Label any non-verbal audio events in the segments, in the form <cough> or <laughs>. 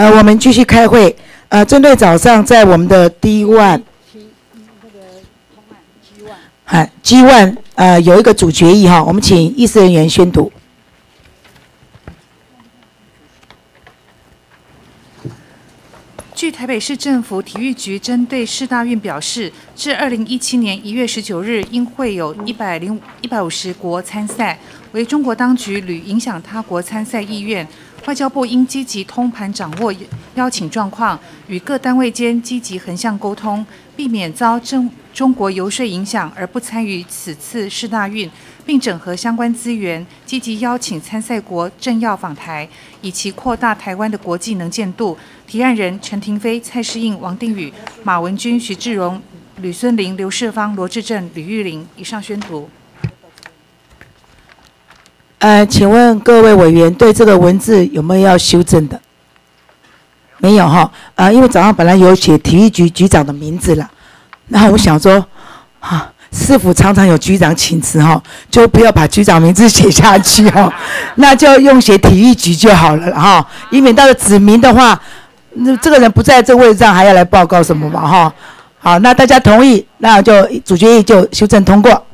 呃，我们继续开会。呃，针对早上在我们的 D one，哎，G one，呃，有一个主决议哈，我们请议事人员宣读。据台北市政府体育局针对市大运表示，至二零一七年一月十九日，应会有一百零一百五十国参赛，为中国当局屡影响他国参赛意愿。外交部应积极通盘掌握邀请状况，与各单位间积极横向沟通，避免遭中中国游说影响而不参与此次世大运，并整合相关资源，积极邀请参赛国政要访台，以其扩大台湾的国际能见度。提案人陈廷飞、蔡世应、王定宇、马文君、徐志荣、吕孙林、刘世芳、罗志正、吕玉玲，以上宣读。呃，请问各位委员对这个文字有没有要修正的？没有哈，啊，因为早上本来有写体育局局长的名字了，那我想说，啊，市府常常有局长请辞哈，就不要把局长名字写下去哈，<laughs> 那就用写体育局就好了哈，以免到了指名的话，那这个人不在这位置上还要来报告什么嘛哈？好，那大家同意，那就主决议就修正通过。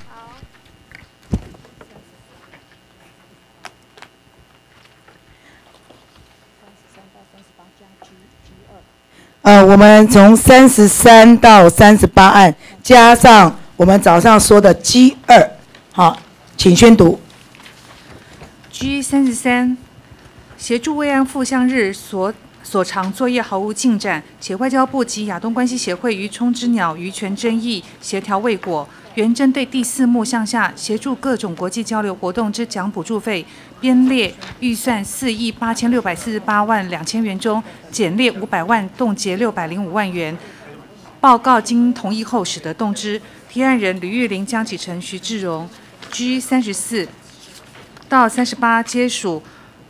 呃，我们从三十三到三十八案，加上我们早上说的 G 二，好，请宣读。G 三十三，协助慰安妇向日所所长作业毫无进展，且外交部及亚东关系协会于冲之鸟渔权争议协调未果。原针对第四目项下协助各种国际交流活动之奖补助费编列预算四亿八千六百四十八万两千元中，减列五百万，冻结六百零五万元。报告经同意后，使得动之。提案人吕玉玲、江启臣、徐志荣。G 三十四到三十八皆属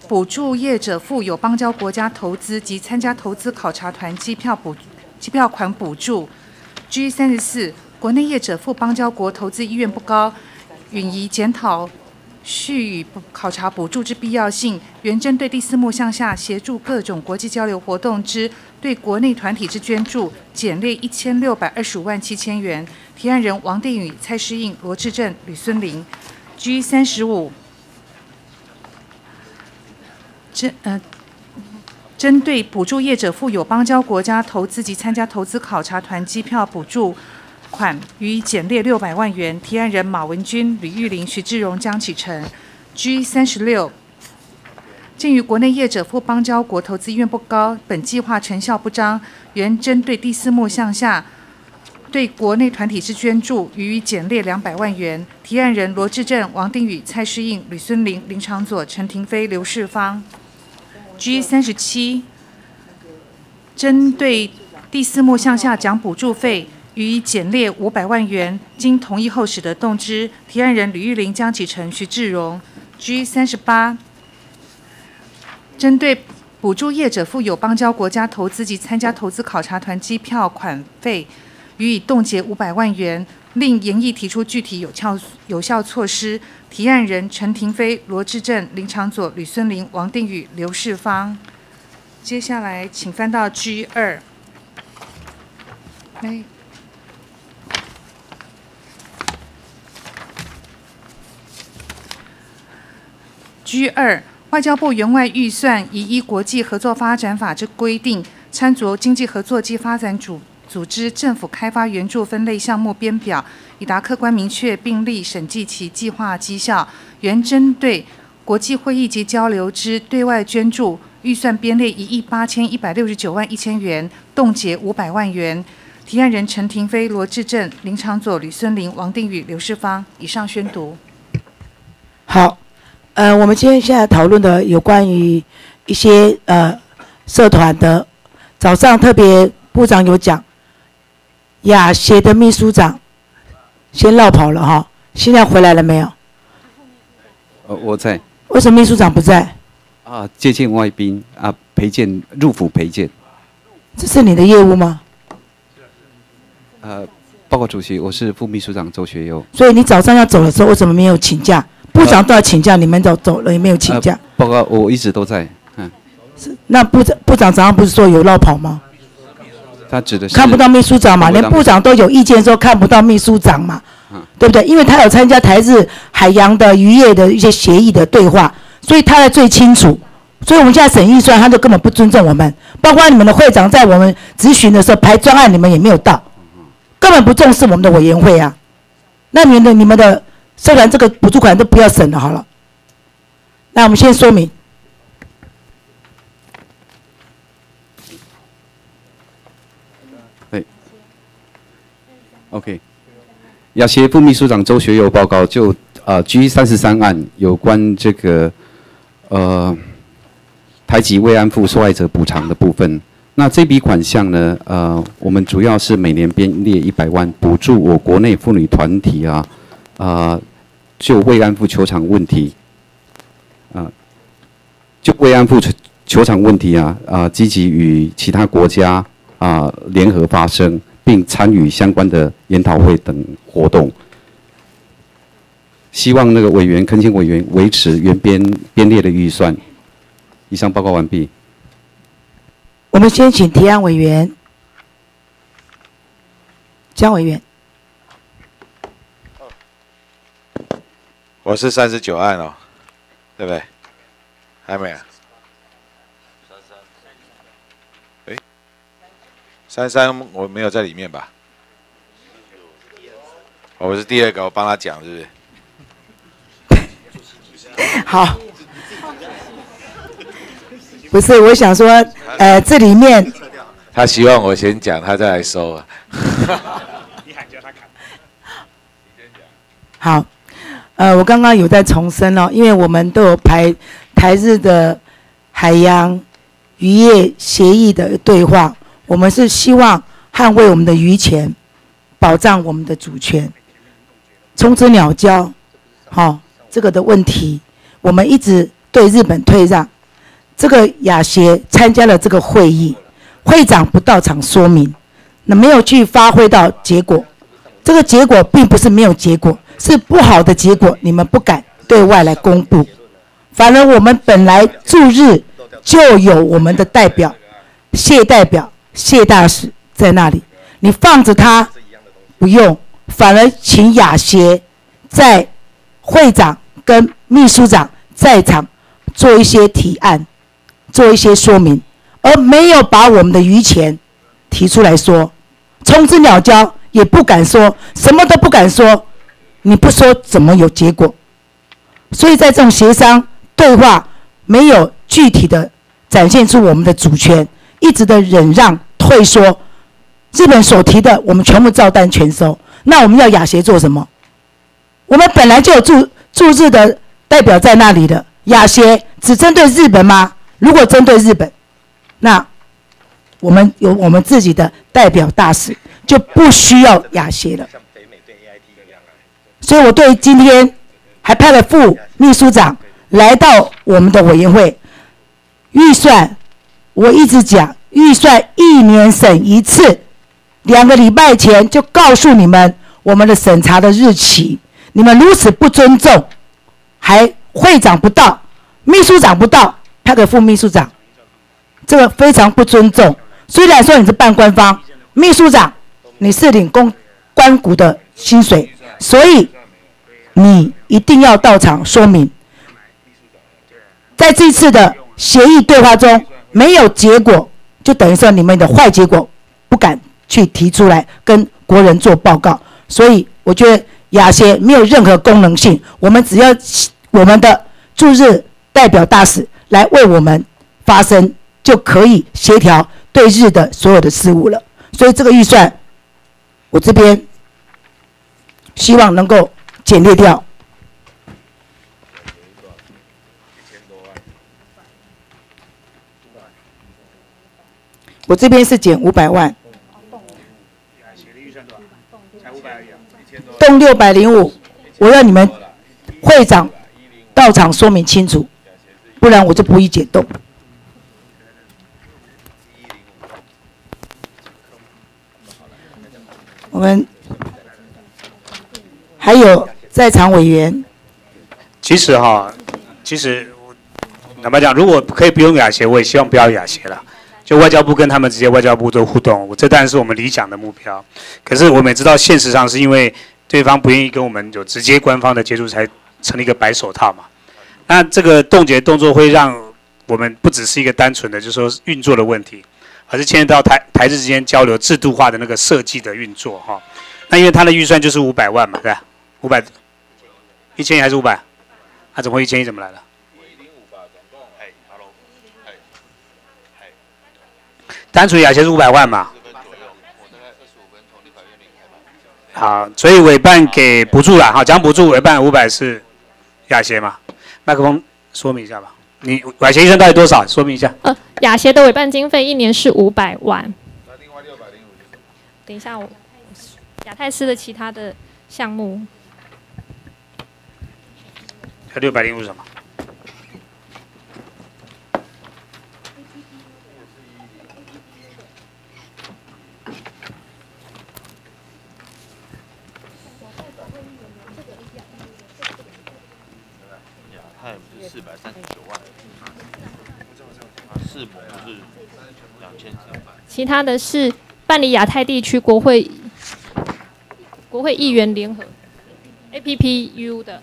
补助业者附有邦交国家投资及参加投资考察团机票补机票款补助。G 三十四。国内业者赴邦交国投资意愿不高，允宜检讨续予考察补助之必要性。原针对第四目项下协助各种国际交流活动之对国内团体之捐助，减列一千六百二十五万七千元。提案人王定宇、蔡诗应、罗志正、吕孙林。G 三十五，针呃针对补助业者赴有邦交国家投资及参加投资考察团机票补助。款予以减列六百万元。提案人马文君、吕玉玲、徐志荣、江启臣。G 三十六，鉴于国内业者赴邦交国投资意愿不高，本计划成效不彰，原针对第四目项下对国内团体之捐助予以减列两百万元。提案人罗志正、王定宇、蔡诗应、吕孙林、林长佐、陈廷飞、刘世芳。G 三十七，针对第四目项下奖补助费。予以减列五百万元，经同意后使得动之。提案人吕玉玲、江启臣、徐志荣。G 三十八，针对补助业者赴有邦交国家投资及参加投资考察团机票款费，予以冻结五百万元，另研议提出具体有效有效措施。提案人陈廷飞、罗志正、林长佐、吕孙林、王定宇、刘世芳。接下来，请翻到 G 二。G 二，外交部员外预算已依国际合作发展法之规定，参酌经济合作及发展组组织政府开发援助分类项目编表，以达客观明确并立审计其计划绩效。原针对国际会议及交流之对外捐助预算编列一亿八千一百六十九万一千元，冻结五百万元。提案人陈廷飞、罗志正、林长佐、吕孙林、王定宇、刘世芳。以上宣读。好。呃，我们今天现在讨论的有关于一些呃社团的，早上特别部长有讲，雅协的秘书长先绕跑了哈，现在回来了没有？呃，我在。为什么秘书长不在？啊，接见外宾啊，陪见入府陪见。这是你的业务吗？呃，报告主席，我是副秘书长周学友。所以你早上要走的时候，为什么没有请假？部长都要请假，你们都走了也没有请假。报告，我一直都在。嗯。那部长部长早上不是说有绕跑吗？他指的是看不到秘书长嘛，连部长都有意见说看不到秘书长嘛，嗯对不对？因为他有参加台日海洋的渔业的一些协议的对话，所以他才最清楚。所以我们现在审预算，他就根本不尊重我们，包括你们的会长在我们咨询的时候排专案，你们也没有到，根本不重视我们的委员会啊。那你们的你们的社团这个补助款都不要审了好了。那我们先说明，OK，亚协副秘书长周学友报告就呃 G 三十三案有关这个呃台籍慰安妇受害者补偿的部分。那这笔款项呢，呃，我们主要是每年编列一百万，补助我国内妇女团体啊，啊、就慰安妇球场问题，啊、就慰安妇球球场问题啊，啊、积极与其他国家啊、联合发声，并参与相关的研讨会等活动。希望那个委员恳请委员维持原编编列的预算。以上报告完毕。我们先请提案委员江委员。我是三十九案哦，对不对？还没啊？哎，三三我没有在里面吧？哦我是第二个，我帮他讲，是不是？<laughs> 好，不是，我想说，呃，这里面他希望我先讲，他再来收啊。<laughs> 好，呃，我刚刚有在重申哦，因为我们都有排台日的海洋渔业协议的对话，我们是希望捍卫我们的渔权，保障我们的主权。冲之鸟礁，好、这个的问题，我们一直对日本退让。这个亚协参加了这个会议，会长不到场说明，那没有去发挥到结果。这个结果并不是没有结果，是不好的结果，你们不敢对外来公布。反而我们本来驻日就有我们的代表谢代表谢大使在那里，你放着他不用，反而请亚协在会长跟秘书长在场做一些提案，做一些说明，而没有把我们的余钱提出来说，冲之鸟礁也不敢说，什么都不敢说，你不说怎么有结果？所以在这种协商对话没有具体的展现出我们的主权，一直的忍让退缩，日本所提的我们全部照单全收。那我们要亚协做什么？我们本来就有驻驻日的代表在那里的，亚协只针对日本吗？如果针对日本，那我们有我们自己的代表大使，就不需要亚协了。所以我对今天还派了副秘书长来到我们的委员会，预算我一直讲，预算一年审一次，两个礼拜前就告诉你们我们的审查的日期，你们如此不尊重，还会长不到，秘书长不到，派个副秘书长，这个非常不尊重。虽然说你是办官方，秘书长你是领公关股的薪水，所以你一定要到场说明。在这次的协议对话中没有结果，就等于说你们的坏结果不敢去提出来跟国人做报告，所以我觉得亚协没有任何功能性，我们只要我们的驻日代表大使来为我们发声，就可以协调对日的所有的事务了。所以这个预算，我这边希望能够减列掉。我这边是减五百万，动六百零五，我要你们会长到场说明清楚，不然我就不予解动。我们还有在场委员，其实哈，其实坦白讲，如果可以不用亚协，我也希望不要亚协了。就外交部跟他们直接外交部做互动，这当然是我们理想的目标。可是我们也知道，现实上是因为对方不愿意跟我们有直接官方的接触，才成立一个白手套嘛。那这个冻结动作会让我们不只是一个单纯的，就是说运作的问题，而是牵涉到台台日之间交流制度化的那个设计的运作哈。那因为他的预算就是五百万嘛，对吧？五百，一千亿还是五百？他怎么会一千亿怎么来的？单纯雅协是五百万嘛？好，所以委办给补助了，好，讲补助委办五百是雅协嘛？麦克风说明一下吧，你亚协医生到底多少？说明一下。呃，雅协的委办经费一年是五百万。等一下，我亚太斯的其他的项目。六百零五什么？四百三十九万，四模是两千三百。其他的是办理亚太地区国会国会议员联合 A P P U 的。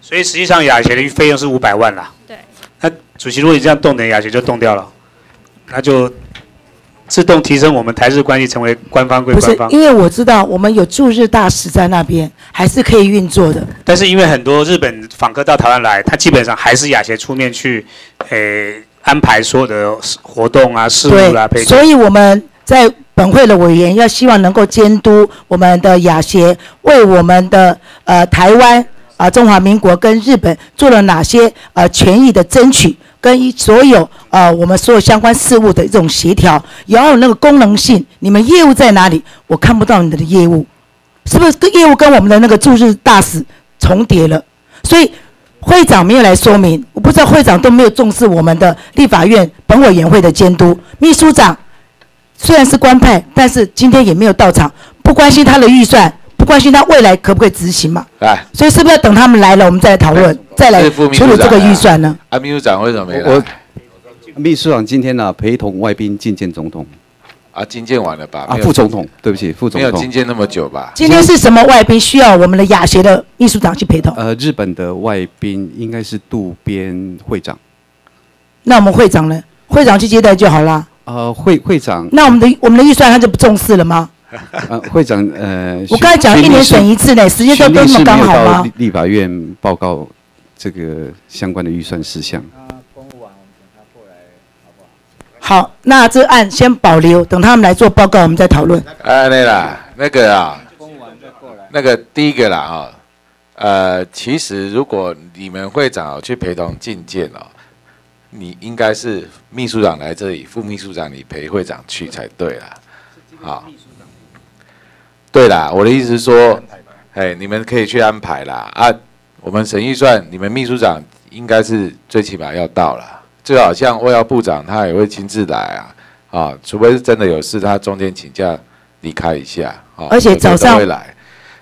所以实际上亚协的费用是五百万啦。对。那主席，如果你这样动点，亚协就动掉了，那就。自动提升我们台日关系成为官方归官方。不是，因为我知道我们有驻日大使在那边，还是可以运作的。但是因为很多日本访客到台湾来，他基本上还是亚协出面去，呃，安排所有的活动啊、事务啦。对，所以我们在本会的委员要希望能够监督我们的雅协为我们的呃台湾啊中华民国跟日本做了哪些呃权益的争取。跟所有呃，我们所有相关事务的一种协调，也要有那个功能性。你们业务在哪里？我看不到你的业务，是不是跟业务跟我们的那个驻日大使重叠了？所以会长没有来说明，我不知道会长都没有重视我们的立法院本委员会的监督。秘书长虽然是官派，但是今天也没有到场，不关心他的预算。不关心他未来可不可以执行嘛？哎，所以是不是要等他们来了，我们再来讨论，再来处理这个预算呢？啊，秘书长为什么没来？我秘书长今天呢陪同外宾觐见总统。啊，觐见完了吧？啊，副总统，对不起，副总统没有觐见那么久吧？今天是什么外宾需要我们的雅协的秘书长去陪同？呃，日本的外宾应该是渡边会长。那我们会长呢？会长去接待就好了。呃，会会长。那我们的我们的预算他就不重视了吗？<laughs> 呃，会长，呃，我刚才讲一年审一次呢，时间都那么刚好吗？立法院报告这个相关的预算事项。好，那这案先保留，等他们来做报告，我们再讨论。哎，那啦，那个啊，那个第一个啦，哈，呃，其实如果你们会长去陪同觐见哦，你应该是秘书长来这里，副秘书长你陪会长去才对啦，好。对啦，我的意思是说，哎，你们可以去安排啦啊。我们审预算，你们秘书长应该是最起码要到了，就好像外交部长他也会亲自来啊，啊，除非是真的有事，他中间请假离开一下啊。而且早上会来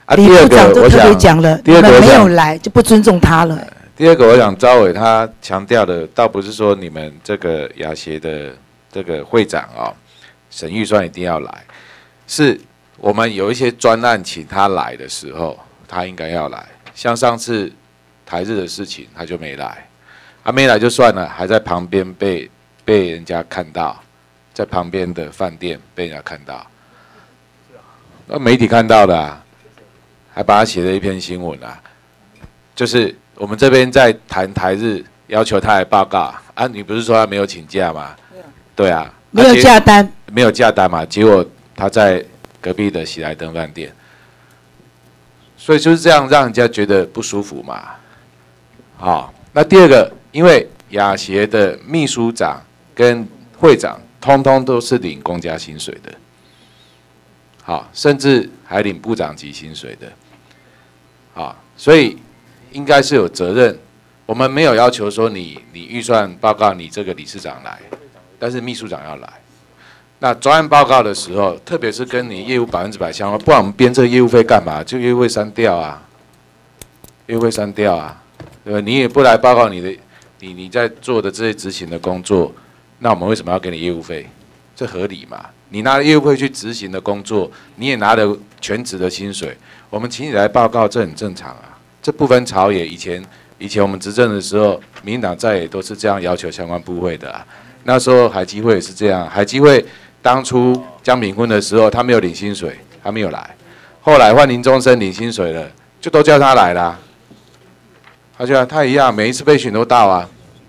啊。第二个，我想讲了，第二个没有来就不尊重他了。第二个，我想招委他强调的，倒不是说你们这个亚协的这个会长啊，审预算一定要来，是。我们有一些专案请他来的时候，他应该要来。像上次台日的事情，他就没来，他没来就算了，还在旁边被被人家看到，在旁边的饭店被人家看到，那媒体看到的，还把他写了一篇新闻啊，就是我们这边在谈台日，要求他来报告啊，你不是说他没有请假吗？对啊，没有假单，没有假单嘛，结果他在。隔壁的喜来登饭店，所以就是这样让人家觉得不舒服嘛。好，那第二个，因为雅协的秘书长跟会长通通都是领公家薪水的，好，甚至还领部长级薪水的，好，所以应该是有责任。我们没有要求说你你预算报告你这个理事长来，但是秘书长要来。那专案报告的时候，特别是跟你业务百分之百相关，不然我们编这个业务费干嘛？就业务费删掉啊，业务费删掉啊，对吧？你也不来报告你的你你在做的这些执行的工作，那我们为什么要给你业务费？这合理嘛？你拿业务费去执行的工作，你也拿了全职的薪水，我们请你来报告，这很正常啊。这不分朝野，以前以前我们执政的时候，民进党在也都是这样要求相关部会的、啊。那时候海基会也是这样，海基会当初江炳坤的时候，他没有领薪水，他没有来。后来换林宗生领薪水了，就都叫他来啦。他就他一样，每一次备选都到啊，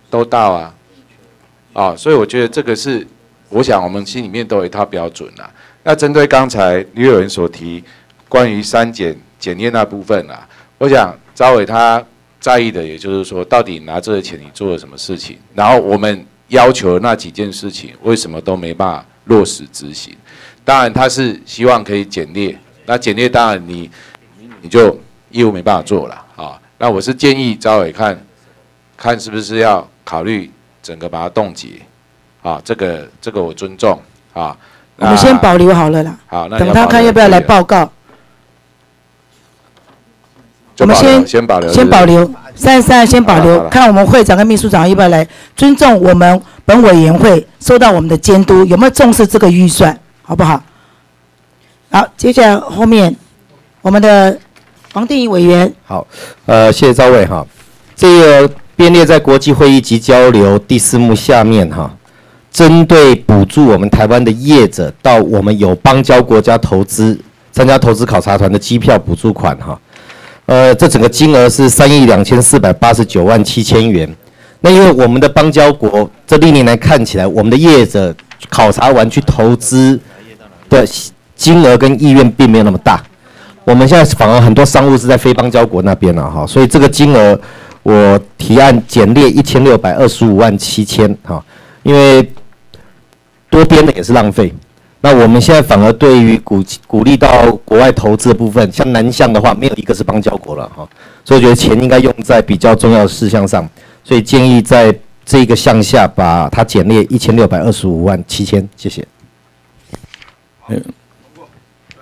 都到啊。啊，所以我觉得这个是，我想我们心里面都有一套标准啦。那针对刚才吕有人所提关于删减检验那部分啊，我想招伟他在意的，也就是说，到底拿这个钱你做了什么事情，然后我们要求那几件事情，为什么都没办法落实执行？当然他是希望可以简略，那简略当然你你就业务没办法做了。那我是建议招伟看看是不是要考虑整个把它冻结啊，这个这个我尊重啊。我们先保留好了啦，好，那等他看要不要来报告。我们先先保留，先保留，三十三先保留看我们会长跟秘书长要不要来尊重我们本委员会受到我们的监督，有没有重视这个预算，好不好？好，接下来后面我们的黄定仪委员，好，呃，谢谢赵伟哈。这个编列在国际会议及交流第四幕下面哈，针对补助我们台湾的业者到我们有邦交国家投资参加投资考察团的机票补助款哈，呃，这整个金额是三亿两千四百八十九万七千元。那因为我们的邦交国这历年来看起来，我们的业者考察完去投资的金额跟意愿并没有那么大。我们现在反而很多商务是在非邦交国那边了哈，所以这个金额我提案减列一千六百二十五万七千哈，因为多编的也是浪费。那我们现在反而对于鼓鼓励到国外投资的部分，像南向的话，没有一个是邦交国了哈，所以我觉得钱应该用在比较重要的事项上，所以建议在这个项下把它减列一千六百二十五万七千，谢谢。嗯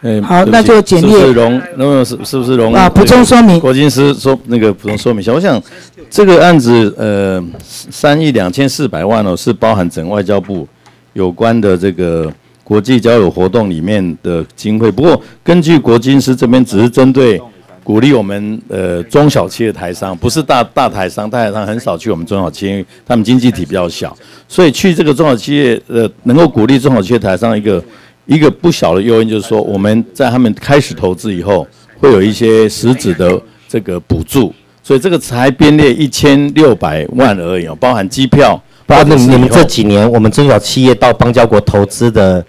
哎好那就简略是不是容，那是是不是容啊补充说明国金师说那个补充说明一下，我想这个案子呃三亿两千四百万哦，是包含整外交部有关的这个国际交友活动里面的经费。不过根据国金师这边只是针对鼓励我们呃中小企业台商，不是大大台商，大台商很少去我们中小企业，因为他们经济体比较小，所以去这个中小企业呃能够鼓励中小企业台商一个。一个不小的诱因就是说，我们在他们开始投资以后，会有一些实质的这个补助，所以这个才编列一千六百万而已哦，包含机票。包括或者是你们这几年我们中小企业到邦交国投资的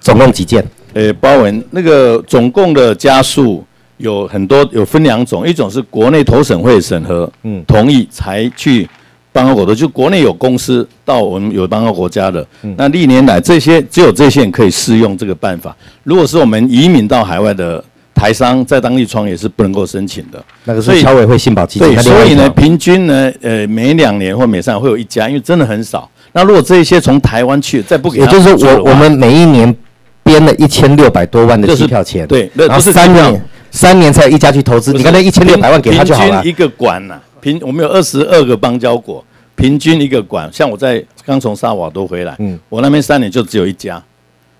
总共几件？呃，包文那个总共的加速有很多，有分两种，一种是国内投审会审核，嗯同意才去邦交国的，就国内有公司到我们有邦交国家的，嗯那历年来这些只有这些人可以适用这个办法。如果是我们移民到海外的台商在当地创业是不能够申请的。那个所以是侨委会信保基金。对，所以呢，平均呢，呃，每两年或每三年会有一家，因为真的很少。那如果这些从台湾去，再不给他也就是补助的话我我们每一年编了一千六百多万的就是机票钱，对那然后不是三年三年才有一家去投资，你看那一千六百万给他就好了。一个馆呐、平我们有二十二个邦交国，平均一个馆。像我在刚从萨瓦多回来，嗯我那边三年就只有一家。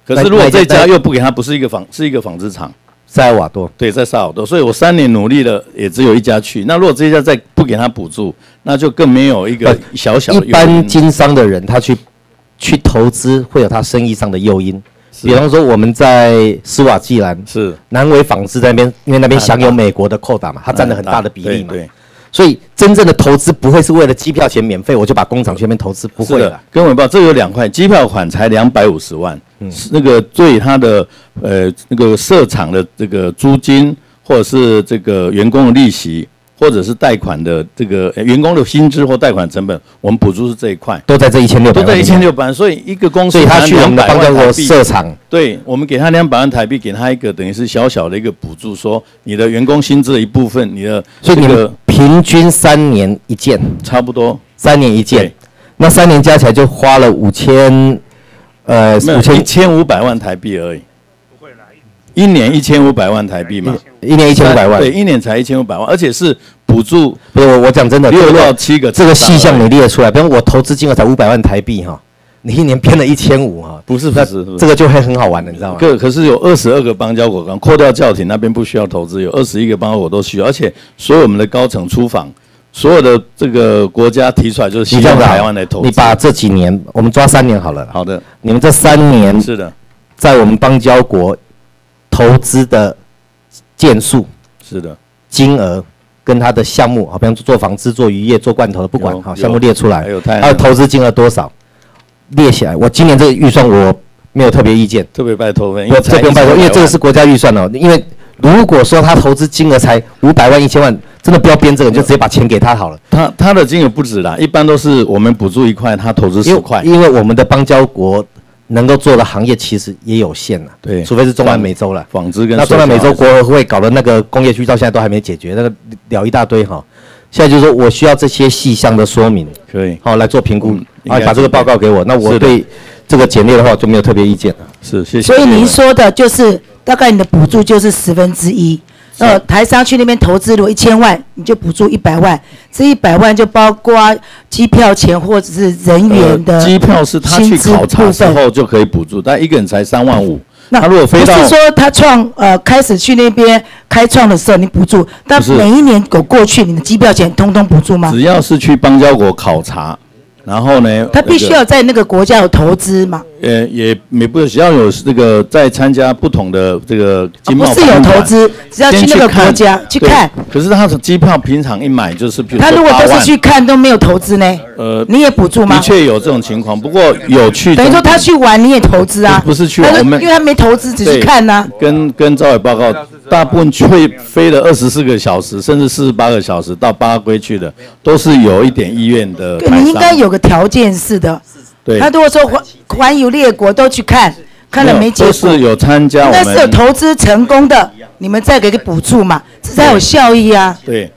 可是如果这家又不给他，不是一个纺是一个纺织厂，萨尔瓦多，对，在萨瓦多，所以我三年努力了，也只有一家去。那如果这一家再不给他补助，那就更没有一个小小的一般经商的人，他去去投资会有他生意上的诱因。比方说我们在斯瓦季兰，是南维纺织在那边，因为那边享有美国的扣打嘛，它占了很大的比例嘛。对对所以真正的投资不会是为了机票钱免费，我就把工厂全面投资，不会的。跟我报，这有两块，机票款才两百五十万，嗯那个对他的呃那个设厂的这个租金，或者是这个员工的利息，或者是贷款的这个呃员工的薪资或贷款成本，我们补助是这一块，都在这一千六百万，都在一千六百万，所以一个公司所以他去我们的200邦交国万台币设厂，对我们给他两百万台币，给他一个等于是小小的一个补助，说你的员工薪资的一部分，你的所以你们平均三年一件，差不多。三年一件，那三年加起来就花了五千，呃，五千一千五百万台币而已。一年一千五百万台币嘛，一年一千五百万。对，，一年才一千五百万，而且是补助不是我我讲真的，六到七个这个细项你你列出来，比方我投资金额才五百万台币哈，你一年编了一千五哈，不是不是这个就会很好玩的，你知道吗？个可是有二十二个邦交国，刚扣掉教廷那边不需要投资，有二十一个邦交国都需要，而且所有我们的高层出访，所有的这个国家提出来就是希望台湾来投资。你把这几年我们抓三年好了，好的，你们这三年是的，在我们邦交国投资的件数、是的，金额跟他的项目，好，比方说做纺织、做渔业、做罐头的，不管好，项目列出来还，有有投资金额多少，列起来。我今年这个预算我没有特别意见，特别拜托，因为这不用拜托，因为这个是国家预算哦。因为如果说他投资金额才五百万、一千万，真的不要编这个，你就直接把钱给他好了。他他的金额不止啦，一般都是我们补助一块，他投资十块。因为我们的邦交国能够做的行业其实也有限了，对除非是中南美洲了。纺织跟那中南美洲国合会搞的那个工业区到现在都还没解决，那个聊一大堆哈。现在就是说我需要这些细项的说明，可以好来做评估啊，该把这个报告给我，那我对这个简历的话就没有特别意见了。是谢谢。所以您说的就是大概你的补助就是十分之一。呃，台商去那边投资，如果一千万，你就补助一百万，这一百万就包括机票钱或者是人员的呃机票是他去考察部分时候就可以补助，但一个人才三万五。那他如果飞到不是说他创呃开始去那边开创的时候你补助，但每一年狗过去，你的机票钱通通补助吗？只要是去邦交国考察，然后呢，他必须要在那个国家有投资嘛，呃，也每不只要有这个在参加不同的这个经贸不是有投资，只要去那个国家去看。可是他的机票平常一买就是，比如他如果都说8万是去看都没有投资呢，呃，你也补助吗的？确有这种情况，不过有去等于说他去玩你也投资啊？不不是去玩我们因为他没投资，只是对看呐。跟跟赵伟报告，大部分会飞了二十四个小时，甚至四十八个小时到巴圭去的，都是有一点意愿的台商。你应该有个条件是的。对，他如果说环环游列国都去看，看了没结果，都是有参加那是有投资成功的，你们再给个补助嘛，这才有效益啊，对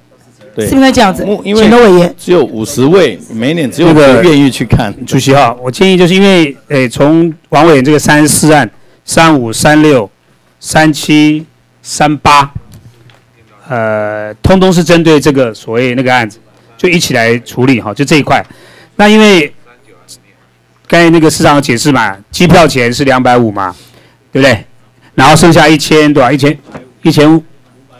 对。是不是应该这样子？因为委员，只有五十位，每年只有那个五愿意去看。主席哈，我建议就是因为，诶，从王委员这个三十四案、三五、三六、三七、三八，呃，通通是针对这个所谓那个案子，就一起来处理哈，就这一块。那因为刚才那个市长有解释嘛，机票钱是两百五嘛，对不对？然后剩下一千多少？一千一千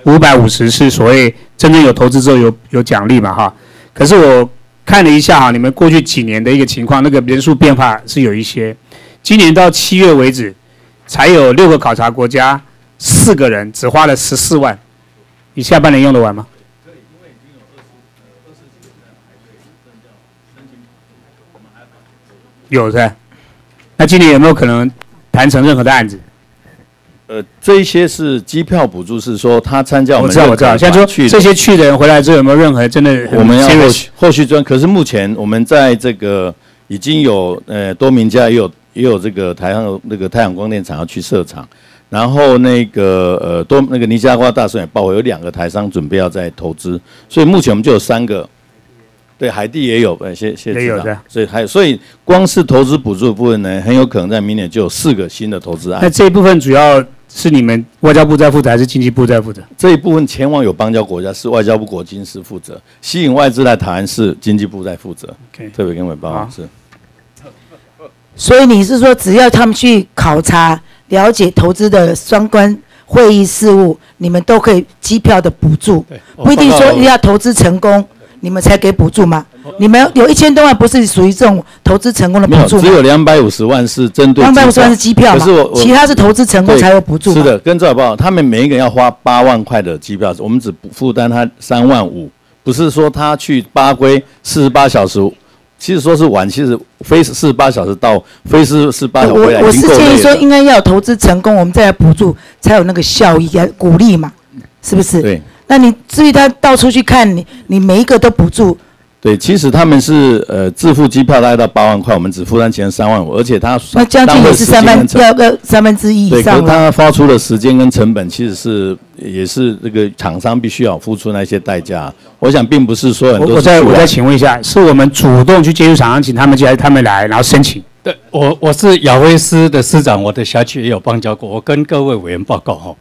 五百五十是所谓真正有投资之后有有奖励嘛哈。可是我看了一下哈，你们过去几年的一个情况，那个人数变化是有一些。今年到七月为止，才有六个考察国家，四个人只花了十四万，你下半年用得完吗？有的。那今年有没有可能谈成任何的案子？呃，这一些是机票补助，是说他参加我们我知道，我知道。现在说这些去的人回来之后，有没有任何真的我们要后续后续专，可是目前我们在这个已经有呃多名家也有也有这个台阳那个太阳光电厂要去设厂，然后那个呃多那个尼加拉瓜大顺也报有两个台商准备要在投资，所以目前我们就有三个。对，海地也有，呃，谢谢知道也有的所以还有，所以光是投资补助的部分呢，很有可能在明年就有四个新的投资案那。这一部分主要是你们外交部在负责，还是经济部在负责？这一部分前往有邦交国家是外交部国经司负责，吸引外资来台湾是经济部在负责。OK 特别跟委报好是。所以你是说只要他们去考察、了解投资的相关会议事务，你们都可以机票的补助，不一定说要投资成功，你们才给补助吗？你们有一千多万，不是属于这种投资成功的，补助吗？只有两百五十万是针对两百五十万是机票嘛可是我，我其他是投资成功才有补助。是的，跟赵报告，他们每一个人要花八万块的机票，我们只负担他三万五，不是说他去巴圭四十八小时，其实说是晚，其实飞四十八小时到，飞四十八小时回来我我是建议说，应该要有投资成功，我们再来补助，才有那个效益啊，鼓励嘛，是不是？对那你至于他到处去看你，你每一个都补助，对，其实他们是呃自付机票大概到八万块，我们只负担前三万五，而且他那将近也是三分要个三分之一以对，可是上了。他发出的时间跟成本，其实是也是这个厂商必须要付出那些代价。我想并不是说很我多我再我再请问一下，是我们主动去接触厂商，请他们进来，他们来，然后申请？对我，我是亚威斯的司长，我的辖区也有邦交过。我跟各位委员报告哈，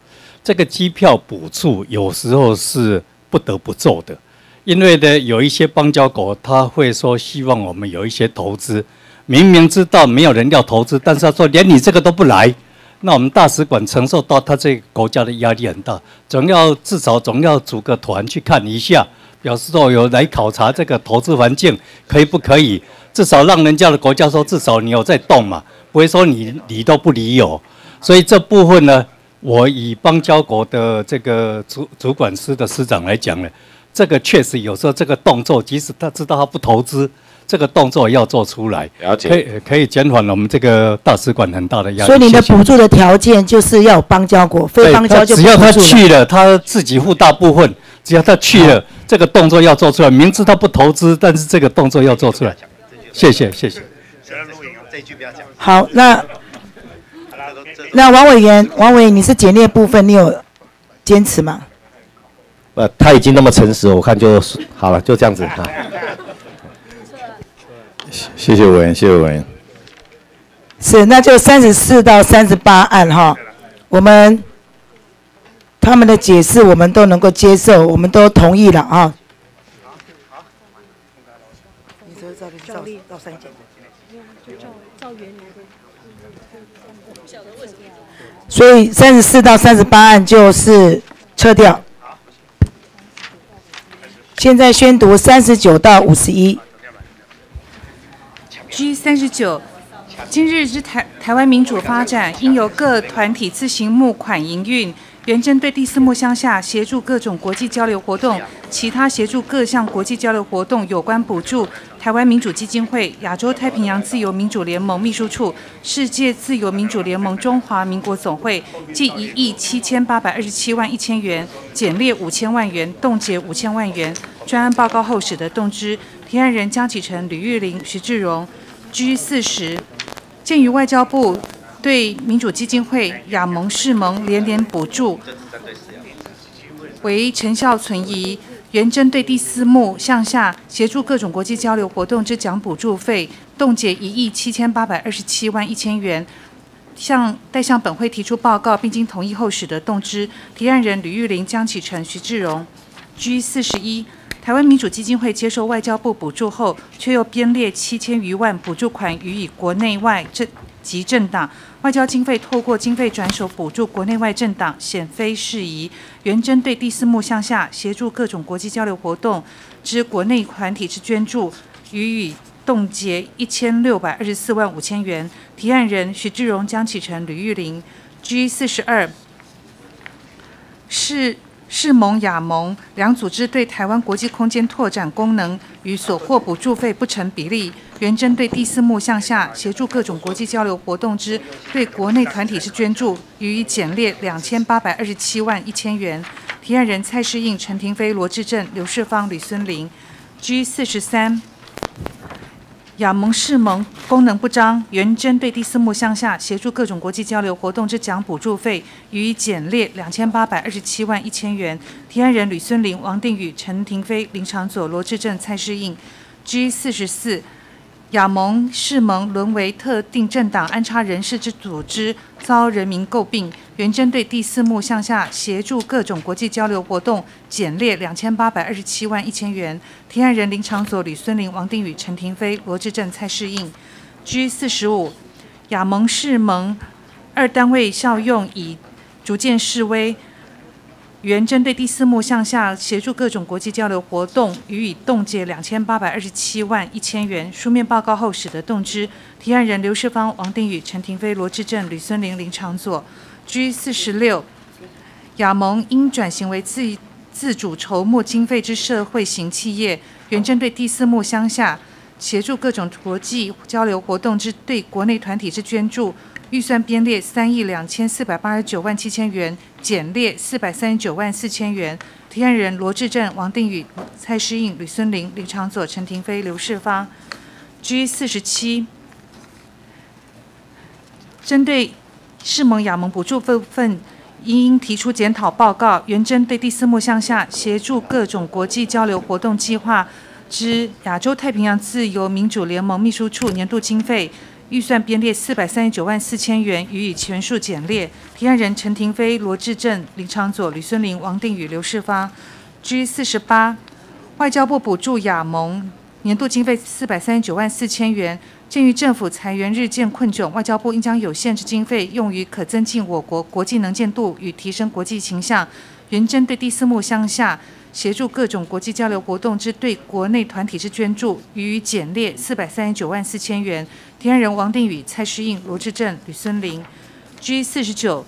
这个机票补助有时候是不得不做的。因为呢，有一些邦交国他会说希望我们有一些投资，明明知道没有人要投资，但是他说连你这个都不来，那我们大使馆承受到他这个国家的压力很大，总要至少总要组个团去看一下，表示说有来考察这个投资环境可以不可以，至少让人家的国家说至少你有在动嘛，不会说你理都不理有，所以这部分呢，我以邦交国的这个主主管司的司长来讲呢。这个确实有时候这个动作，即使他知道他不投资，这个动作要做出来，了解可以可以减缓我们这个大使馆很大的压力。所以你的补助的条件就是要邦交国，非邦交就只要他去了，他自己付大部分，只要他去了，这个动作要做出来。明知他不投资，但是这个动作要做出来。谢谢谢谢。好，那那王委员，王委员，你是简略部分，你有坚持吗？呃，他已经那么诚实，我看就好了，就这样子哈。<laughs> 谢谢委员，谢谢委员。是，那就三十四到三十八案哈，我们他们的解释我们都能够接受，我们都同意了啊。所以三十四到三十八案就是撤掉。现在宣读三十九到五十一。G 三十九，今日之台台湾民主发展，应由各团体自行募款营运，原针对第四幕乡下协助各种国际交流活动，其他协助各项国际交流活动有关补助，台湾民主基金会、亚洲太平洋自由民主联盟秘书处、世界自由民主联盟中华民国总会，计一亿七千八百二十七万一千元，减列五千万元，冻结五千万元。专案报告后使得动之，提案人江启臣、吕玉玲、徐志荣。G 四十，鉴于外交部对民主基金会、亚盟、世盟连连补助，为成效存疑，原针对第四目向下协助各种国际交流活动之奖补助费，冻结一亿七千八百二十七万一千元。向待向本会提出报告，并经同意后使得动之。提案人吕玉玲、江启臣、徐志荣。G 四十一。台湾民主基金会接受外交部补助后，却又编列七千余万补助款予以国内外政及政党，外交经费透过经费转手补助国内外政党，显非事宜。原针对第四目向下协助各种国际交流活动之国内团体之捐助，予以冻结一千六百二十四万五千元。提案人徐志荣、江启臣、吕玉玲。G 四十二是。世盟、亚盟两组织对台湾国际空间拓展功能与所获补助费不成比例，原针对第四目向下协助各种国际交流活动之对国内团体之捐助，予以减列两千八百二十七万一千元。提案人蔡世应、陈廷飞、罗志正、刘世芳、吕孙林。G 四十三。亚盟世盟功能不彰，原针对第四目向下协助各种国际交流活动之奖补助费，予以减列两千八百二十七万一千元。提案人吕孙林、王定宇、陈廷飞、林长佐、罗志正、蔡世应。G 四十四，亚盟世盟沦为特定政党安插人士之组织，遭人民诟病。原针对第四目向下协助各种国际交流活动，减列两千八百二十七万一千元。提案人林长佐、吕孙林、王定宇、陈廷飞、罗志正、蔡世应。G 四十五，亚盟世盟二单位效用已逐渐式微。原针对第四目向下协助各种国际交流活动，予以冻结两千八百二十七万一千元。书面报告后使得动之。提案人刘世芳、王定宇、陈廷飞、罗志正、吕孙林、林长佐。G 四十六，亚盟应转型为自自主筹募经费之社会型企业，原针对第四目乡下协助各种国际交流活动之对国内团体之捐助，预算编列三亿两千四百八十九万七千元，减列四百三十九万四千元。提案人罗志正、王定宇、蔡诗颖、吕孙林、李长佐、陈廷飞、刘世芳。G 四十七，针对世盟、亚盟补助部分，应提出检讨报告，原针对第四目向下协助各种国际交流活动计划之亚洲太平洋自由民主联盟秘书处年度经费预算编列四百三十九万四千元，予以全数减列。提案人陈廷飞、罗志正、林长佐、吕孙林、王定宇、刘世芳。G 四十八，外交部补助亚盟年度经费四百三十九万四千元。鉴于政府裁员日渐困窘，外交部应将有限之经费用于可增进我国国际能见度与提升国际形象。原针对第四目乡下协助各种国际交流活动之对国内团体之捐助，予以减列四百三十九万四千元。提案人王定宇、蔡诗印、罗志正、吕孙林。G 四十九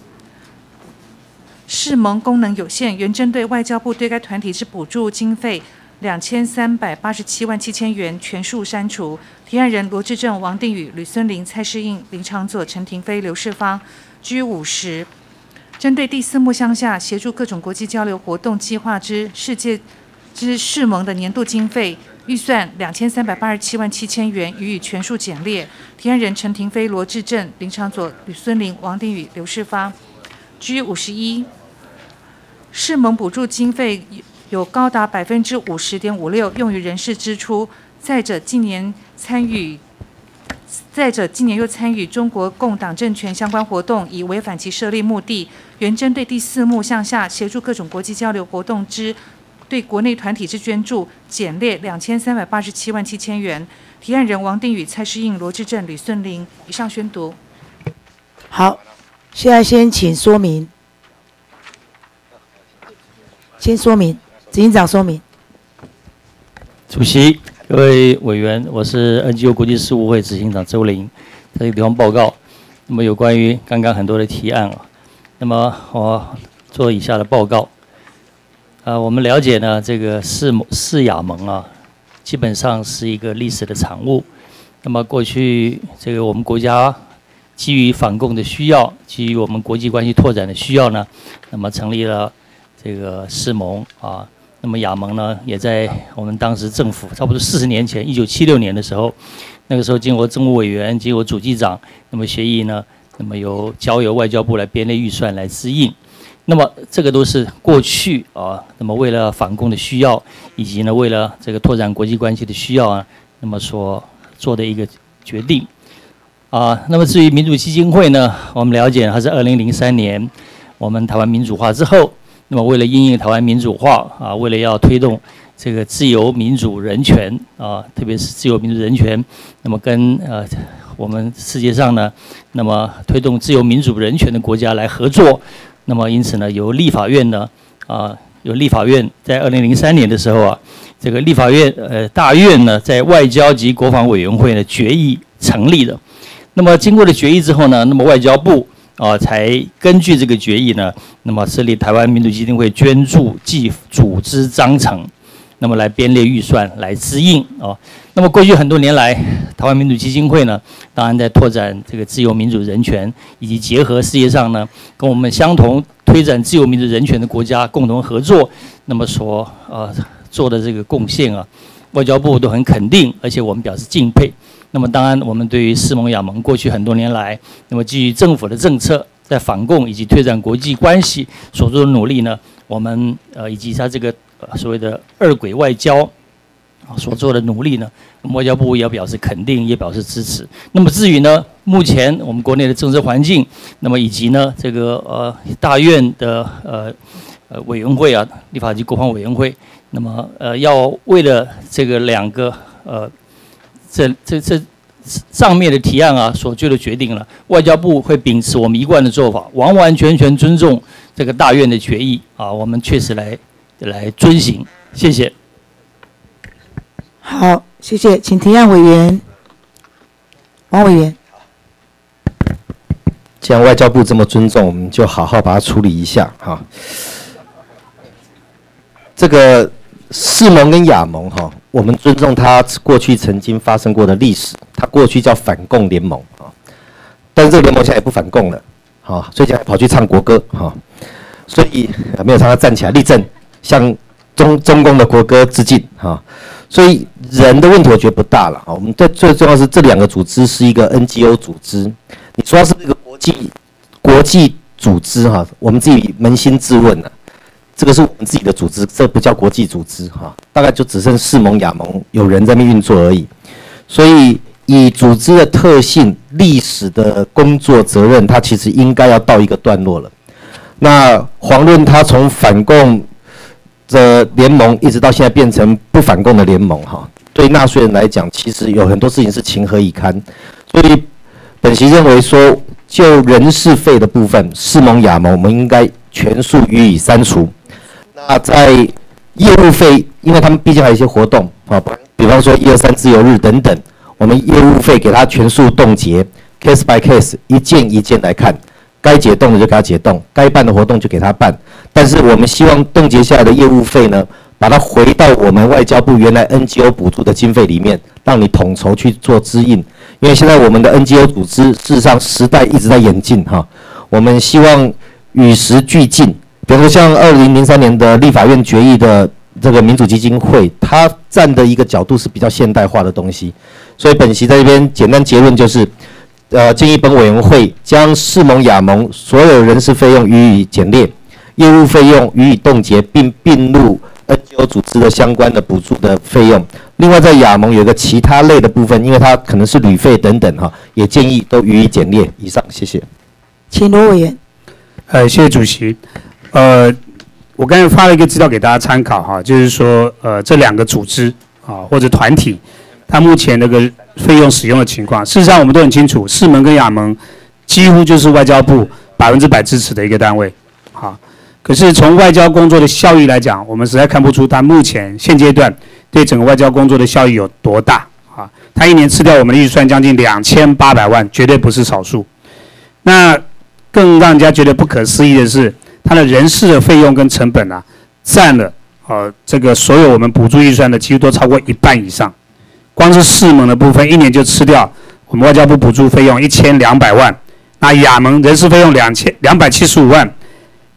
世盟功能有限，原针对外交部对该团体之补助经费。两千三百八十七万七千元全数删除。提案人罗志正、王定宇、吕孙林、蔡世印、林长佐、陈廷飞、刘世芳。G 五十，针对第四目乡下协助各种国际交流活动计划之世界之世盟的年度经费预算两千三百八十七万七千元予以全数减列。提案人陈廷飞、罗志正、林长佐、吕孙林、王定宇、刘世芳。G 五十一，世盟补助经费。有高达百分之五十点五六用于人事支出。再者，近年参与，再者今年又参与中国共党政权相关活动，以违反其设立目的。原针对第四目向下协助各种国际交流活动之对国内团体之捐助，减列两千三百八十七万七千元。提案人王定宇、蔡诗应、罗志正、吕顺林。以上宣读。好，现在先请说明。先说明。执行长说明，主席、各位委员，我是 NGO 国际事务会执行长周林，在这个地方报告。那么有关于刚刚很多的提案啊，那么我做以下的报告。啊，我们了解呢，这个世世亚盟啊，基本上是一个历史的产物。那么过去这个我们国家基于反共的需要，基于我们国际关系拓展的需要呢，那么成立了这个世盟啊。那么亚盟呢，也在我们当时政府差不多四十年前，一九七六年的时候，那个时候经过政务委员，经过主计长，那么协议呢，那么由交由外交部来编列预算来支应。那么这个都是过去啊，那么为了反攻的需要，以及呢为了这个拓展国际关系的需要啊，那么所做的一个决定。啊，那么至于民主基金会呢，我们了解它是二零零三年我们台湾民主化之后。那么，为了应应台湾民主化啊，为了要推动这个自由民主人权啊，特别是自由民主人权，那么跟呃我们世界上呢，那么推动自由民主人权的国家来合作，那么因此呢，由立法院呢啊，由立法院在二零零三年的时候啊，这个立法院呃大院呢，在外交及国防委员会呢决议成立的。那么经过了决议之后呢，那么外交部。啊，才根据这个决议呢，那么设立台湾民主基金会捐助暨组织章程，那么来编列预算来支应啊。那么过去很多年来，台湾民主基金会呢，当然在拓展这个自由民主人权，以及结合世界上呢跟我们相同推展自由民主人权的国家共同合作，那么所呃做的这个贡献啊，外交部都很肯定，而且我们表示敬佩。那么当然，我们对于世盟亚盟过去很多年来，那么基于政府的政策，在反共以及推展国际关系所做的努力呢，我们呃以及他这个呃所谓的二轨外交所做的努力呢，外交部也要表示肯定，也表示支持。那么至于呢，目前我们国内的政治环境，那么以及呢这个呃大院的呃呃委员会啊，立法及国防委员会，那么呃要为了这个两个呃。这这这上面的提案啊，所做的决定了，外交部会秉持我们一贯的做法，完完全全尊重这个大院的决议啊，我们确实来来遵行，谢谢。好，谢谢，请提案委员王委员。既然外交部这么尊重，我们就好好把它处理一下哈。这个世盟跟亚盟哈。我们尊重他过去曾经发生过的历史，他过去叫反共联盟啊，但是这个联盟现在也不反共了，好，最近还跑去唱国歌哈，所以没有唱他站起来立正，向中中共的国歌致敬哈，所以人的问题我觉得不大了啊，我们最最重要是这两个组织是一个 NGO 组织，你说是一个国际国际组织哈，我们自己扪心自问呢。这个是我们自己的组织，这不叫国际组织哈，大概就只剩世盟、亚盟有人在那运作而已。所以以组织的特性、历史的工作责任，它其实应该要到一个段落了。那黄论他从反共的联盟一直到现在变成不反共的联盟哈，对纳税人来讲，其实有很多事情是情何以堪。所以本席认为说，就人事费的部分，世盟亚盟我们应该全数予以删除。那在业务费，因为他们毕竟还有一些活动啊，比方说一二三自由日等等，我们业务费给他全数冻结，case by case，一件一件来看，该解冻的就给他解冻，该办的活动就给他办。但是我们希望冻结下来的业务费呢，把它回到我们外交部原来 NGO 补助的经费里面，让你统筹去做支应。因为现在我们的 NGO 组织事实上时代一直在演进哈，我们希望与时俱进。比如说像二零零三年的立法院决议的这个民主基金会，它站的一个角度是比较现代化的东西，所以本席在这边简单结论就是，呃，建议本委员会将世盟亚盟所有人事费用予以减列，业务费用予以冻结，并并入 NGO 组织的相关的补助的费用。另外在亚盟有个其他类的部分，因为它可能是旅费等等哈，也建议都予以减列。以上，谢谢。请罗委员。呃，谢谢主席。呃，我刚才发了一个资料给大家参考哈，就是说，呃，这两个组织啊或者团体，它目前那个费用使用的情况，事实上我们都很清楚，世盟跟亚盟几乎就是外交部百分之百支持的一个单位，好，可是从外交工作的效益来讲，我们实在看不出它目前现阶段对整个外交工作的效益有多大啊？它一年吃掉我们的预算将近两千八百万，绝对不是少数。那更让人家觉得不可思议的是。它的人事的费用跟成本啊，占了呃这个所有我们补助预算的几乎都超过一半以上。光是世盟的部分，一年就吃掉我们外交部补助费用一千两百万。那亚盟人事费用两千两百七十五万，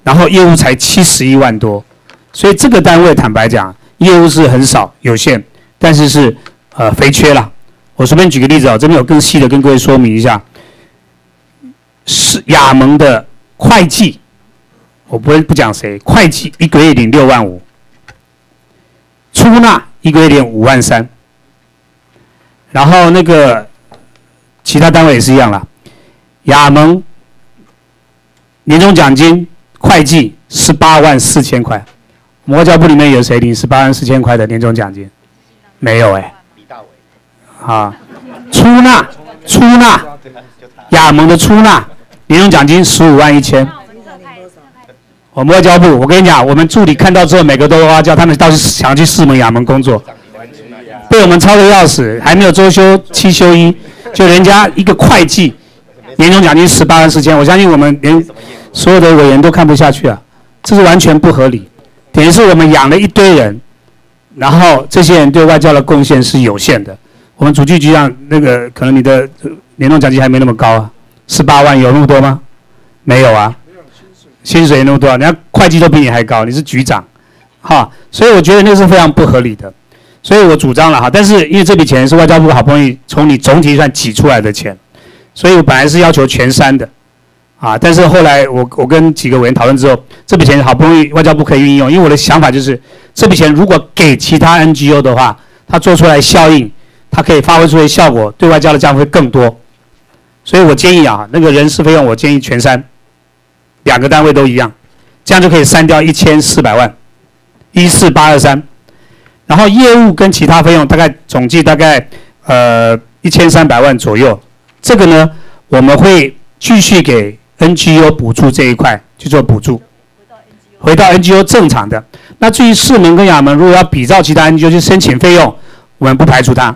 然后业务才七十一万多。所以这个单位坦白讲，业务是很少有限，但是是呃肥缺了。我随便举个例子啊，这边有更细的跟各位说明一下，是亚盟的会计。我不会不讲谁，会计一个月领六万五，出纳一个月领五万三，然后那个其他单位也是一样啦，亚盟年终奖金会计十八万四千块，外交部里面有谁领十八万四千块的年终奖金？没有哎，李大伟，啊，出纳出纳亚盟的出纳年终奖金十五万一千。我们外交部，我跟你讲，我们助理看到之后，每个都哇叫他们倒是想去四门衙门工作，被我们操的要死，还没有周休七休一，就人家一个会计，年终奖金十八万四千，我相信我们连所有的委员都看不下去啊，这是完全不合理，等于是我们养了一堆人，然后这些人对外交的贡献是有限的。我们主计局长那个可能你的年终奖金还没那么高啊，十八万有那么多吗？没有啊。薪水那么多，人家会计都比你还高，你是局长，哈，所以我觉得那是非常不合理的，所以我主张了哈，但是因为这笔钱是外交部好不容易从你总体算挤出来的钱，所以我本来是要求全删的，啊，但是后来我我跟几个委员讨论之后，这笔钱好不容易外交部可以运用，因为我的想法就是这笔钱如果给其他 NGO 的话，它做出来效应，它可以发挥出来效果，对外交的这样会更多，所以我建议啊，那个人事费用我建议全删。两个单位都一样，这样就可以删掉一千四百万，一四八二三，然后业务跟其他费用大概总计大概呃一千三百万左右，这个呢我们会继续给 NGO 补助这一块去做补助，回到 NGO 正常的。那至于市门跟亚门，如果要比照其他 NGO 去申请费用，我们不排除它，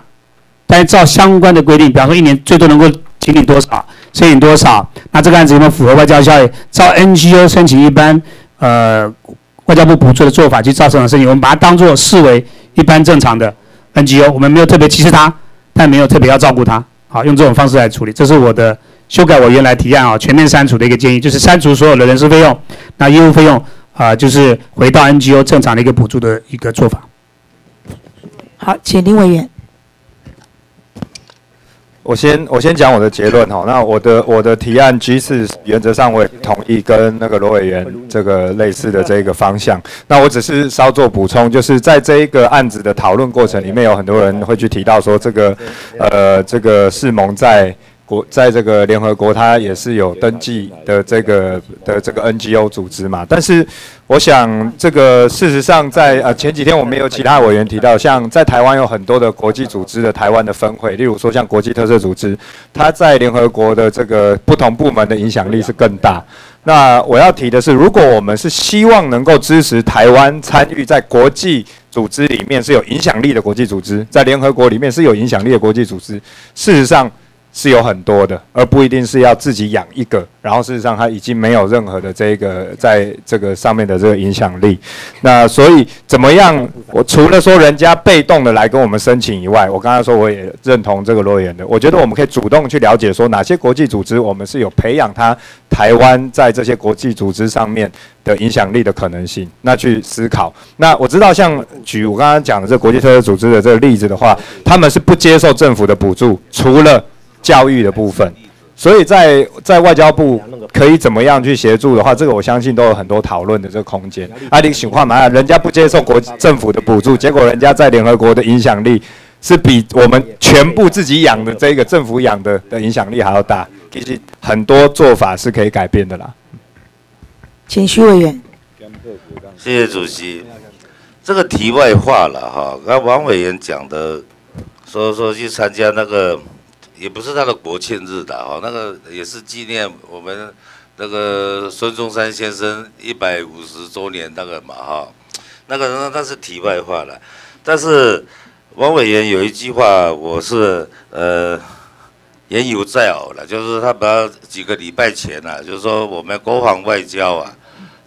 但是照相关的规定，比方说一年最多能够请你多少。申请多少？那这个案子有没有符合外交效益？照 NGO 申请一般，呃，外交部补助的做法去照这种申请，我们把它当做视为一般正常的 NGO，我们没有特别歧视他，但没有特别要照顾他，好，用这种方式来处理。这是我的修改我原来提案啊，全面删除的一个建议，就是删除所有的人事费用，那业务费用啊，就是回到 NGO 正常的一个补助的一个做法。好，请林委员。我先我先讲我的结论哈，那我的我的提案 G 四原则上我也同意跟那个罗委员这个类似的这个方向，那我只是稍作补充，就是在这一个案子的讨论过程里面，有很多人会去提到说这个呃这个世盟在国在这个联合国，它也是有登记的这个的这个 NGO 组织嘛。但是，我想这个事实上在呃前几天我们有其他委员提到，像在台湾有很多的国际组织的台湾的分会，例如说像国际特色组织，它在联合国的这个不同部门的影响力是更大。那我要提的是，如果我们是希望能够支持台湾参与在国际组织里面是有影响力的国际组织，在联合国里面是有影响力的国际组织，事实上。是有很多的，而不一定是要自己养一个。然后事实上，它已经没有任何的这个在这个上面的这个影响力。那所以怎么样？我除了说人家被动的来跟我们申请以外，我刚才说我也认同这个罗言的。我觉得我们可以主动去了解说哪些国际组织我们是有培养它台湾在这些国际组织上面的影响力的可能性。那去思考。那我知道像举我刚刚讲的这国际特色组织的这个例子的话，他们是不接受政府的补助，除了教育的部分，所以在在外交部可以怎么样去协助的话，这个我相信都有很多讨论的这个空间。啊，你情况嘛，人家不接受国政府的补助，结果人家在联合国的影响力是比我们全部自己养的这个政府养的的影响力还要大。其实很多做法是可以改变的啦。请徐委员。谢谢主席。这个题外话了哈，那王委员讲的，说说去参加那个。也不是他的国庆日的哈，那个也是纪念我们那个孙中山先生一百五十周年那个嘛哈，那个那那是题外话了。但是王委员有一句话，我是呃言犹在耳了，就是他把几个礼拜前呐，就是说我们国防外交啊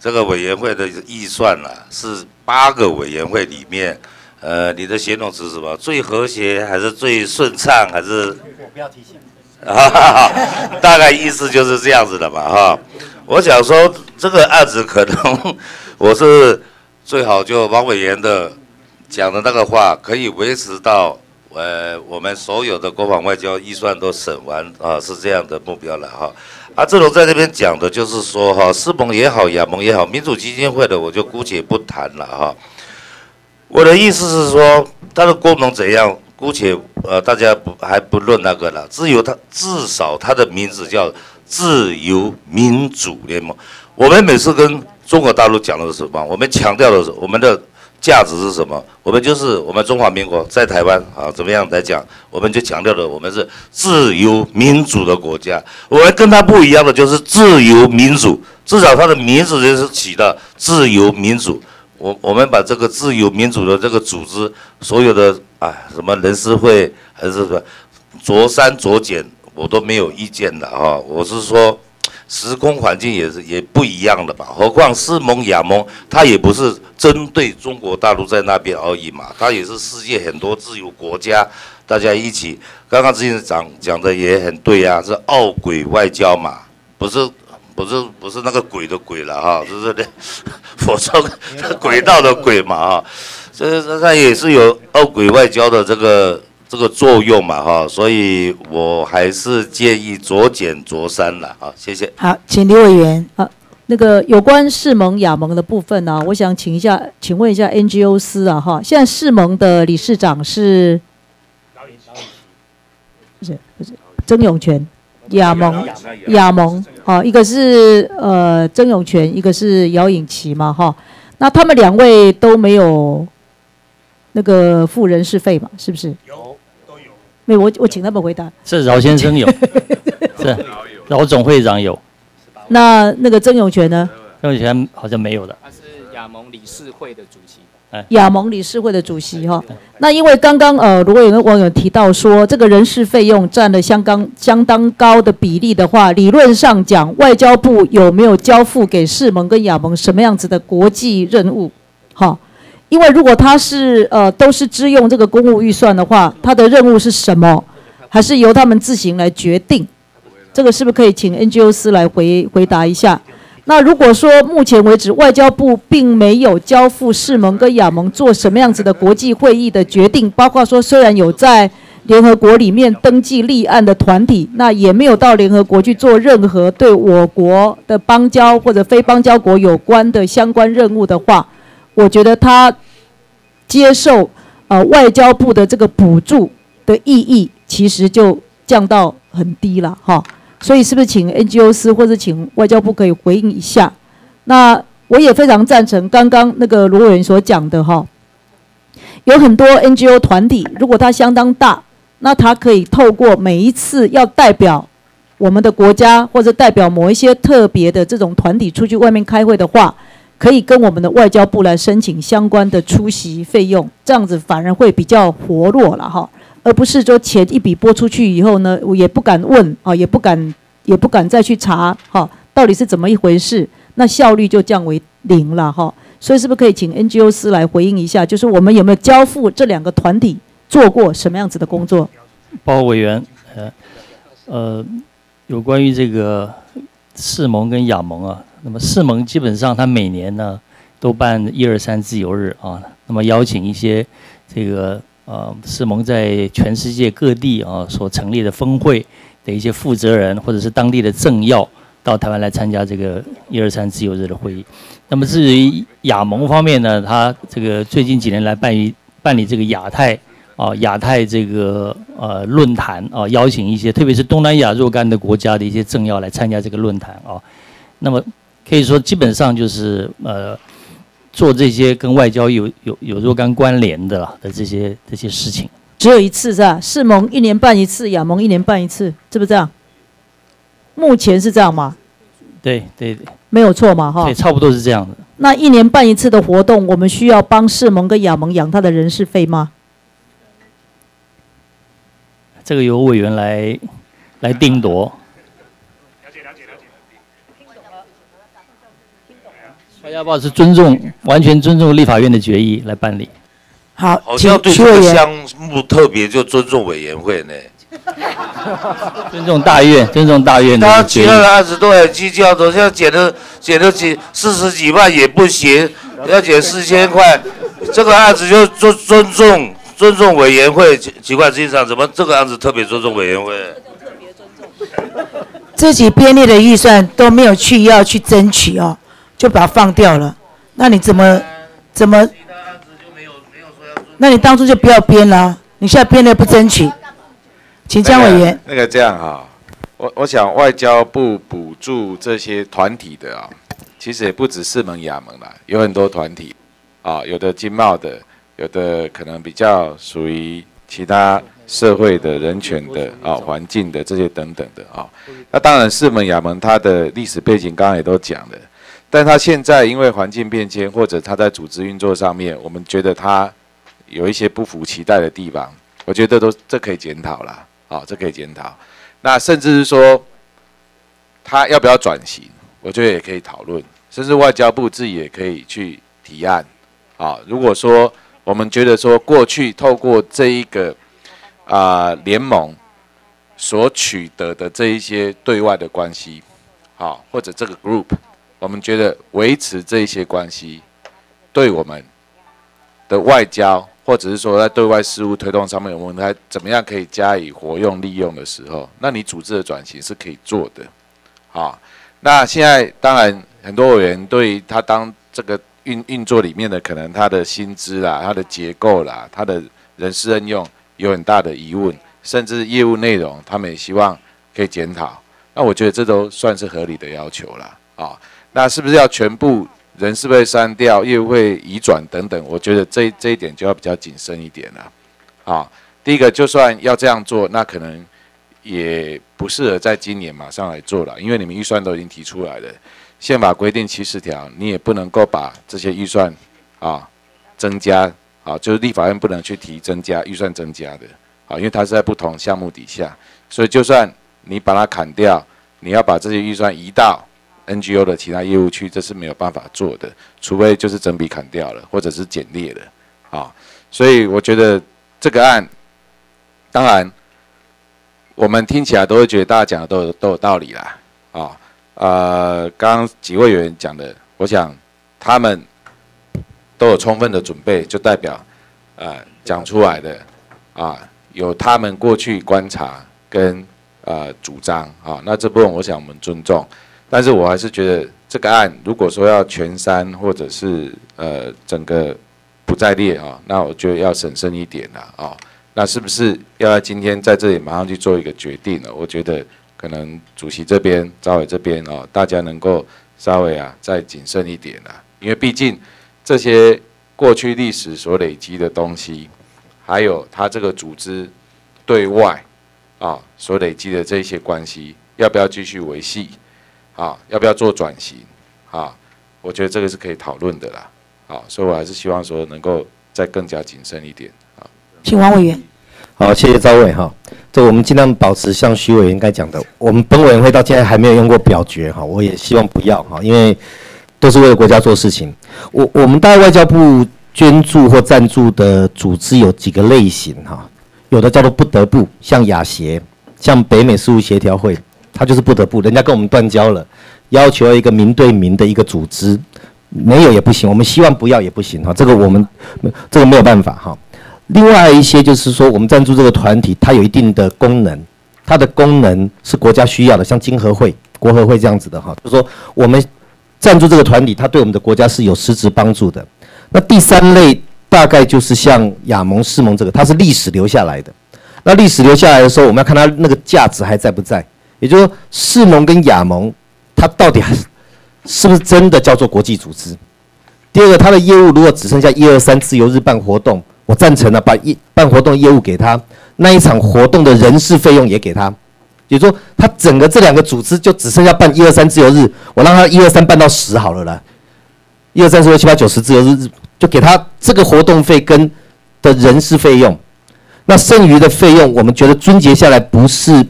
这个委员会的预算啊，是八个委员会里面。呃，你的形容词是什么？最和谐还是最顺畅还是？不要提醒。<laughs> 大概意思就是这样子的嘛，哈。我想说这个案子可能我是最好就王委员的讲的那个话可以维持到呃我们所有的国防外交预算都审完啊，是这样的目标了哈。啊，志龙在这边讲的就是说哈，世盟也好，亚盟也好，民主基金会的我就姑且不谈了哈。我的意思是说，它的功能怎样，姑且呃，大家不还不论那个了。自由，它至少它的名字叫自由民主联盟。我们每次跟中国大陆讲的是什么？我们强调的是我们的价值是什么？我们就是我们中华民国在台湾啊，怎么样来讲？我们就强调的我们是自由民主的国家。我们跟它不一样的就是自由民主，至少它的名字就是起的自由民主。我我们把这个自由民主的这个组织，所有的啊什么人事会还是什么，酌删酌减，我都没有意见的哈。我是说，时空环境也是也不一样的吧。何况世盟亚盟，它也不是针对中国大陆在那边而已嘛，它也是世界很多自由国家，大家一起。刚刚之前讲讲的也很对呀，是澳轨外交嘛，不是。不是不是那个鬼的鬼了哈，就是那火车轨道的轨嘛哈，这这它也是有二轨外交的这个这个作用嘛哈，所以我还是建议酌减酌删了啊，谢谢。好，请刘委员。好，那个有关世盟亚盟的部分呢，我想请一下，请问一下 NGO 司啊哈，现在世盟的理事长是？不是不是曾永权。亚盟，亚盟，好，一个是呃曾永权，一个是姚颖琪嘛，哈，那他们两位都没有那个付人事费嘛，是不是？有，都有。没有，我我请他们回答。是饶先生有，<laughs> 是饶总会长有。那那个曾永权呢？曾永权好像没有了。他是亚盟理事会的主席。亚盟理事会的主席哈，那因为刚刚呃，如果有个网友提到说，这个人事费用占了相当相当高的比例的话，理论上讲，外交部有没有交付给世盟跟亚盟什么样子的国际任务？哈，因为如果他是呃都是支用这个公务预算的话，他的任务是什么？还是由他们自行来决定？这个是不是可以请 NGO 司来回回答一下？那如果说目前为止外交部并没有交付世盟跟亚盟做什么样子的国际会议的决定，包括说虽然有在联合国里面登记立案的团体，那也没有到联合国去做任何对我国的邦交或者非邦交国有关的相关任务的话，我觉得他接受呃外交部的这个补助的意义其实就降到很低了哈。所以是不是请 NGO 司或者请外交部可以回应一下？那我也非常赞成刚刚那个罗委员所讲的哈，有很多 NGO 团体，如果它相当大，那它可以透过每一次要代表我们的国家或者代表某一些特别的这种团体出去外面开会的话，可以跟我们的外交部来申请相关的出席费用，这样子反而会比较活络了哈，而不是说钱一笔拨出去以后呢，我也不敢问啊，也不敢也不敢再去查哈，到底是怎么一回事，那效率就降为零了哈。所以是不是可以请 NGO 司来回应一下，就是我们有没有交付这两个团体做过什么样子的工作？包委员，呃，呃，有关于这个世盟跟亚盟啊，那么世盟基本上它每年呢都办一二三自由日啊，那么邀请一些这个呃世盟在全世界各地啊所成立的峰会的一些负责人或者是当地的政要到台湾来参加这个一二三自由日的会议。那么至于亚盟方面呢，他这个最近几年来办理办理这个亚太啊亚太这个呃论坛啊，邀请一些特别是东南亚若干的国家的一些政要来参加这个论坛啊。那么可以说基本上就是呃做这些跟外交有有有若干关联的啦的这些这些事情。只有一次是吧？世盟一年办一次，亚盟一年办一次，是不是这样？目前是这样吗？对对对，没有错嘛哈。对，差不多是这样的。那一年办一次的活动，我们需要帮世盟跟亚盟养他的人事费吗？这个由委员来来定夺。外交部是尊重，完全尊重立法院的决议来办理。好，好像对这个项目特别就尊重委员会呢。<laughs> 尊重大院，尊重大院的他。其他的案子都很计较的，像减了减了几四十几万也不行，要减四千块，这个案子就尊尊重尊重委员会。奇奇怪，经常怎么这个案子特别尊重委员会？自己编列的预算都没有去要去争取哦，就把它放掉了。那你怎么怎么？那你当初就不要编了，你现在编了不争取，请江委员。那个这样哈，我我想外交部补助这些团体的啊，其实也不止四门亚门啦，有很多团体啊，有的经贸的，有的可能比较属于其他社会的人权的啊、环境的这些等等的啊。那当然四门亚门它的历史背景刚刚也都讲了，但他现在因为环境变迁或者他在组织运作上面，我们觉得他有一些不符期待的地方，我觉得都这可以检讨啦，啊，这可以检讨。那甚至是说，他要不要转型，我觉得也可以讨论，甚至外交部自己也可以去提案，啊，如果说我们觉得说过去透过这一个啊联盟所取得的这一些对外的关系，好，或者这个 group，我们觉得维持这一些关系，对我们的外交，或者是说在对外事务推动上面，我们还怎么样可以加以活用利用的时候，那你组织的转型是可以做的，好，那现在当然很多委员对他当这个运运作里面的可能他的薪资啦、他的结构啦、他的人事任用有很大的疑问，甚至业务内容，他们也希望可以检讨。那我觉得这都算是合理的要求了啊。那是不是要全部人是不是删掉，业务会移转等等？我觉得这这一点就要比较谨慎一点了。啊，第一个就算要这样做，那可能也不适合在今年马上来做了，因为你们预算都已经提出来了。宪法规定七十条，你也不能够把这些预算啊增加啊，就是立法院不能去提增加预算增加的啊，因为它是在不同项目底下，所以就算你把它砍掉，你要把这些预算移到 NGO 的其他业务区，这是没有办法做的，除非就是整笔砍掉了，或者是减列了啊。所以我觉得这个案，当然我们听起来都会觉得大家讲的都有都有道理啦啊。呃，刚刚几位委员讲的，我想他们都有充分的准备，就代表呃讲出来的啊，有他们过去观察跟呃主张啊，那这部分我想我们尊重，但是我还是觉得这个案如果说要全删或者是呃整个不再列啊，那我觉得要审慎一点了啊。那是不是要在今天在这里马上去做一个决定呢？我觉得可能主席这边、赵伟这边哦，大家能够稍微啊再谨慎一点啊，因为毕竟这些过去历史所累积的东西，还有他这个组织对外啊所累积的这些关系，要不要继续维系？啊，要不要做转型？啊，我觉得这个是可以讨论的啦。啊，所以我还是希望说能够再更加谨慎一点啊。请王委员。好，谢谢赵委哈。这我们尽量保持像徐委员该讲的，我们本委员会到现在还没有用过表决哈，我也希望不要哈，因为都是为了国家做事情。我我们大概外交部捐助或赞助的组织有几个类型哈，有的叫做不得不，像亚协，像北美事务协调会，他就是不得不，人家跟我们断交了，要求一个民对民的一个组织，没有也不行，我们希望不要也不行哈，这个我们这个没有办法哈。另外一些就是说，我们赞助这个团体，它有一定的功能，它的功能是国家需要的，像金和会、国合会这样子的哈，就说我们赞助这个团体，它对我们的国家是有实质帮助的。那第三类大概就是像亚盟、世盟这个，它是历史留下来的。那历史留下来的时候，我们要看它那个价值还在不在，也就是说，世盟跟亚盟，它到底还是是不是真的叫做国际组织？第二个，它的业务如果只剩下一二三自由日办活动。我赞成了，把一办活动业务给他，那一场活动的人事费用也给他，也就是说，他整个这两个组织就只剩下办一二三自由日，我让他一二三办到十好了啦，一二三四五六七八九十自由日，就给他这个活动费跟的人事费用，那剩余的费用，我们觉得终结下来不是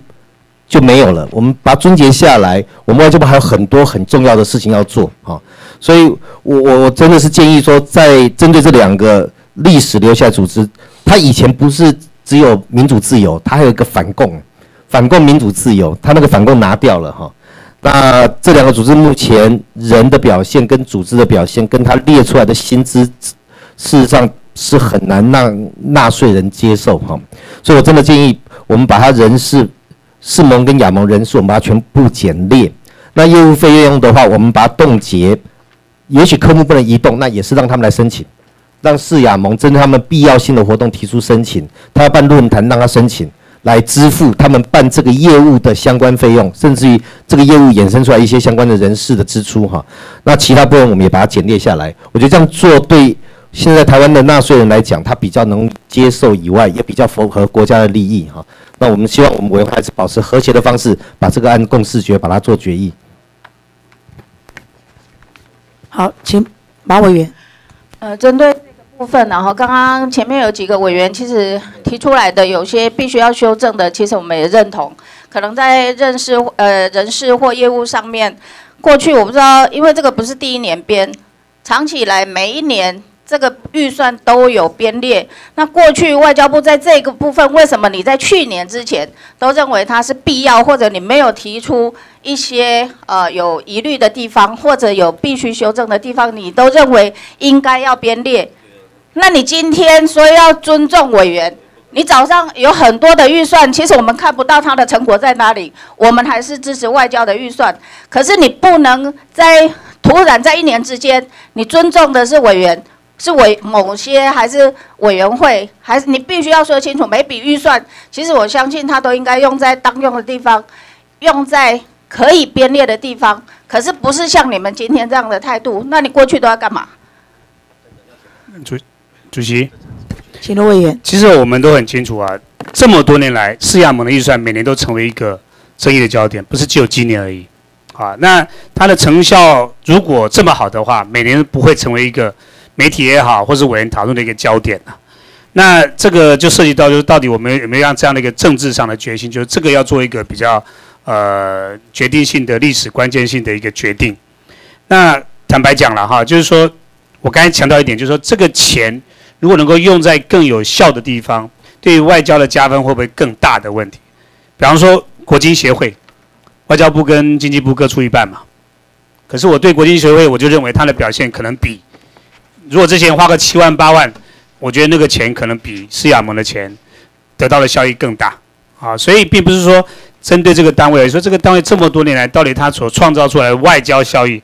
就没有了，我们把它终结下来，我们外交部还有很多很重要的事情要做啊，所以我我真的是建议说，在针对这两个。历史留下组织，它以前不是只有民主自由，它还有一个反共，反共民主自由，它那个反共拿掉了哈。那这两个组织目前人的表现跟组织的表现，跟他列出来的薪资，事实上是很难让纳税人接受哈。所以我真的建议我们把它人事世盟跟亚盟人数，我们把它全部减列。那业务费用的话，我们把它冻结，也许科目不能移动，那也是让他们来申请。让世亚盟针对他们必要性的活动提出申请，他要办论坛，让他申请来支付他们办这个业务的相关费用，甚至于这个业务衍生出来一些相关的人事的支出哈。那其他部分我们也把它简列下来。我觉得这样做对现在台湾的纳税人来讲，他比较能接受以外，也比较符合国家的利益哈。那我们希望我们委员还是保持和谐的方式，把这个按共视决把它做决议。好，请马委员。呃，针对这个。部分，然后刚刚前面有几个委员其实提出来的有些必须要修正的，其实我们也认同。可能在认识呃人事或业务上面，过去我不知道，因为这个不是第一年编，长期以来每一年这个预算都有编列。那过去外交部在这个部分，为什么你在去年之前都认为它是必要，或者你没有提出一些呃有疑虑的地方，或者有必须修正的地方，你都认为应该要编列？那你今天说要尊重委员，你早上有很多的预算，其实我们看不到它的成果在哪里。我们还是支持外交的预算，可是你不能在突然在一年之间，你尊重的是委员，是委某些还是委员会，还是你必须要说清楚每笔预算。其实我相信它都应该用在当用的地方，用在可以编列的地方。可是不是像你们今天这样的态度，那你过去都要干嘛？主。主席，请罗委员。其实我们都很清楚啊，这么多年来，四亚盟的预算每年都成为一个争议的焦点，不是只有今年而已。啊，那它的成效如果这么好的话，每年不会成为一个媒体也好，或是委员讨论的一个焦点啊。那这个就涉及到，就是到底我们有没有让这样的一个政治上的决心，就是这个要做一个比较呃决定性的历史关键性的一个决定。那坦白讲了哈，就是说我刚才强调一点，就是说这个钱。如果能够用在更有效的地方，对于外交的加分会不会更大的问题？比方说国经协会，外交部跟经济部各出一半嘛。可是我对国经协会，我就认为它的表现可能比，如果之前花个七万八万，我觉得那个钱可能比施亚蒙的钱得到的效益更大啊。所以并不是说针对这个单位，说这个单位这么多年来到底它所创造出来的外交效益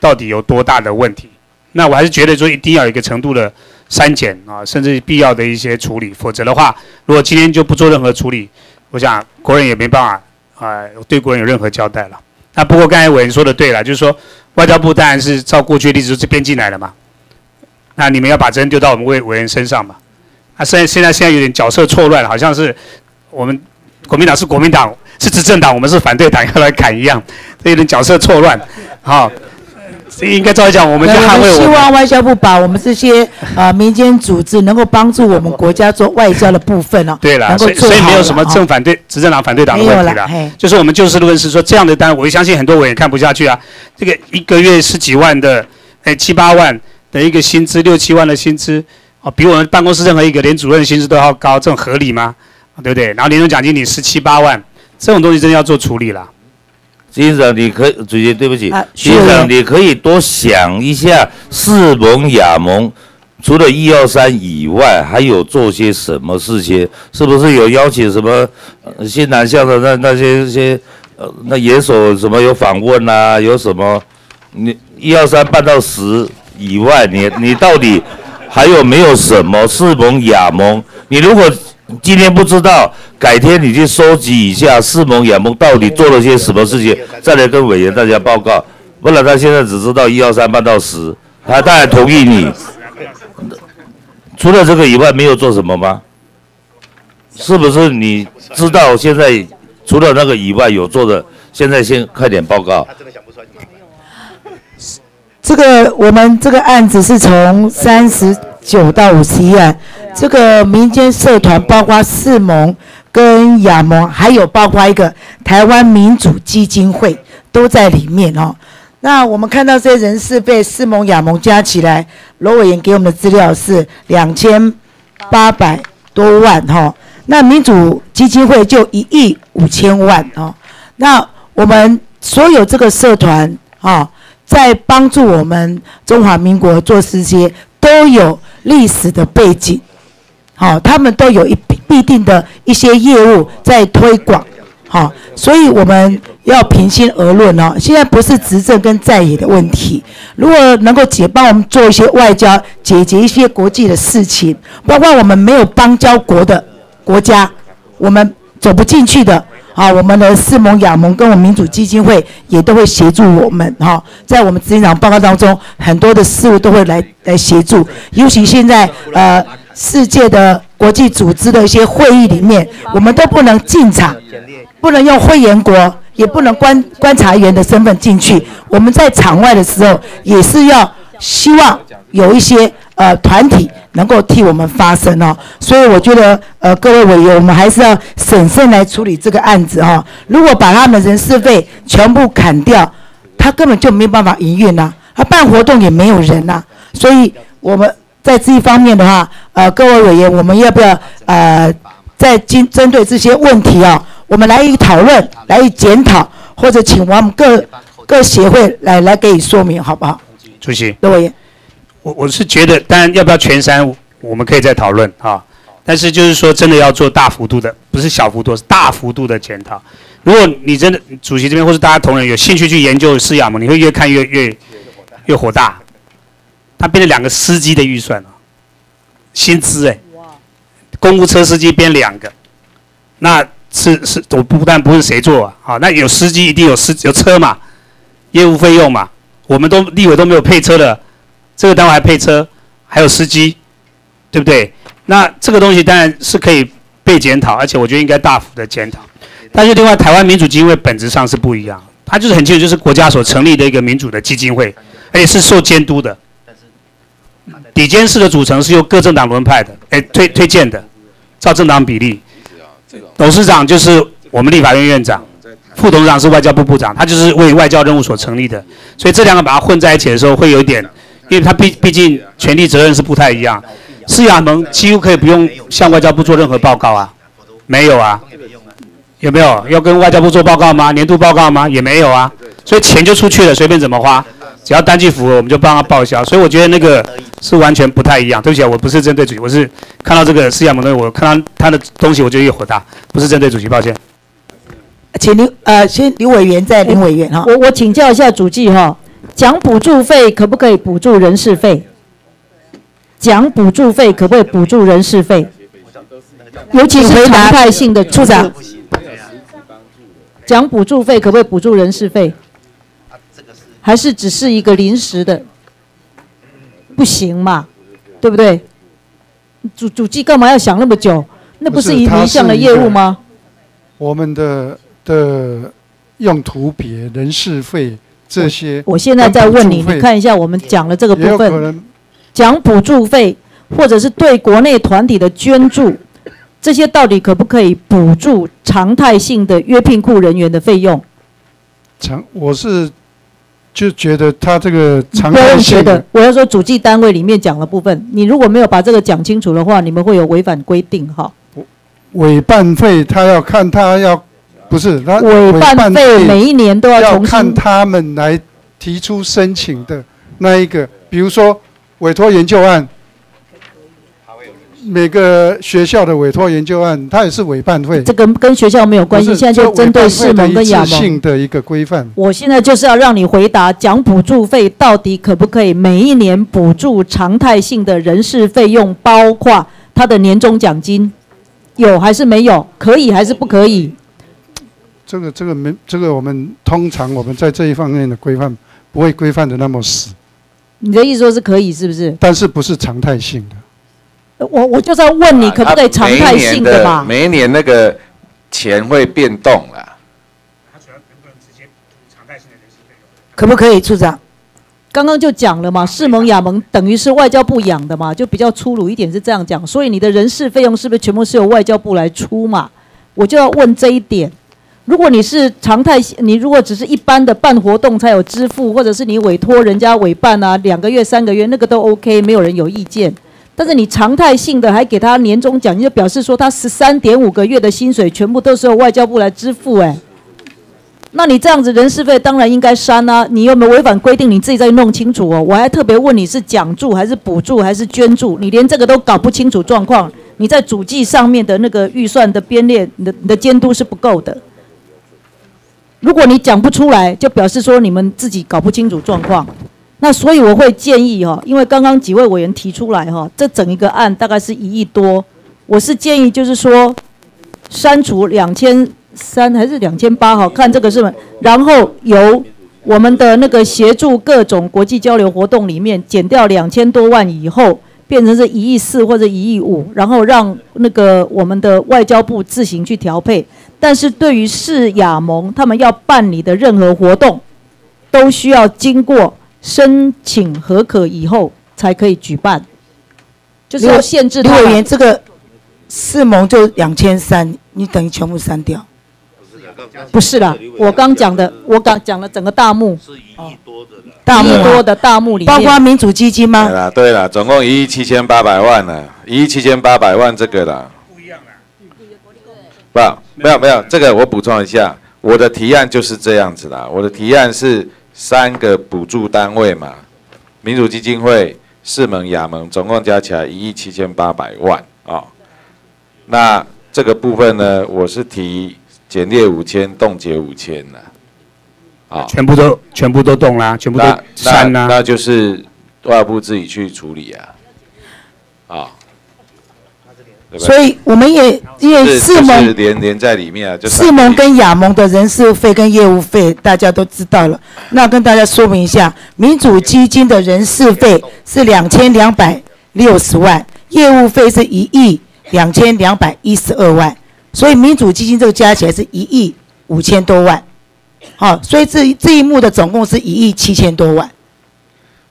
到底有多大的问题那我还是觉得说一定要有一个程度的删减啊，甚至必要的一些处理，否则的话，如果今天就不做任何处理，我想国人也没办法啊、对国人有任何交代了。那不过刚才委员说的对了，就是说外交部当然是照过去的例子这边进来的嘛，那你们要把责任丢到我们委委员身上嘛。啊，现在现在现在有点角色错乱，好像是我们国民党是国民党是执政党，我们是反对党要来砍一样，这有点角色错乱。好、这应该照理讲，我们就捍卫希我们。望外交部把我们这些呃民间组织能够帮助我们国家做外交的部分哦，对了，所以所以没有什么哈正反对执政党反对党的问题了啦，就是我们就事论事说这样的单，我相信很多委员看不下去啊。这个一个月十几万的，哎七八万的一个薪资，六七万的薪资，哦，比我们办公室任何一个连主任薪资都要高，这种合理吗？对不对？然后年终奖金你十七八万，这种东西真的要做处理了。金长，你可以主席，对不起啊，金是长，你可以多想一下，世盟亚盟除了一二三以外，还有做些什么事情？是不是有邀请什么呃新南向的那那些些呃那野手什么有访问啊？有什么？你一二三办到十以外，你你到底还有没有什么世盟亚盟？你如果今天不知道，改天你去收集一下世盟亚盟到底做了些什么事情，再来跟委员大家报告。不然他现在只知道一二三办到十，他当然同意你。除了这个以外，没有做什么吗？是不是你知道现在除了那个以外有做的，现在先快点报告。这个我们这个案子是从三十九到五十一案，这个民间社团包括世盟跟亚盟，还有包括一个台湾民主基金会都在里面哦。那我们看到这些人事费，世盟、亚盟加起来，罗委员给我们的资料是两千八百多万哈、那民主基金会就一亿五千万哦。那我们所有这个社团啊、在帮助我们中华民国做这些，都有历史的背景，好、他们都有一必定的一些业务在推广，好、所以我们要平心而论哦，现在不是执政跟在野的问题，如果能够解帮我们做一些外交，解决一些国际的事情，包括我们没有邦交国的国家，我们走不进去的。啊，我们的世盟、亚盟跟我们民主基金会也都会协助我们哈、在我们执行长报告当中，很多的事务都会来来协助，尤其现在呃世界的国际组织的一些会议里面，我们都不能进场，不能用会员国，也不能观观察员的身份进去。我们在场外的时候，也是要希望有一些呃团体能够替我们发声哦。所以我觉得呃各位委员，我们还是要审慎来处理这个案子哦。如果把他们人事费全部砍掉，他根本就没办法营运呐、他办活动也没有人呐、所以我们在这一方面的话，呃，各位委员，我们要不要呃，在针针对这些问题啊、我们来一讨论，来一检讨，或者请我们各各协会来来给予说明，好不好？主席，各位，我我是觉得，当然要不要全删，我们可以再讨论啊。但是就是说，真的要做大幅度的，不是小幅度，是大幅度的检讨。如果你真的主席这边或是大家同仁有兴趣去研究施亚盟，你会越看越越越火大。他编了两个司机的预算啊，薪资哎，公务车司机编两个，那是是我不但不是谁做啊，好，那有司机一定有司有车嘛，业务费用嘛，我们都立委都没有配车的，这个单位还配车，还有司机，对不对？那这个东西当然是可以被检讨，而且我觉得应该大幅的检讨。但是另外，台湾民主基金会本质上是不一样，它就是很清楚，就是国家所成立的一个民主的基金会，而且是受监督的。底监事的组成是由各政党轮派的，哎推推荐的，照政党比例。董事长就是我们立法院院长，副董事长是外交部部长，他就是为外交任务所成立的。所以这两个把它混在一起的时候，会有一点，因为他毕毕竟权利责任是不太一样。施亚盟几乎可以不用向外交部做任何报告啊，没有啊，有没有要跟外交部做报告吗？年度报告吗？也没有啊，所以钱就出去了，随便怎么花，只要单据符合，我们就帮他报销。所以我觉得那个是完全不太一样。对不起啊，我不是针对主席，我是看到这个施亚盟的，我看到他的东西，我就越火大，不是针对主席，抱歉。请刘呃先刘委员再林委员哈。我我请教一下主计哈，讲补助费可不可以补助人事费？讲补助费可不可以补助人事费？尤其是常态性的处长，讲补助费可不可以补助人事费？还是只是一个临时的？不行嘛，对不对？主主计干嘛要想那么久？那不是一一项的业务吗？我们的的用途别人事费这些，我现在在问你，你看一下我们讲的这个部分，讲补助费或者是对国内团体的捐助，这些到底可不可以补助常态性的约聘库人员的费用？常我是就觉得他这个常不要态性用觉得，我要说主计单位里面讲的部分，你如果没有把这个讲清楚的话，你们会有违反规定哈。委办费，他要看他要不是他委办费每一年都要看他们来提出申请的那一个，比如说委托研究案，每个学校的委托研究案，它也是委办费。这个跟学校没有关系，现在就针对市盟跟亚这委办费的一致性。的一个规范。我现在就是要让你回答，讲补助费到底可不可以每一年补助常态性的人事费用，包括他的年终奖金，有还是没有？可以还是不可以？这个这个没这个我们通常我们在这一方面的规范不会规范的那么死，你的意思说是可以，是不是？但是不是常态性的。我我就是要问你，可不可以常态性的嘛？每一年那个钱会变动啦。可不可以，处长？刚刚就讲了嘛，世盟亚盟等于是外交部养的嘛，就比较粗鲁一点是这样讲。所以你的人事费用是不是全部是由外交部来出嘛？我就要问这一点。如果你是常态性，你如果只是一般的办活动才有支付，或者是你委托人家委办啊，两个月、三个月那个都 OK，没有人有意见。但是你常态性的还给他年终奖你，就表示说他十三点五个月的薪水全部都是由外交部来支付，哎，那你这样子人事费当然应该删啊！你有没有违反规定？你自己再弄清楚哦。我还特别问你是奖助还是补助还是捐助，你连这个都搞不清楚状况，你在主计上面的那个预算的编列，你的你的监督是不够的。如果你讲不出来，就表示说你们自己搞不清楚状况。那所以我会建议哈、因为刚刚几位委员提出来哈、这整一个案大概是一亿多，我是建议就是说删除两千三还是两千八哈，看这个是？然后由我们的那个协助各种国际交流活动里面减掉两千多万以后，变成是一亿四或者一亿五，然后让那个我们的外交部自行去调配。但是对于世亚盟他们要办理的任何活动，都需要经过申请核可以后才可以举办，就是要限制李他委员这个世盟就两千三，你等于全部删掉。不是啦，我刚讲的，我刚讲了整个大幕，大幕啊一亿多的大幕里面，包括民主基金吗对？啦，对啦，总共一亿七千八百万呢，一亿七千八百万这个啦。不一样啦，没有没有，这个我补充一下，我的提案就是这样子啦。我的提案是三个补助单位嘛，民主基金会、四盟、亚盟，总共加起来一亿七千八百万啊、那这个部分呢，我是提减列五千，冻结五千呐。啊，全部都全部都动啦，全部都删啦。那那就是外部自己去处理啊，啊，对对所以我们也因为是就是世盟连连在里面啊，就是世盟跟亚盟的人事费跟业务费大家都知道了。那跟大家说明一下，民主基金的人事费是两千两百六十万，业务费是一亿两千两百一十二万，所以民主基金这个加起来是一亿五千多万。好，所以这这一幕的总共是一亿七千多万。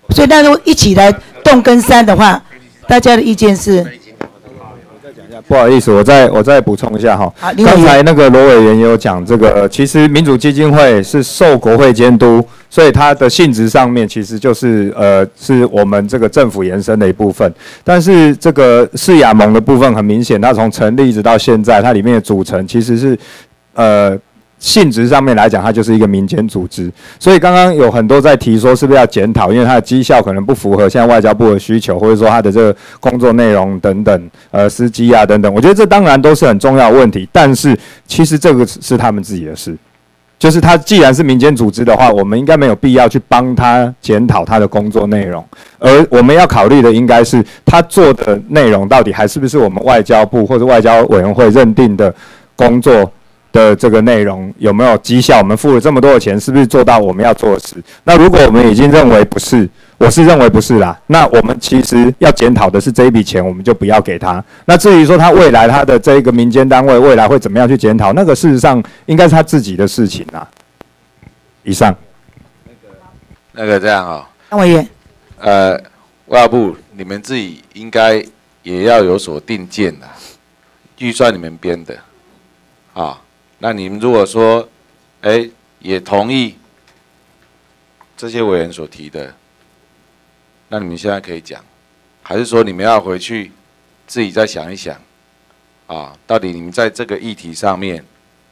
所以大家一起来动跟删的话，大家的意见是？不好意思，我再我再补充一下哈刚才那个罗委员也有讲这个，呃其实民主基金会是受国会监督，所以它的性质上面其实就是呃是我们这个政府延伸的一部分。但是这个世亚盟的部分很明显，它从成立一直到现在，它里面的组成其实是呃。性质上面来讲，它就是一个民间组织，所以刚刚有很多在提说是不是要检讨，因为它的绩效可能不符合现在外交部的需求，或者说它的这个工作内容等等，呃，司机啊等等，我觉得这当然都是很重要的问题，但是其实这个是他们自己的事，就是他既然是民间组织的话，我们应该没有必要去帮他检讨他的工作内容，而我们要考虑的应该是他做的内容到底还是不是我们外交部或者外交委员会认定的工作的这个内容有没有绩效？我们付了这么多的钱，是不是做到我们要做的事？那如果我们已经认为不是，我是认为不是啦，那我们其实要检讨的是这一笔钱，我们就不要给他。那至于说他未来他的这一个民间单位未来会怎么样去检讨，那个事实上应该是他自己的事情啦。以上。那个这样啊、张委员，呃，外交部你们自己应该也要有所定见的，预算你们编的，啊，那你们如果说，哎，也同意这些委员所提的，那你们现在可以讲，还是说你们要回去自己再想一想，啊，到底你们在这个议题上面，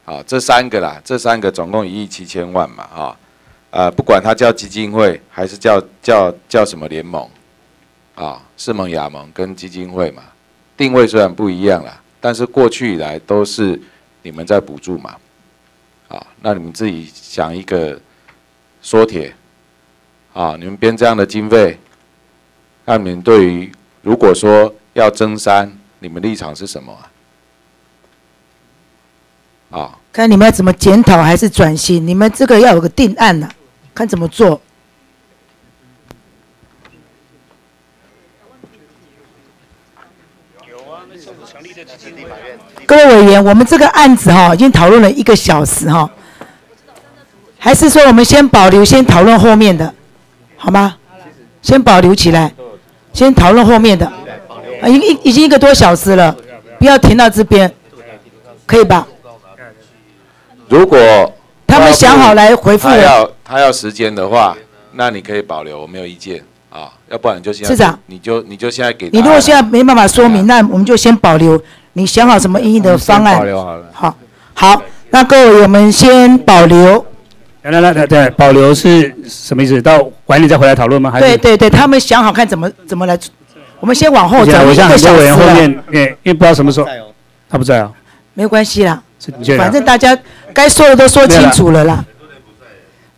啊，这三个啦，这三个总共一亿七千万嘛，啊。呃，不管它叫基金会还是叫叫叫什么联盟，啊，是盟、亚盟跟基金会嘛，定位虽然不一样啦，但是过去以来都是你们在补助嘛，啊，那你们自己想一个缩帖，啊，你们编这样的经费，那你们对于如果说要增删，你们立场是什么啊？看你们要怎么检讨还是转型，你们这个要有个定案呐、看怎么做。各位委员，我们这个案子哈、已经讨论了一个小时哈、还是说我们先保留，先讨论后面的，好吗？先保留起来，先讨论后面的。啊，已经已经一个多小时了，不要停到这边，可以吧？如果他们想好来回复了他要他要时间的话，那你可以保留，我没有意见啊。要不然你就现在市长你就你就现在给你如果现在没办法说明，那我们就先保留。你想好什么应的方案？保留好了。好，好，那各位我们先保留。来来来来，对，保留是什么意思？到晚点再回来讨论吗？还是对对对，他们想好看怎么怎么来。我们先往后走我一个小时像很多委员后，面，因为因为不知道什么时候，他不在啊。没有关系啦，反正大家该说的都说清楚了啦。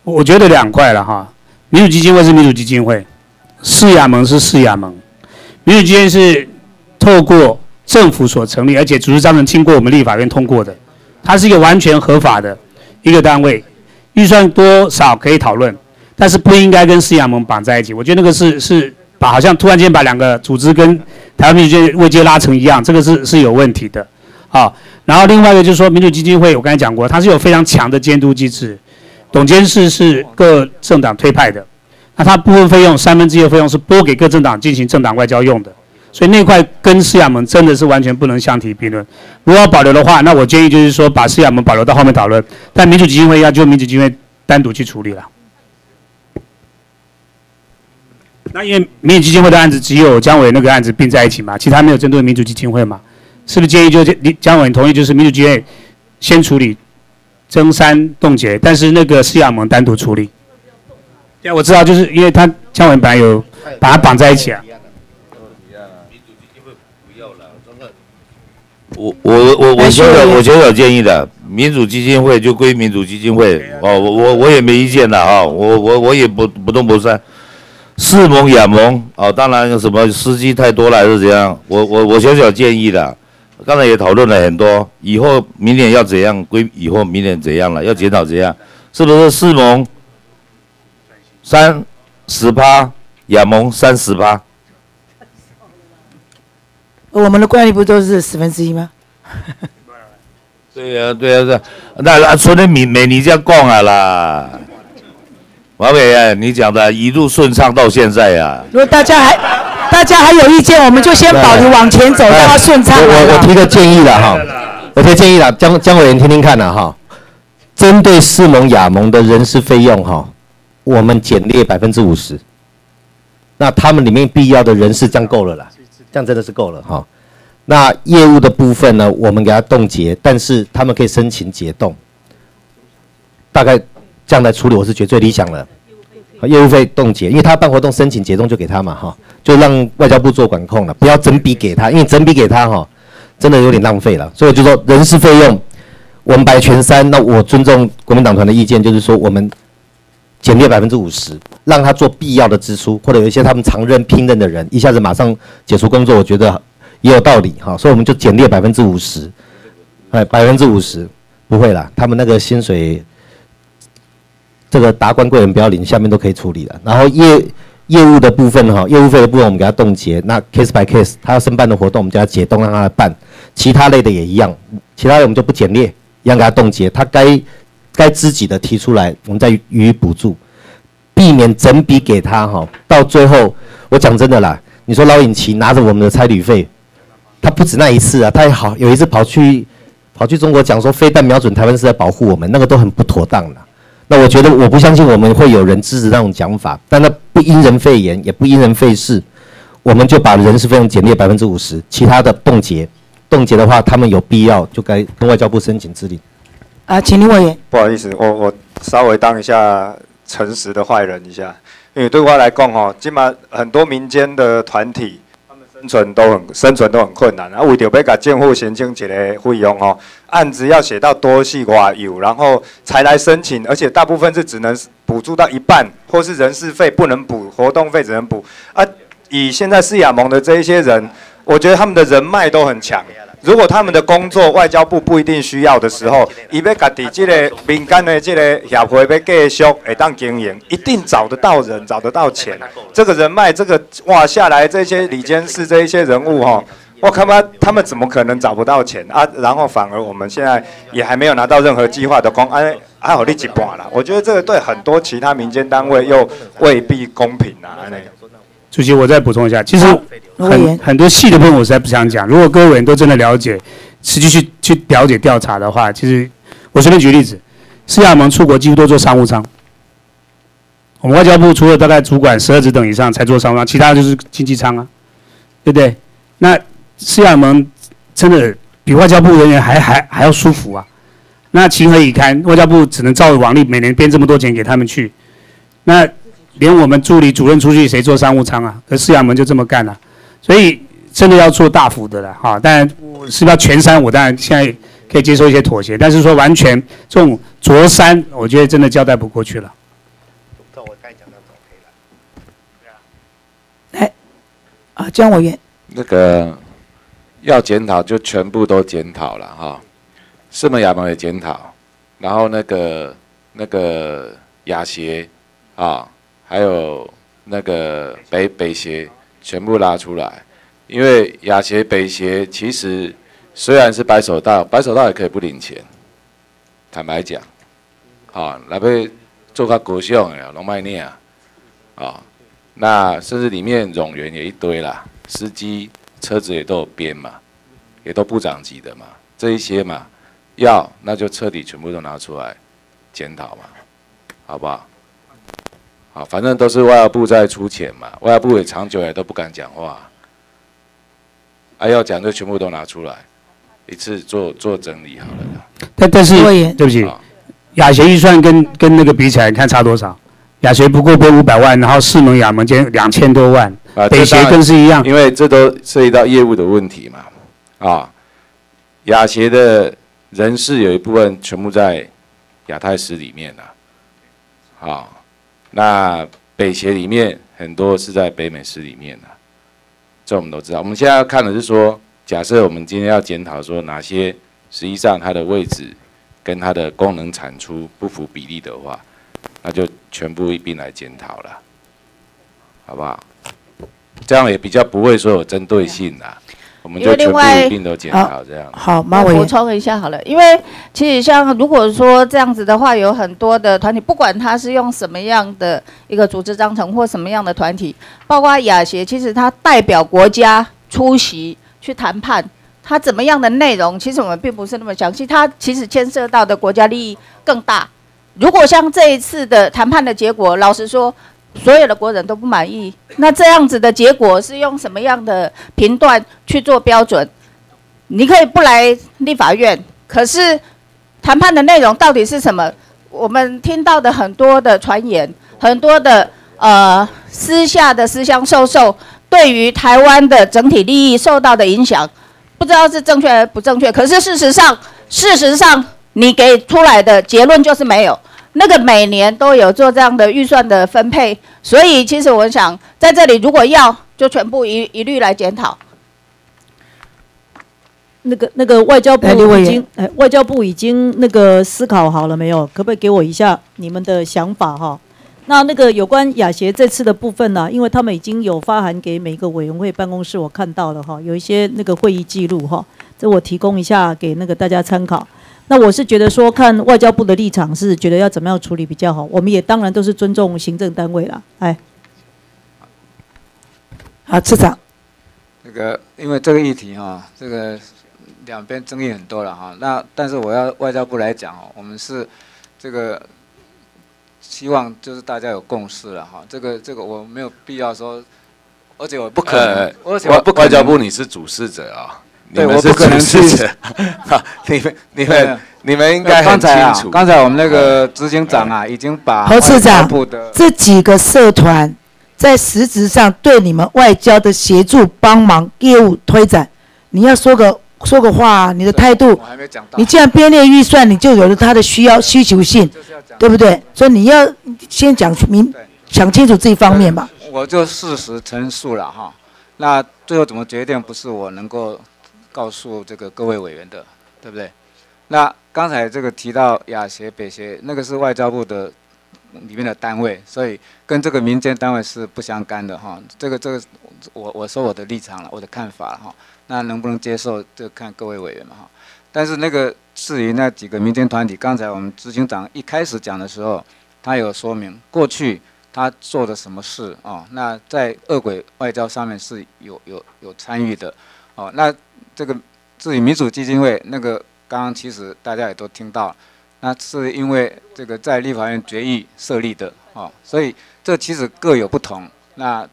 我我觉得两块了哈，民主基金会是民主基金会，释亚盟是释亚盟，民主基金是透过政府所成立，而且组织章程经过我们立法院通过的，它是一个完全合法的一个单位，预算多少可以讨论，但是不应该跟市亚盟绑在一起。我觉得那个是是把好像突然间把两个组织跟台湾民主基金位阶拉成一样，这个是是有问题的。好，然后另外一个就是说，民主基金会我刚才讲过，它是有非常强的监督机制，董监事是各政党推派的，那它部分费用三分之一的费用是拨给各政党进行政党外交用的，所以那块跟市亚盟真的是完全不能相提并论。如果要保留的话，那我建议就是说把市亚盟保留到后面讨论，但民主基金会要就民主基金会单独去处理了。那因为民主基金会的案子只有姜伟那个案子并在一起嘛，其他没有针对民主基金会嘛，是不是建议就你姜伟同意就是民主基金会先处理增三冻结，但是那个市亚盟单独处理。对，我知道，就是因为他姜伟本来有把它绑在一起啊。我我我我小小我小小建议的，民主基金会就归民主基金会哦，我我我也没意见的啊，我我我也不不动不散。世盟亚盟哦，当然什么司机太多了还是怎样，我我我小小建议的，刚才也讨论了很多，以后明年要怎样归以后明年怎样了，要检讨怎样，是不是世盟三十八，亚盟三十趴？我们的惯例不都是十分之一吗？对呀、对呀、对呀、那那纯的美美你这样讲啊啦，王伟啊，你讲的一路顺畅到现在呀、如果大家还大家还有意见，我们就先保留往前走，让它顺畅。我我我提个建议了哈，我提个建议了，江江委员听听看了哈。针对世盟亚盟的人事费用哈，我们减列百分之五十，那他们里面必要的人事这样够了啦，这样真的是够了哈。那业务的部分呢，我们给他冻结，但是他们可以申请解冻，大概这样来处理，我是觉得最理想了。业务费冻结，因为他办活动申请解冻就给他嘛哈，就让外交部做管控了，不要整笔给他，因为整笔给他哈，真的有点浪费了。所以就说人事费用我们摆全三，那我尊重国民党团的意见，就是说我们减掉百分之五十，让他做必要的支出，或者有一些他们常任聘任的人，一下子马上解除工作，我觉得也有道理哈，所以我们就减列百分之五十，哎，百分之五十不会啦，他们那个薪水，这个达官贵人不要领，下面都可以处理了。然后业业务的部分哈，业务费的部分我们给他冻结，那 case by case，他要申办的活动我们叫他解冻让他来办，其他类的也一样，其他的我们就不减列，一样给他冻结，他该该自己的提出来，我们再予以补助，避免整笔给他哈，到最后我讲真的啦，你说老尹奇拿着我们的差旅费，他不止那一次啊，他也好有一次跑去跑去中国讲说非但瞄准台湾是在保护我们，那个都很不妥当的。那我觉得我不相信我们会有人支持那种讲法，但那不因人废言，也不因人废事，我们就把人事费用减列百分之五十，其他的冻结，冻结的话，他们有必要就该跟外交部申请指令。啊，请林委员。不好意思，我我稍微当一下诚实的坏人一下，因为对我来讲吼，起码很多民间的团体，他们生存都很生存都很困难啊，为着要给政府申请一个费用哦，案子要写到多细寡有，然后才来申请，而且大部分是只能补助到一半，或是人事费不能补，活动费只能补啊。以现在四亚盟的这一些人，我觉得他们的人脉都很强。如果他们的工作外交部不一定需要的时候，伊要家己这个民间的这个协会要继续会当经营，一定找得到人，找得到钱。这个人脉，这个哇下来这些里监事这一些人物哈，我看他他们怎么可能找不到钱啊？然后反而我们现在也还没有拿到任何计划的公安，还好利几半了。我觉得这个对很多其他民间单位又未必公平啊。那主席，我再补充一下，其实很很多细的部分我实在不想讲。如果各位委员都真的了解，实际去去了解调查的话，其实我随便举例子，四亚盟出国几乎都坐商务舱，我们外交部除了大概主管十二职等以上才坐商务舱，其他就是经济舱啊，对不对？那四亚盟真的比外交部人员还还还要舒服啊，那情何以堪？外交部只能照往例每年编这么多钱给他们去，那连我们助理主任出去谁坐商务舱啊？可四亚门就这么干了，所以真的要做大幅的了哈。当然是要全删，我当然现在可以接受一些妥协，但是说完全这种着删，我觉得真的交代不过去了。啊，江委员。那个要检讨就全部都检讨了哈，四门亚门也检讨，然后那个那个亚协啊，还有那个北北协全部拉出来，因为亚协北协其实虽然是白手套，白手套也可以不领钱，坦白讲，啊，来被做个国秀呀，龙脉念啊，啊。那甚至里面冗员也一堆啦，司机车子也都有编嘛，也都部长级的嘛，这一些嘛，要那就彻底全部都拿出来检讨嘛，好不好？好，反正都是外交部在出钱嘛，外交部也长久也都不敢讲话，啊要讲就全部都拿出来，一次做做整理好了啦。但但是对不起，亚协预算跟跟那个比起来，你看差多少？亚协不过拨五百万，然后四门亚盟间两千多万，北协更是一样。因为这都涉及到业务的问题嘛，啊，亚协的人事有一部分全部在亚太司里面呐，好，那北协里面很多是在北美市里面呐，这我们都知道。我们现在要看的是说，假设我们今天要检讨说哪些实际上它的位置跟它的功能产出不符比例的话。那就全部一并来检讨了，好不好？这样也比较不会说有针对性啦。我们就全部一并都检查这样。好，马委补充一下好了，因为其实像如果说这样子的话，有很多的团体，不管他是用什么样的一个组织章程或什么样的团体，包括亚协，其实他代表国家出席去谈判，他怎么样的内容，其实我们并不是那么详细，他其实牵涉到的国家利益更大。如果像这一次的谈判的结果，老实说，所有的国人都不满意，那这样子的结果是用什么样的评断去做标准？你可以不来立法院，可是谈判的内容到底是什么？我们听到的很多的传言，很多的呃私下的私相授受，对于台湾的整体利益受到的影响，不知道是正确还是不正确。可是事实上，事实上。你给出来的结论就是没有。那个每年都有做这样的预算的分配，所以其实我想在这里，如果要就全部一一律来检讨。那个那个外交部已经，哎，外交部已经那个思考好了没有？可不可以给我一下你们的想法哈？那那个有关雅协这次的部分呢、因为他们已经有发函给每个委员会办公室，我看到了哈，有一些那个会议记录哈，这我提供一下给那个大家参考。那我是觉得说，看外交部的立场是觉得要怎么样处理比较好，我们也当然都是尊重行政单位啦，哎。好，次长。这个因为这个议题哈、这个两边争议很多了哈。那但是我要外交部来讲哦，我们是这个希望就是大家有共识了哈。这个这个我没有必要说，而且我不可能，呃而且我不可能外交部你是主事者啊，你对，们是我不可能去主事者，<laughs> 好你们你们你们应该很刚才啊清楚。刚才我们那个执行长啊，已经把侯市长，这几个社团在实质上对你们外交的协助、帮忙、业务推展，你要说个说个话啊，你的态度。你既然编列预算，你就有了他的需要需求性，对不对？所以你要先讲明讲清楚这一方面吧。我就事实陈述了哈。那最后怎么决定，不是我能够告诉这个各位委员的，对不对？那刚才这个提到亚协、北协，那个是外交部的里面的单位，所以跟这个民间单位是不相干的哈。这个这个，我我说我的立场了，我的看法哈。那能不能接受，就看各位委员嘛哈。但是那个至于那几个民间团体，刚才我们执行长一开始讲的时候，他有说明过去他做的什么事哦。那在恶鬼外交上面是有有有参与的哦。那这个至于民主基金会那个，刚刚其实大家也都听到了，那是因为这个在立法院决议设立的哦，所以这其实各有不同。那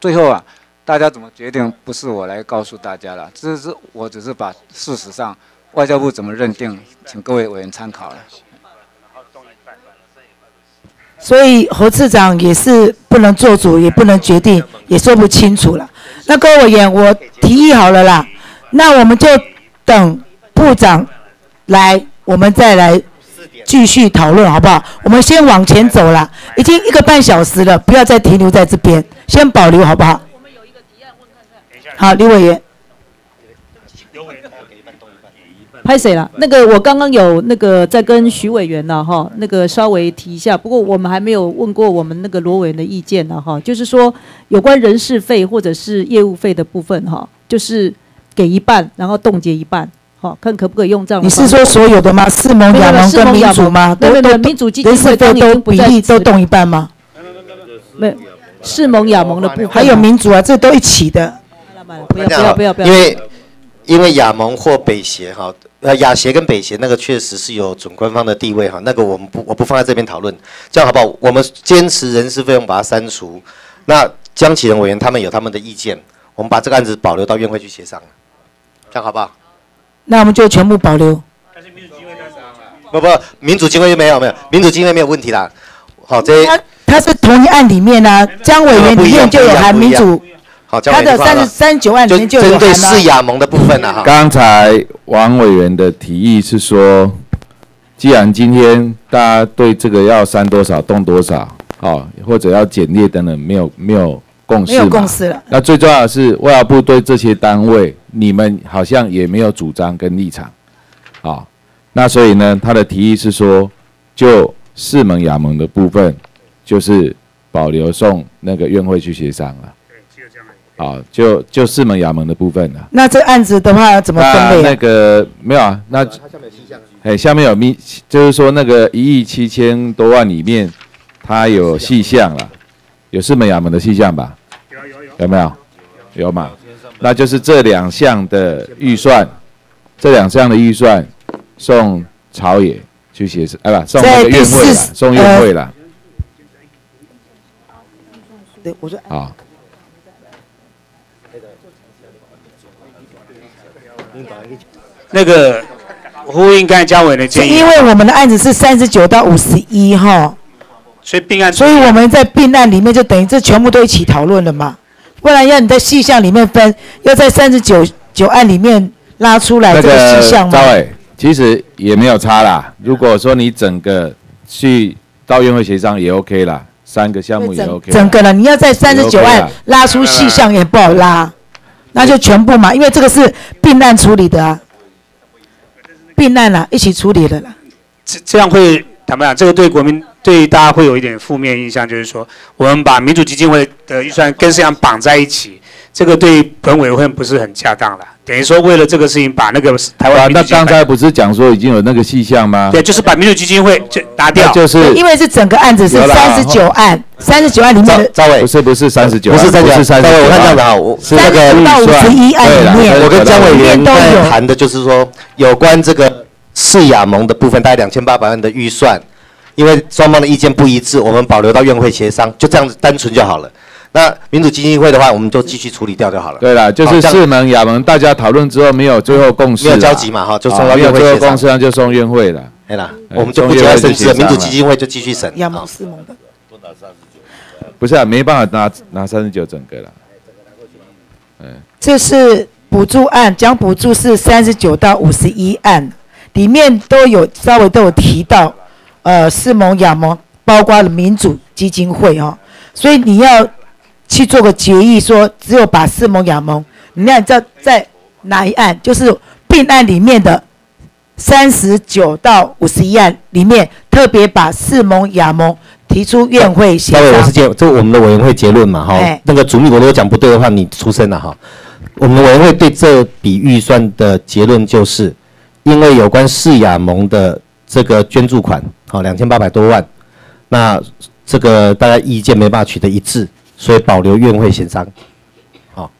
最后啊，大家怎么决定，不是我来告诉大家了，只是我只是把事实上外交部怎么认定，请各位委员参考了。所以侯次长也是不能做主，也不能决定，也说不清楚了。那各位委员，我提议好了啦，那我们就等部长来，我们再来继续讨论，好不好？我们先往前走了，已经一个半小时了，不要再停留在这边，先保留好不好？好，李委员。拍谁了？那个我刚刚有那个在跟徐委员呢，哈，那个稍微提一下。不过我们还没有问过我们那个罗委员的意见呢，哈，就是说有关人事费或者是业务费的部分，哈，就是给一半，然后冻结一半，好，看可不可以用这样的你。是说所有的吗？世盟、亚盟跟世盟亚盟民主吗？没有没有没有都民主基金人事费会当已都比经不在此例都动一半吗？没有世盟亚盟的部分，还有民主啊，这都一起的。不要不要不要不要，因为因为亚盟或北协哈，呃亚协跟北协那个确实是有准官方的地位哈，那个我们不我不放在这边讨论，这样好不好？我们坚持人事费用把它删除。那江启仁委员他们有他们的意见，我们把这个案子保留到院会去协商，这样好不好？那我们就全部保留。不不，民主机会没有没有，民主机会没有问题啦。好，这他他是同一案里面呢、江委员里面就有含民主，好，他的三十三九案里面就有针对。四亚盟的部分啊，哈。刚才王委员的提议是说，既然今天大家对这个要删多少动多少，哦，或者要简略等等，没有没有共识没有共识了。那最重要的是，外交部对这些单位，你们好像也没有主张跟立场，啊、那所以呢，他的提议是说，就四门亚门的部分，就是保留送那个院会去协商了。好，就就四门衙门的部分了。那这案子的话怎么分那那？个没有啊，那哎，下面有密，就是说那个一亿七千多万里面，它有细项了，有四门衙门的细项吧？有没有？有嘛？那就是这两项的预算，这两项的预算送朝野去协商，哎不，送那个院会了，送院会了。对，我说啊。那个呼应刚才姜伟的是建议，因为我们的案子是三十九到五十一哈，所以并案，所以我们在并案里面就等于这全部都一起讨论了嘛，不然要你在细项里面分，要在三十九九案里面拉出来这个细个项吗赵。伟，其实也没有差啦。如果说你整个去到院会协商也 OK 啦，三个项目也 OK 啦。整个了，你要在三十九案拉出细项也不好拉，那就全部嘛，因为这个是并案处理的啊，并案啦，一起处理的啦。这这样会坦白讲，这个对国民对大家会有一点负面印象，就是说我们把民主基金会的预算跟市场绑在一起，这个对本委会不是很恰当了。等于说为了这个事情把那个台湾，民主基金会那刚才不是讲说已经有那个细项吗？对，就是把民主基金会就拿掉，那就是因为是整个案子是三十九案，三十九案里面的赵伟不是不是三十九，不是三十九，不是三十九，赵伟，我看这样子啊，我是那个30到预算51案里面我跟江委员都有在谈的就是说，有关这个四亚盟的部分，大概两千八百万的预算，因为双方的意见不一致，我们保留到院会协商，就这样子单纯就好了。那民主基金会的话，我们就继续处理掉就好了。对了，就是四门、亚门，大家讨论之后没有最后共识啦，没有交集嘛哈就送到院会协商最后共识，那就送院会了。对啦，哎我们就不节外生枝了，民主基金会就继续审。亚盟四盟的，不是啊，没办法拿拿三十九整个了。这是补助案，讲补助是三十九到五十一案，里面都有稍微都有提到，呃，世盟、亚盟，包括了民主基金会哦，所以你要去做个决议，说只有把世盟、亚盟，你看在在哪一案，就是并案里面的三十九到五十一案里面，特别把世盟、亚盟提出院会协稍微我是。结，这是我们的委员会结论嘛，哈哎，那个主秘我如果讲不对的话，你出声了哈。我们的委员会对这笔预算的结论就是，因为有关市亚盟的这个捐助款，好两千八百多万，那这个大家意见没办法取得一致，所以保留院会协商。好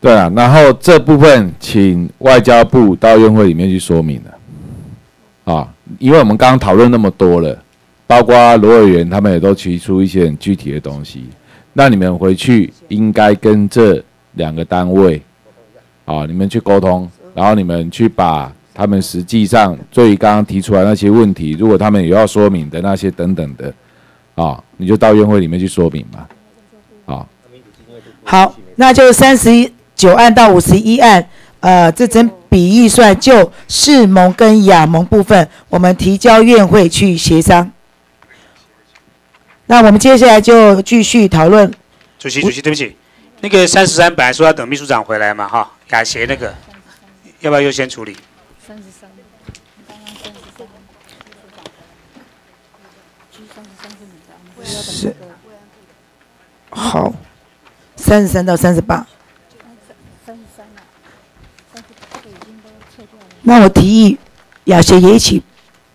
对啊，然后这部分请外交部到院会里面去说明了，啊，因为我们刚刚讨论那么多了，包括罗委员他们也都提出一些很具体的东西，那你们回去应该跟这两个单位，啊，你们去沟通，然后你们去把他们实际上对于刚刚提出来那些问题，如果他们有要说明的那些等等的，啊，你就到院会里面去说明嘛，啊。好，那就三十九案到五十一案，呃，这整笔预算就世盟跟亚盟部分，我们提交院会去协商。那我们接下来就继续讨论主席，主席，对不起，那个三十三本来说要等秘书长回来嘛，哈，雅协那个要不要优先处理？三十三，刚刚三十三是好，三十三到三十八。那我提议雅协也一起、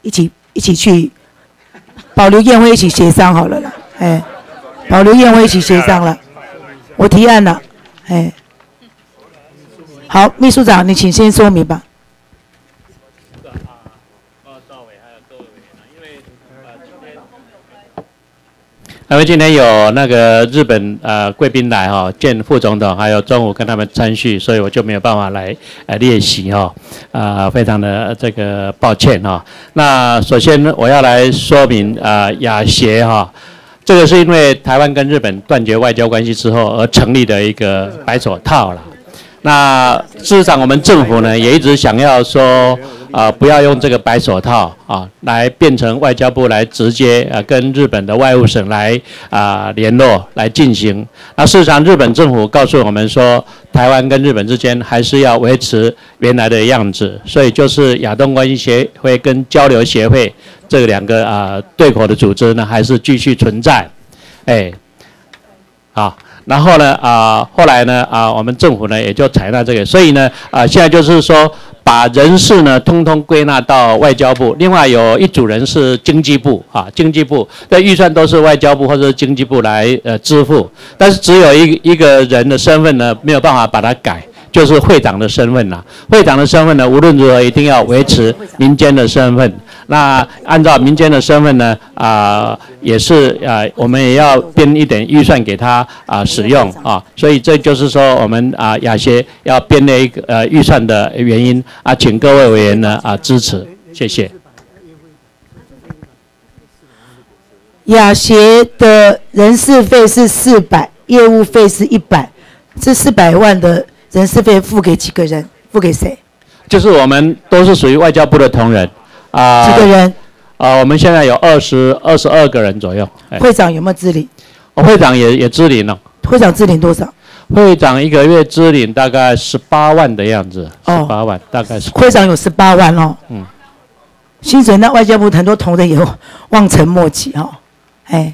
一起、一起去保留宴会一起协商好了啦，哎，保留宴会一起协商了，我提案了，哎，好，秘书长你请先说明吧。因为今天有那个日本呃贵宾来哈、见副总统，还有中午跟他们参叙，所以我就没有办法来呃列席哈、啊、非常的这个抱歉哈、那首先我要来说明啊、雅协哈、这个是因为台湾跟日本断绝外交关系之后而成立的一个白手套了。那事实上，我们政府呢也一直想要说，啊、不要用这个白手套啊，来变成外交部来直接啊跟日本的外务省来啊、联络来进行。那事实上，日本政府告诉我们说，台湾跟日本之间还是要维持原来的样子，所以就是亚东关系协会跟交流协会这两个啊、对口的组织呢，还是继续存在。哎，好。然后呢，啊、后来呢，啊、我们政府呢也就采纳这个，所以呢，啊、现在就是说，把人事呢通通归纳到外交部，另外有一组人是经济部啊，经济部的预算都是外交部或者经济部来呃支付，但是只有一一个人的身份呢没有办法把它改。就是会长的身份啦，会长的身份呢，无论如何一定要维持民间的身份。那按照民间的身份呢，啊、也是啊、我们也要编一点预算给他啊、使用啊。所以这就是说，我们啊雅协要编列一个呃预算的原因啊，请各位委员呢啊支持，谢谢。雅协的人事费是四百，业务费是一百，这四百万的人事费付给几个人？付给谁？就是我们都是属于外交部的同仁啊。几个人？啊，我们现在有二十二十二个人左右。哎会长有没有资领？哦会长也也支领了。会长资领多少？会长一个月支领大概十八万的样子，十哦八万大概是。会长有十八万哦。嗯。薪水那外交部很多同仁也望尘莫及哦。哎，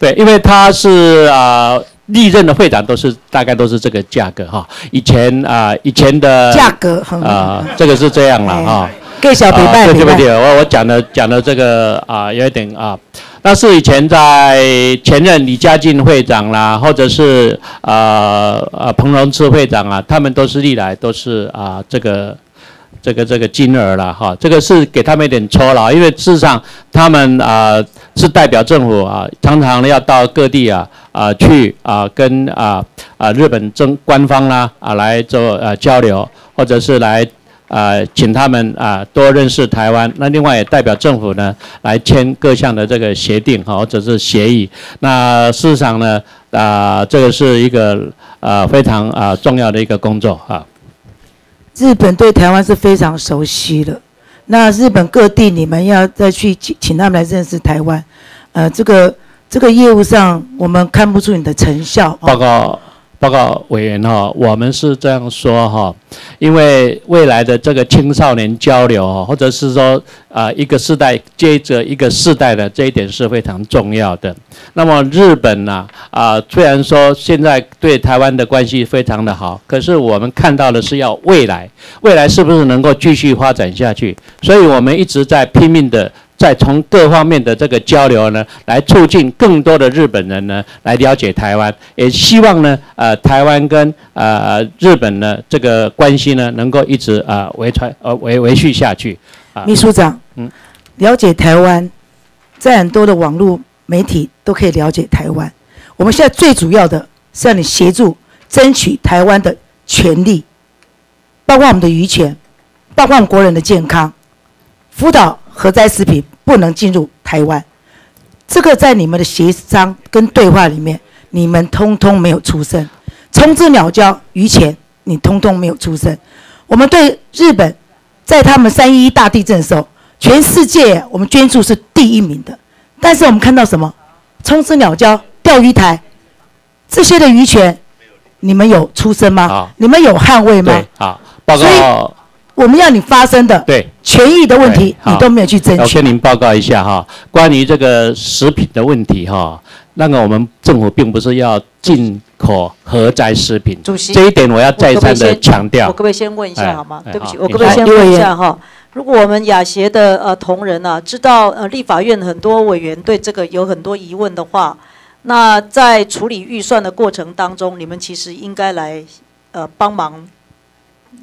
对，因为他是啊、历任的会长都是大概都是这个价格哈。以前啊、以前的价格很啊、这个是这样了哈。给小北啊拜对对不对？我我讲的讲的这个啊、有一点啊，那是以前在前任李家进会长啦，或者是啊啊彭荣志会长啊，他们都是历来都是啊、这个。这个这个金额了哈，这个是给他们一点酬劳，因为事实上他们啊、是代表政府啊，常常要到各地啊啊、去啊跟啊啊日本政官方啦啊来做呃交流，或者是来啊请他们啊多认识台湾。那另外也代表政府呢来签各项的这个协定哈，或者是协议。那事实上呢啊、这个是一个啊非常啊重要的一个工作啊。日本对台湾是非常熟悉的。那日本各地你们要再去请请他们来认识台湾，呃，这个这个业务上我们看不出你的成效。报告报告委员哈，我们是这样说哈，因为未来的这个青少年交流，或者是说啊、一个世代接着一个世代的这一点是非常重要的。那么日本呢啊、虽然说现在对台湾的关系非常的好，可是我们看到的是要未来，未来是不是能够继续发展下去？所以我们一直在拼命的。在从各方面的这个交流呢，来促进更多的日本人呢来了解台湾，也希望呢，呃，台湾跟呃日本呢这个关系呢能够一直啊、维传呃维维续下去。啊秘书长，嗯了解台湾，在很多的网络媒体都可以了解台湾。我们现在最主要的是让你协助争取台湾的权利，包括我们的渔权，包括我们国人的健康，辅导核灾食品不能进入台湾。这个在你们的协商跟对话里面，你们通通没有出声。冲之鸟礁渔权，你通通没有出声。我们对日本，在他们三一一大地震的时候，全世界我们捐助是第一名的。但是我们看到什么？冲之鸟礁、钓鱼台这些的渔权，你们有出声吗？你们有捍卫吗对？，好，报所以告我们要你发生的对权益的问题，你都没有去争取我取。跟您报告一下哈，关于这个食品的问题哈，那个我们政府并不是要进口核灾食品，主席这一点我要再三的强调。我可不可以先问一哎下好吗？哎对不起，我可不可以先问一下哈？如果我们雅协的呃同仁啊，知道呃立法院很多委员对这个有很多疑问的话，那在处理预算的过程当中，你们其实应该来呃帮忙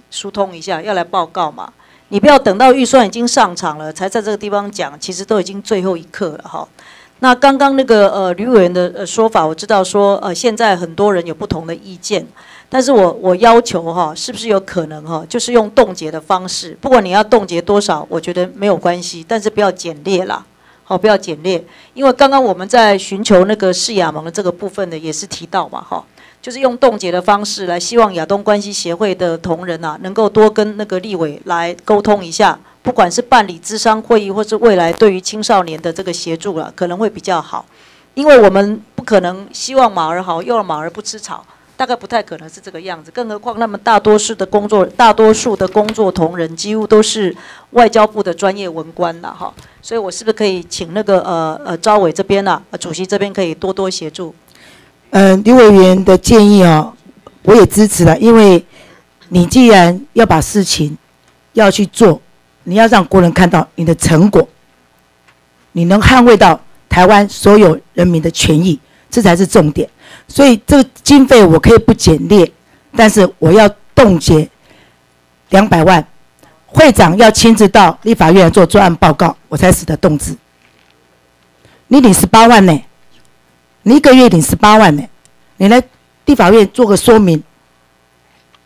疏通一下，要来报告嘛。你不要等到预算已经上场了才在这个地方讲，其实都已经最后一刻了哈。那刚刚那个呃吕委员的说法，我知道说呃现在很多人有不同的意见，但是我我要求哈，是不是有可能哈，就是用冻结的方式，不管你要冻结多少，我觉得没有关系，但是不要简列啦，好，不要简列，因为刚刚我们在寻求那个释亚盟的这个部分呢，也是提到嘛哈。就是用冻结的方式来，希望亚东关系协会的同仁啊，能够多跟那个立委来沟通一下，不管是办理咨商会议，或是未来对于青少年的这个协助了，可能会比较好。因为我们不可能希望马儿好，又让马儿不吃草，大概不太可能是这个样子。更何况他们大多数的工作，大多数的工作同仁几乎都是外交部的专业文官了哈。所以我是不是可以请那个呃呃招委这边啊，主席这边可以多多协助？嗯，刘委员的建议哦，我也支持了，因为你既然要把事情要去做，你要让国人看到你的成果，你能捍卫到台湾所有人民的权益，这才是重点。所以这个经费我可以不减列，但是我要冻结两百万，会长要亲自到立法院做专案报告，我才使得动之。你领十八万呢？你一个月领十八万呢，你来地法院做个说明，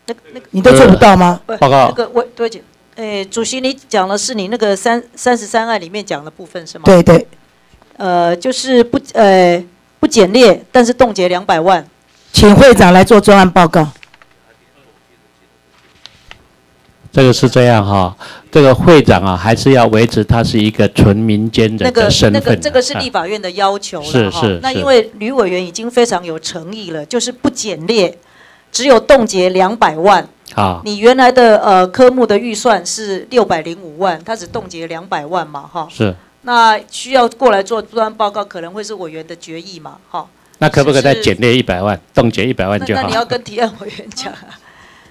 那那个你都做不到吗？报告那个我对不起，诶，主席，你讲的是你那个三三十三案里面讲的部分是吗？对对。呃，就是不呃不减列，但是冻结两百万。请会长来做专案报告。这个是这样哈，这个会长啊，还是要维持他是一个纯民间的身份。那个这个是啊立法院的要求了哈是是是那因为吕委员已经非常有诚意了，就是不简列，只有冻结两百万。啊，你原来的呃科目的预算是六百零五万，他只冻结两百万嘛哈。是。那需要过来做专案报告，可能会是委员的决议嘛哈。那可不可以再是减列一百万，冻结一百万就好那那你？要跟提案委员讲啊。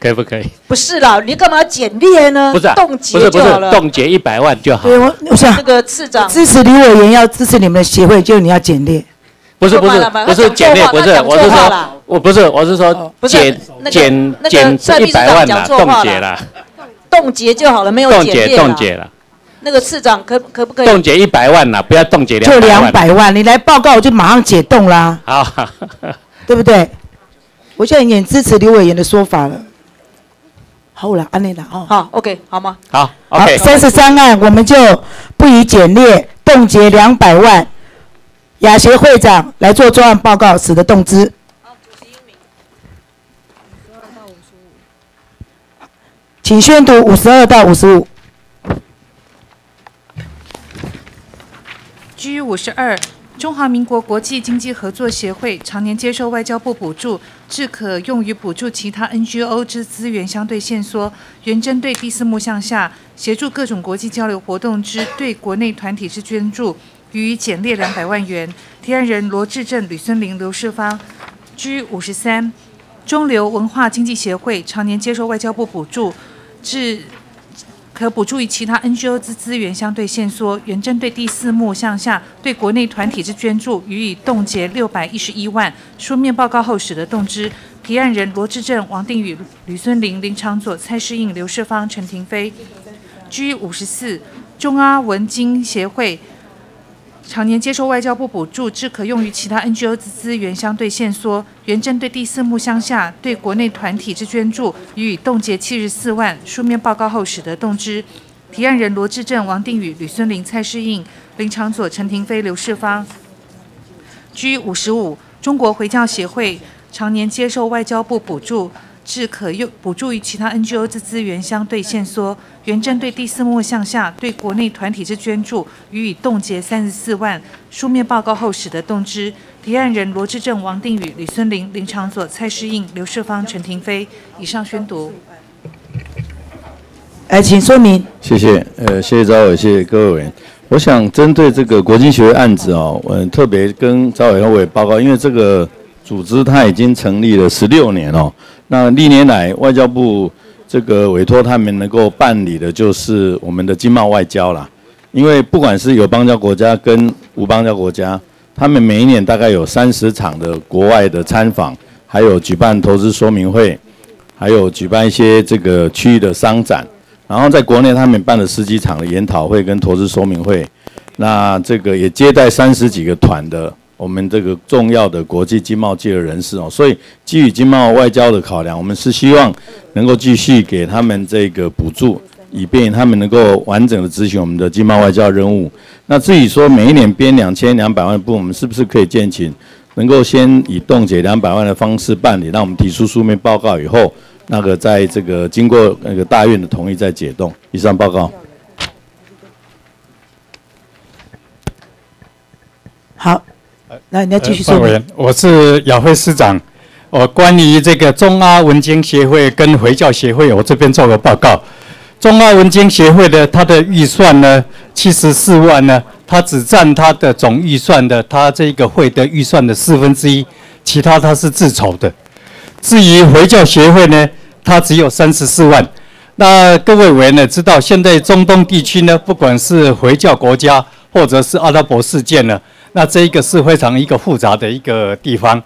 可不可以？不是啦，你干嘛简列呢？不是啊，冻不是不结就是好了。冻结一百万就好。对我我想这个市长支持李委员要支持你们的协会，就你要简列。不是不是不是减列，不是，我是说，我不是，我是说减减减一百万啦，讲错话了冻结啦，冻结就好了，没有冻结冻结了，那个市长可可不可以？冻结一百万啦，不要冻结就两两百万。百万，你来报告我就马上解冻啦，好，对不对？我现在已经支持刘委员的说法了。好了，安内了哦。好，OK，好吗？好好，，OK。三十三案我们就不予简列，冻结两百万。雅协会长来做专案报告，使得动资。请宣读五十二到五十五。G 五十二，中华民国国际经济合作协会常年接受外交部补助，至可用于补助其他 NGO 之资源相对限缩，原针对第四目项下协助各种国际交流活动之对国内团体之捐助，予以减列两百万元。提案人罗志正、吕孙林、刘世芳。G 五十三，中流文化经济协会常年接受外交部补助，至可补助于其他 NGO 之资源相对限缩，原针对第四目向下对国内团体之捐助予以冻结六百一十一万，书面报告后使得动之。提案人罗志正、王定宇、吕孙林、林长佐、蔡世应、刘世芳、陈廷飞。G 五十四，中阿文经协会常年接受外交部补助，至可用于其他 NGO 之资源相对限缩，原针对第四目乡下对国内团体之捐助予以冻结七十四万，书面报告后使得动之。提案人罗志正、王定宇、吕孙林、蔡世应、林长佐、陈廷飞、刘世芳。G 五十五，中国回教协会常年接受外交部补助，至可用补助于其他 NGO 之资源相对限缩，原针对第四目项下对国内团体之捐助予以冻结三十四万，书面报告后使得动之。提案人罗志正、王定宇、李孙林、林长佐、蔡世应、刘世芳、陈廷飞。以上宣读。哎，请说明。谢谢，呃，谢谢赵伟，谢谢各位委员。我想针对这个国经学会案子哦，我特别跟赵委和委报告，因为这个组织它已经成立了十六年哦，那历年来外交部这个委托他们能够办理的就是我们的经贸外交啦。因为不管是有邦交国家跟无邦交国家，他们每一年大概有三十场的国外的参访，还有举办投资说明会，还有举办一些这个区域的商展。然后在国内，他们办了十几场的研讨会跟投资说明会，那这个也接待三十几个团的我们这个重要的国际经贸界的人士哦。所以基于经贸外交的考量，我们是希望能够继续给他们这个补助，以便他们能够完整的执行我们的经贸外交任务。那至于说每一年编两千两百万部，我们是不是可以建请能够先以冻结两百万的方式办理，让我们提出书面报告以后。那个在这个经过那个大院的同意再解冻。以上报告。好，来，你要继续说明。呃范委员，我是亚辉市长。我关于这个中阿文经协会跟回教协会，我这边做个报告。中阿文经协会的它的预算呢，七十四万呢，它只占它的总预算的它这个会的预算的四分之一，其他它是自筹的。至于回教协会呢，它只有三十四万。那各位委员呢知道，现在中东地区呢，不管是回教国家或者是阿拉伯世界呢，那这一个是非常一个复杂的一个地方。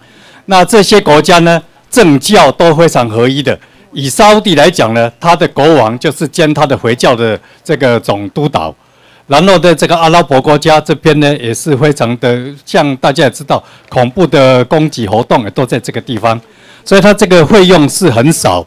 那这些国家呢，政教都非常合一的。以沙地来讲呢，他的国王就是兼他的回教的这个总督导。然后的这个阿拉伯国家这边呢，也是非常的，像大家也知道，恐怖的攻击活动也都在这个地方，所以它这个费用是很少。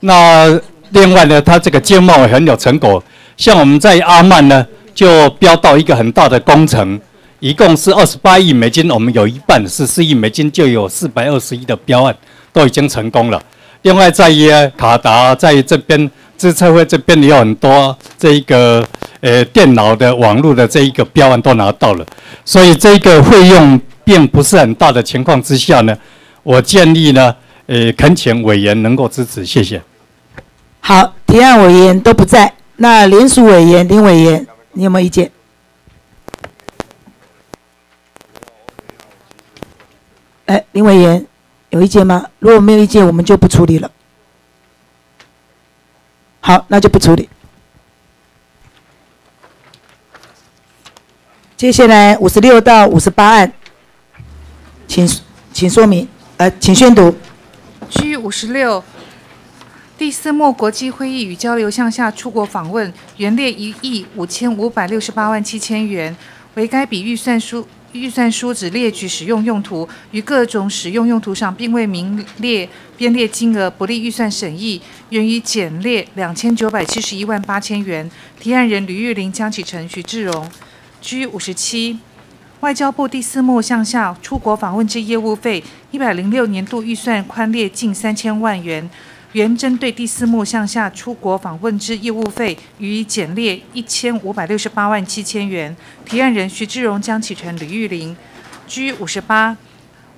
那另外呢，它这个经贸很有成果，像我们在阿曼呢，就标到一个很大的工程，一共是二十八亿美金，我们有一半十四亿美金，就有四百二十亿的标案都已经成功了。另外在于卡达在这边资策会这边也有很多这一个呃电脑的网络的这一个标案都拿到了，所以这个费用并不是很大的情况之下呢，我建议呢，呃恳请委员能够支持，谢谢。好，提案委员都不在，那联署委员林委员，你有没有意见？哎，林委员有意见吗？如果没有意见，我们就不处理了。好，那就不处理。接下来五十六到五十八案，请请说明，呃，请宣读。据五十六第四幕国际会议与交流项下出国访问，原列一亿五千五百六十八万七千元，为该笔预算书预算书只列举使用用途，于各种使用用途上并未明列编列金额，不利预算审议，源于减列两千九百七十一万八千元。提案人吕玉玲、江启臣、徐志荣。G 五十七。外交部第四幕项下出国访问之业务费，一百零六年度预算宽列近三千万元，原针对第四幕向下出国访问之业务费予以减列一千五百六十八万七千元。提案人徐志荣、江启臣、吕玉玲。G 五十八。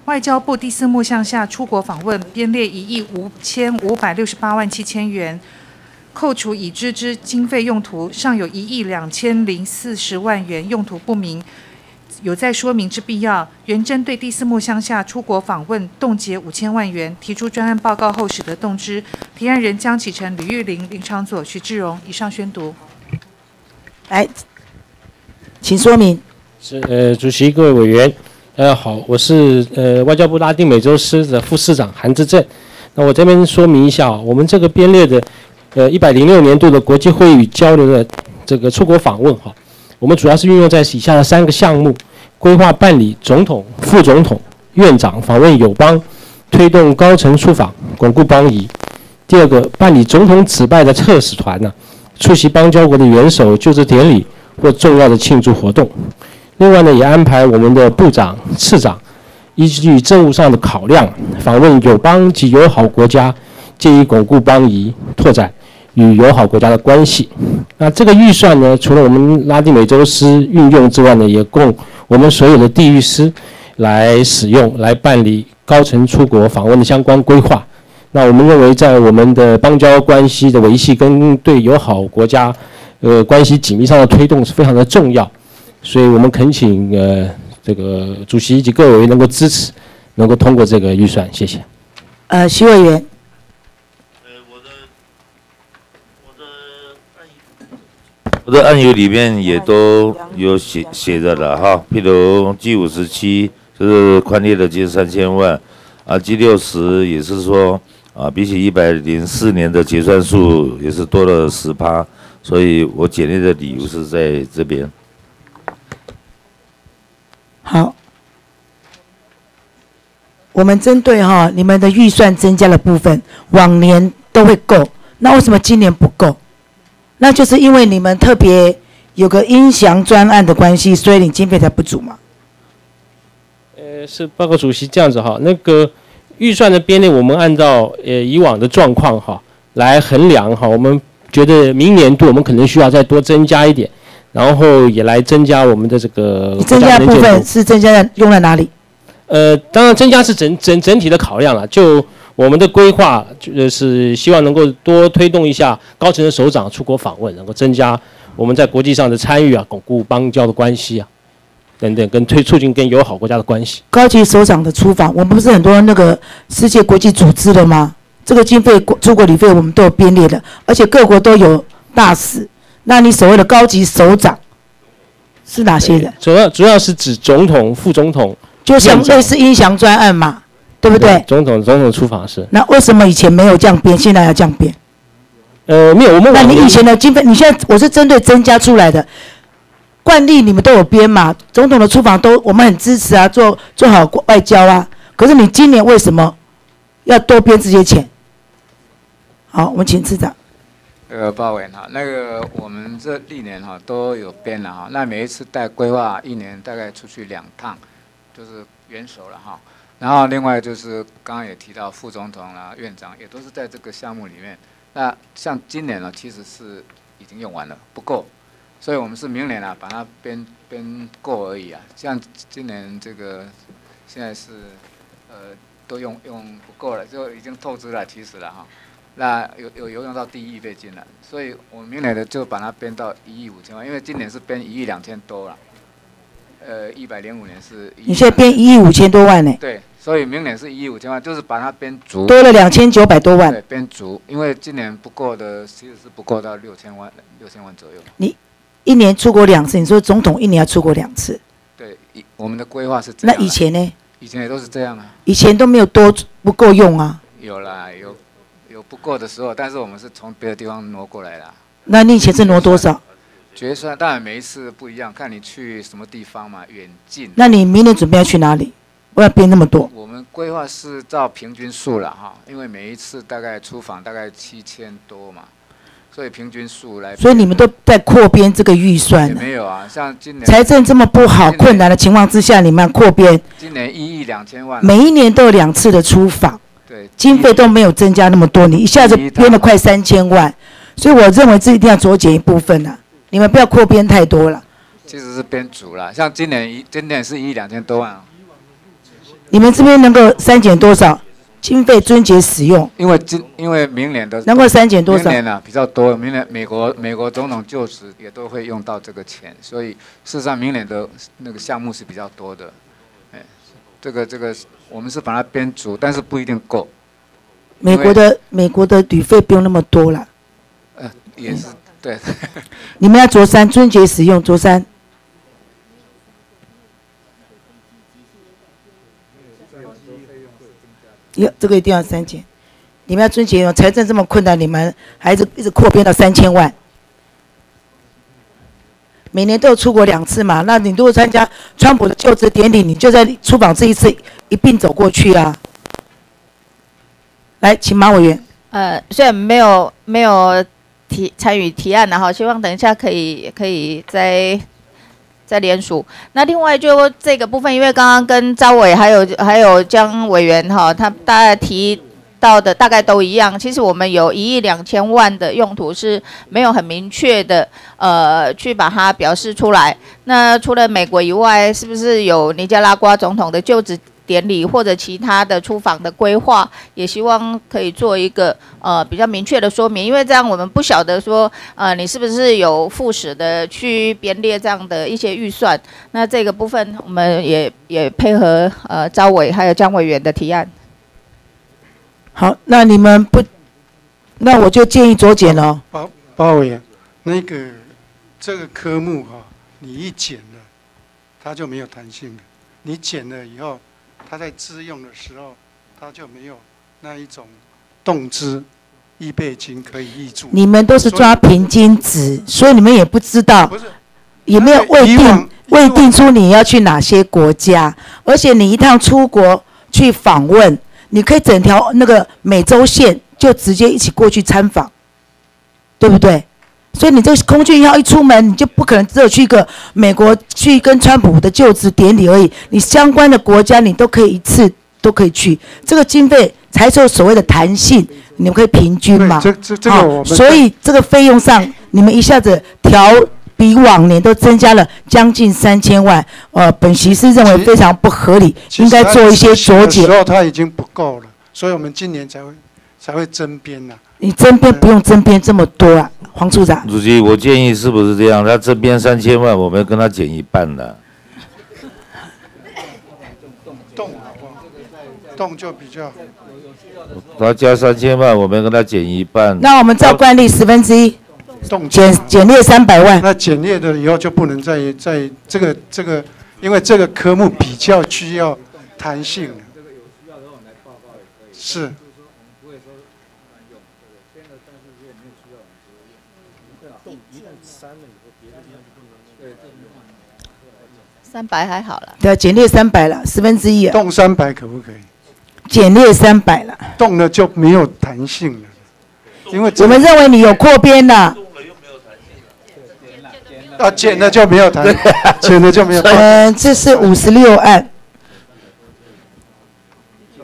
外交部第四幕向下出国访问编列一亿五千五百六十八万七千元，扣除已知之经费用途，尚有一亿两千零四十万元用途不明。有在说明之必要。原针对第四幕乡下出国访问冻结五千万元，提出专案报告后，使得动之。提案人江启臣、吕玉玲、林长佐、徐志荣。以上宣读。来，请说明。是呃，主席、各位委员，大家好，我是呃外交部拉丁美洲司的副司长韩志正。那我这边说明一下啊，我们这个编列的呃一百零六年度的国际会议与交流的这个出国访问哈，我们主要是运用在以下的三个项目：规划办理总统、副总统、院长访问友邦，推动高层出访，巩固邦谊。第二个，办理总统指派的特使团呢，出席邦交国的元首就职典礼或重要的庆祝活动。另外呢，也安排我们的部长、次长依据政务上的考量，访问友邦及友好国家，借以巩固邦谊，拓展与友好国家的关系。那这个预算呢，除了我们拉丁美洲司运用之外呢，也供我们所有的地域师来使用，来办理高层出国访问的相关规划。那我们认为，在我们的邦交关系的维系跟对友好国家呃关系紧密上的推动是非常的重要。所以我们恳请呃这个主席以及各委员能够支持，能够通过这个预算，谢谢。呃，徐委员。我的案由里面也都有写写着了哈，譬如 G 五十七就是宽列的接三千万，啊 G 六十也是说啊比起一百零四年的结算数也是多了十趴，所以我简列的理由是在这边。好，我们针对哈你们的预算增加的部分，往年都会够，那为什么今年不够？那就是因为你们特别有个音响专案的关系，所以你经费才不足嘛。呃，是报告主席这样子哈，那个预算的编列，我们按照呃以往的状况哈来衡量哈，我们觉得明年度我们可能需要再多增加一点，然后也来增加我们的这个增加部分是增加在用在哪里？呃，当然增加是整整整体的考量了，就我们的规划就是希望能够多推动一下高层的首长出国访问，能够增加我们在国际上的参与啊，巩固邦交的关系啊，等等，跟推促进跟友好国家的关系。高级首长的出访，我们不是很多那个世界国际组织的吗？这个经费出国旅费我们都有编列的，而且各国都有大使。那你所谓的高级首长是哪些人？主要主要是指总统、副总统，就像类似音响专案嘛，对不对？总统总统出访是。那为什么以前没有这样编，现在要这样编？呃，没有，我们那你以前的经费，你现在我是针对增加出来的惯例，你们都有编嘛？总统的出访都我们很支持啊，做做好外交啊。可是你今年为什么要多编这些钱？好，我们请次长。呃，报委员哈，那个我们这历年哈都有编了哈，那每一次带规划一年大概出去两趟，就是元首了哈。然后另外就是刚刚也提到副总统啦、院长也都是在这个项目里面。那像今年呢，其实是已经用完了，不够，所以我们是明年啊把它编编够而已啊。像今年这个现在是呃都用用不够了，就已经透支了，其实了哈。那有有有用到第一亿倍金了，所以我们明年的就把它编到一亿五千万，因为今年是编一亿两千多了。呃，一百零五年是1亿你现在编一亿五千多万呢，对，所以明年是一亿五千万，就是把它编足，多了两千九百多万对，编足，因为今年不够的，其实是不够到六千万，六千万左右。你一年出国两次，你说总统一年要出国两次，对，一我们的规划是这样那。以前呢？以前也都是这样啊。以前都没有多不够用啊。有啦，有有不够的时候，但是我们是从别的地方挪过来的。那你以前是挪多少？决算当然每一次不一样，看你去什么地方嘛，远近。那你明年准备要去哪里？我要编那么多。我们规划是照平均数了哈，因为每一次大概出访大概七千多嘛，所以平均数来。所以你们都在扩编这个预算也。没有啊，像今年财政这么不好、困难的情况之下，你们扩编，今年一亿两千万，每一年都有两次的出访，对经费都没有增加那么多，你一下子编了快三千万，所以我认为这一定要酌减一部分呐、你们不要扩编太多了。其实是编足了，像今年一今年是一亿两千多万、啊，你们这边能够删减多少？经费遵节使用，因为今因为明年的能够删减多少？明年呢、比较多，明年美国美国总统就职也都会用到这个钱，所以事实上明年的那个项目是比较多的，哎，这个这个我们是把它编足，但是不一定够，美国的美国的旅费不用那么多了，呃，也是对，你们要酌删，春节使用，酌删。要这个一定要删减，你们要遵节用，财政这么困难，你们还是一直扩编到三千万，每年都有出国两次嘛，那你如果参加川普的就职典礼，你就在出访这一次一并走过去啊。来，请马委员。呃，虽然没有没有提参与提案然后希望等一下可以可以再再联署。那另外就这个部分，因为刚刚跟张伟还有还有江委员哈，他大概提到的大概都一样。其实我们有一亿两千万的用途是没有很明确的呃去把它表示出来。那除了美国以外，是不是有尼加拉瓜总统的就职？典礼或者其他的出访的规划，也希望可以做一个呃比较明确的说明，因为这样我们不晓得说呃你是不是有副使的去编列这样的一些预算，那这个部分我们也也配合呃招委还有江委员的提案。好，那你们不，那我就建议酌减了。包包委员，那个这个科目哈、你一减了，它就没有弹性了。你减了以后，它在支用的时候，他就没有那一种动资预备金可以挹注。你们都是抓平均值，所以你们也不知道，也没有未定未定出你要去哪些国家，而且你一趟出国去访问，你可以整条那个美洲线就直接一起过去参访，对不对？所以你这个空军一号一出门，你就不可能只有去一个美国去跟川普的就职典礼而已，你相关的国家你都可以一次都可以去，这个经费才是有所谓的弹性，你们可以平均嘛。这这这个我们所以这个费用上，你们一下子调比往年都增加了将近三千万，呃，本席是认为非常不合理，应该做一些酌减的时。候它已经不够了，所以我们今年才会才会增编呐、你增编不用增编这么多啊，黄处长。主席，我建议是不是这样？他这边三千万，我们跟他减一半的。动就比较他加三千万，我们跟他减一半。那我们照惯例十分之一，动减减列三百万。那减列的以后就不能再再这个这个，因为这个科目比较需要弹性。是。三百还好了，对啊，减列三百了，十分之一啊。动三百可不可以？减列三百了。动了就没有弹性了，因为我们认为你有扩编的，啊减了就没有弹，减了就没有弹。嗯，<laughs> 这是五十六案，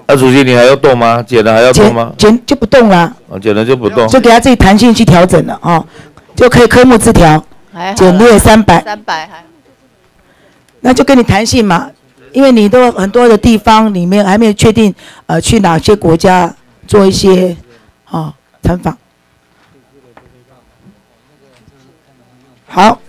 啊，主席你还要动吗？减了还要动吗？减就不动啦，啊，减了就不动。就给他自己弹性去调整了哦，就可以科目自调，减略三百，三百还那就跟你弹性嘛，因为你都很多的地方里面还没有确定呃去哪些国家做一些啊参访。好，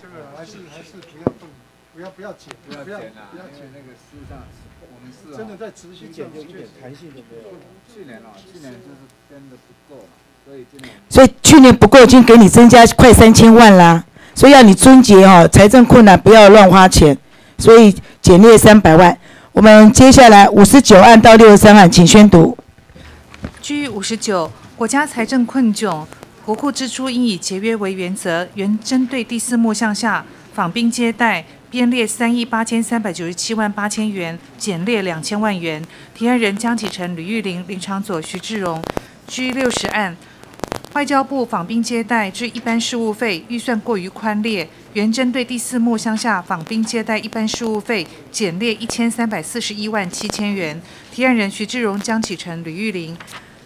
这个还是还是不要动，不要不要减，不要不要减不要减那个事上，我们是真的在执行上就一点弹性都没有。去年哦，去年就是跟的不够，所以今年。所以去年不够，已经给你增加快三千万啦。所以要你春节哦，财政困难不要乱花钱，所以减列三百万。我们接下来五十九案到六十三案，请宣读。居五十九，国家财政困窘，国库支出应以节约为原则，原针对第四目项下访宾接待编列三亿八千三百九十七万八千元，减列两千万元。提案人江启臣、吕玉玲、林长佐、徐志荣。居六十案，外交部访宾接待之一般事务费预算过于宽列，原针对第四目乡下访宾接待一般事务费减列一千三百四十一万七千元。提案人徐志荣、江启臣、吕玉玲。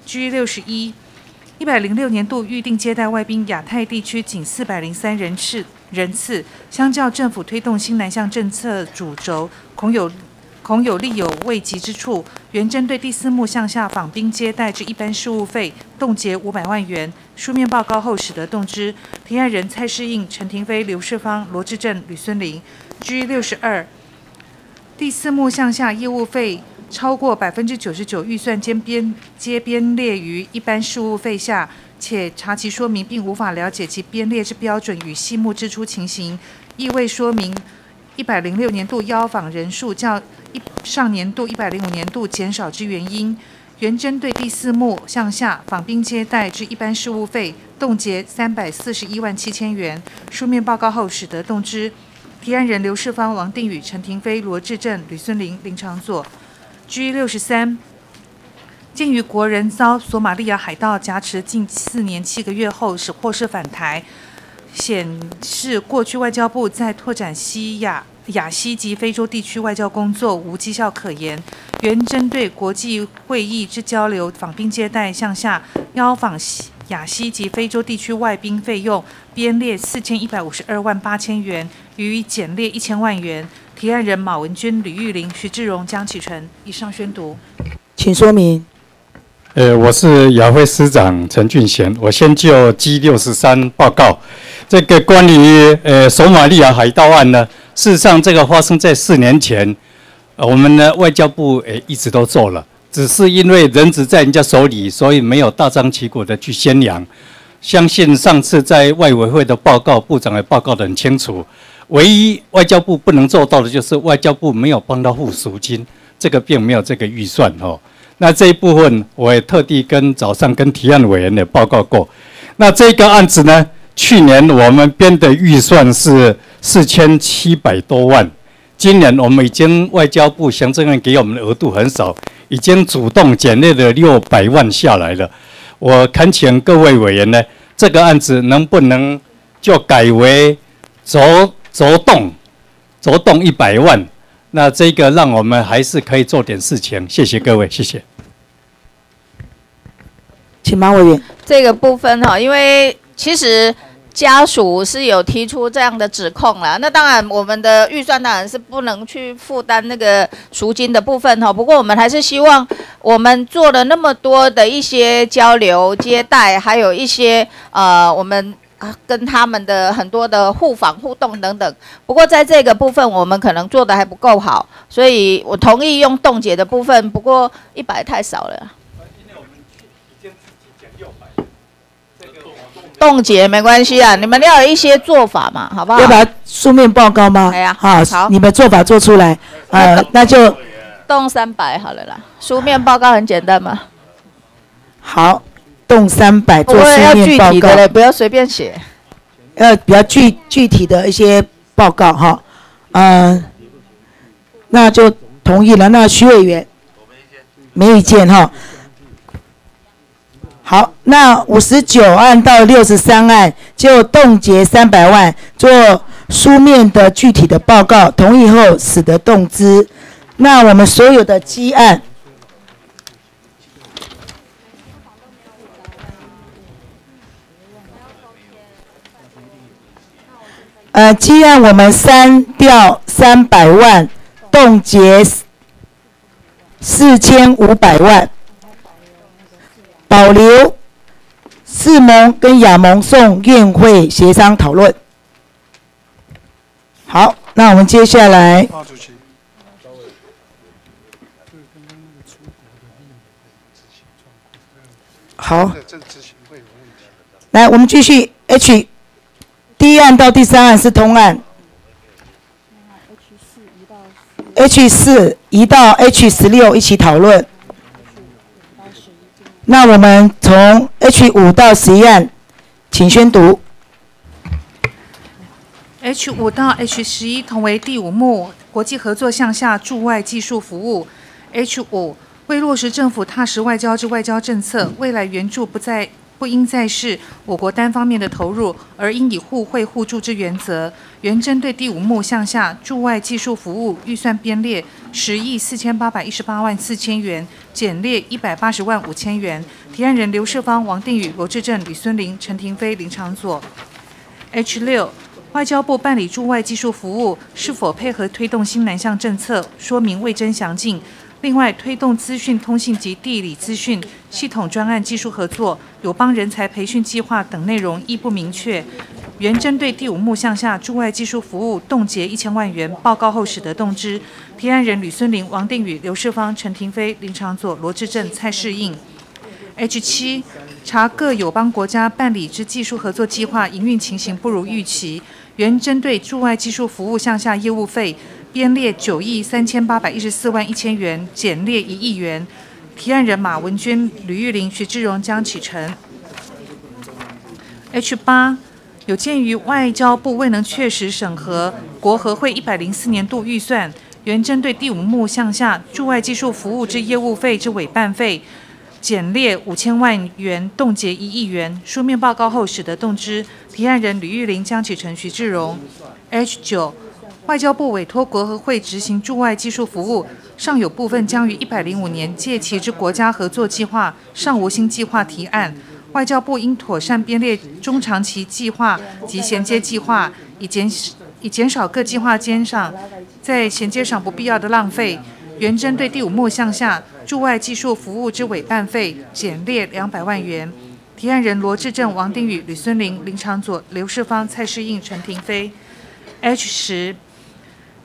居六十一，一百零六年度预定接待外宾亚太地区仅四百零三人次人次，相较政府推动新南向政策主轴，恐有恐有力有未及之处。原针对第四目向下访宾接待之一般事务费冻结五百万元，书面报告后使得动之。提案人蔡世应、陈廷飞、刘世芳、罗志正、吕孙林。居六十二，第四目向下业务费。超过百分之九十九预算兼编接编列于一般事务费下，且查其说明并无法了解其编列之标准与细目支出情形，亦未说明一百零六年度邀访人数较一上年度一百零五年度减少之原因。原针对第四目向下访宾接待之一般事务费冻结三百四十一万七千元，书面报告后使得动之。提案人刘世芳、王定宇、陈廷飞、罗志正、吕孙林、林长佐。G 六十三，鉴于国人遭索马利亚海盗挟持近四年七个月后，使获释返台，显示过去外交部在拓展西亚、亚西及非洲地区外交工作无绩效可言。原针对国际会议之交流访宾接待项下邀访西亚西及非洲地区外宾费用编列四千一百五十二万八千元，予以减列一千万元。提案人马文君、吕玉玲、徐志荣、江启臣，以上宣读。请说明。呃，我是亚会司长陈俊贤，我先就 G 六十三报告。这个关于呃索马利亚海盗案呢，事实上这个发生在四年前，我们呢外交部诶一直都做了，只是因为人质在人家手里，所以没有大张旗鼓的去宣扬。相信上次在外委会的报告，部长也报告得很清楚。唯一外交部不能做到的就是外交部没有帮他付赎金，这个并没有这个预算哦。那这一部分我也特地跟早上跟提案委员也报告过。那这个案子呢，去年我们编的预算是四千七百多万，今年我们已经外交部行政院给我们的额度很少，已经主动减列了六百万下来了。我恳请各位委员呢，这个案子能不能就改为走？着动，着动一百万，那这个让我们还是可以做点事情。谢谢各位，谢谢。请马委员。这个部分哈，因为其实家属是有提出这样的指控了。那当然，我们的预算当然是不能去负担那个赎金的部分哈。不过我们还是希望，我们做了那么多的一些交流、接待，还有一些呃，我们。跟他们的很多的互访互动等等，不过在这个部分我们可能做的还不够好，所以我同意用冻结的部分，不过一百太少了。冻结没关系啊，你们要有一些做法嘛，好不好？要把书面报告吗？哎呀，好，你们做法做出来，呃，那就冻三百好了啦。书面报告很简单嘛。好。动三百做书面报告，不要随便写，要比较具具体的一些报告哈，嗯，那就同意了。那徐委员，没意见哈。好，那五十九案到六十三案就冻结三百万做书面的具体的报告，同意后使得动资。那我们所有的积案。呃，既然我们删掉三百万，冻结四千五百万，保留四盟跟亚盟送院会协商讨论。好，那我们接下来。好，来，我们继续 H，第一案到第三案是通案，H 四移到 H 十六一起讨论。那我们从 H 五到十一案，请宣读。H 五到 H 十一同为第五目国际合作向下驻外技术服务。H 五为落实政府踏实外交之外交政策，未来援助不再不应再是我国单方面的投入，而应以互惠互助之原则，原针对第五目向下驻外技术服务预算编列十亿四千八百一十八万四千元，减列一百八十万五千元。提案人刘世芳、王定宇、罗志正、李孙林、陈廷飞、林长佐。H 六。外交部办理驻外技术服务是否配合推动新南向政策，说明未臻详尽。另外，推动资讯通信及地理资讯系统专案技术合作、友邦人才培训计划等内容亦不明确。原针对第五目项下驻外技术服务冻结一千万元，报告后使得动之。提案人吕孙林、王定宇、刘世芳、陈廷飞、林长佐、罗志正、蔡世应。H 七查各友邦国家办理之技术合作计划营运情形不如预期。原针对驻外技术服务项下业务费编列九亿三千八百一十四万一千元，减列一亿元。提案人马文君、吕玉玲、徐志荣、江启臣。H 八有鉴于外交部未能确实审核国合会一百零四年度预算，原针对第五目项下驻外技术服务之业务费之委办费。减列五千万元，冻结一亿元。书面报告后，使得动之。提案人吕玉玲、江启臣、徐志荣。H 九，外交部委托国合会执行驻外技术服务，尚有部分将于一百零五年届期之国家合作计划尚无新计划提案。外交部应妥善编列中长期计划及衔接计划，以减以减少各计划间上在衔接上不必要的浪费。原针对第五目项下驻外技术服务之委办费减列两百万元。提案人罗志正、王定宇、吕孙林、林长佐、刘世芳、蔡世应、陈廷飞。H 十，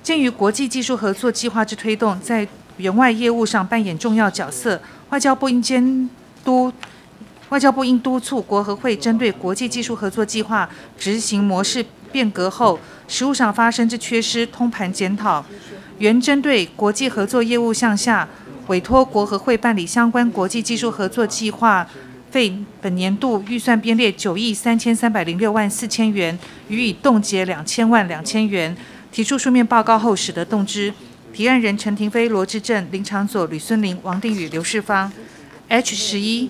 鉴于国际技术合作计划之推动，在援外业务上扮演重要角色，外交部应监督，外交部应督促国合会针对国际技术合作计划执行模式变革后，实务上发生之缺失，通盘检讨。原针对国际合作业务项下，委托国合会办理相关国际技术合作计划费，本年度预算编列九亿三千三百零六万四千元，予以冻结两千万两千元。提出书面报告后，使得动之。提案人陈廷飞、罗志正、林长佐、吕孙林、王定宇、刘世芳。H 十一，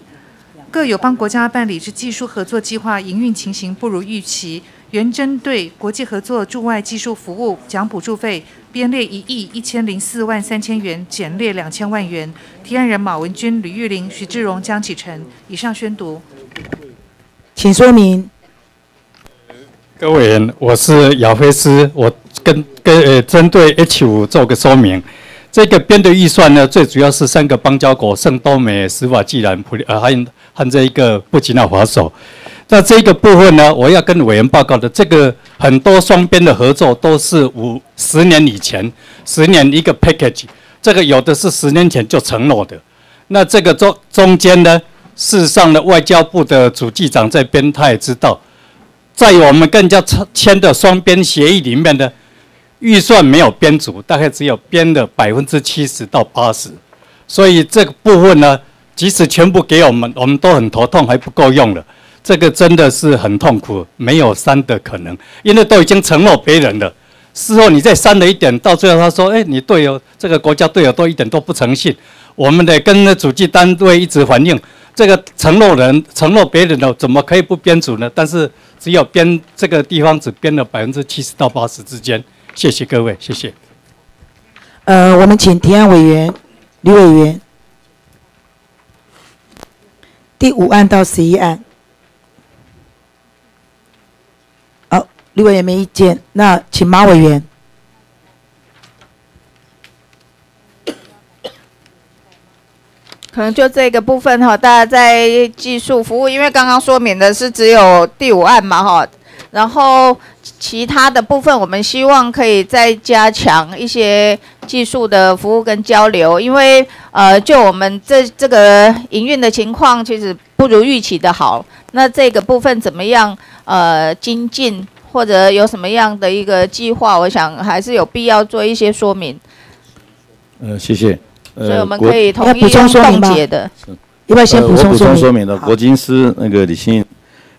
各友邦国家办理之技术合作计划营运情形不如预期，原针对国际合作驻外技术服务奖补助费。编列一亿一千零四万三千元，减列两千万元。提案人马文君、吕玉玲、徐志荣、江启臣。以上宣读。请说明。各位我是姚飞思，我跟跟呃针对 H 五做个说明。这个编的预算呢，最主要是三个邦交国：圣多美、斯瓦季兰、普呃还有和这一个布吉纳法索。那这个部分呢，我要跟委员报告的，这个很多双边的合作都是五十年以前，十年一个 package，这个有的是十年前就承诺的。那这个中中间呢，事实上呢，外交部的主计长在编，他也知道，在我们更加签的双边协议里面呢，预算没有编足，大概只有编了百分之七十到八十，所以这个部分呢，即使全部给我们，我们都很头痛，还不够用了。这个真的是很痛苦，没有删的可能，因为都已经承诺别人了。事后你再删了一点，到最后他说：“哎，你队友这个国家队友都一点都不诚信。”我们得跟那主计单位一直反映，这个承诺人承诺别人的，怎么可以不编组呢？但是只有编这个地方只编了百分之七十到八十之间。谢谢各位，谢谢。呃，我们请提案委员李委员，第五案到十一案。好，李委员没意见，那请马委员。可能就这个部分哈，大家在技术服务，因为刚刚说明的是只有第五案嘛哈，然后其他的部分我们希望可以再加强一些技术的服务跟交流，因为呃，就我们这这个营运的情况，其实不如预期的好。那这个部分怎么样呃精进，或者有什么样的一个计划，我想还是有必要做一些说明。呃，谢谢。所以我们可以同意用冻结的。要不要先补充呃我补说明？充说明的，国金司那个李欣，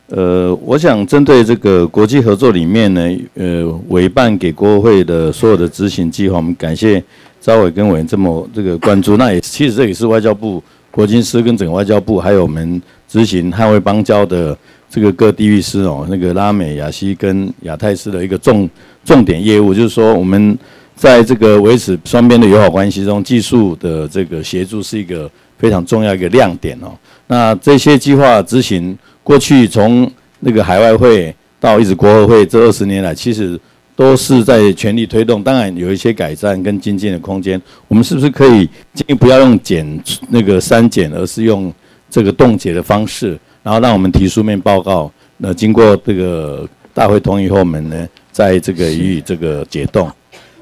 呃，我想针对这个国际合作里面呢，呃，委办给国会的所有的执行计划，我们感谢招委跟委员这么这个关注。那也其实这也是外交部国金司跟整个外交部，还有我们执行捍卫邦交的这个各地域司哦，那个拉美、亚西跟亚太司的一个重重点业务，就是说我们。在这个维持双边的友好关系中，技术的这个协助是一个非常重要一个亮点哦。那这些计划执行，过去从那个海外会到一直国合会这二十年来，其实都是在全力推动。当然有一些改善跟精进的空间。我们是不是可以建议不要用减那个删减，而是用这个冻结的方式，然后让我们提书面报告。那经过这个大会同意后，我们呢，在这个予以这个解冻。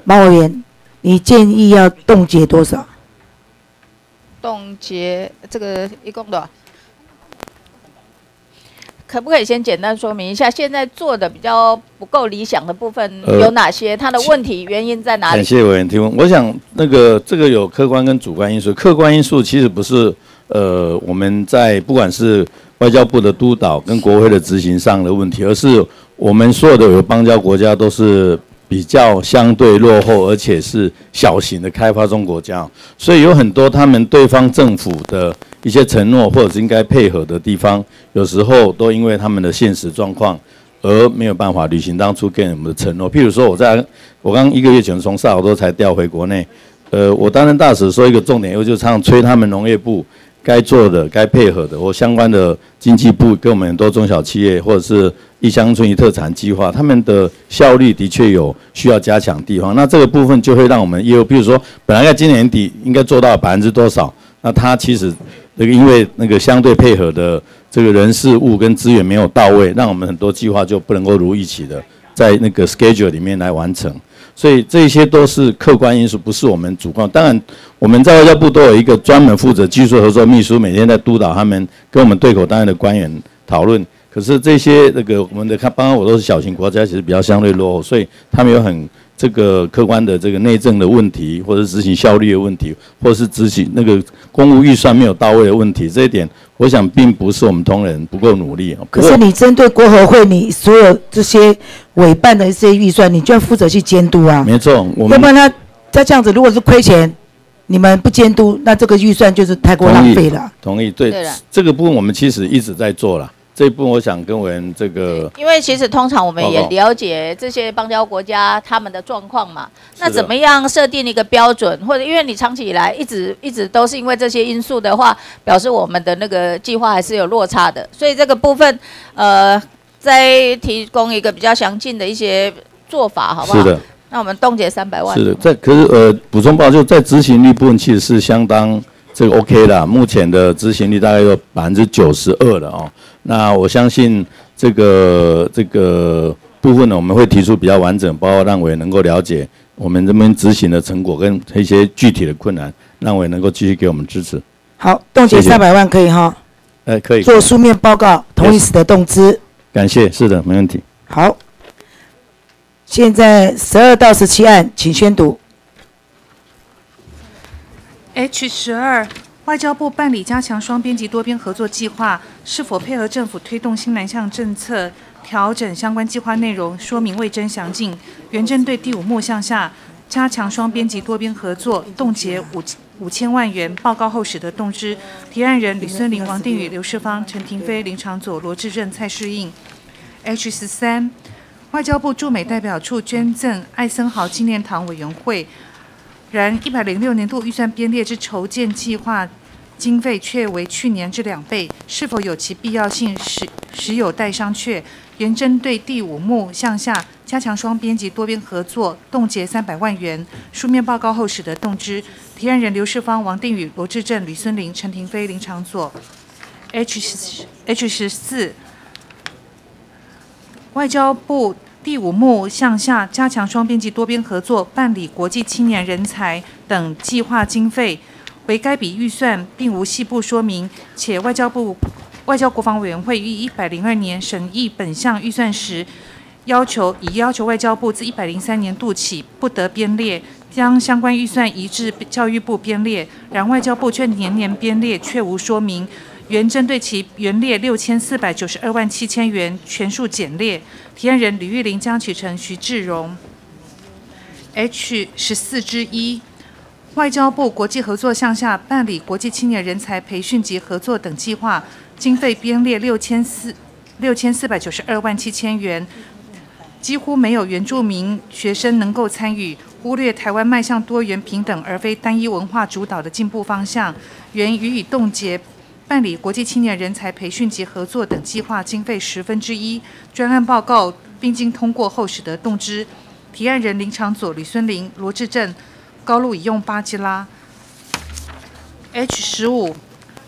马委员，你建议要冻结多少？冻结这个一共多少？可不可以先简单说明一下，现在做的比较不够理想的部分呃有哪些？它的问题原因在哪里？感谢委员提问。我想那个这个有客观跟主观因素，客观因素其实不是呃我们在不管是外交部的督导跟国会的执行上的问题，而是我们所有的有邦交国家都是比较相对落后，而且是小型的开发中国家，所以有很多他们对方政府的一些承诺或者是应该配合的地方，有时候都因为他们的现实状况。而没有办法履行当初给我们的承诺。譬如说，我在我刚一个月前从萨尔多才调回国内，呃，我担任大使说一个重点，我就常常催他们农业部该做的、该配合的，或相关的经济部跟我们很多中小企业或者是一乡村一特产计划，他们的效率的确有需要加强地方。那这个部分就会让我们业务，比如说，本来在今年底应该做到百分之多少，那它其实那个因为那个相对配合的这个人事物跟资源没有到位，让我们很多计划就不能够如预期的在那个 schedule 里面来完成。所以这些都是客观因素，不是我们主观。当然，我们在外交部都有一个专门负责技术合作秘书，每天在督导他们跟我们对口单位的官员讨论。可是这些那个我们的看，刚刚我都是小型国家，其实比较相对落后，所以他们有很这个客观的这个内政的问题，或者是执行效率的问题，或是执行那个公务预算没有到位的问题。这一点，我想并不是我们同仁不够努力哦。可是你针对国合会，你所有这些委办的一些预算，你就要负责去监督啊。没错，我们要不然他他这样子，如果是亏钱，你们不监督，那这个预算就是太过浪费了。同意，对这个部分我们其实一直在做了。这一部分我想跟我们这个因为其实通常我们也了解这些邦交国家他们的状况嘛，那怎么样设定一个标准，或者因为你长期以来一直一直都是因为这些因素的话，表示我们的那个计划还是有落差的，所以这个部分呃，再提供一个比较详尽的一些做法，好不好？是的。那我们冻结三百万。是的，在可是呃，补充报就在执行力部分其实是相当这个 OK 的，目前的执行率大概有百分之九十二了哦。那我相信这个这个部分呢，我们会提出比较完整，包括让委员能够了解我们这边执行的成果跟一些具体的困难，让委员能够继续给我们支持。好，冻结三百万可以哈，呃，可以做书面报告，同意使得动资。感谢，是的，没问题。好，现在十二到十七案，请宣读。H 十二，外交部办理加强双边及多边合作计划，是否配合政府推动新南向政策，调整相关计划内容，说明未臻详尽。原针对第五目项下加强双边及多边合作，冻结五五千万元，报告后使得动之。提案人李孙林、王定宇、刘世芳、陈廷飞、林长佐、罗志正、蔡世应。H 十三，外交部驻美代表处捐赠艾森豪纪念堂委员会。然一百零六年度预算编列之筹建计划经费却为去年之两倍，是否有其必要性？实实有待商榷。原针对第五目项下加强双边及多边合作，冻结三百万元。书面报告后使得动之。提案人刘世芳、王定宇、罗志正、吕孙林、陈廷飞、林长佐。H 十 H 十四，外交部第五目向下加强双边及多边合作，办理国际青年人才等计划经费，为该笔预算并无细部说明，且外交部外交国防委员会于一百零二年审议本项预算时，要求已要求外交部自一百零三年度起不得编列，将相关预算移至教育部编列，然外交部却年年编列，却无说明。原针对其原列六千四百九十二万七千元全数减列，提案人吕玉玲、江启臣、徐志荣。H 十四之一，外交部国际合作项下办理国际青年人才培训及合作等计划，经费编列六千四六千四百九十二万七千元，几乎没有原住民学生能够参与，忽略台湾迈向多元平等而非单一文化主导的进步方向，原予以冻结。办理国际青年人才培训及合作等计划经费十分之一，专案报告并经通过后使得动之。提案人林长佐、吕孙林、罗志正、高露已用巴基拉。H 十五，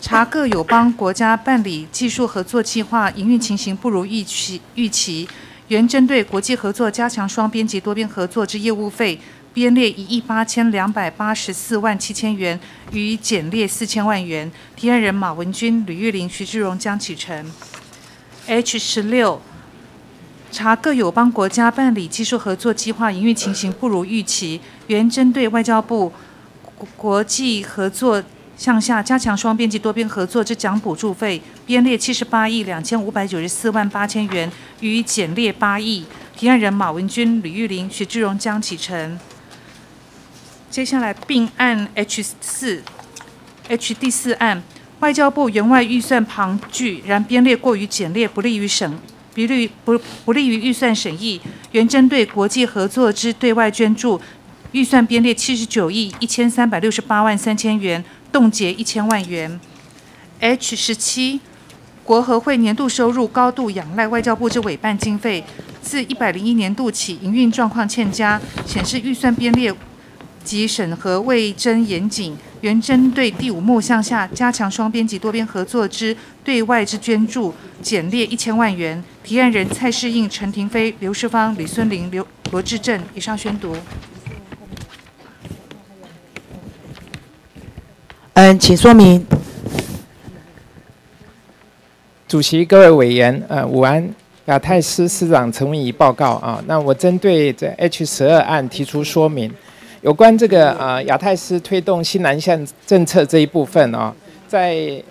查各友邦国家办理技术合作计划营运情形不如预期，预期原针对国际合作加强双边及多边合作之业务费。编列一亿八千两百八十四万七千元，予以减列四千万元。提案人马文君、吕玉玲、徐志荣、江启臣。H 十六，查各友邦国家办理技术合作计划营运情形不如预期，原针对外交部国际合作项下加强双边及多边合作之奖补助费，编列七十八亿两千五百九十四万八千元，予以减列八亿。提案人马文君、吕玉玲、徐志荣、江启臣。接下来并案 H 四 H 第四案，外交部员外预算旁据，然编列过于简略，不利于审，不利不不利于预算审议。原针对国际合作之对外捐助，预算编列七十九亿一千三百六十八万三千元，冻结一千万元。H 十七，国合会年度收入高度仰赖外交部之委办经费，自一百零一年度起营运状况欠佳，显示预算编列。及审核未臻严谨，原针对第五目项下加强双边及多边合作之对外之捐助，减列一千万元。提案人蔡世应、陈廷飞、刘世芳、李孙林、刘罗志正。以上宣读。嗯，请说明。主席、各位委员，呃，午安。亚太司司长陈文仪报告啊。那我针对这 H 十二案提出说明。有关这个啊，亚太司推动新南向政策这一部分啊，在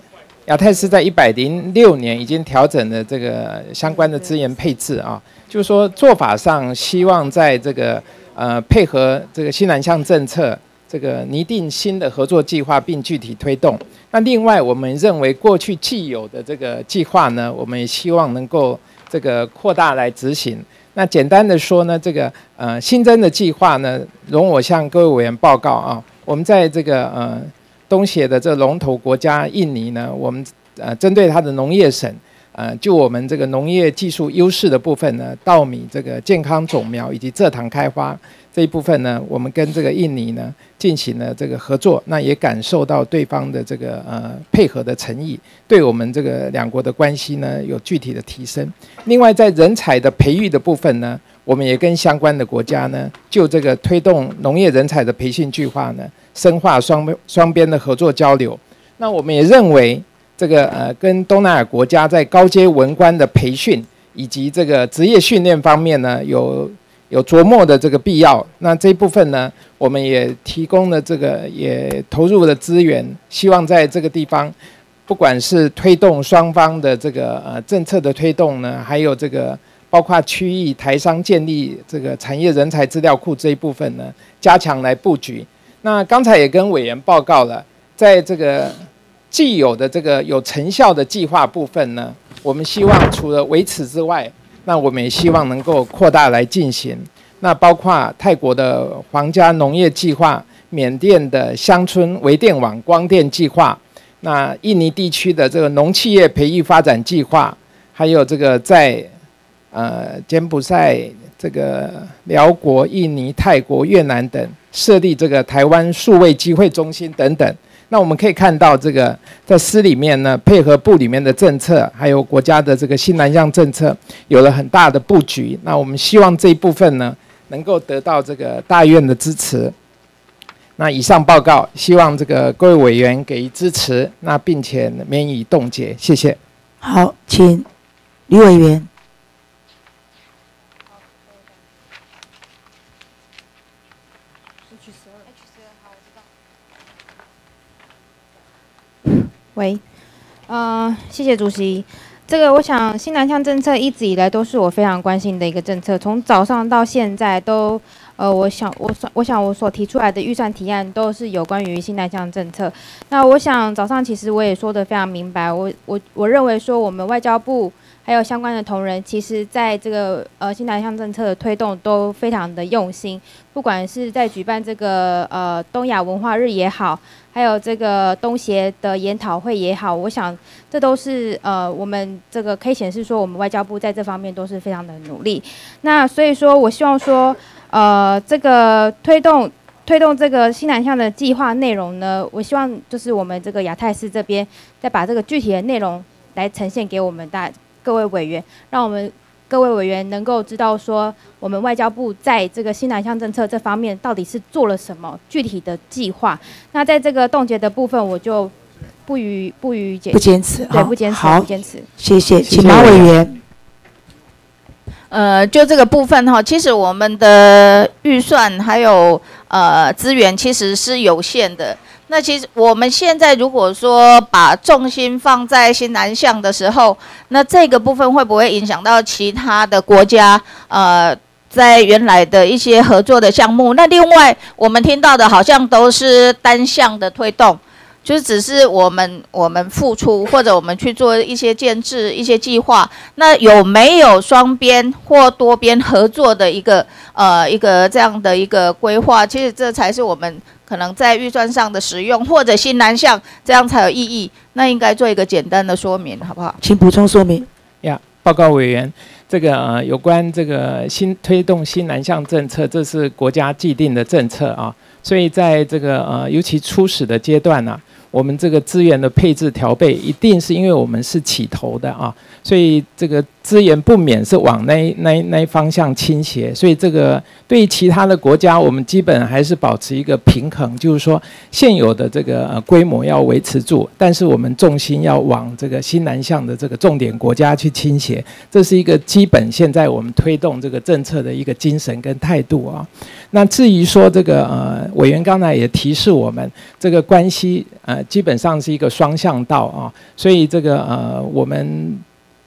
亚太司在一百零六年已经调整了这个相关的资源配置啊，就是说做法上希望在这个呃配合这个新南向政策，这个拟定新的合作计划并具体推动。那另外我们认为过去既有的这个计划呢，我们也希望能够这个扩大来执行。那简单的说呢，这个呃新增的计划呢，容我向各位委员报告啊。我们在这个呃东协的这龙头国家印尼呢，我们呃针对它的农业省，呃就我们这个农业技术优势的部分呢，稻米这个健康种苗以及蔗糖开发。这一部分呢，我们跟这个印尼呢进行了这个合作，那也感受到对方的这个呃配合的诚意，对我们这个两国的关系呢有具体的提升。另外，在人才的培育的部分呢，我们也跟相关的国家呢就这个推动农业人才的培训计划呢，深化双双边的合作交流。那我们也认为，这个呃跟东南亚国家在高阶文官的培训以及这个职业训练方面呢有。有琢磨的这个必要，那这一部分呢，我们也提供了这个，也投入了资源，希望在这个地方，不管是推动双方的这个呃政策的推动呢，还有这个包括区域台商建立这个产业人才资料库这一部分呢，加强来布局。那刚才也跟委员报告了，在这个既有的这个有成效的计划部分呢，我们希望除了维持之外。那我们也希望能够扩大来进行，那包括泰国的皇家农业计划、缅甸的乡村微电网光电计划，那印尼地区的这个农企业培育发展计划，还有这个在呃柬埔寨、这个辽国、印尼、泰国、越南等设立这个台湾数位机会中心等等。那我们可以看到，这个在司里面呢，配合部里面的政策，还有国家的这个新南向政策，有了很大的布局。那我们希望这一部分呢，能够得到这个大院的支持。那以上报告，希望这个各位委员给予支持，那并且免以冻结，谢谢。好，请李委员。喂，呃，谢谢主席。这个我想新南向政策一直以来都是我非常关心的一个政策，从早上到现在都，呃，我想我所我想我所提出来的预算提案都是有关于新南向政策。那我想早上其实我也说的非常明白，我我我认为说我们外交部还有相关的同仁，其实在这个呃新南向政策的推动都非常的用心，不管是在举办这个呃东亚文化日也好。还有这个东协的研讨会也好，我想这都是呃我们这个可以显示说我们外交部在这方面都是非常的努力。那所以说我希望说呃这个推动推动这个西南向的计划内容呢，我希望就是我们这个亚太市这边再把这个具体的内容来呈现给我们大各位委员，让我们。各位委员能够知道说，我们外交部在这个新南向政策这方面到底是做了什么具体的计划？那在这个冻结的部分，我就不予不予解不坚持，对，不坚持，不坚持。谢谢，请马委员。呃，就这个部分哈，其实我们的预算还有呃资源其实是有限的。那其实我们现在如果说把重心放在新南向的时候，那这个部分会不会影响到其他的国家？呃，在原来的一些合作的项目？那另外我们听到的好像都是单向的推动，就是只是我们我们付出或者我们去做一些建制、一些计划。那有没有双边或多边合作的一个呃一个这样的一个规划？其实这才是我们。可能在预算上的使用，或者新南向，这样才有意义。那应该做一个简单的说明，好不好？请补充说明。呀，报告委员，这个呃，有关这个新推动新南向政策，这是国家既定的政策啊。所以在这个呃，尤其初始的阶段呢，我们这个资源的配置调配，一定是因为我们是起头的啊，所以这个。资源不免是往那那那方向倾斜，所以这个对其他的国家，我们基本还是保持一个平衡，就是说现有的这个规模要维持住，但是我们重心要往这个新南向的这个重点国家去倾斜，这是一个基本现在我们推动这个政策的一个精神跟态度啊。那至于说这个呃，委员刚才也提示我们，这个关系呃基本上是一个双向道啊，所以这个呃我们。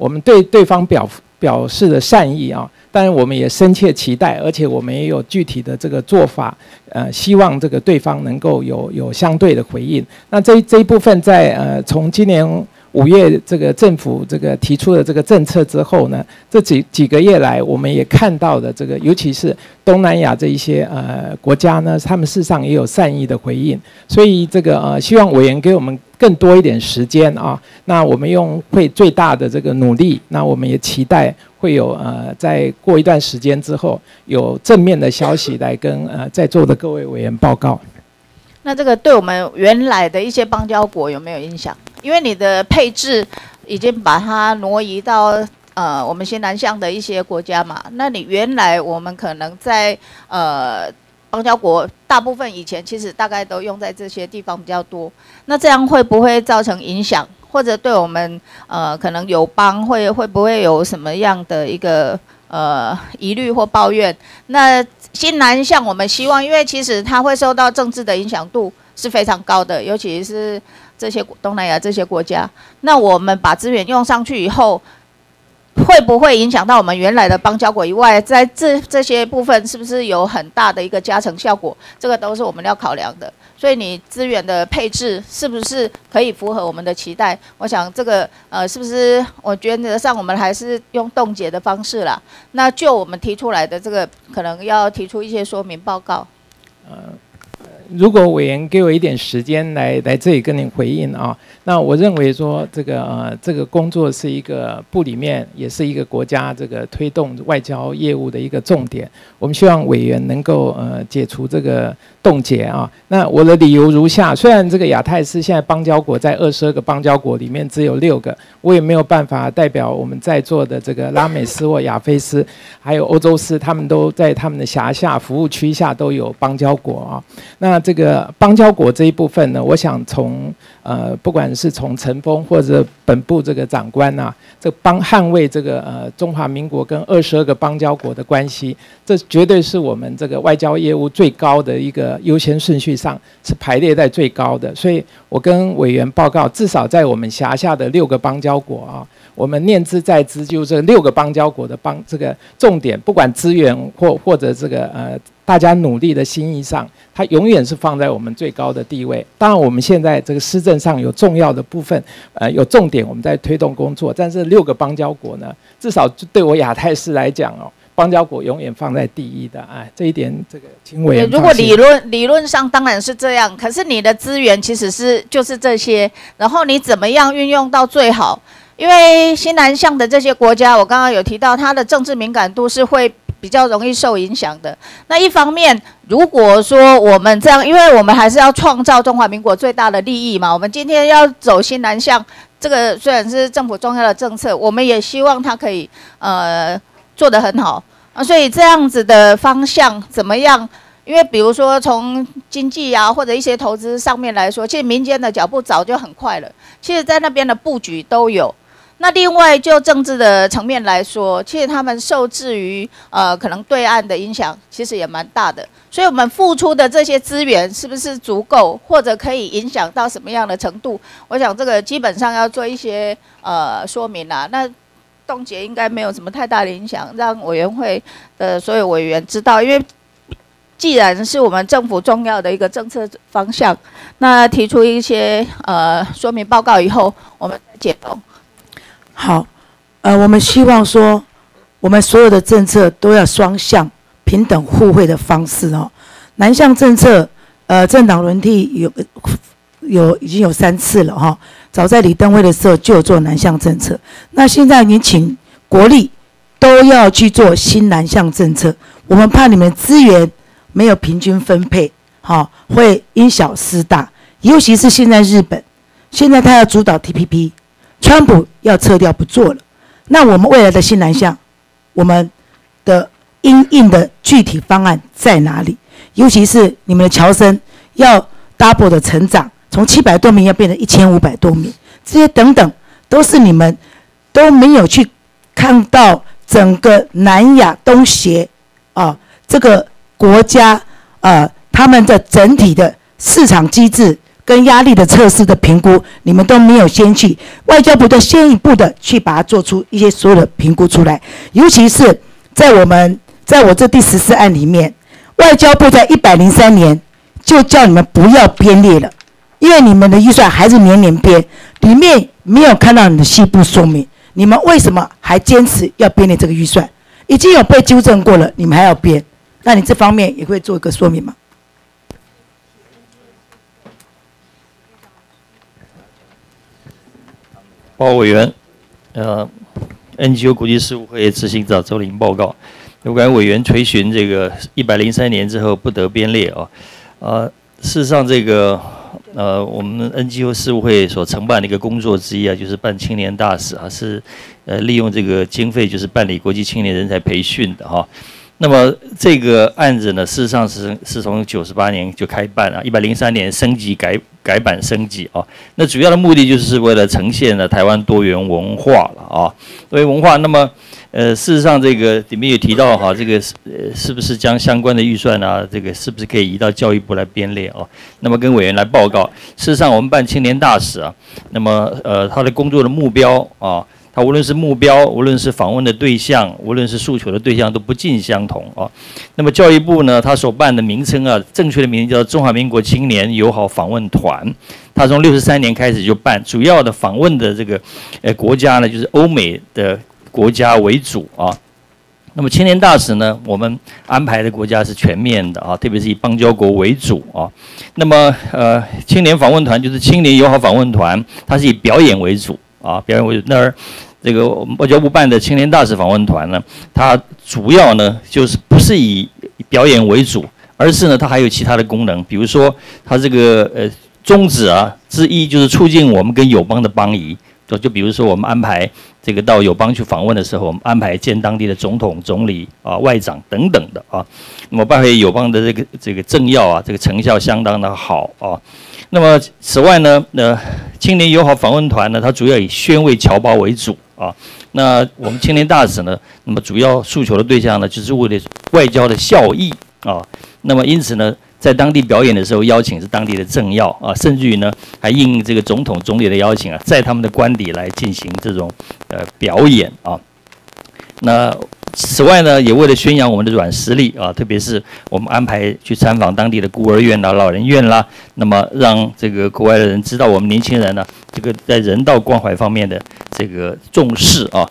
我们对对方表表示的善意啊，当然我们也深切期待，而且我们也有具体的这个做法，呃，希望这个对方能够有有相对的回应。那这这一部分在呃从今年五月这个政府这个提出的这个政策之后呢，这几几个月来我们也看到的这个，尤其是东南亚这一些呃国家呢，他们事实上也有善意的回应，所以这个呃希望委员给我们。更多一点时间啊，那我们用会最大的这个努力，那我们也期待会有呃，在过一段时间之后有正面的消息来跟呃在座的各位委员报告。那这个对我们原来的一些邦交国有没有影响？因为你的配置已经把它挪移到呃我们新南向的一些国家嘛，那你原来我们可能在呃。邦交国大部分以前其实大概都用在这些地方比较多，那这样会不会造成影响，或者对我们呃可能友邦会会不会有什么样的一个呃疑虑或抱怨？那新南向我们希望，因为其实它会受到政治的影响度是非常高的，尤其是这些东南亚这些国家。那我们把资源用上去以后。会不会影响到我们原来的邦交国以外，在这这些部分是不是有很大的一个加成效果？这个都是我们要考量的。所以你资源的配置是不是可以符合我们的期待？我想这个呃，是不是我觉得上我们还是用冻结的方式啦。那就我们提出来的这个，可能要提出一些说明报告。呃，如果委员给我一点时间来来这里跟您回应啊，那我认为说这个呃这个工作是一个部里面也是一个国家这个推动外交业务的一个重点。我们希望委员能够呃解除这个冻结啊。那我的理由如下：虽然这个亚太斯现在邦交国在二十二个邦交国里面只有六个，我也没有办法代表我们在座的这个拉美斯或亚非斯，还有欧洲斯，他们都在他们的辖下服务区下都有邦交国啊。那这个邦交国这一部分呢，我想从呃，不管是从陈峰或者本部这个长官呐，这帮捍卫这个呃中华民国跟二十二个邦交国的关系，这绝对是我们这个外交业务最高的一个优先顺序上是排列在最高的。所以我跟委员报告，至少在我们辖下的六个邦交国啊，我们念之在之，就这六个邦交国的邦这个重点，不管资源或或者这个呃。大家努力的心意上，它永远是放在我们最高的地位。当然，我们现在这个施政上有重要的部分，呃，有重点我们在推动工作。但是六个邦交国呢，至少对我亚太市来讲哦，邦交国永远放在第一的。哎，这一点这个经纬。如果理论理论上当然是这样，可是你的资源其实是就是这些，然后你怎么样运用到最好？因为新南向的这些国家，我刚刚有提到，它的政治敏感度是会。比较容易受影响的那一方面，如果说我们这样，因为我们还是要创造中华民国最大的利益嘛。我们今天要走新南向，这个虽然是政府重要的政策，我们也希望它可以呃做得很好啊。所以这样子的方向怎么样？因为比如说从经济啊或者一些投资上面来说，其实民间的脚步早就很快了，其实在那边的布局都有。那另外就政治的层面来说，其实他们受制于呃可能对岸的影响，其实也蛮大的。所以，我们付出的这些资源是不是足够，或者可以影响到什么样的程度？我想这个基本上要做一些呃说明啦。那冻结应该没有什么太大的影响，让委员会的所有委员知道，因为既然是我们政府重要的一个政策方向，那提出一些呃说明报告以后，我们解读。好，呃，我们希望说，我们所有的政策都要双向、平等互惠的方式哦。南向政策，呃，政党轮替有有已经有三次了哈。早在李登辉的时候就有做南向政策，那现在你请国力都要去做新南向政策，我们怕你们资源没有平均分配，哈，会因小失大。尤其是现在日本，现在他要主导 TPP。川普要撤掉不做了，那我们未来的新南向，我们的应应的具体方案在哪里？尤其是你们的侨生要 double 的成长，从七百多名要变成一千五百多名，这些等等都是你们都没有去看到整个南亚东协啊这个国家啊他们的整体的市场机制。跟压力的测试的评估，你们都没有先去，外交部都先一步的去把它做出一些所有的评估出来。尤其是在我们在我这第十四案里面，外交部在一百零三年就叫你们不要编列了，因为你们的预算还是年年编，里面没有看到你的细部说明，你们为什么还坚持要编列这个预算？已经有被纠正过了，你们还要编？那你这方面也会做一个说明吗？报委员，呃，NGO 国际事务会执行长周林报告，有关委员垂询这个一百零三年之后不得编列啊，呃，事实上这个呃我们 NGO 事务会所承办的一个工作之一啊，就是办青年大使啊，是呃利用这个经费就是办理国际青年人才培训的哈。那么这个案子呢，事实上是是从九十八年就开办啊，一百零三年升级改改版升级啊。那主要的目的就是为了呈现了台湾多元文化了啊，多元文化。那么呃，事实上这个里面也提到哈，这个是呃是不是将相关的预算啊，这个是不是可以移到教育部来编列哦？那么跟委员来报告，事实上我们办青年大使啊，那么呃他的工作的目标啊。他无论是目标，无论是访问的对象，无论是诉求的对象，都不尽相同啊。那么教育部呢，他所办的名称啊，正确的名字叫中华民国青年友好访问团。他从六十三年开始就办，主要的访问的这个呃国家呢，就是欧美的国家为主啊。那么青年大使呢，我们安排的国家是全面的啊，特别是以邦交国为主啊。那么呃，青年访问团就是青年友好访问团，它是以表演为主啊，表演为主。那儿这个外交部办的青年大使访问团呢，它主要呢就是不是以表演为主，而是呢它还有其他的功能，比如说它这个呃宗旨啊之一就是促进我们跟友邦的邦谊。就就比如说，我们安排这个到友邦去访问的时候，我们安排见当地的总统、总理啊、外长等等的啊。那么，办回友邦的这个这个政要啊，这个成效相当的好啊。那么，此外呢，那青年友好访问团呢，它主要以宣慰侨胞为主啊。那我们青年大使呢，那么主要诉求的对象呢，就是为了外交的效益啊。那么，因此呢。在当地表演的时候，邀请是当地的政要啊，甚至于呢，还应这个总统、总理的邀请啊，在他们的官邸来进行这种呃表演啊。那此外呢，也为了宣扬我们的软实力啊，特别是我们安排去参访当地的孤儿院啦、老人院啦，那么让这个国外的人知道我们年轻人呢，这个在人道关怀方面的这个重视啊。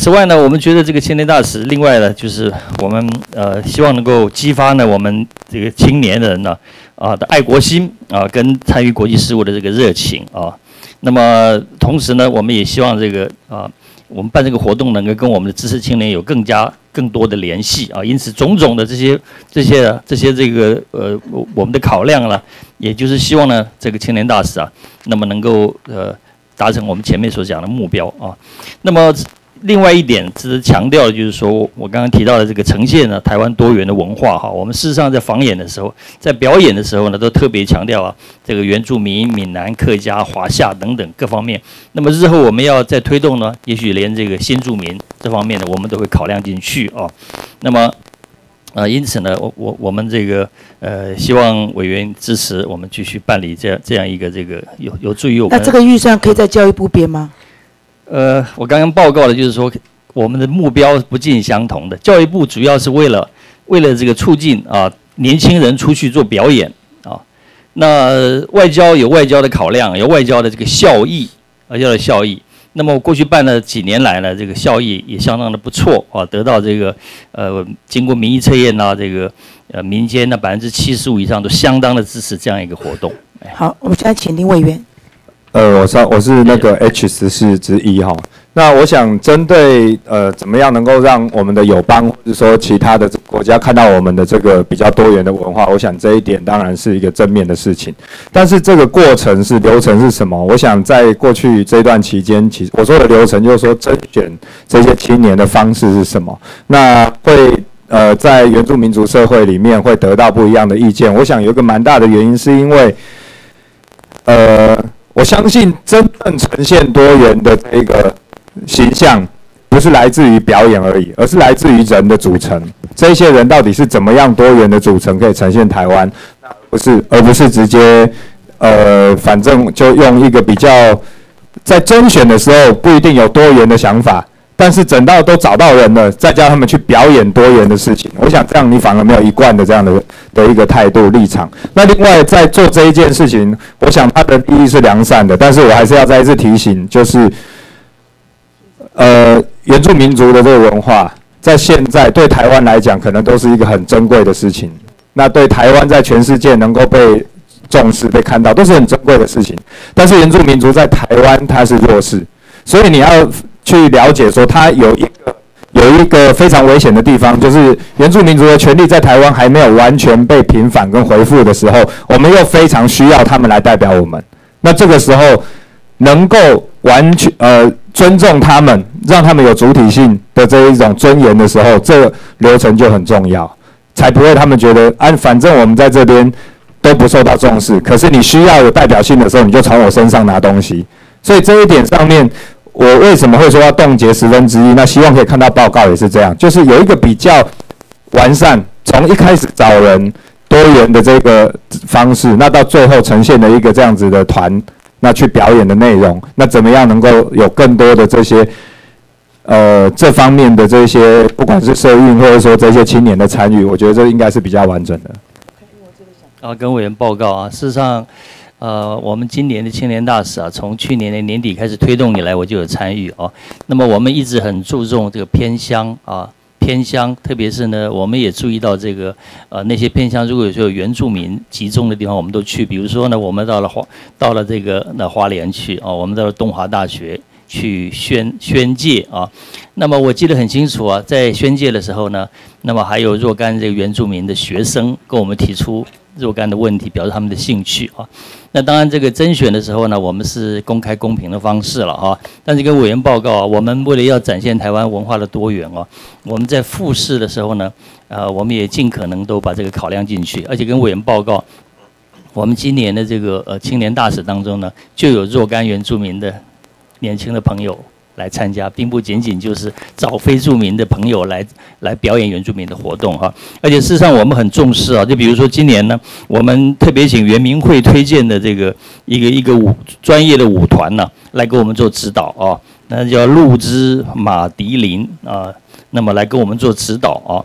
此外呢，我们觉得这个青年大使，另外呢，就是我们呃希望能够激发呢我们这个青年人呢啊的爱国心啊，跟参与国际事务的这个热情啊。那么同时呢，我们也希望这个啊，我们办这个活动能够跟我们的知识青年有更加更多的联系啊。因此，种种的这些这些这些这个呃我们的考量呢，也就是希望呢这个青年大使啊，那么能够呃达成我们前面所讲的目标啊。那么。另外一点值得强调的就是说，我刚刚提到的这个呈现呢，台湾多元的文化哈。我们事实上在访演的时候，在表演的时候呢，都特别强调啊，这个原住民、闽南、客家、华夏等等各方面。那么日后我们要再推动呢，也许连这个新住民这方面的，我们都会考量进去啊。那么，呃，因此呢，我我我们这个呃，希望委员支持我们继续办理这样这样一个这个有有助于我们。那这个预算可以在教育部编吗？呃，我刚刚报告的就是说，我们的目标不尽相同的。教育部主要是为了为了这个促进啊年轻人出去做表演啊，那外交有外交的考量，有外交的这个效益，外交的效益。那么过去办了几年来呢，这个效益也相当的不错啊，得到这个呃经过民意测验呐，这个呃民间的百分之七十五以上都相当的支持这样一个活动。好，我们现在请林委员。呃，我是我是那个 H 十四之一哈。那我想针对呃，怎么样能够让我们的友邦或者说其他的国家看到我们的这个比较多元的文化，我想这一点当然是一个正面的事情。但是这个过程是流程是什么？我想在过去这段期间，其实我说的流程就是说甄选这些青年的方式是什么？那会呃，在原住民族社会里面会得到不一样的意见。我想有一个蛮大的原因是因为呃。我相信真正呈现多元的这个形象，不是来自于表演而已，而是来自于人的组成。这些人到底是怎么样多元的组成，可以呈现台湾？不是，而不是直接，呃，反正就用一个比较，在甄选的时候不一定有多元的想法。但是整到都找到人了，再叫他们去表演多元的事情，我想这样你反而没有一贯的这样的的一个态度立场。那另外在做这一件事情，我想它的意义是良善的，但是我还是要再一次提醒，就是呃原住民族的这个文化，在现在对台湾来讲，可能都是一个很珍贵的事情。那对台湾在全世界能够被重视、被看到，都是很珍贵的事情。但是原住民族在台湾它是弱势，所以你要。去了解说，它有一个有一个非常危险的地方，就是原住民族的权利在台湾还没有完全被平反跟回复的时候，我们又非常需要他们来代表我们。那这个时候，能够完全呃尊重他们，让他们有主体性的这一种尊严的时候，这个流程就很重要，才不会他们觉得啊，反正我们在这边都不受到重视，可是你需要有代表性的时候，你就从我身上拿东西。所以这一点上面。我为什么会说要冻结十分之一？那希望可以看到报告也是这样，就是有一个比较完善，从一开始找人多元的这个方式，那到最后呈现的一个这样子的团，那去表演的内容，那怎么样能够有更多的这些呃这方面的这些，不管是社运或者说这些青年的参与，我觉得这应该是比较完整的。啊，跟委员报告啊，事实上。呃，我们今年的青年大使啊，从去年的年底开始推动以来，我就有参与哦。那么我们一直很注重这个偏乡啊、偏。乡，特别是呢，我们也注意到这个呃那些偏乡，如果有时候原住民集中的地方，我们都去。比如说呢，我们到了华到了这个那花莲去啊，我们到了东华大学去宣宣介啊。那么我记得很清楚啊，在宣介的时候呢，那么还有若干这个原住民的学生跟我们提出若干的问题，表示他们的兴趣啊。那当然，这个甄选的时候呢，我们是公开公平的方式了哈。但是跟委员报告啊，我们为了要展现台湾文化的多元哦，我们在复试的时候呢，呃，我们也尽可能都把这个考量进去，而且跟委员报告，我们今年的这个呃青年大使当中呢，就有若干原住民的年轻的朋友。来参加，并不仅仅就是找非著名的朋友来来表演原住民的活动哈，而且事实上我们很重视啊，就比如说今年呢，我们特别请原民会推荐的这个一个一个舞专业的舞团呢，来给我们做指导啊，那叫路之马迪林啊，那么来给我们做指导啊。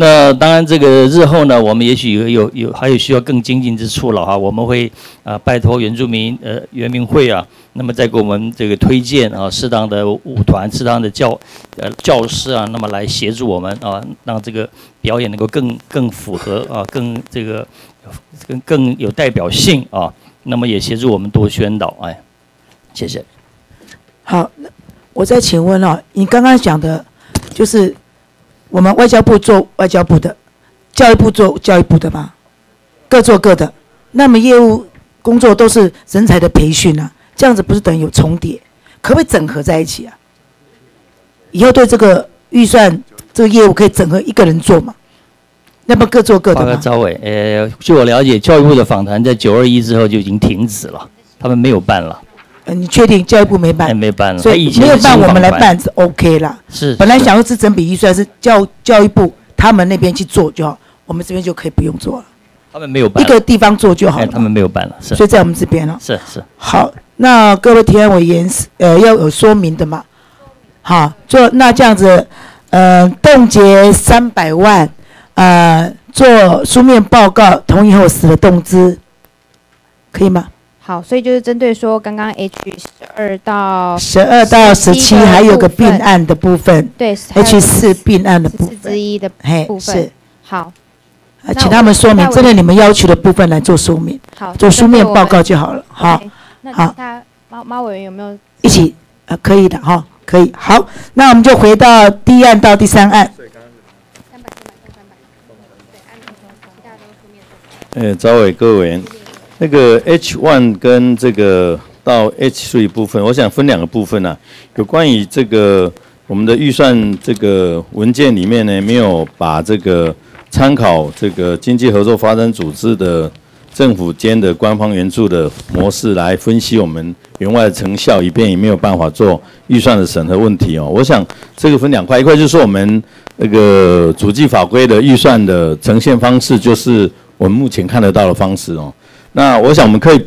那当然，这个日后呢，我们也许有有有还有需要更精进之处了哈。我们会啊拜托原住民呃原民会啊，那么再给我们这个推荐啊适当的舞团、适当的教呃教师啊，那么来协助我们啊，让这个表演能够更更符合啊，更这个更更有代表性啊。那么也协助我们多宣导哎，谢谢。好，我再请问啊，你刚刚讲的，就是。我们外交部做外交部的，教育部做教育部的嘛，各做各的。那么业务工作都是人才的培训啊，这样子不是等于有重叠？可不可以整合在一起啊？以后对这个预算这个业务可以整合一个人做嘛？那么各做各的吗？赵伟，呃，据我了解，教育部的访谈在九二一之后就已经停止了，他们没有办了。你确定教育部没办？没办了，所以没有办，我们来办是 OK 啦。是，本来想要是整笔预算是教教育部他们那边去做就好，我们这边就可以不用做了。他们没有办，一个地方做就好了。他们没有办了，是。所以在我们这边了。是是。好，那各位提案委员是呃要有说明的嘛？好，做那这样子，呃，冻结三百万，呃，做书面报告同意后死的动资，可以吗？好，所以就是针对说刚刚 H 十二到十二到十七还有个病案的部分，对，H 四病案的部分之一的部分。是，好，请他们说明，针对你们要求的部分来做说明，好，做书面报告就好了。好，好，那猫猫委员有没有一起？呃，可以的哈，可以。好，那我们就回到第一案到第三案。呃，招委各位。那个 H one 跟这个到 H three 部分，我想分两个部分呢。有关于这个我们的预算这个文件里面呢，没有把这个参考这个经济合作发展组织的政府间的官方援助的模式来分析我们员外的成效，以便也没有办法做预算的审核问题哦。我想这个分两块，一块就是我们那个主计法规的预算的呈现方式，就是我们目前看得到的方式哦。那我想我们可以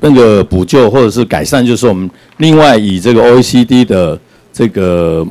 那个补救或者是改善，就是我们另外以这个 OECD 的这个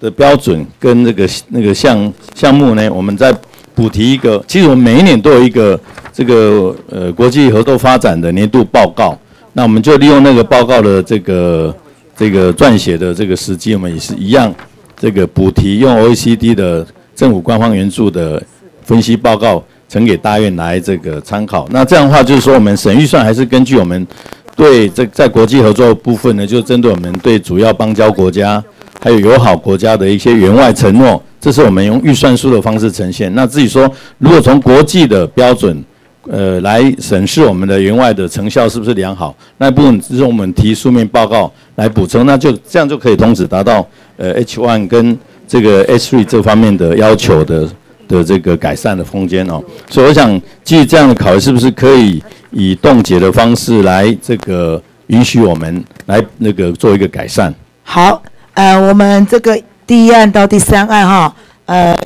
的标准跟那个那个项项目呢，我们再补提一个。其实我们每一年都有一个这个呃国际合作发展的年度报告，那我们就利用那个报告的这个这个撰写的这个时机，我们也是一样这个补提用 OECD 的政府官方援助的分析报告。呈给大院来这个参考。那这样的话，就是说我们省预算还是根据我们对这在国际合作部分呢，就针对我们对主要邦交国家还有友好国家的一些员外承诺，这是我们用预算书的方式呈现。那至于说，如果从国际的标准，呃，来审视我们的员外的成效是不是良好，那部分是我们提书面报告来补充，那就这样就可以同时达到呃 H one 跟这个 H three 这方面的要求的。的这个改善的空间哦，所以我想基于这样的考虑，是不是可以以冻结的方式来这个允许我们来那个做一个改善？好，呃，我们这个第一案到第三案哈，呃，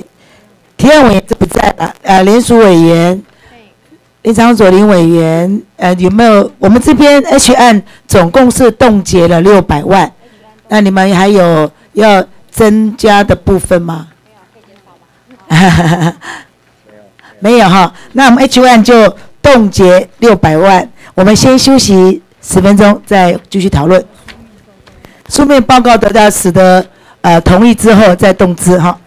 提案委员不在了，呃，联署委员林长佐林委员，呃，有没有？我们这边 H 案总共是冻结了六百万，那你们还有要增加的部分吗？<laughs> 没有哈，那我们 H one 就冻结六百万，我们先休息十分钟，再继续讨论。书面报告得到使得呃同意之后再动资哈。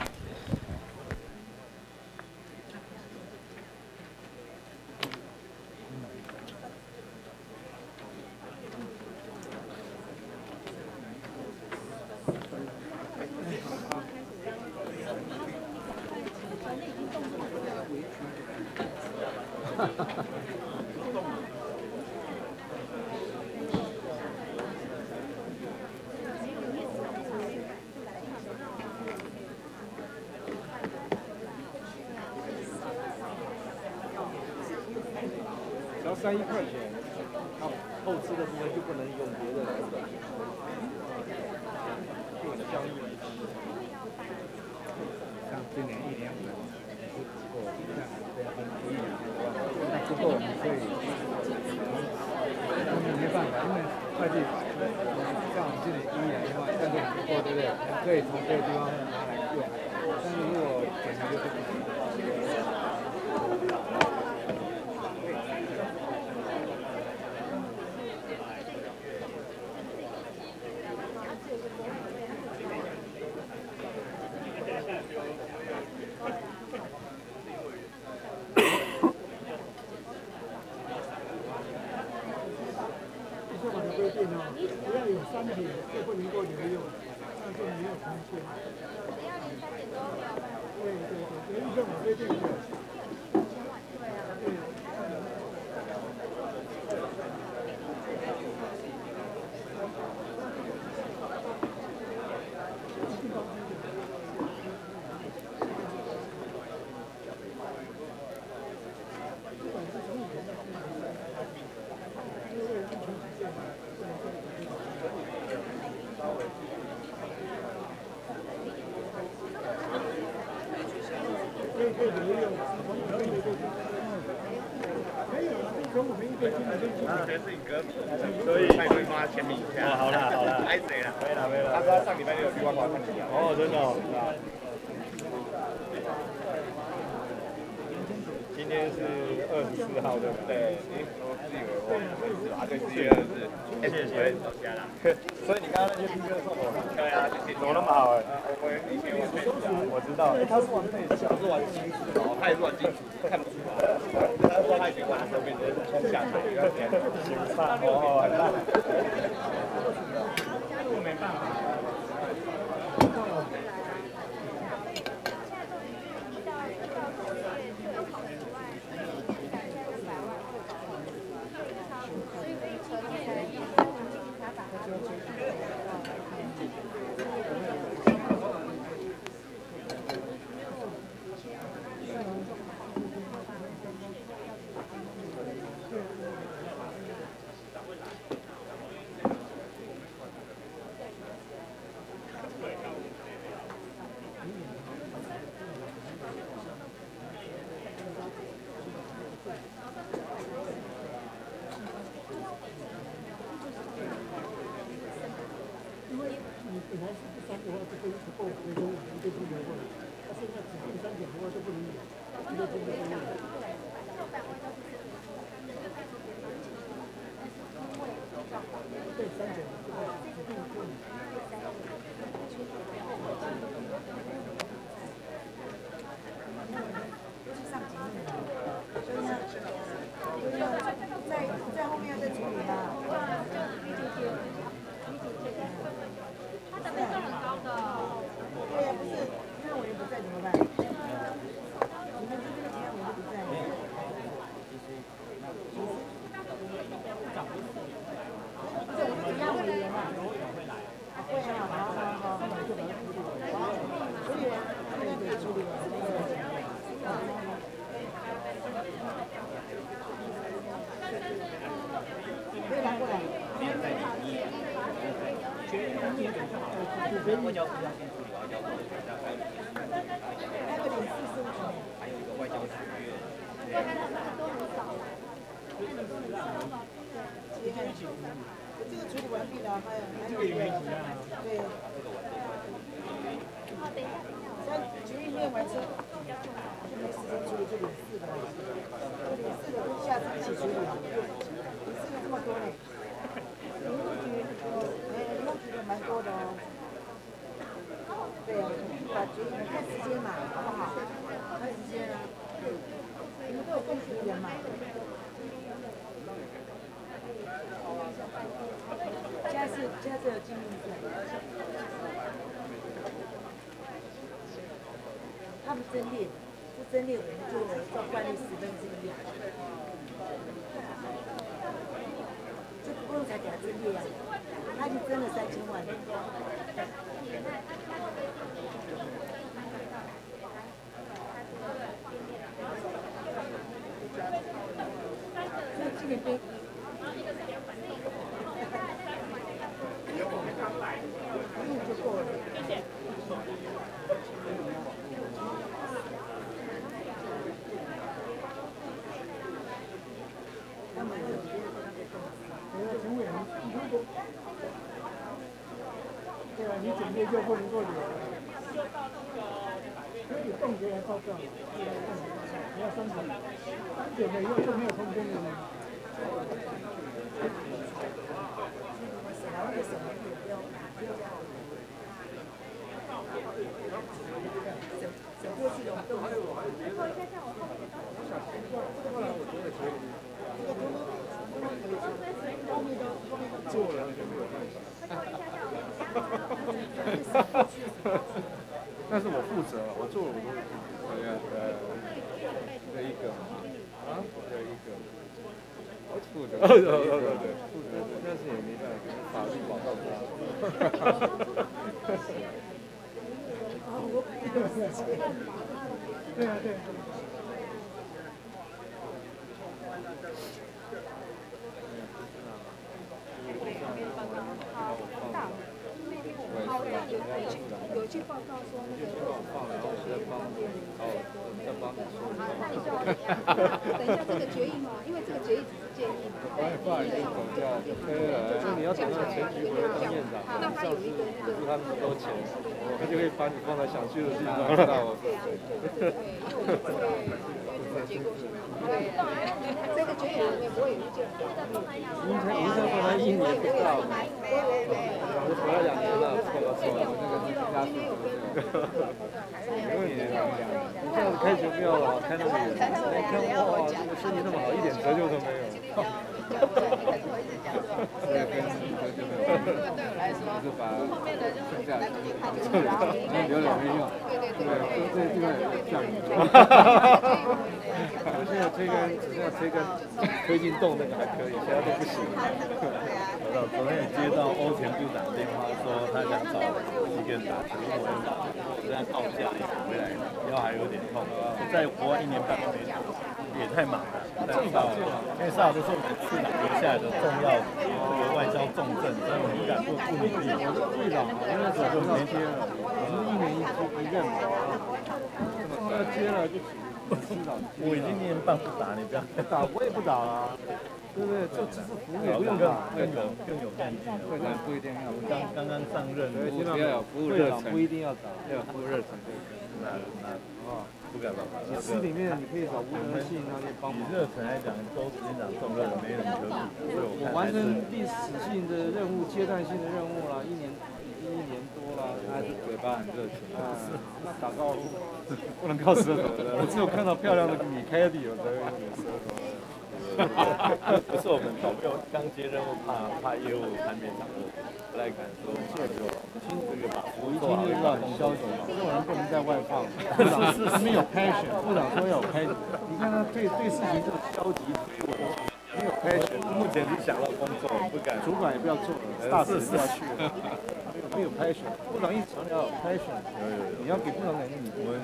对啊，你整列就不能够留了。可以冻结来报告，你要申请，有了以后就没有做了。但是我负责，我做了我都呃呃，这一个啊，这一个，负责，对对对，负责，但是也没办法，法律保障他。对啊对。有一句报告说那个然后再帮，哦，再帮你说。那你就等一下这个决议嘛，因为这个决议只是建议嘛。不然不然就走掉，对了，就你要等到前局回来当院长，上次付他那么多钱，他就可以把你放在想去的地方，知道我。这个决议里面不会有意见。您才您才放他一年不到，我活了两年了，错了错了，那个是家属。没问题，你这样子开学不要了，开那么远，我看哇，这个生意那么好，一点折旧都没有。这个跟折旧没有关系，就是把剩下的留了没用，对，这这地方也是这样。我现在推根，只剩下推根推进洞那个还可以，其他都不行。我到昨天也接到欧前部长电话说他想找几个人打，结果我打，现在告假回来腰还有点痛，在国外一年半都没打，也太忙了。但是因为萨尔都是我们市长留下来的重要这个外交重镇，所以我们不敢不不努力。队长，因为早就没接了，我们一年一一任嘛，要接了就市长。我已经一年半不打，你不要打，我也不打了。对不对？就只是服务也，不用打，更有更有干劲。会长不一定要刚刚刚上任，对，要有服务热忱，不一定要打，要有服务热忱。那那，不敢办法。你司里面你可以找吴德信那些帮忙。以热忱来讲，周执行长重任没人可比，我完成历史性的任务、阶段性的任务了，一年已经一年多了，还是嘴巴很热情。啊，那打高尔夫不能靠舌头，我只有看到漂亮的米开的有的有舌头。不是我们早就刚接任务，怕怕业务还没掌握，不太敢说。这个亲这个把服务做好，一听就知道你消极，这种人不能在外放。部长没有 passion，部长说要有 passion，你看他对对事情这个消极推诿，没有 passion。目前只想到工作，不敢。主管也不要做了，大事不要去了。没有 passion，部长一强调 passion，你要给部长感觉，你不能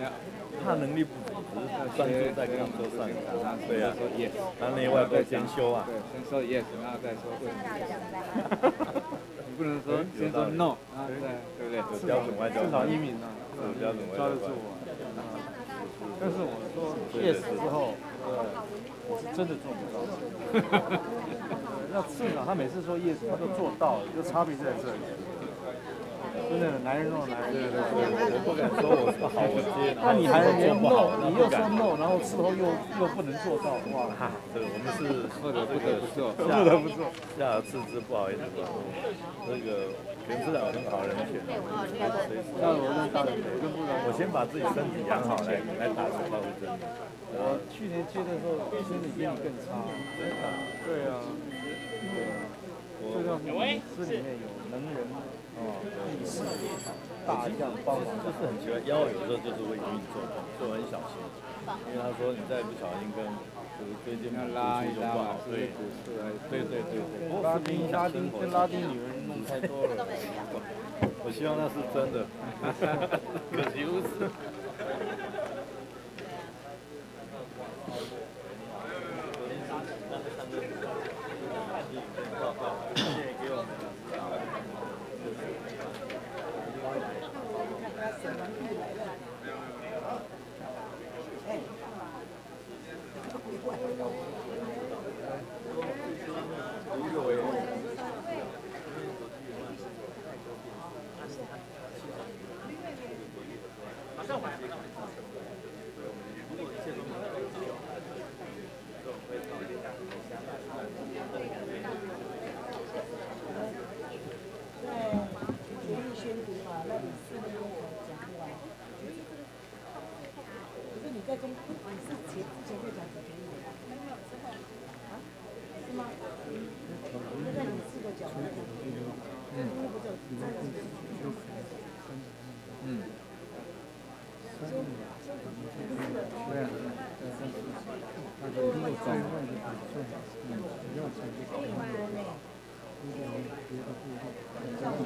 他能力不足，只是专注在工作上。对啊，他内外都先修啊。对，先说 yes，然后再说对。你不能说先说 no，啊对对不对？有标准外交，至少一米呢，有标准外交。抓得住我。但是我说 yes 之后，我是真的做不到。那至少他每次说 yes，他都做到了，就差别在这里。真的，男人弄男人，对对对，我不敢说我是好，我接。那你还连 no，你又说 no，然后事后又又不能做到，哇！对，我们是不得不得不做，不得不做，下次之不好意思吧？那个袁市长很好人选，那我跟大人跟部长，我先把自己身体养好来来打手炮针。我去年接的时候身体比你更差，对啊，对啊，最重要是司里面有能人。哦，意识。大将帮忙，就是很奇怪，腰有时候就是会运作动，所以我很小心，因为他说你再不小心跟就是椎间盘突出就不好，对，对对对对，拉丁拉丁跟拉丁女人弄太多了，我希望那是真的，可惜不是。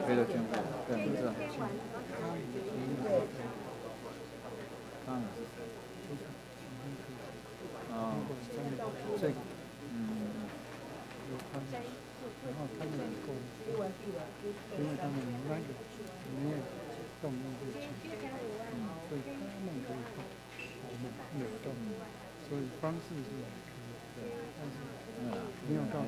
赔了全部，对，我知道。当然是啊，这个，嗯，然后他们能够，因为他们那个里面动力会强，嗯，所以他们可以动，我们没有动，所以方式是可以的，但是没有到最后。没有办法，要保证这个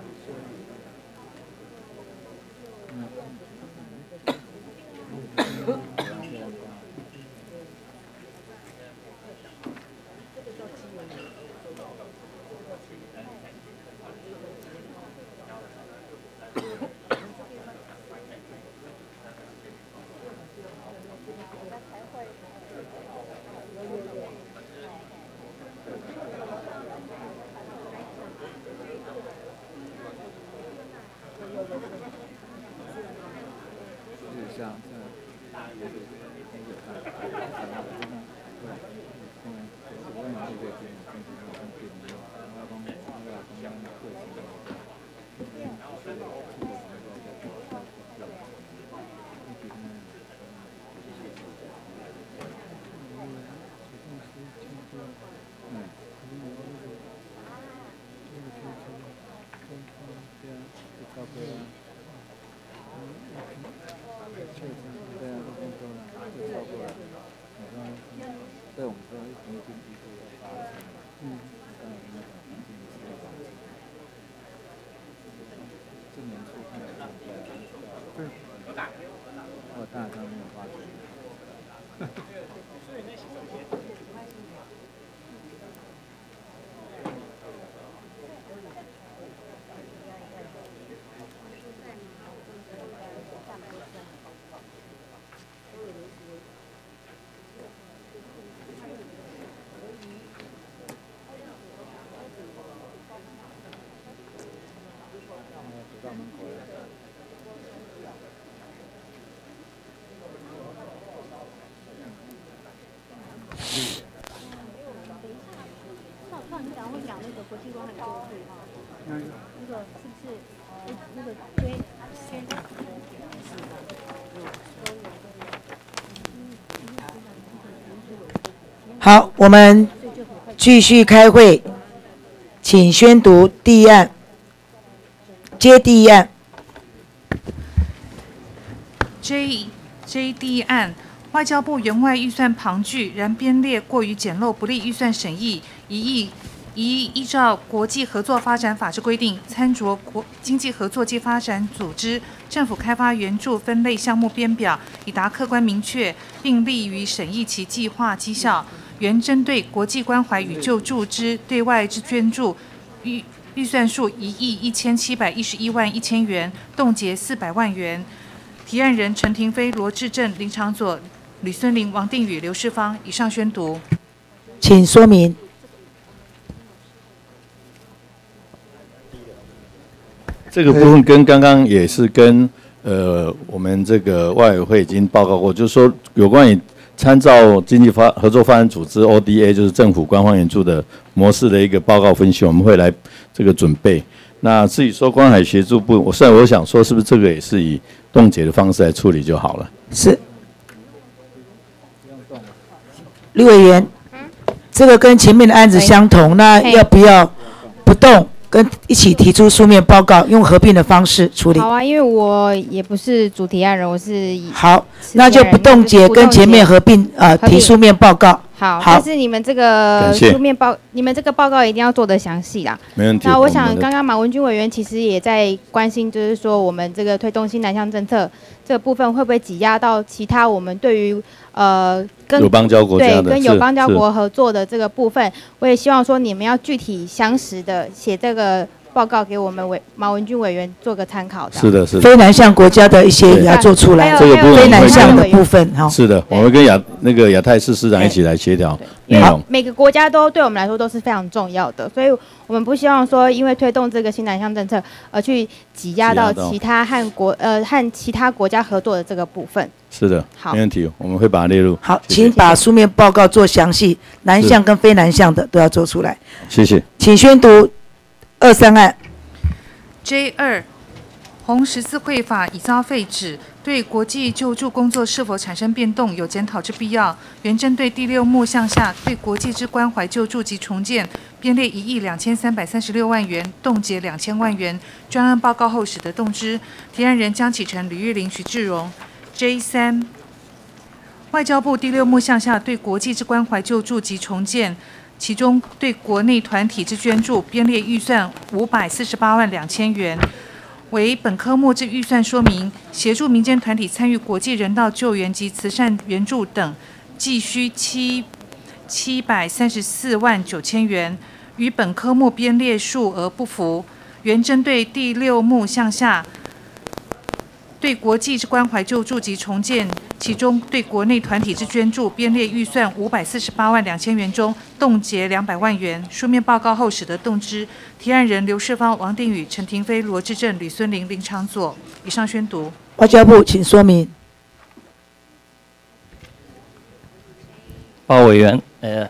好，我们继续开会，请宣读第一案，接第一案。J J D 案，外交部员外预算庞巨，然编列过于简陋，不利预算审议，一意一依照国际合作发展法之规定，参酌国经济合作及发展组织政府开发援助分类项目编表，以达客观明确，并利于审议其计划绩效。原针对国际关怀与救助之对外之捐助，预预算数一亿一千七百一十一万一千元，冻结四百万元。提案人陈廷飞、罗志正、林长佐、吕孙林、王定宇、刘世芳。以上宣读。请说明。这个部分跟刚刚也是跟呃我们这个外委会已经报告过，就是说有关于参照经济发合作发展组织 ODA，就是政府官方援助的模式的一个报告分析，我们会来这个准备。那至于说关海协助部，我虽然我想说，是不是这个也是以冻结的方式来处理就好了？是。李委员，这个跟前面的案子相同，那要不要不动？跟一起提出书面报告，用合并的方式处理。好啊，因为我也不是主提案人，我是好，那就不冻结，跟前面合并呃提书面报告。好，但是你们这个书面报，你们这个报告一定要做的详细啦。没问题。那我想，刚刚马文君委员其实也在关心，就是说我们这个推动新南向政策这个部分会不会挤压到其他我们对于呃跟有邦交国对跟友邦交国合作的这个部分，我也希望说你们要具体详实的写这个。报告给我们委马文君委员做个参考的。是的，是的。非南向国家的一些也要做出来，这个部分非南向的部分哈。是的，我们跟亚那个亚太市市长一起来协调内容。每个国家都对我们来说都是非常重要的，所以我们不希望说因为推动这个新南向政策而去挤压到其他和国呃和其他国家合作的这个部分。是的，好，没问题，我们会把它列入。好，请把书面报告做详细，南向跟非南向的都要做出来。谢谢。请宣读二三案。J 二，红十字会法已遭废止，对国际救助工作是否产生变动有检讨之必要。原针对第六目项下对国际之关怀救助及重建编列一亿两千三百三十六万元，冻结两千万元。专案报告后使得动之，提案人江启臣、吕玉玲、徐志荣。J 三，外交部第六目项下对国际之关怀救助及重建。其中对国内团体之捐助编列预算五百四十八万两千元，为本科目之预算说明。协助民间团体参与国际人道救援及慈善援助等，计需七七百三十四万九千元，与本科目编列数额不符。原针对第六目项下。对国际之关怀救助及重建，其中对国内团体之捐助编列预算五百四十八万两千元中，冻结两百万元。书面报告后使得动之。提案人刘世芳、王定宇、陈廷飞、罗志正、吕孙林、林长佐。以上宣读。外交部，请说明。报委员，呃。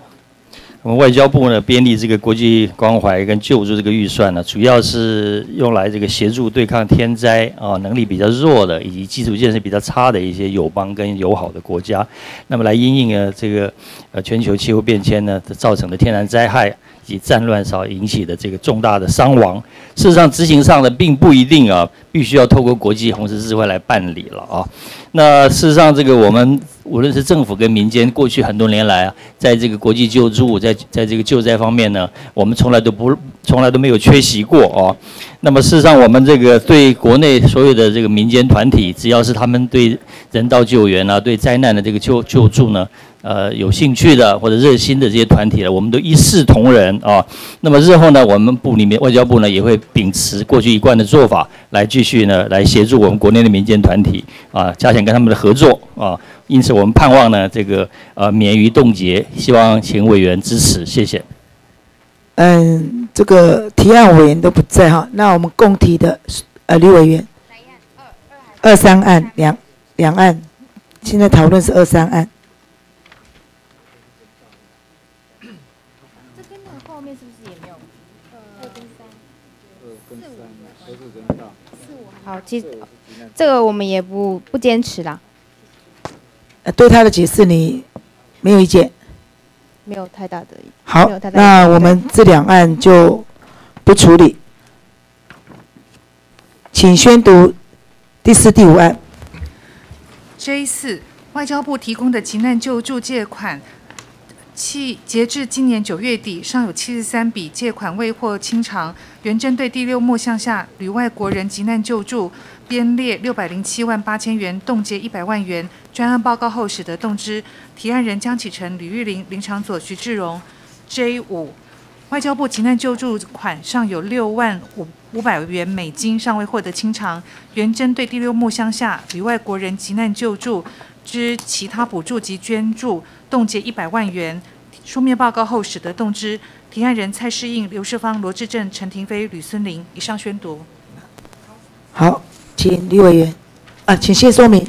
我们外交部呢编立这个国际关怀跟救助这个预算呢，主要是用来这个协助对抗天灾啊，能力比较弱的以及基础建设比较差的一些友邦跟友好的国家，那么来因应呢这个呃全球气候变迁呢造成的天然灾害及战乱所引起的这个重大的伤亡。事实上，执行上呢并不一定啊，必须要透过国际红十字会来办理了啊。那事实上，这个我们。无论是政府跟民间，过去很多年来啊，在这个国际救助，在在这个救灾方面呢，我们从来都不从来都没有缺席过哦。那么事实上，我们这个对国内所有的这个民间团体，只要是他们对人道救援啊、对灾难的这个救救助呢，呃，有兴趣的或者热心的这些团体呢，我们都一视同仁啊。那么日后呢，我们部里面外交部呢也会秉持过去一贯的做法，来继续呢来协助我们国内的民间团体啊，加强跟他们的合作啊。因此，我们盼望呢，这个呃免于冻结，希望请委员支持，谢谢。嗯，这个提案委员都不在哈，那我们共提的呃李委员，二三案两两案，现在讨论是二三案。这跟那个后面是不是也没有？二跟三，二跟三都是人大。四五好，其实这个我们也不不坚持啦。呃，对他的解释你没有意见？没有太大的。好，那我们这两案就不处理，请宣读第四、第五案。J 四，外交部提供的急难救助借款，七截至今年九月底，尚有七十三笔借款未获清偿。原针对第六目项下旅外国人急难救助。编列六百零七万八千元，冻结一百万元。专案报告后使得动之。提案人江启臣、吕玉玲、林长佐、徐志荣。J 五，外交部急难救助款尚有六万五五百元美金尚未获得清偿。原针对第六目项下与外国人急难救助之其他补助及捐助冻结一百万元。书面报告后，使得动之。提案人蔡世应、刘世芳、罗志正、陈廷飞、吕孙林。以上宣读。好，请李委员，啊，请先说明。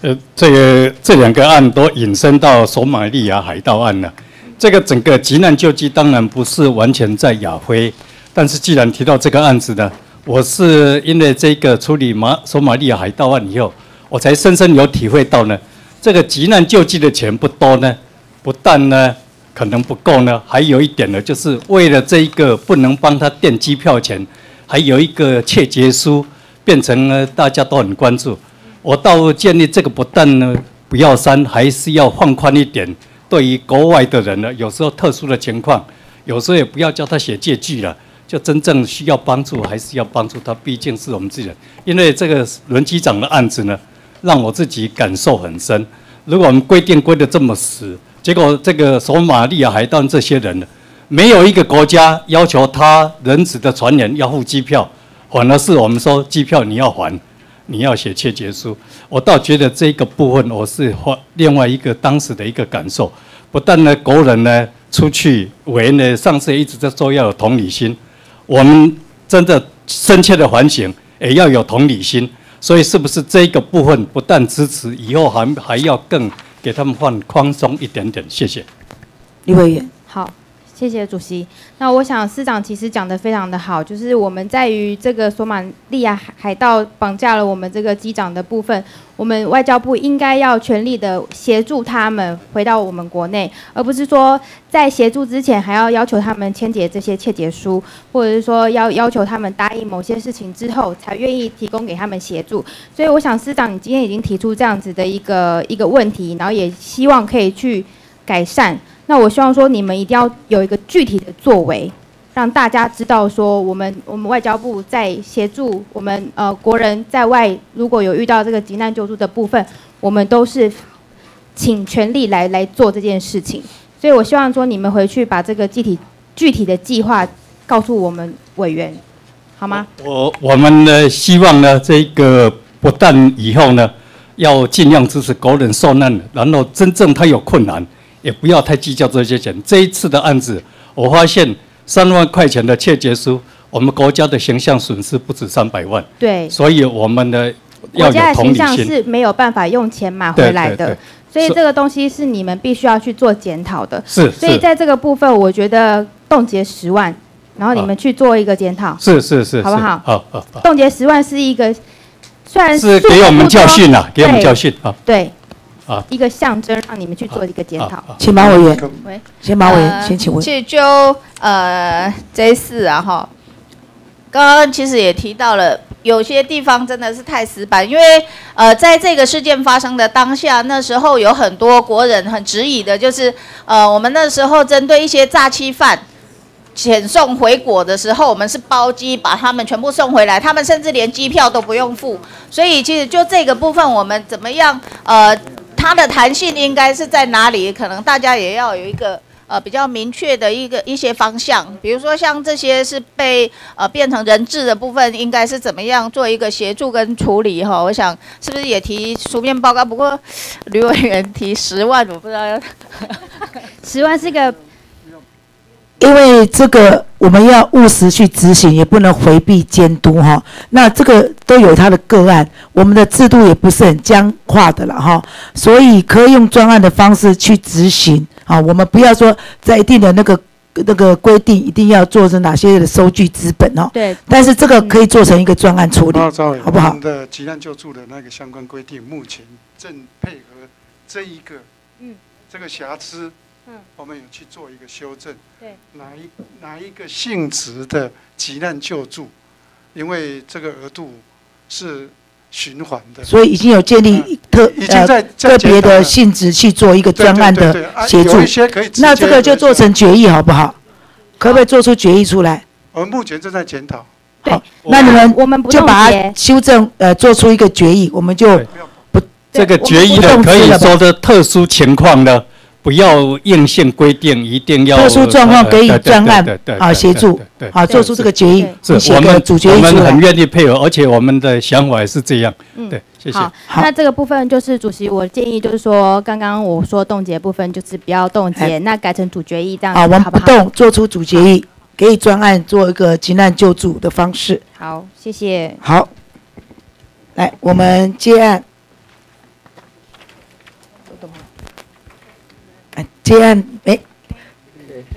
呃，这个这两个案都引申到索马利亚海盗案了。这个整个急难救济当然不是完全在亚辉，但是既然提到这个案子呢，我是因为这个处理马索马利亚海盗案以后，我才深深有体会到呢，这个急难救济的钱不多呢，不但呢可能不够呢，还有一点呢，就是为了这一个不能帮他垫机票钱，还有一个窃结书，变成了大家都很关注。我倒建议这个不但呢不要删，还是要放宽一点。对于国外的人呢，有时候特殊的情况，有时候也不要叫他写借据了，就真正需要帮助，还是要帮助他。毕竟是我们自己人。因为这个轮机长的案子呢，让我自己感受很深。如果我们规定规得这么死，结果这个索马利亚海盗这些人呢，没有一个国家要求他人质的船员要付机票，反而是我们说机票你要还。你要写切结书，我倒觉得这个部分我是换另外一个当时的一个感受。不但呢，国人呢出去，为呢上次一直在说要有同理心，我们真的深切的反省，也要有同理心。所以是不是这个部分不但支持，以后还还要更给他们放宽松一点点？谢谢。李委员，好。谢谢主席。那我想司长其实讲的非常的好，就是我们在于这个索马利亚海盗绑架了我们这个机长的部分，我们外交部应该要全力的协助他们回到我们国内，而不是说在协助之前还要要求他们签结这些切结书，或者是说要要求他们答应某些事情之后才愿意提供给他们协助。所以我想司长你今天已经提出这样子的一个一个问题，然后也希望可以去改善。那我希望说，你们一定要有一个具体的作为，让大家知道说，我们我们外交部在协助我们呃国人在外如果有遇到这个急难救助的部分，我们都是请全力来来做这件事情。所以我希望说，你们回去把这个具体具体的计划告诉我们委员，好吗？我我们呢希望呢，这个不但以后呢要尽量支持国人受难，然后真正他有困难。也不要太计较这些钱。这一次的案子，我发现三万块钱的窃结书，我们国家的形象损失不止三百万。对，所以我们的国家的形象是没有办法用钱买回来的。所以这个东西是你们必须要去做检讨的。是。所以在这个部分，我觉得冻结十万，然后你们去做一个检讨。是是是，好不好？好好。冻结十万是一个，虽然是给我们教训了，给我们教训啊。对。啊，一个象征，让你们去做一个检讨。请马委员，喂，请马委员先请问。其实就呃这事啊哈，刚刚其实也提到了，有些地方真的是太死板，因为呃在这个事件发生的当下，那时候有很多国人很质疑的，就是呃我们那时候针对一些诈欺犯。遣送回国的时候，我们是包机把他们全部送回来，他们甚至连机票都不用付。所以其实就这个部分，我们怎么样？呃，它的弹性应该是在哪里？可能大家也要有一个呃比较明确的一个一些方向。比如说像这些是被呃变成人质的部分，应该是怎么样做一个协助跟处理？哈，我想是不是也提书面报告？不过吕委员提十万，我不知道要十万是个。因为这个我们要务实去执行，也不能回避监督哈。那这个都有它的个案，我们的制度也不是很僵化的了哈，所以可以用专案的方式去执行啊。我们不要说在一定的那个那个规定，一定要做成哪些的收据资本哦。对。但是这个可以做成一个专案处理，好不好？我们的急难救助的那个相关规定，目前正配合这一个，嗯，这个瑕疵。嗯，我们有去做一个修正。对，哪一哪一个性质的急难救助？因为这个额度是循环的，所以已经有建立特呃特别的性质去做一个专案的协助。那这个就做成决议好不好？可不可以做出决议出来？我们目前正在检讨。好，那你们我们就把它修正呃，做出一个决议，我们就不这个决议的可以说的特殊情况呢？不要硬性规定一定要特殊状况给予专案啊协助啊做出这个决议，是我们我们很愿意配合，而且我们的想法也是这样。对，谢谢。好，那这个部分就是主席，我建议就是说，刚刚我说冻结部分就是不要冻结，哎那改成主决议这样啊，我们子好不好？不动，做出主决议，给予专案做一个急难救助的方式。好，谢谢。好，来，我们接案。接案没，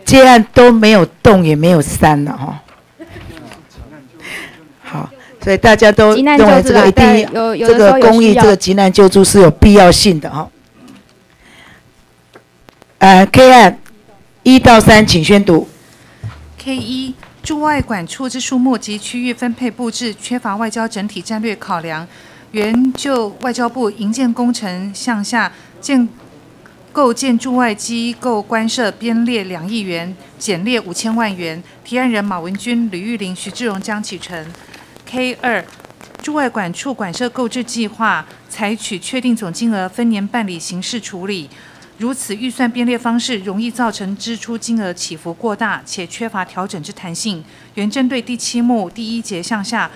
接案都没有动，也没有删了哈。好，所以大家都认为这个一定有有这个公益这个急难救助是有必要性的哈。呃，K 案一到三，请宣读。K 一驻外管处之数目及区域分配布置缺乏外交整体战略考量，原就外交部营建工程项下建构建驻外机构官设编列两亿元，减列五千万元。提案人马文君、吕玉玲、徐志荣、江启臣。K 二驻外管处管设购置计划采取确定总金额分年办理形式处理。如此预算编列方式容易造成支出金额起伏过大，且缺乏调整之弹性。原针对第七目第一节项下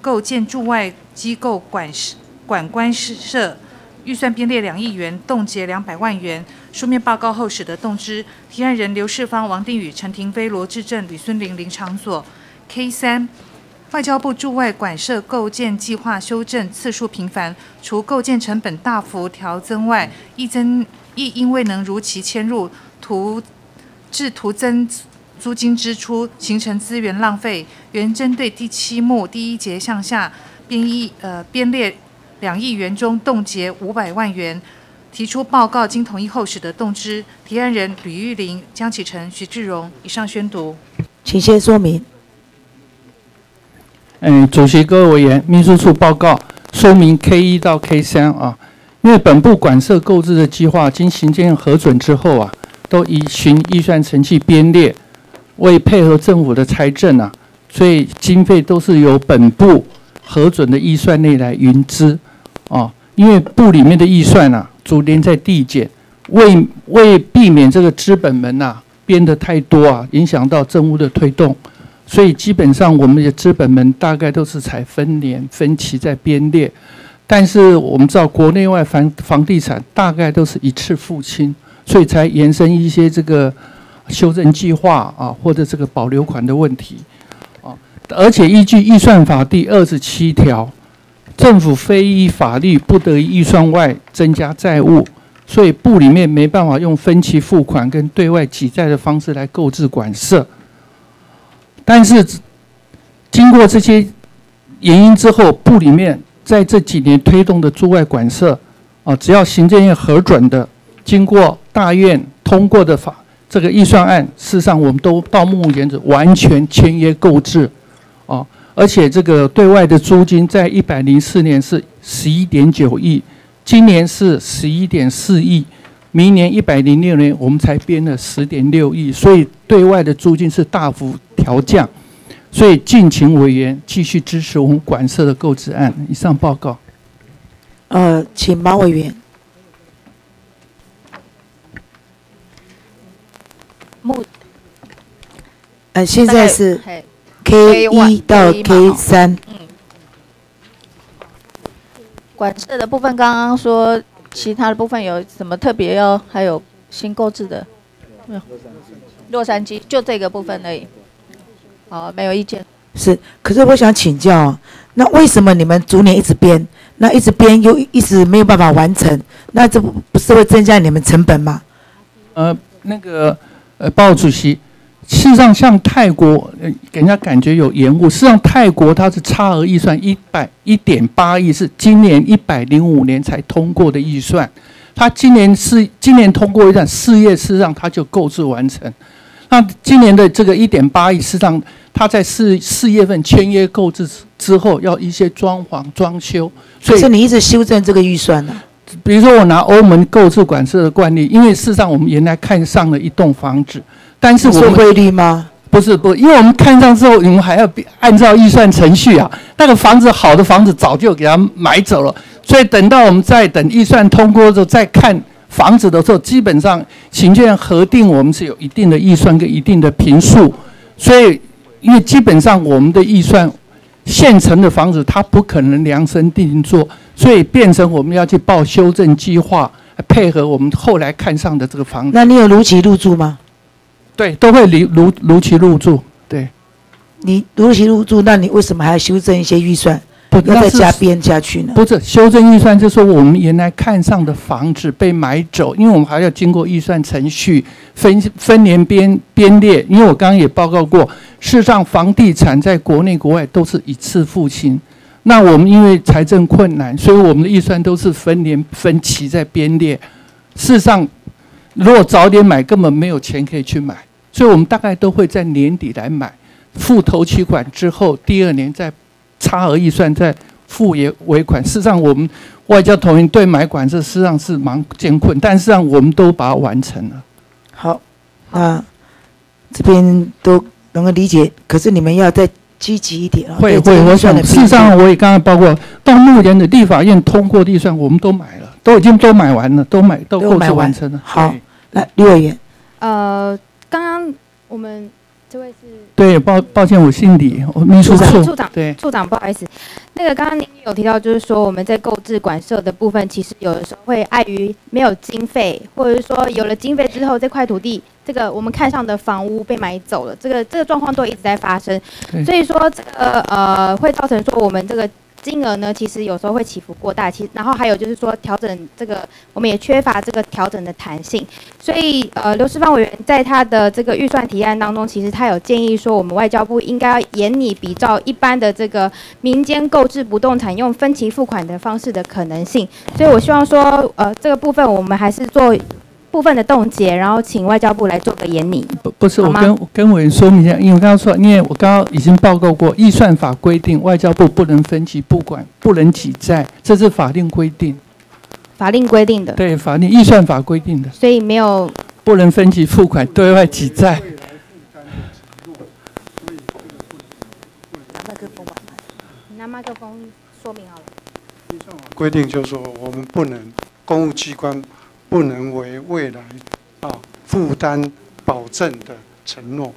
构建驻外机构管事管官设，预算编列两亿元，冻结两百万元。书面报告后使得动之。提案人刘世芳、王定宇、陈廷飞、罗志正、吕孙林、林长佐。K 三。外交部驻外馆舍构建计划修正次数频繁，除构建成本大幅调增外，亦增亦因未能如期迁入，图致徒增租金支出，形成资源浪费。原针对第七目第一节项下编一呃编列两亿元中冻结五百万元，提出报告经同意后使得动之。提案人吕玉玲、江启臣、徐志荣。以上宣读。请先说明。嗯，主席、各位委员，秘书处报告说明 K 一到 K 三啊，因为本部管设购置的计划经行政院核准之后啊，都依循预算程序编列，为配合政府的财政啊，所以经费都是由本部核准的预算内来匀支啊。因为部里面的预算啊，逐年在递减，为为避免这个资本们呐、编得太多啊，影响到政务的推动。所以基本上我们的资本们大概都是采分年分期在编列，但是我们知道国内外房房地产大概都是一次付清，所以才延伸一些这个修正计划啊，或者这个保留款的问题啊。而且依据预算法第二十七条，政府非依法律不得预算外增加债务，所以部里面没办法用分期付款跟对外挤债的方式来购置管设。但是经过这些原因之后，部里面在这几年推动的驻外管舍，啊，只要行政院核准的，经过大院通过的法这个预算案，事实上我们都到目前为止完全签约购置，啊，而且这个对外的租金在一百零四年是十一点九亿，今年是十一点四亿。明年一百零六年，我们才编了十点六亿，所以对外的租金是大幅调降，所以敬请委员继续支持我们管社的购置案。以上报告。呃，请马委员。目呃，现在是嘿 K 一到 K1 嘛 K 哦三。管制的部分，刚刚说其他的部分有什么特别要还有新购置的？没有。洛杉矶就这个部分而已。好，没有意见。是，可是我想请教啊，那为什么你们逐年一直编，那一直编又一直没有办法完成？那这不不是会增加你们成本吗？呃，那个呃，报告主席，事实上像泰国，呃，给人家感觉有延误。事实上，泰国它是差额预算一百一点八亿，是今年一百零五年才通过的预算。它今年是今年通过预算，四月事实上它就购置完成。那今年的这个一点八亿，事实上它在四四月份签约购置之后，要一些装潢装修，所以是你一直修正这个预算呢、比如说我拿欧盟购置管制的惯例，因为事实上我们原来看上了一栋房子，但是我们是汇率吗？不是不，因为我们看上之后，我们还要按照预算程序啊，那个房子好的房子早就给他买走了，所以等到我们再等预算通过之后再看房子的时候，基本上行政院核定我们是有一定的预算跟一定的平数，所以因为基本上我们的预算现成的房子它不可能量身定做，所以变成我们要去报修正计划，配合我们后来看上的这个房子。那你有如期入住吗？对，都会如如如期入住。对，你如期入住，那你为什么还要修正一些预算？不要再加编下去呢？不是修正预算，就是说我们原来看上的房子被买走，因为我们还要经过预算程序分分年编编列。因为我刚刚也报告过，事实上房地产在国内国外都是一次付清。那我们因为财政困难，所以我们的预算都是分年分期在编列。事实上，如果早点买，根本没有钱可以去买，所以我们大概都会在年底来买，付头期款之后，第二年再差额预算再付也尾款。事实上，我们外交同意对买管这事实上是蛮艰困，但事实上我们都把它完成了。好，那这边都能够理解，可是你们要再积极一点啊。会会，我想事实上我也刚刚包括到目前的立法院通过的预算，我们都买了，都已经都买完了，都买都购置都买完完成了。好，来李委员，呃，刚刚我们这位是对，抱抱歉，我姓李，我秘书处处长，对。处长，不好意思，那个刚刚您有提到，就是说我们在购置管社的部分，其实有的时候会碍于没有经费，或者是说有了经费之后，这块土地，这个我们看上的房屋被买走了，这个这个状况都一直在发生，所以说这个呃会造成说我们这个。金额呢，其实有时候会起伏过大，其然后还有就是说调整这个，我们也缺乏这个调整的弹性，所以呃，刘世芳委员在他的这个预算提案当中，其实他有建议说，我们外交部应该要严拟比照一般的这个民间购置不动产用分期付款的方式的可能性，所以我希望说，呃，这个部分我们还是做部分的冻结，然后请外交部来做个严拟。不不是，我跟我跟委员说明一下，因为我刚刚说，因为我刚刚已经报告过，预算法规定外交部不能分期不管，不能挤债，这是法定规定。法令规定的，对，法令预算法规定的，所以没有不能分期付款，对外挤债。拿麦克风说明好了。规定就是说，我们不能公务机关不能为未来啊负担保证的承诺，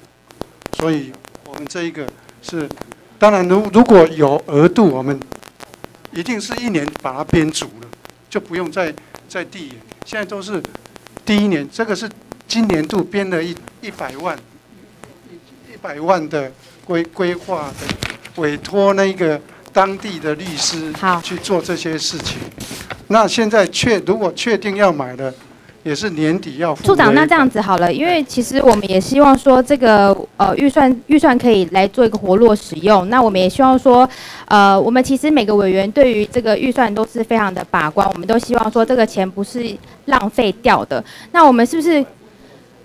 所以我们这一个是，当然如如果有额度，我们一定是一年把它编足了，就不用再再递延。现在都是第一年，这个是今年度编了一一百万，一百万的规规划的委托那个当地的律师去做这些事情。那现在确如果确定要买的，也是年底要付处长，那这样子好了，因为其实我们也希望说这个呃预算预算可以来做一个活络使用。那我们也希望说，呃，我们其实每个委员对于这个预算都是非常的把关，我们都希望说这个钱不是浪费掉的。那我们是不是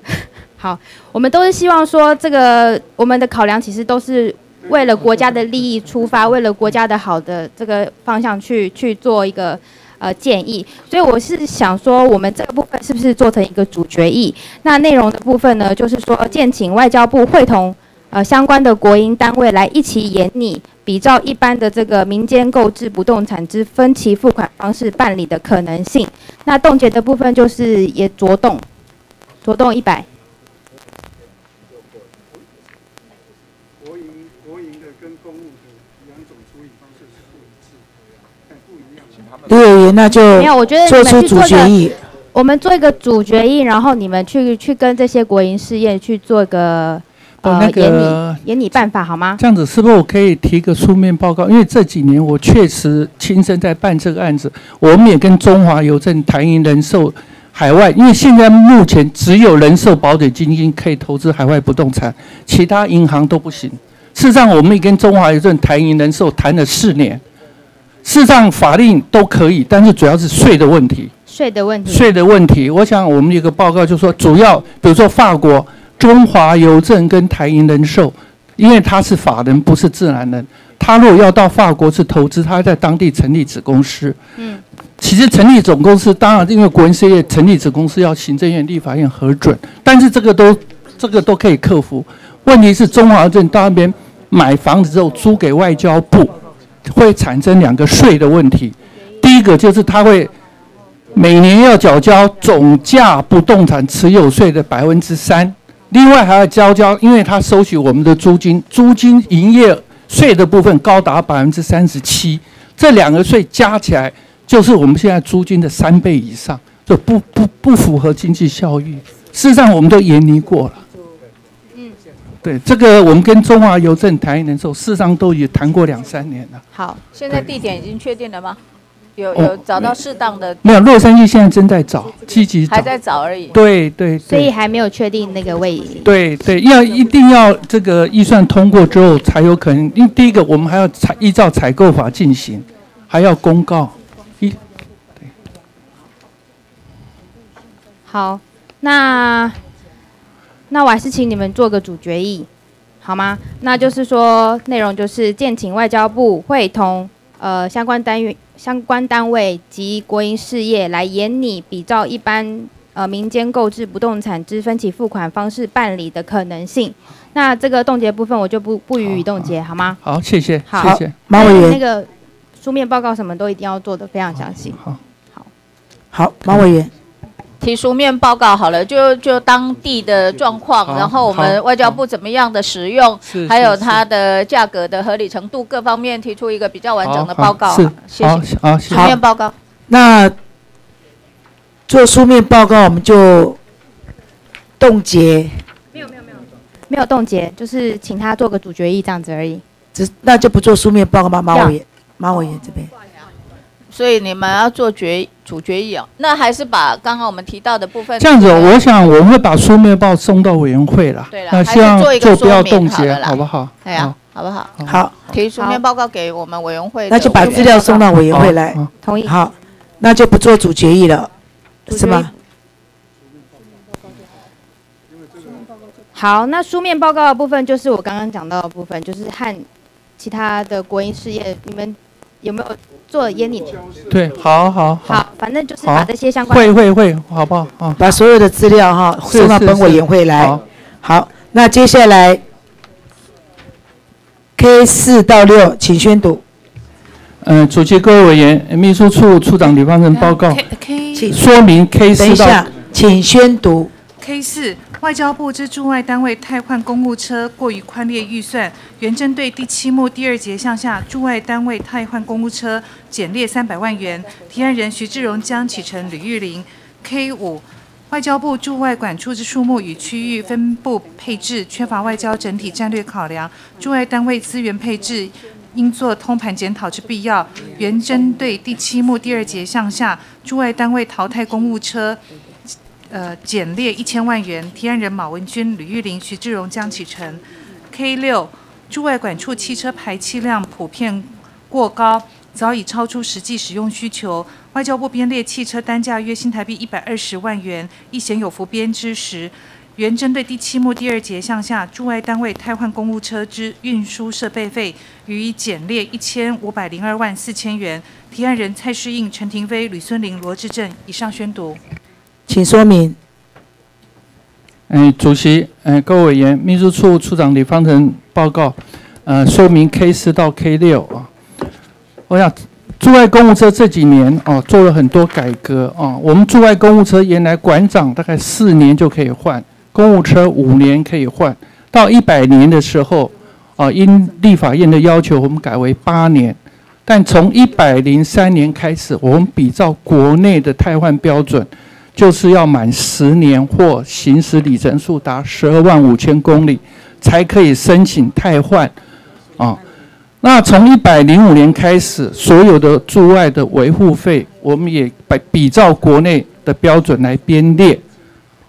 <laughs> 好？我们都是希望说这个我们的考量其实都是为了国家的利益出发，为了国家的好的这个方向去去做一个。呃，建议，所以我是想说，我们这个部分是不是做成一个主决议？那内容的部分呢，就是说，建请外交部会同呃相关的国营单位来一起研拟，比照一般的这个民间购置不动产之分期付款方式办理的可能性。那冻结的部分就是也着动，着动一百。国营国营的跟公务的两种处理方式是不一致，哎，不一样。刘委员那就没有，我觉得做出主你们去做决议，。我们做一个主决议，然后你们去去跟这些国营事业去做个呃、哦那个研拟研拟办法好吗？这样子是不是我可以提个书面报告？因为这几年我确实亲身在办这个案子，我们也跟中华邮政、台银人寿、海外，因为现在目前只有人寿保险基金可以投资海外不动产，其他银行都不行。事实上，我们也跟中华邮政、台银人寿谈了四年，事实上法令都可以，但是主要是税的问题。税的问题。税的问题，我想我们有个报告就说，主要比如说法国中华邮政跟台银人寿，因为他是法人不是自然人，他如果要到法国去投资，他在当地成立子公司。嗯。其实成立总公司，当然因为国营事业成立子公司要行政院、立法院核准，但是这个都这个都可以克服。问题是中华邮政到那边买房子之后租给外交部，会产生两个税的问题。第一个就是他会每年要缴交总价不动产持有税的百分之三，另外还要交交，因为他收取我们的租金，租金营业税的部分高达百分之三十七，这两个税加起来就是我们现在租金的三倍以上，就不不不符合经济效益。事实上，我们都研拟过了。对这个，我们跟中华邮政谈一年之后，事实上都已谈过两三年了。好，现在地点已经确定了吗？有哦有找到适当的？没有，洛杉矶现在正在找，积极还。在找而已。对对对所以还没有确定那个位移。对对，要一定要这个预算通过之后才有可能。因为第一个，我们还要采依照采购法进行，还要公告。一好，那那我还是请你们做个主决议，好吗？那就是说，内容就是建请外交部会同呃相关单位、相关单位及国营事业来研拟比照一般呃民间购置不动产之分期付款方式办理的可能性。那这个冻结部分我就不不予以冻结，好吗？好，谢谢，好，谢谢。马委员那个书面报告什么都一定要做的非常详细。好好，好，马委员，提书面报告好了，就就当地的状况，然后我们外交部怎么样的使用，还有它的价格的合理程度各方面提出一个比较完整的报告。是谢好谢。好谢书面报告。那做书面报告，我们就冻结，没有冻结，就是请他做个主决议这样子而已。只那就不做书面报告吗？马委员，马委员这边。所以你们要做决主决议哦，那还是把刚刚我们提到的部分这样子，我想我们会把书面报送到委员会了。对了那希望还是做一个不要冻结，好了好不好？哎呀，好不好？好，提书面报告给我们委员会那就把资料送到委员会来。同意。好，那就不做主决议了，是吗？好，那书面报告的部分就是我刚刚讲到的部分，就是和其他的国营事业，你们有没有做烟瘾？对，好好好，反正就是把这些相关会会会，好不好？啊，把所有的资料哈送到本委员会来好。好，那接下来 K 四到六，请宣读。嗯，主席、各位委员，秘书处处长李方成报告说明 K 四到等一下，请宣读。K 四，外交部之驻外单位汰换公务车过于宽列预算，原针对第七目第二节项下驻外单位汰换公务车减列三百万元，提案人徐志荣、江启程、吕玉玲。K 五，外交部驻外管处之数目与区域分布配置缺乏外交整体战略考量，驻外单位资源配置应做通盘检讨之必要。原针对第七目第二节项下驻外单位淘汰公务车。呃，减列一千万元，提案人马文君、吕玉玲、徐志荣、江启臣。K 六，驻外管处汽车排气量普遍过高，早已超出实际使用需求。外交部编列汽车单价约新台币一百二十万元，亦显有浮编之时，原针对第七目第二节项下驻外单位汰换公务车之运输设备费，予以减列一千五百零二万四千元。提案人蔡世应、陈廷飞、吕孙林、罗志正。以上宣读。请说明。嗯，主席，嗯，各位委员，秘书处处长李方成报告，呃，说明 K 四到 K 六啊。我想，驻外公务车这几年哦、做了很多改革啊、我们驻外公务车原来馆长大概四年就可以换，公务车五年可以换，到一百年的时候，啊、因立法院的要求，我们改为八年。但从一百零三年开始，我们比照国内的汰换标准。就是要满十年或行驶里程数达十二万五千公里，才可以申请汰换。啊，那从一百零五年开始，所有的驻外的维护费，我们也比比照国内的标准来编列。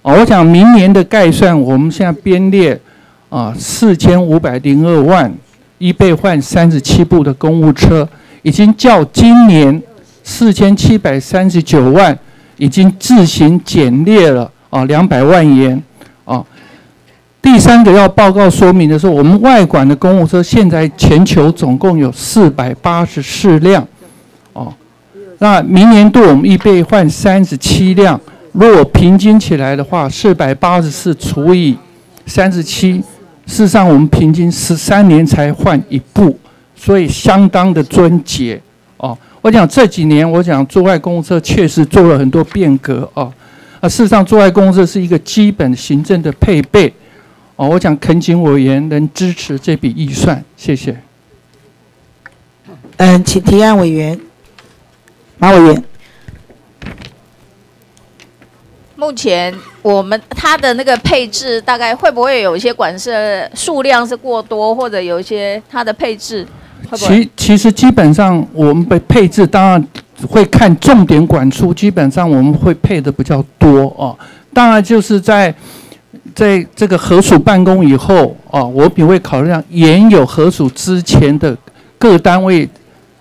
啊，我想明年的概算，我们现在编列啊四千五百零二万，一备换三十七部的公务车，已经较今年四千七百三十九万。已经自行减列了啊，两百万元啊。第三个要报告说明的是，我们外管的公务车现在全球总共有四百八十四辆，哦，那明年度我们预备换三十七辆，如果平均起来的话，四百八十四除以三十七，事实上我们平均十三年才换一部，所以相当的尊节。我讲这几年，我讲驻外公务车确实做了很多变革啊，啊，事实上驻外公务车是一个基本行政的配备，哦，我想恳请委员能支持这笔预算，谢谢。嗯，请提案委员。马委员。目前我们它的那个配置大概会不会有一些管社数量是过多，或者有一些它的配置？其其实基本上我们被配置当然会看重点管处，基本上我们会配的比较多哦。当然就是在在这个合署办公以后哦，我也会考虑原有合署之前的各单位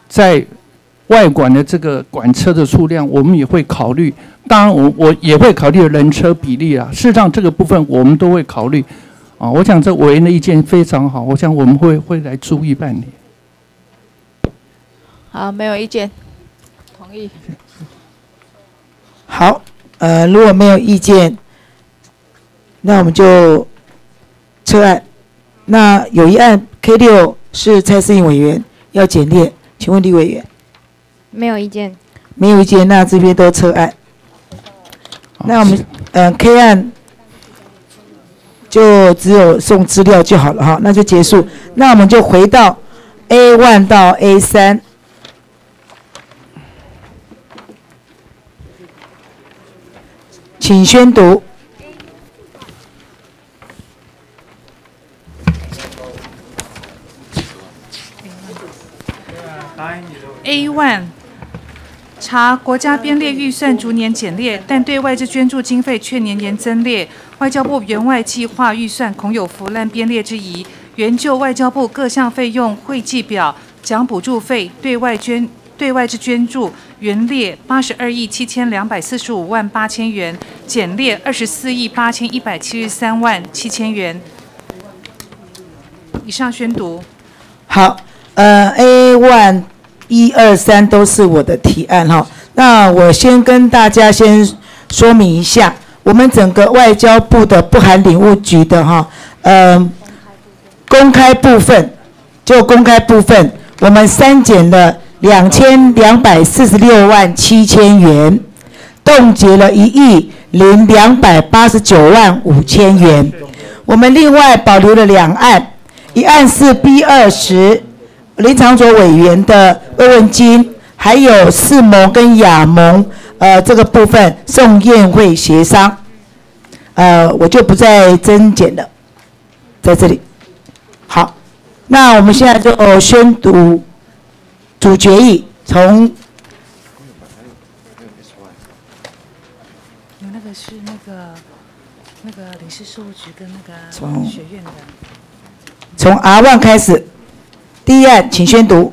在外管的这个管车的数量，我们也会考虑。当然我我也会考虑人车比例啊。事实上这个部分我们都会考虑啊。我想这委员的意见非常好，我想我们会会来注意办理。好，没有意见，同意。好，呃，如果没有意见，那我们就撤案。那有一案 K 六是蔡思颖委员要检列，请问李委员？没有意见。没有意见，那这边都撤案。那我们呃 K 案就只有送资料就好了哈，那就结束。那我们就回到 A one 到 A 三，请宣读。A one，查国家编列预算逐年减列，但对外之捐助经费却年年增列。外交部援外计划预算恐有腐烂编列之疑。原就外交部各项费用汇计表奖补助费对外捐对外之捐助原列八十二亿七千两百四十五万八千元，减列二十四亿八千一百七十三万七千元。以上宣读。好，呃，A one 一二三都是我的提案哈。那我先跟大家先说明一下，我们整个外交部的不含领务局的哈，呃，公开部分就公开部分，我们删减了两千两百四十六万七千元，冻结了一亿零两百八十九万五千元。我们另外保留了两案，一案是 B 二十林长佐委员的慰问金，还有世盟跟亚盟呃这个部分送宴会协商，呃我就不再增减了，在这里。好，那我们现在就宣读主决议，从有那个是那个那个领事事务局跟那个从学院的。从 R one 开始，第一案请宣读。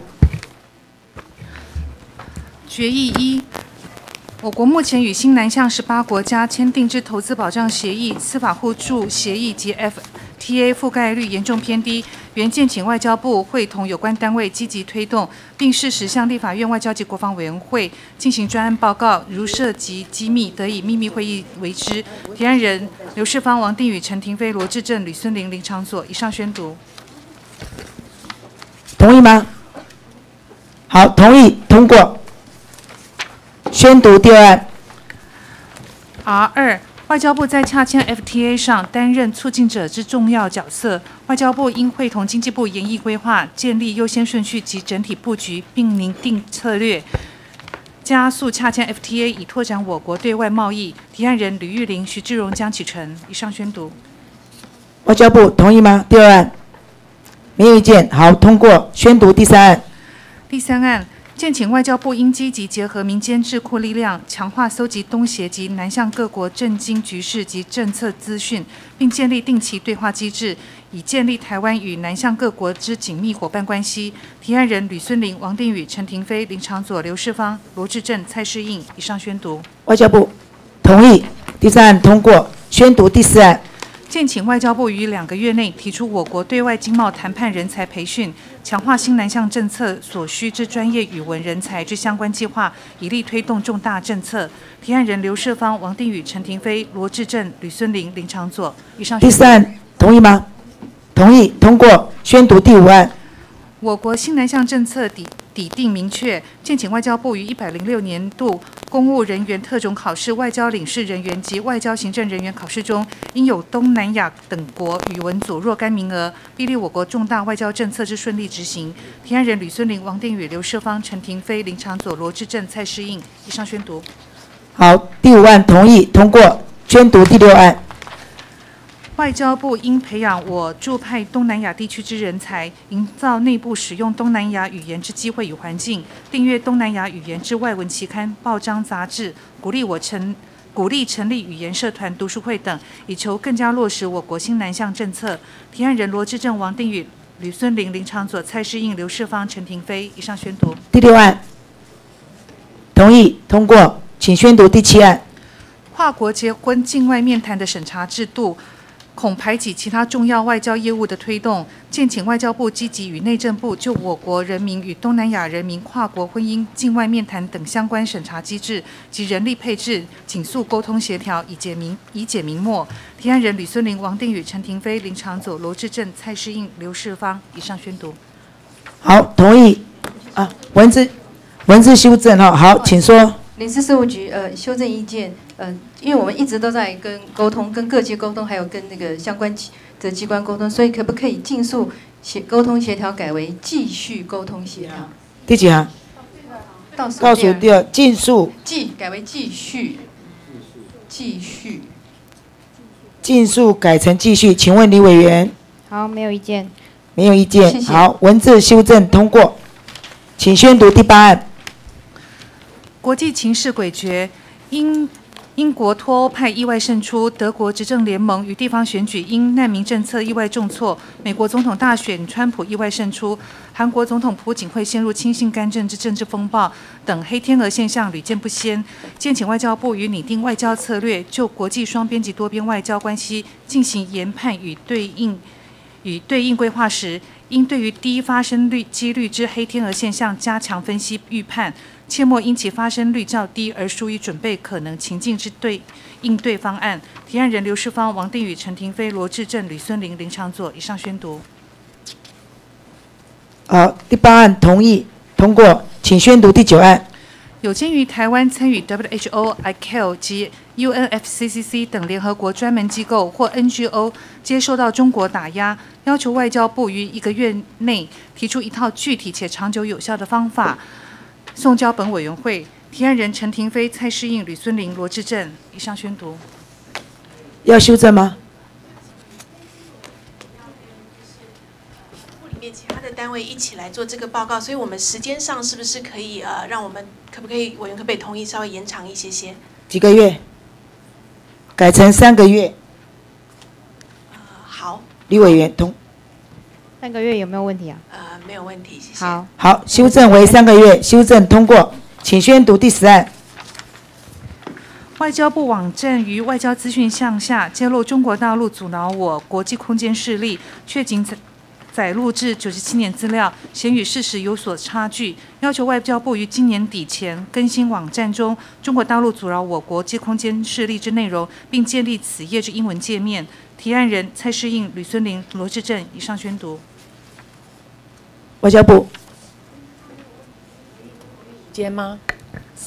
决议一，我国目前与新南向十八国家签订之投资保障协议、司法互助协议及 FTA 覆盖率严重偏低，原建请外交部会同有关单位积极推动，并适时向立法院外交及国防委员会进行专案报告，如涉及机密，得以秘密会议为之。提案人刘世芳、王定宇、陈廷飞、罗志正、吕孙林、林长佐。以上宣读。同意吗？好，同意通过。宣读第二案。R 二，外交部在洽签 FTA 上担任促进者之重要角色。外交部应会同经济部研议规划，建立优先顺序及整体布局，并拟定策略，加速洽签 FTA，以拓展我国对外贸易。提案人吕玉玲、徐志荣、江启臣。以上宣读。外交部同意吗？第二案。没有意见，好，通过。宣读第三案。第三案，建请外交部应积极结合民间智库力量，强化搜集东协及南向各国政经局势及政策资讯，并建立定期对话机制，以建立台湾与南向各国之紧密伙伴关系。提案人吕孙林、王定宇、陈廷飞、林长佐、刘世芳、罗志正、蔡世应。以上宣读。外交部同意。第三案通过。宣读第四案。建请外交部于两个月内提出我国对外经贸谈判人才培训，强化新南向政策所需之专业语文人才之相关计划，以力推动重大政策。提案人刘世芳、王定宇、陈廷飞、罗志正、吕孙林、林长佐。以上。第三案同意吗？同意通过。宣读第五案。我国新南向政策底底定明确，建请外交部于一百零六年度公务人员特种考试外交领事人员及外交行政人员考试中，应有东南亚等国语文组若干名额，必利我国重大外交政策之顺利执行。提案人吕孙林、王定宇、刘世芳、陈廷飞、林长佐、罗志正、蔡适应。以上宣读。好，第五案同意通过，宣读第六案。外交部应培养我驻派东南亚地区之人才，营造内部使用东南亚语言之机会与环境，订阅东南亚语言之外文期刊、报章、杂志，鼓励我成鼓励成立语言社团、读书会等，以求更加落实我国新南向政策。提案人罗志正、王定宇、吕孙林、林长佐、蔡诗应、刘世芳、陈廷飞。以上宣读。第六案同意通过，请宣读第七案。跨国结婚境外面谈的审查制度。恐排挤其他重要外交业务的推动，建请外交部积极与内政部就我国人民与东南亚人民跨国婚姻境外面谈等相关审查机制及人力配置紧速沟通协调，以解明以解明末。提案人吕孙林、王定宇、陈廷飞、林长佐、罗志正、蔡世应、刘世芳。以上宣读。好，同意。啊，文字文字修正哈。好，请说。领事事务局呃修正意见呃，因为我们一直都在跟沟通，跟各界沟通，还有跟那个相关的机关沟通，所以可不可以尽速协沟通协调改为继续沟通协调？第几行？倒数倒数第二，尽速。继改为继续，继续。尽速改成继续，请问李委员？好，没有意见。没有意见。谢谢好，文字修正通过，请宣读第八案。国际情势诡谲，英英国脱欧派意外胜出，德国执政联盟与地方选举因难民政策意外重挫，美国总统大选川普意外胜出，韩国总统朴槿惠陷入亲信干政之政治风暴等黑天鹅现象屡见不鲜。建请外交部与拟定外交策略，就国际双边及多边外交关系进行研判与对应与对应规划时，应对于低发生率几率之黑天鹅现象加强分析预判。切莫因其发生率较低而疏于准备可能情境之对应对方案。提案人刘世芳、王定宇、陈廷飞、罗志正、吕孙林、林长佐。以上宣读。好，第八案同意通过，请宣读第九案。有鉴于台湾参与 WHO、ICAO 及 UNFCCC 等联合国专门机构或 NGO 接受到中国打压，要求外交部于一个月内提出一套具体且长久有效的方法。送交本委员会，提案人陈廷飞、蔡诗应、吕孙林、罗志正。以上宣读。要修正吗？里面其他的单位一起来做这个报告，所以我们时间上是不是可以呃，让我们可不可以委员可不可以同意稍微延长一些些？几个月？改成三个月。好。李委员同三个月有没有问题啊？呃，没有问题，谢谢。好，好，修正为三个月，修正通过，请宣读第十案。外交部网站于外交资讯项下揭露中国大陆阻挠我国际空间势力，却仅载载录至九十七年资料，显与事实有所差距。要求外交部于今年底前更新网站中中国大陆阻挠我国际空间势力之内容，并建立此页之英文界面。提案人蔡适应、吕孙林、罗志正。以上宣读。外交部间吗？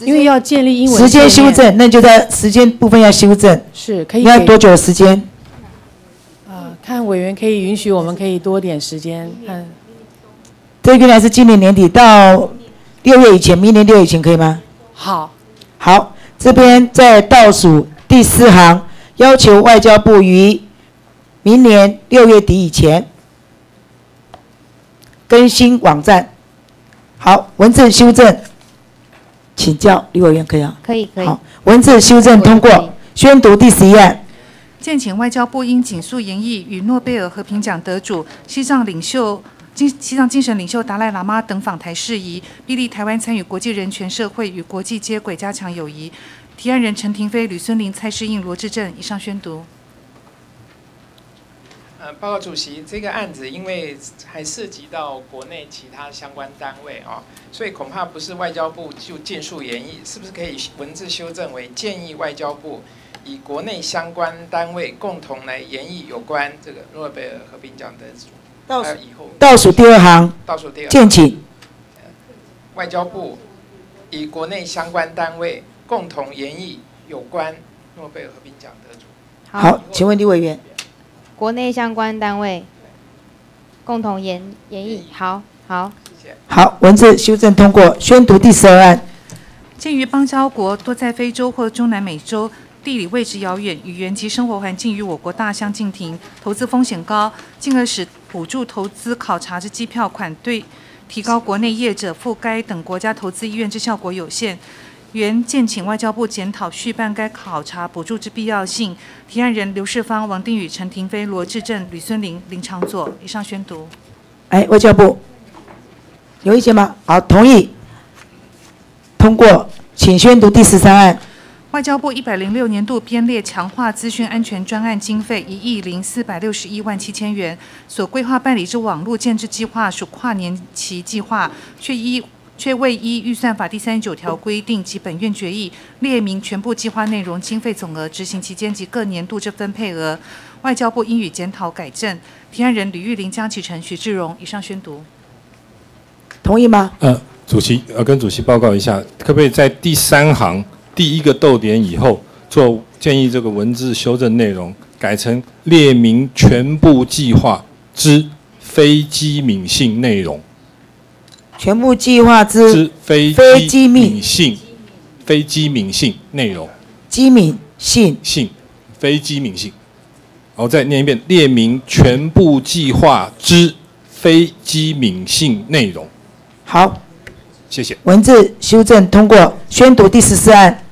因为要建立英文时间修正，那就在时间部分要修正。是可以要多久的时间？啊，看委员可以允许我们可以多点时间看。这原来是今年年底到六月以前，明年六月以前可以吗？好，好，这边在倒数第四行，要求外交部于明年六月底以前更新网站。好，文字修正，请教李委员可以啊？可以可以。好，文字修正通过，宣读第十一案。建请外交部应紧速研议与诺贝尔和平奖得主、西藏领袖、精西藏精神领袖达赖喇嘛等访台事宜，逼利台湾参与国际人权社会与国际接轨，加强友谊。提案人陈廷飞、吕孙林、蔡世应、罗志正。以上宣读。呃，报告主席，这个案子因为还涉及到国内其他相关单位啊，所以恐怕不是外交部就尽数研议，是不是可以文字修正为建议外交部以国内相关单位共同来研议有关这个诺贝尔和平奖得主，倒还有以后倒数第二行倒数第二行建请外交部以国内相关单位共同研议有关诺贝尔和平奖得主。好，请问李委员。国内相关单位共同研研议，好好。好，文字修正通过。宣读第十二案。鉴于邦交国多在非洲或中南美洲，地理位置遥远，语言及生活环境与我国大相径庭，投资风险高，进而使补助投资考察之机票款对提高国内业者赴该等国家投资意愿之效果有限。原建请外交部检讨续办该考察补助之必要性。提案人刘世芳、王定宇、陈廷飞、罗志正、吕孙林、林长佐。以上宣读。哎，外交部有意见吗？好，同意。通过，请宣读第十三案。外交部一百零六年度编列强化资讯安全专案经费一亿零四百六十一万七千元，所规划办理之网络建制计划属跨年期计划，却依。却未依预算法第三十九条规定及本院决议列明全部计划内容、经费总额、执行期间及各年度之分配额，外交部应予检讨改正。提案人吕玉玲、江启臣、徐志荣。以上宣读。同意吗？呃，主席，呃，跟主席报告一下，可不可以在第三行第一个逗点以后做建议这个文字修正内容，改成列明全部计划之非机敏性内容。全部计划之非非机敏性、非机敏性内容。机敏性性非机敏性。好再念一遍：列明全部计划之非机敏性内容。好，谢谢。文字修正通过，宣读第十四案。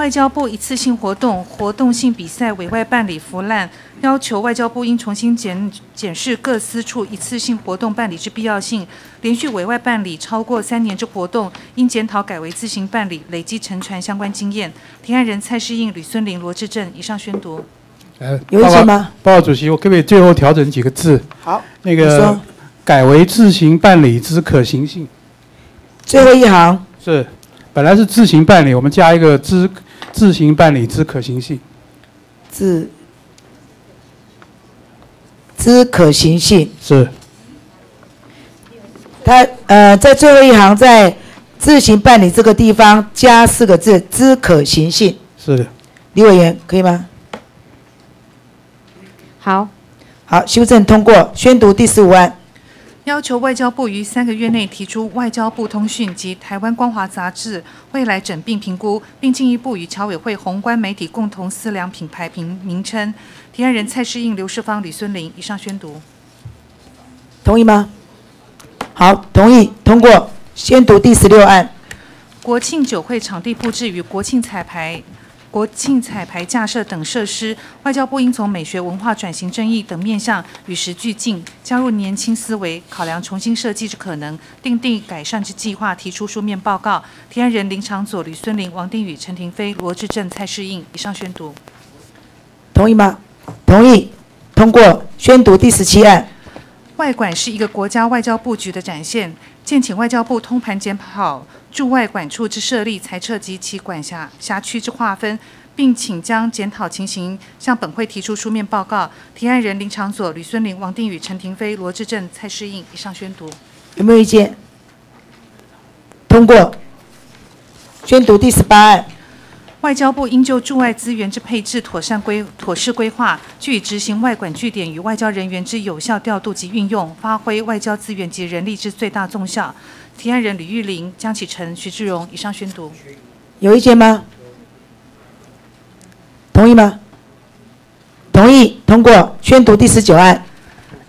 外交部一次性活动、活动性比赛委外办理腐烂，要求外交部应重新检检视各司处一次性活动办理之必要性。连续委外办理超过三年之活动，应检讨改为自行办理，累积沉传相关经验。提案人蔡世应、吕孙林、罗志正。以上宣读。呃，有意见吗？报告主席，我可不可以最后调整几个字？好，那个改为自行办理之可行性。最后一行是，本来是自行办理，我们加一个之。自行办理之可行性，自之可行性是。他呃，在最后一行，在自行办理这个地方加四个字“之可行性”。是的。李委员可以吗？好。好，修正通过，宣读第十五案。要求外交部于三个月内提出外交部通讯及台湾光华杂志未来整并评估，并进一步与侨委会宏观媒体共同思量品牌名名称。提案人蔡世应、刘世芳、李孙林。以上宣读。同意吗？好，同意通过。宣读第十六案。国庆酒会场地布置与国庆彩排。国庆彩排架设等设施，外交部应从美学文化转型争议等面向与时俱进，加入年轻思维，考量重新设计之可能，订定改善之计划，提出书面报告。提案人林长佐、吕孙林、王定宇、陈廷飞、罗志正、蔡世应。以上宣读。同意吗？同意。通过。宣读第十七案。外管是一个国家外交布局的展现，现请外交部通盘检讨。驻外管处之设立、裁撤及其管辖辖区之划分，并请将检讨情形向本会提出书面报告。提案人林长佐、吕孙林、王定宇、陈廷飞、罗志正、蔡世应。以上宣读。有没有意见？通过。宣读第十八案。外交部应就驻外资源之配置妥善规妥适规划，据以执行外管据点与外交人员之有效调度及运用，发挥外交资源及人力之最大纵效。提案人李玉玲、江启臣、徐志荣。以上宣读。有意见吗？同意吗？同意。通过。宣读第十九案。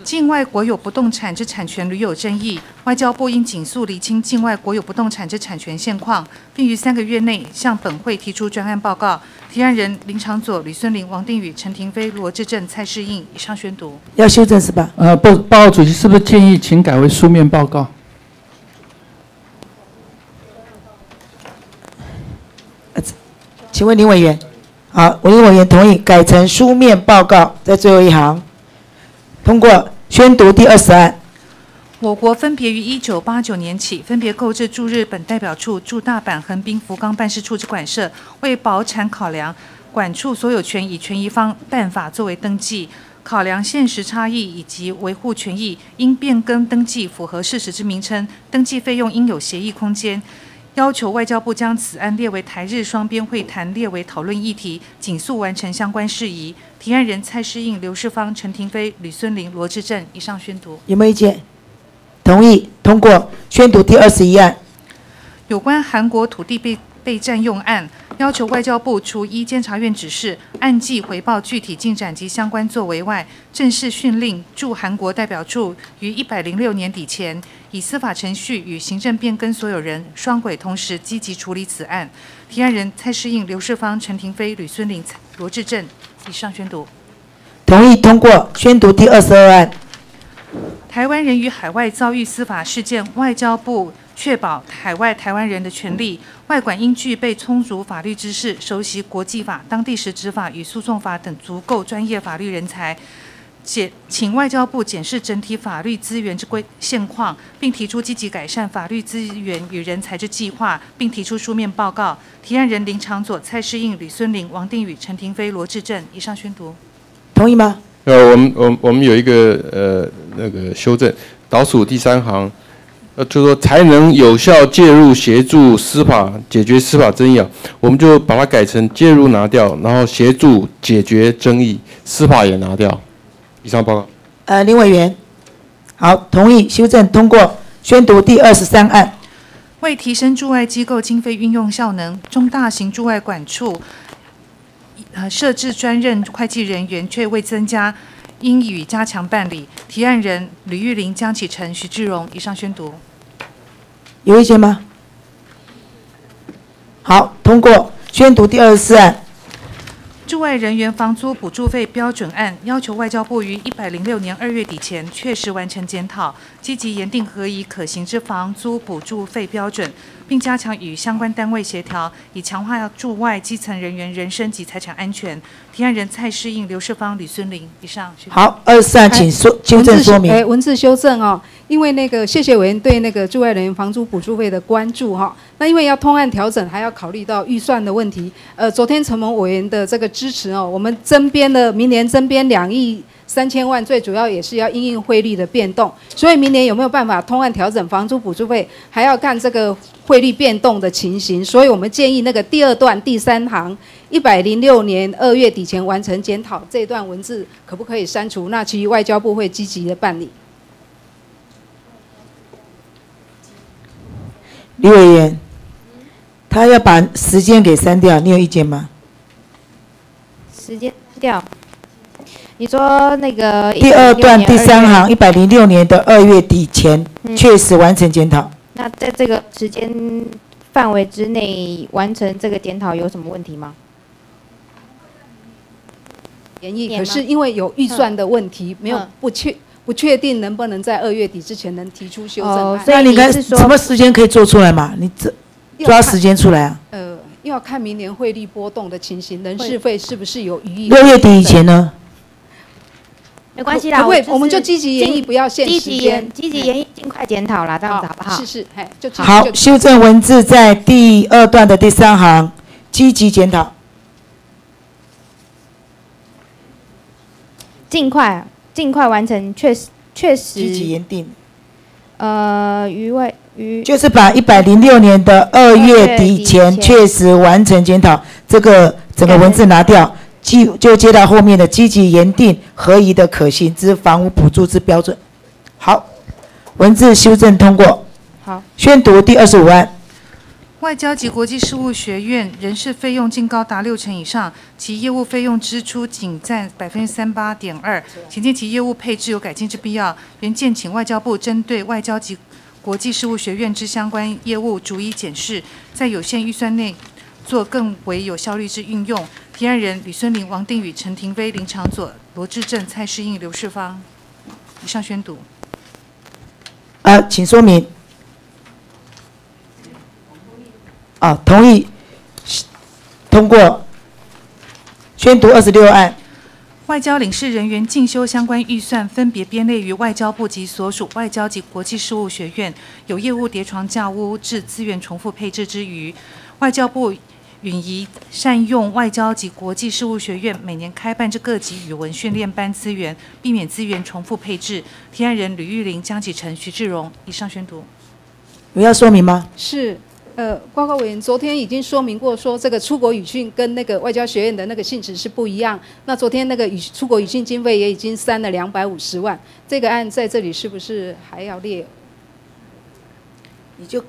境外国有不动产之产权屡有争议，外交部应紧速厘清境外国有不动产之产权现况，并于三个月内向本会提出专案报告。提案人林长佐、吕孙林、王定宇、陈廷飞、罗志正、蔡世应。以上宣读。要修正是吧？呃，报报告主席是不是建议请改为书面报告？请问林委员，好，林委员同意改成书面报告，在最后一行。通过，宣读第二十案。我国分别于一九八九年起，分别购置驻日本代表处、驻大阪、横滨、福冈办事处之馆舍，为保产考量，管处所有权以权益方办法作为登记。考量现实差异以及维护权益，应变更登记符合事实之名称，登记费用应有协议空间。要求外交部将此案列为台日双边会谈列为讨论议题，紧速完成相关事宜。提案人蔡诗印、刘世芳、陈廷飞、吕孙林、罗志正。以上宣读。有没有意见？同意通过。宣读第二十一案。有关韩国土地被被占用案，要求外交部除依监察院指示，按季回报具体进展及相关作为外，正式训令驻韩国代表处于一百零六年底前，以司法程序与行政变更所有人双轨同时积极处理此案。提案人蔡世应、刘世芳、陈廷飞、吕孙林、罗志正。以上宣读。同意通过。宣读第二十二案。台湾人于海外遭遇司法事件，外交部确保海外台湾人的权利。外管应具备充足法律知识，熟悉国际法、当地时执法与诉讼法等足够专业法律人才。检请外交部检视整体法律资源之规现况，并提出积极改善法律资源与人才之计划，并提出书面报告。提案人林长佐、蔡适应、吕孙林、王定宇、陈廷飞、罗志正。以上宣读。同意吗？呃，我们我我们有一个呃那个修正，倒数第三行，呃，就说才能有效介入协助司法解决司法争议啊，我们就把它改成介入拿掉，然后协助解决争议，司法也拿掉。以上报告。呃，林委员，好，同意修正通过。宣读第二十三案。为提升驻外机构经费运用效能，中大型驻外管处。呃，设置专任会计人员却未增加，应予加强办理。提案人吕玉玲、江启臣、徐志荣。以上宣读。有意见吗？好，通过。宣读第二十四案。驻外人员房租补助费标准案，要求外交部于一百零六年二月底前确实完成检讨，积极研定合宜可行之房租补助费标准，并加强与相关单位协调，以强化驻外基层人员人身及财产安全。提案人蔡适应、刘世芳、李孙林。以上。好，二十四案请说纠正说明。哎，文字修正哦，因为那个谢谢委员对那个驻外人员房租补助费的关注哈。那因为要通案调整，还要考虑到预算的问题。呃，昨天陈蒙委员的这个支持哦，我们增编了明年增编两亿三千万，最主要也是要因应汇率的变动。所以明年有没有办法通案调整房租补助费，还要看这个汇率变动的情形。所以我们建议那个第二段第三行一百零六年二月底前完成检讨这段文字可不可以删除？那其余外交部会积极的办理。李委员。他要把时间给删掉，你有意见吗？时间掉。你说那个第二段第三行一百零六年的二月底前确实完成检讨。那在这个时间范围之内完成这个检讨有什么问题吗？可是因为有预算的问题，没有不确不确定能不能在二月底之前能提出修正案。所以你看什么时间可以做出来嘛？你这。抓时间出来啊！呃，要看明年汇率波动的情形，人事费是不是有余益？六月底以前呢？没关系啦，会我们就积极研议，不要限时间，积极研议，尽快检讨啦，这样子好不好？是是，哎，就好。修正文字在第二段的第三行，积极检讨，尽快尽快完成，确实确实积极研定。呃，余外。就是把一百零六年的二月底前确实完成检讨，这个整个文字拿掉，记就接到后面的积极研定合宜的可行之房屋补助之标准。好，文字修正通过。好，宣读第二十五案。外交及国际事务学院人事费用净高达六成以上，其业务费用支出仅占百分之三八点二，请见其业务配置有改进之必要。原建请外交部针对外交及国际事务学院之相关业务逐一检视，在有限预算内做更为有效率之运用。提案人李孙林、王定宇、陈廷飞、林长佐、罗志正、蔡世应、刘世芳。以上宣读。啊，请说明。啊，同意。通过。宣读二十六案。外交领事人员进修相关预算分别编列于外交部及所属外交及国际事务学院，有业务叠床架屋致资源重复配置之余，外交部允宜善用外交及国际事务学院每年开办之各级语文训练班资源，避免资源重复配置。提案人吕玉玲、江启臣、徐志荣。以上宣读。有要说明吗？是，呃，报告委员昨天已经说明过，说这个出国语训跟那个外交学院的那个性质是不一样。那昨天那个语出国语训经费也已经删了两百五十万，这个案在这里是不是还要列？你就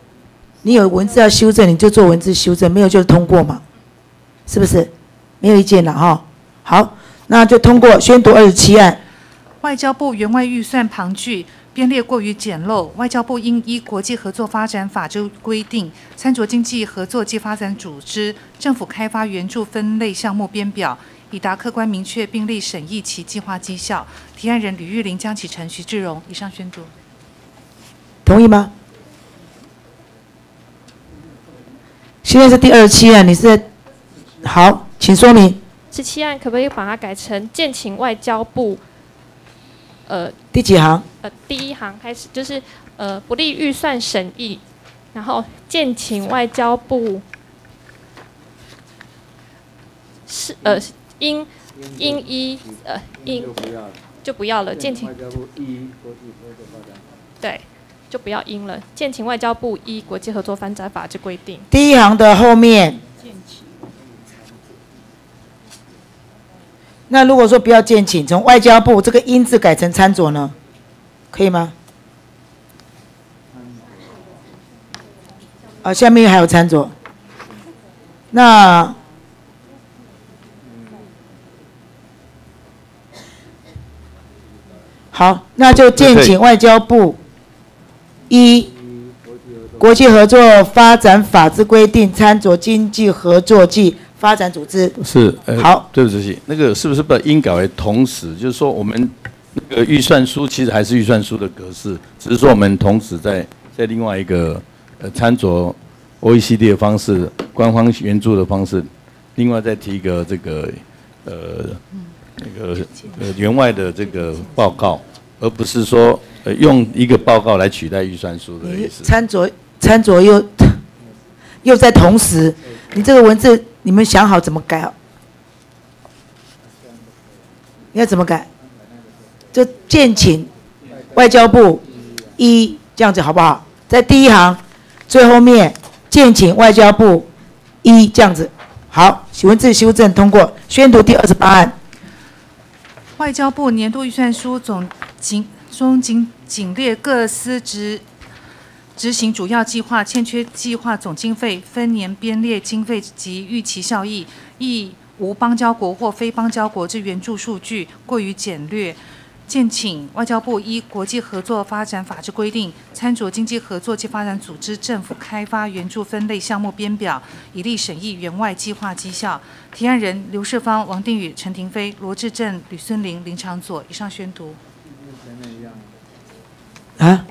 你有文字要修正，你就做文字修正，没有就是通过嘛，是不是？没有意见了哈。好，那就通过宣读二十七案。外交部员外预算旁据编列过于简陋，外交部应依国际合作发展法之规定，参酌经济合作及发展组织政府开发援助分类项目编表，以达客观明确并立审议其计划绩效。提案人吕玉玲、江启臣、徐志荣。以上宣读。同意吗？现在是第二十七案，你是在好，请说明。十七案可不可以把它改成建请外交部？呃，第几行？呃，第一行开始就是呃不利预算审议，然后建请外交部是呃应应一呃应就不要了，建请对。就不要应了。建请外交部依国际合作发展法之规定。第一行的后面。那如果说不要建请，从外交部这个“英”字改成参佐呢，可以吗？啊，下面还有餐桌。那好，那就建请外交部。一、国际合作发展法之规定，餐桌经济合作暨发展组织。是，呃、好，对不起，那个是不是把应改为同时？就是说，我们那个预算书其实还是预算书的格式，只是说我们同时在在另外一个呃参酌 OECD 的方式，官方援助的方式，另外再提一个这个呃那个呃员外的这个报告，而不是说。呃，用一个报告来取代预算书的意思。参酌参酌又又在同时，你这个文字你们想好怎么改？要怎么改？就建请外交部一这样子好不好？在第一行最后面建请外交部一这样子好，文字修正通过，宣读第二十八案。外交部年度预算书总经。中仅仅列各司职执行主要计划欠缺计划总经费分年编列经费及预期效益，亦无邦交国或非邦交国之援助数据，过于简略。建请外交部依国际合作发展法之规定，参酌经济合作及发展组织政府开发援助分类项目编表，以利审议员外计划绩效。提案人刘世芳、王定宇、陈廷飞、罗志正、吕孙林、林长佐。以上宣读。啊？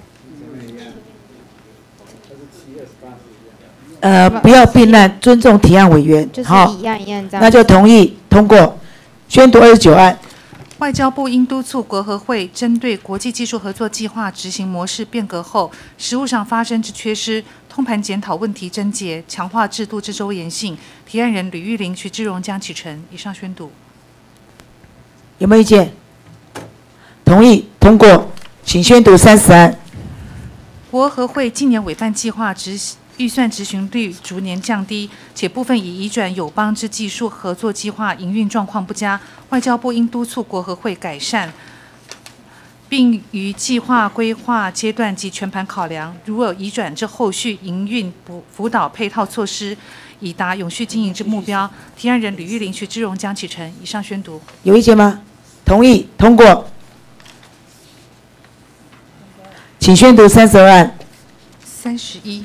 呃，不要避难，尊重提案委员。好，那就同意通过。宣读二十九案。外交部应督促国合会针对国际技术合作计划执行模式变革后，实务上发生之缺失，通盘检讨问题症结，强化制度之周延性。提案人吕玉玲、徐志荣、江启臣。以上宣读。有没有意见？同意通过。请宣读三十案。国合会近年委办计划执预算执行率逐年降低，且部分已移转友邦之技术合作计划营运状况不佳。外交部应督促国合会改善，并于计划规划阶段及全盘考量，如有移转之后续营运辅辅导配套措施，以达永续经营之目标。提案人吕玉玲、徐志荣、江启臣。以上宣读。有意见吗？同意通过。请宣读三十二案。三十一。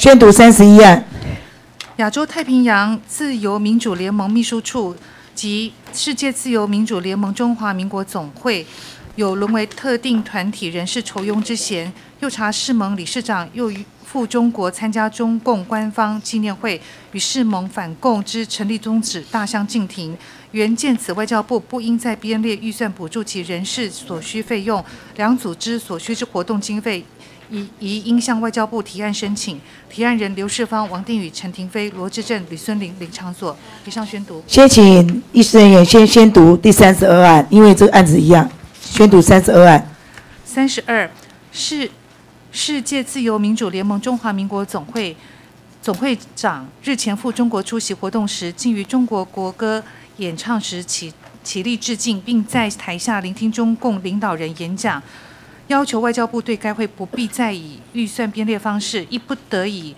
宣读三十一案。亚洲太平洋自由民主联盟秘书处及世界自由民主联盟中华民国总会有沦为特定团体人士酬庸之嫌，又查世盟理事长又赴中国参加中共官方纪念会，与世盟反共之成立宗旨大相径庭。原见此外交部不应在编列预算补助其人事所需费用，两组织所需之活动经费，已宜应向外交部提案申请。提案人刘世芳、王定宇、陈廷飞、罗志正、吕孙林、林长佐。以上宣读。先请议事人员先宣读第三十二案，因为这个案子一样，宣读三十二案。三十二，世世界自由民主联盟中华民国总会总会长日前赴中国出席活动时，竟于中国国歌演唱时起起立致敬，并在台下聆听中共领导人演讲，要求外交部对该会不必再以预算编列方式，亦不得以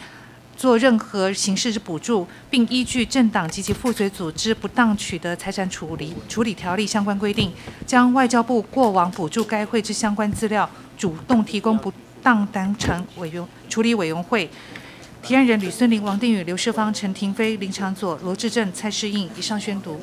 做任何形式之补助，并依据政党及其附随组织不当取得财产处理处理条例相关规定，将外交部过往补助该会之相关资料主动提供不当当成委员处理委员会。提案人吕孙林、王定宇、刘世芳、陈廷飞、林长佐、罗志正、蔡世应。以上宣读。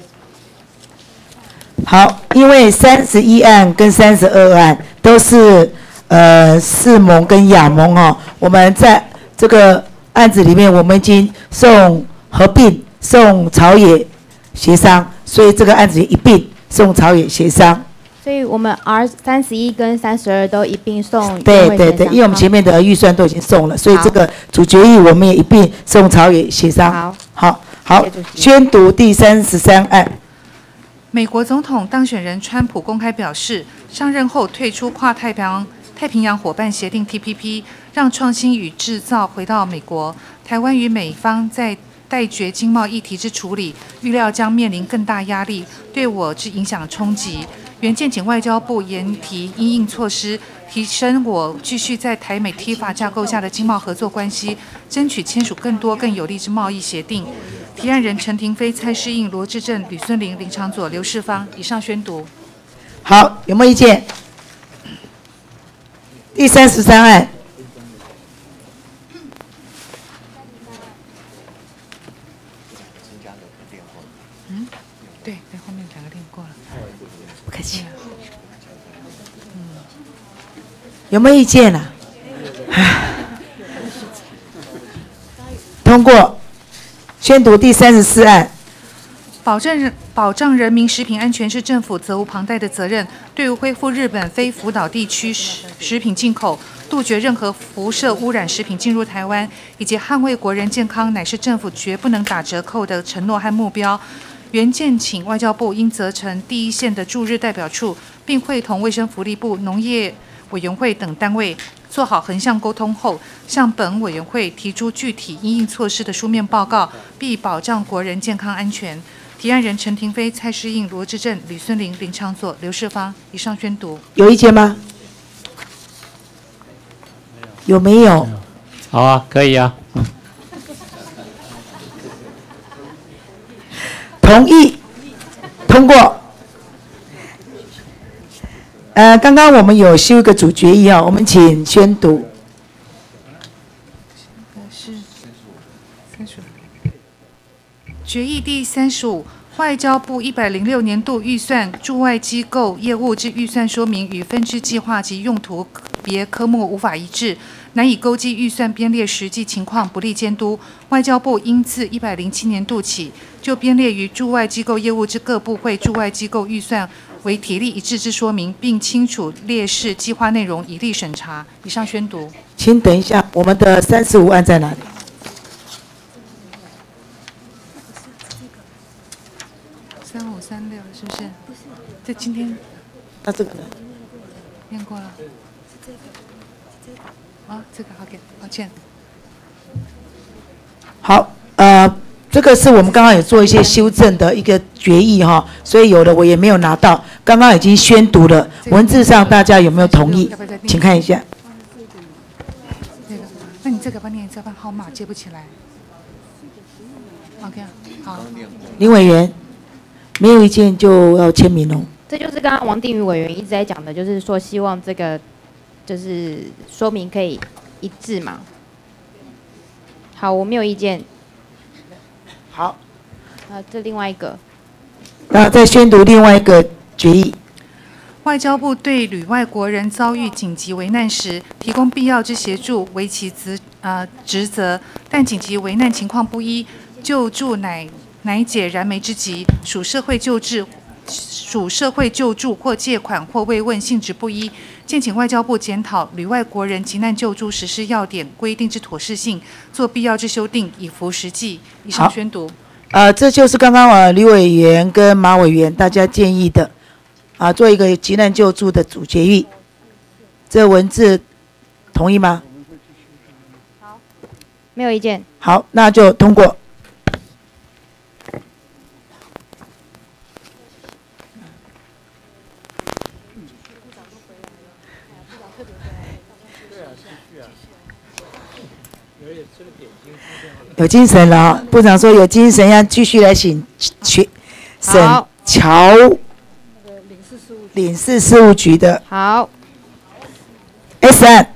好，因为三十一案跟三十二案都是呃世盟跟亚盟哦，我们在这个案子里面，我们已经送合并送朝野协商，所以这个案子一并送朝野协商。所以我们 R 三十一跟三十二都一并送。对对对，因为我们前面的预算都已经送了，所以这个主决议我们也一并送朝野协商。好，好，好，宣读第三十三案。美国总统当选人川普公开表示，上任后退出跨太平洋太平洋伙伴协定 TPP，让创新与制造回到美国。台湾与美方在待决经贸议题之处理，预料将面临更大压力，对我之影响冲击。原建请外交部研提因应措施，提升我继续在台美 TIFA 架构下的经贸合作关系，争取签署更多更有利之贸易协定。提案人陈廷飞、蔡世应、罗志正、吕孙林、林长佐、刘世芳。以上宣读。好，有没有意见？第三十三案。嗯，对，在后面两个电过了。不客气。有没有意见啊？<sighs> 通过，宣读第三十四案。保证人保障人民食品安全是政府责无旁贷的责任。对于恢复日本非福岛地区食食品进口，杜绝任何辐射污染食品进入台湾，以及捍卫国人健康，乃是政府绝不能打折扣的承诺和目标。原建请外交部应责成第一线的驻日代表处，并会同卫生福利部、农业委员会等单位做好横向沟通后，向本委员会提出具体应应措施的书面报告，必保障国人健康安全。提案人陈廷飞、蔡诗应、罗志正、吕孙林、林长佐、刘世芳。以上宣读。有意见吗？有没有？好啊，可以啊。同意，通过。呃，刚刚我们有修一个主决议啊，我们请宣读。是三十五。决议第三十五，外交部一百零六年度预算驻外机构业务之预算说明与分支计划及用途别科目无法一致，难以勾稽预算编列实际情况，不利监督。外交部应自一百零七年度起，就编列于驻外机构业务之各部会驻外机构预算为体例一致之说明，并清楚列示计划内容，一律审查。以上宣读。请等一下，我们的三十五案在哪里？三五三六是不是？不是。这今天那这个呢？念过了。啊，这个好给，抱歉。好，呃，这个是我们刚刚有做一些修正的一个决议哈，所以有的我也没有拿到，刚刚已经宣读了，文字上大家有没有同意？请看一下。那个，那你这个帮念一下，把号码接不起来。OK，好。林委员，没有意见就要签名哦。这就是刚刚王定宇委员一直在讲的，就是说希望这个就是说明可以一致嘛。好，我没有意见。好。啊，这另外一个。那再宣读另外一个决议。外交部对旅外国人遭遇紧急危难时，提供必要之协助为其职呃职责，但紧急危难情况不一，救助乃乃解燃眉之急，属社会救治。属社会救助或借款或慰问性质不一，建请外交部检讨旅外国人急难救助实施要点规定之妥适性，做必要之修订，以符实际。以上宣读。呃，这就是刚刚呃李委员跟马委员大家建议的，啊，做一个急难救助的主决议。这文字同意吗？好没有意见。好，那就通过。有精神了啊，部长说有精神，要继续来请去审好。侨领事事务局的。好，S 案。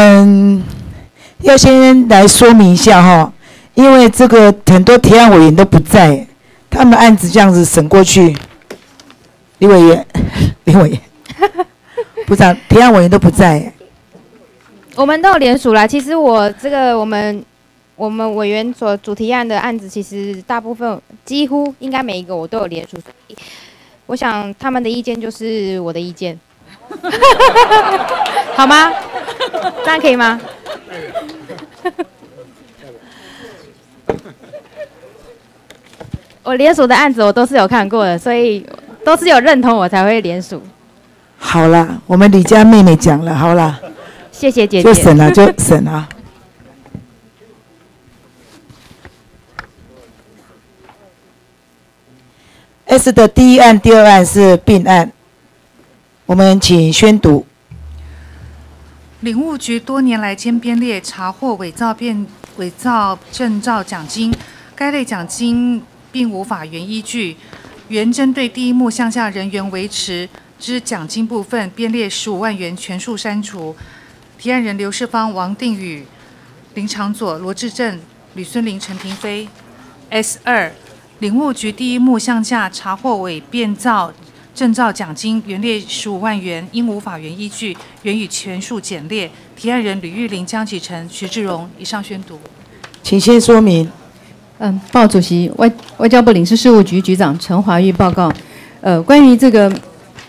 嗯，要先来说明一下哈，因为这个很多提案委员都不在，他们案子这样子审过去，李委员，<laughs> 李委员，部长，提案委员都不在，我们都有联署啦。其实我这个我们我们委员所主提案的案子，其实大部分几乎应该每一个我都有联署，所以我想他们的意见就是我的意见，<laughs> 好吗？<laughs> 这样可以吗？<laughs> 我联署的案子我都是有看过的，所以都是有认同我才会联署。好了，我们李家妹妹讲了，好了，谢谢姐姐。就审了就审了。S 的第一案、第二案是并案，我们请宣读。领务局多年来兼编列查获伪造变伪造证照奖金，该类奖金并无法源依据。原针对第一目项下人员维持之奖金部分编列十五万元全数删除。提案人刘世芳、王定宇、林长佐、罗志正、吕孙林、陈廷飞。S 二，领务局第一目项下查获伪变造证照奖金原列十五万元，因无法源依据，原予全数减列。提案人吕玉玲、江启臣、徐志荣。以上宣读。请先说明。嗯，报主席，外外交部领事事务局局长陈华玉报告。呃，关于这个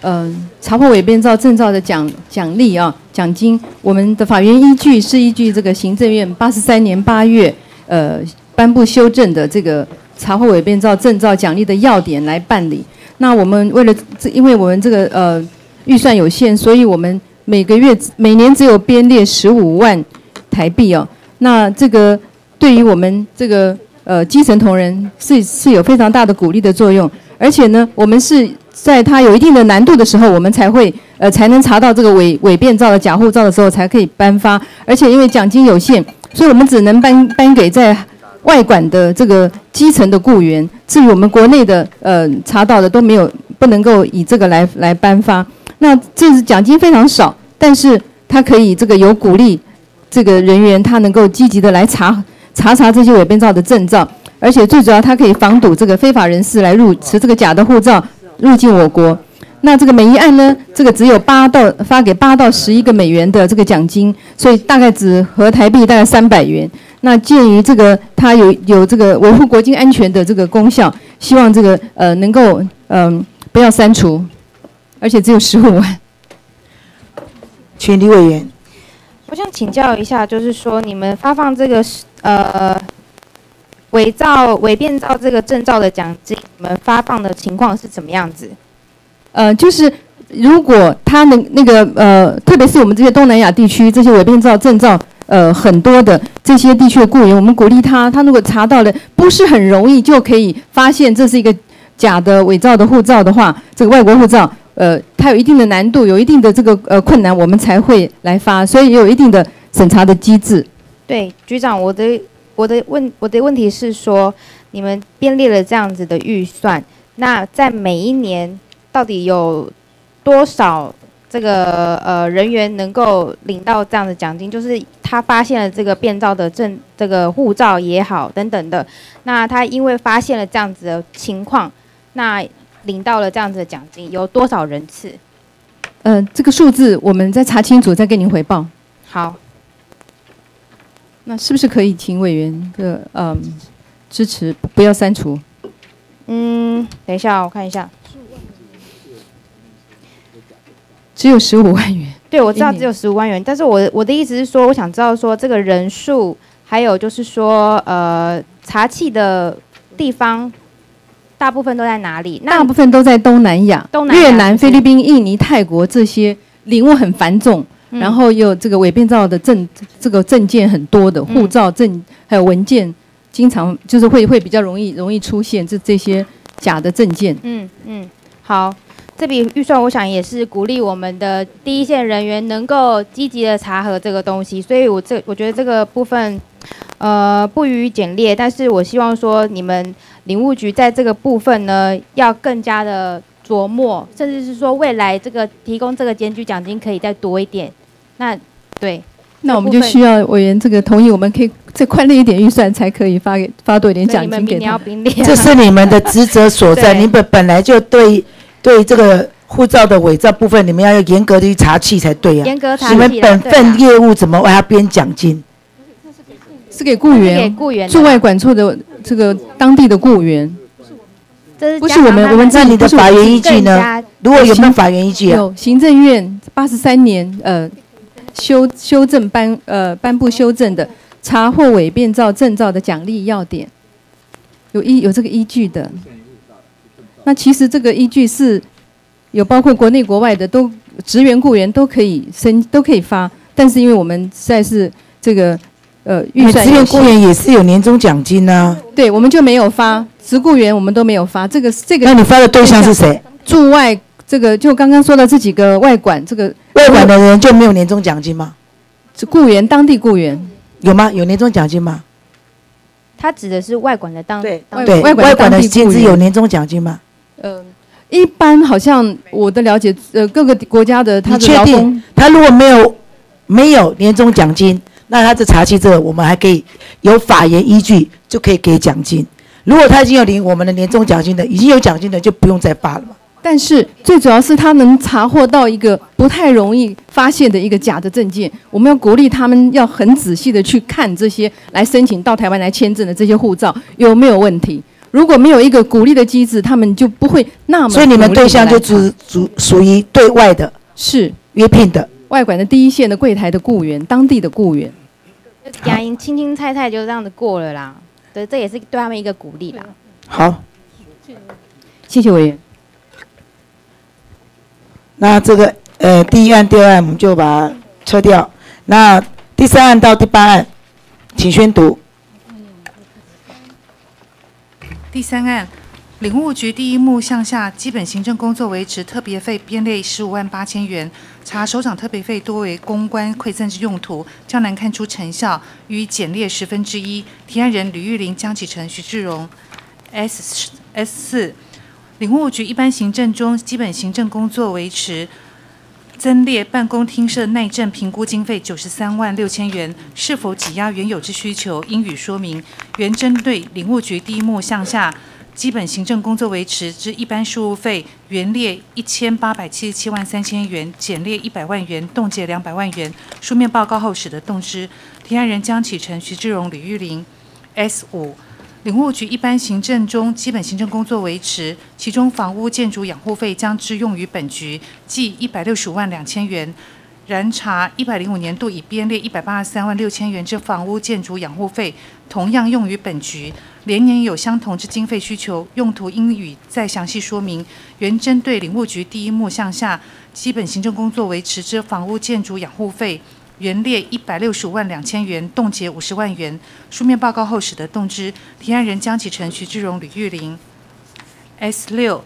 呃查获伪变造证照的奖奖励啊奖金，我们的法院依据是依据这个行政院八十三年八月呃颁布修正的这个查获伪变造证照奖励的要点来办理。那我们为了这，因为我们这个呃预算有限，所以我们每个月每年只有编列十五万台币哦。那这个对于我们这个呃基层同仁是是有非常大的鼓励的作用，而且呢，我们是在它有一定的难度的时候，我们才会呃才能查到这个伪伪变造的假护照的时候才可以颁发，而且因为奖金有限，所以我们只能颁颁给在外管的这个基层的雇员，至于我们国内的呃查到的都没有不能够以这个来来颁发。那这是奖金非常少，但是它可以这个有鼓励这个人员他能够积极的来查查查这些伪变造的证照，而且最主要它可以防堵这个非法人士来入持这个假的护照入境我国。那这个每一案呢，这个只有八到发给八到十一个美元的这个奖金，所以大概只合台币大概三百元。那鉴于这个它有有这个维护国境安全的这个功效，希望这个呃能够嗯、不要删除，而且只有十五万。全体委员。我想请教一下，就是说你们发放这个是呃伪造、伪变造这个证照的奖金，你们发放的情况是怎么样子？呃，就是如果他能那个呃，特别是我们这些东南亚地区这些伪变造证照呃很多的这些地区的雇员，我们鼓励他，他如果查到了不是很容易就可以发现这是一个假的伪造的护照的话，这个外国护照。呃，它有一定的难度，有一定的这个呃困难，我们才会来发，所以也有一定的审查的机制。对，局长，我的我的问我的问题是说，你们编列了这样子的预算，那在每一年到底有多少这个呃人员能够领到这样的奖金？就是他发现了这个变造的证这个护照也好等等的，那他因为发现了这样子的情况，那领到了这样子的奖金？有多少人次？呃，这个数字我们再查清楚，再跟您回报。好，那是不是可以请委员的嗯支持，不要删除？嗯，等一下，我看一下。只有十五万元。对，我知道只有十五万元，但是我我的意思是说，我想知道说这个人数，还有就是说，呃，查气的地方，大部分都在哪里？那大部分都在东南亚，东南亚越南、菲律宾、印尼、泰国这些领物很繁重，嗯然后又这个伪变造的证，这个证件很多的，护照证还有文件，经常就是会会比较容易容易出现这这些假的证件。嗯嗯，好，这笔预算我想也是鼓励我们的第一线人员能够积极的查核这个东西，所以我这我觉得这个部分，呃，不予简列，但是我希望说你们领务局在这个部分呢，要更加的琢磨，甚至是说未来这个提供这个检举奖金可以再多一点。那对，那我们就需要委员这个同意，我们可以再宽列一点预算，才可以发给发多一点奖金给他。这是你们的职责所在，<laughs> 你本本来就对对这个护照的伪造部分，你们要严格的去查气才对呀、严格查你们本份业务怎么还要编奖金？是给雇员，给雇员驻外管处的这个当地的雇员，这是不是我们我们自己那你的法源依据呢？如果有没有法源依据啊？有行政院八十三年呃修修正颁呃颁布修正的查获伪变造证照的奖励要点，有依有这个依据的。那其实这个依据是有包括国内国外的都职员雇员都可以申都可以发，但是因为我们实在是这个呃预算职员雇员也是有年终奖金呢、对，我们就没有发，职雇员我们都没有发。这个这个，那你发的对象是谁？驻外这个就刚刚说的这几个外管，这个外管的人就没有年终奖金吗？是雇员，当地雇员有吗？有年终奖金吗？他指的是外管的当对对，外管外管的薪资有年终奖金吗？呃，一般好像我的了解，呃，各个国家的他确的劳工定他如果没有没有年终奖金，那他这查期这个我们还可以有法源依据就可以给奖金。如果他已经有领我们的年终奖金的，已经有奖金的就不用再发了嘛。但是最主要是他能查获到一个不太容易发现的一个假的证件，我们要鼓励他们要很仔细的去看这些来申请到台湾来签证的这些护照有没有问题。如果没有一个鼓励的机制，他们就不会那么。所以你们对象就只属属于对外的，是约聘的。外管的第一线的柜台的雇员，当地的雇员。牙龈轻轻菜菜就这样子过了啦。对，这也是对他们一个鼓励啦。好，谢谢委员。那这个呃第一案、第二案我们就把它撤掉。那第三案到第八案，请宣读。第三案，领务局第一目项下基本行政工作维持特别费编列十五万八千元，查首长特别费多为公关馈赠之用途，较难看出成效，予以减列十分之一。提案人吕玉玲、江启臣、徐志荣。S S 四，领务局一般行政中基本行政工作维持。增列办公厅设耐震评估经费九十三万六千元，是否挤压原有之需求，应予说明。原针对领务局第一目项下基本行政工作维持之一般事务费，原列一千八百七十七万三千元，减列一百万元，冻结两百万元。书面报告后，使得动之。提案人江启臣、徐志荣、李玉玲。S 五。领务局一般行政中基本行政工作维持，其中房屋建筑养护费将支用于本局，计一百六十五万两千元。然查一百零五年度已编列一百八十三万六千元之房屋建筑养护费，同样用于本局，连年有相同之经费需求，用途应予再详细说明。原针对领务局第一目项下基本行政工作维持之房屋建筑养护费。原列一百六十五万两千元，冻结五十万元。书面报告后，使得动之。提案人江启臣、徐志荣、吕玉玲。S 六，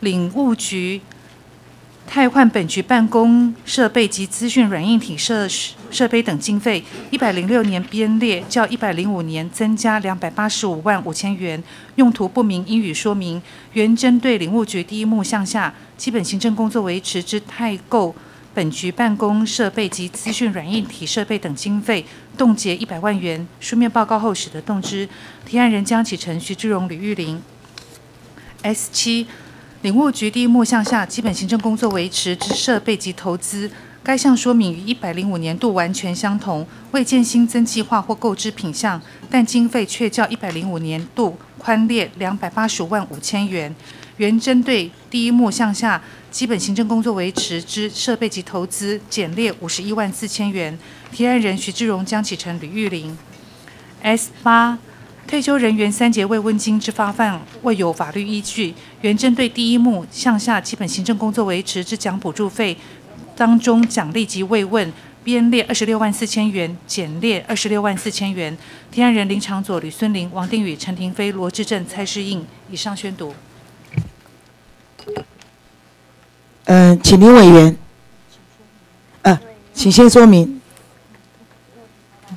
领务局汰换本局办公设备及资讯软硬体设设备等经费，一百零六年编列，较一百零五年增加两百八十五万五千元，用途不明，应予说明。原针对领务局第一目项下基本行政工作维持之汰购。本局办公设备及资讯软硬体设备等经费冻结一百万元，书面报告后使得动之。提案人江启臣、徐志荣、吕玉玲。S 七，领务局第一目项下基本行政工作维持之设备及投资，该项说明与一百零五年度完全相同，未见新增计划或购置品项，但经费却较一百零五年度宽列两百八十五万五千元。原针对第一目项下基本行政工作维持之设备及投资减列五十一万四千元，提案人徐志荣、江启臣、吕玉玲。S 八退休人员三节慰问金之发放未有法律依据，原针对第一目项下基本行政工作维持之奖补助费当中奖励及慰问编列二十六万四千元，减列二十六万四千元。提案人林长佐、吕孙林、王定宇、陈廷飞、罗志正、蔡世应。以上宣读。嗯，请林委员，呃，请先说明。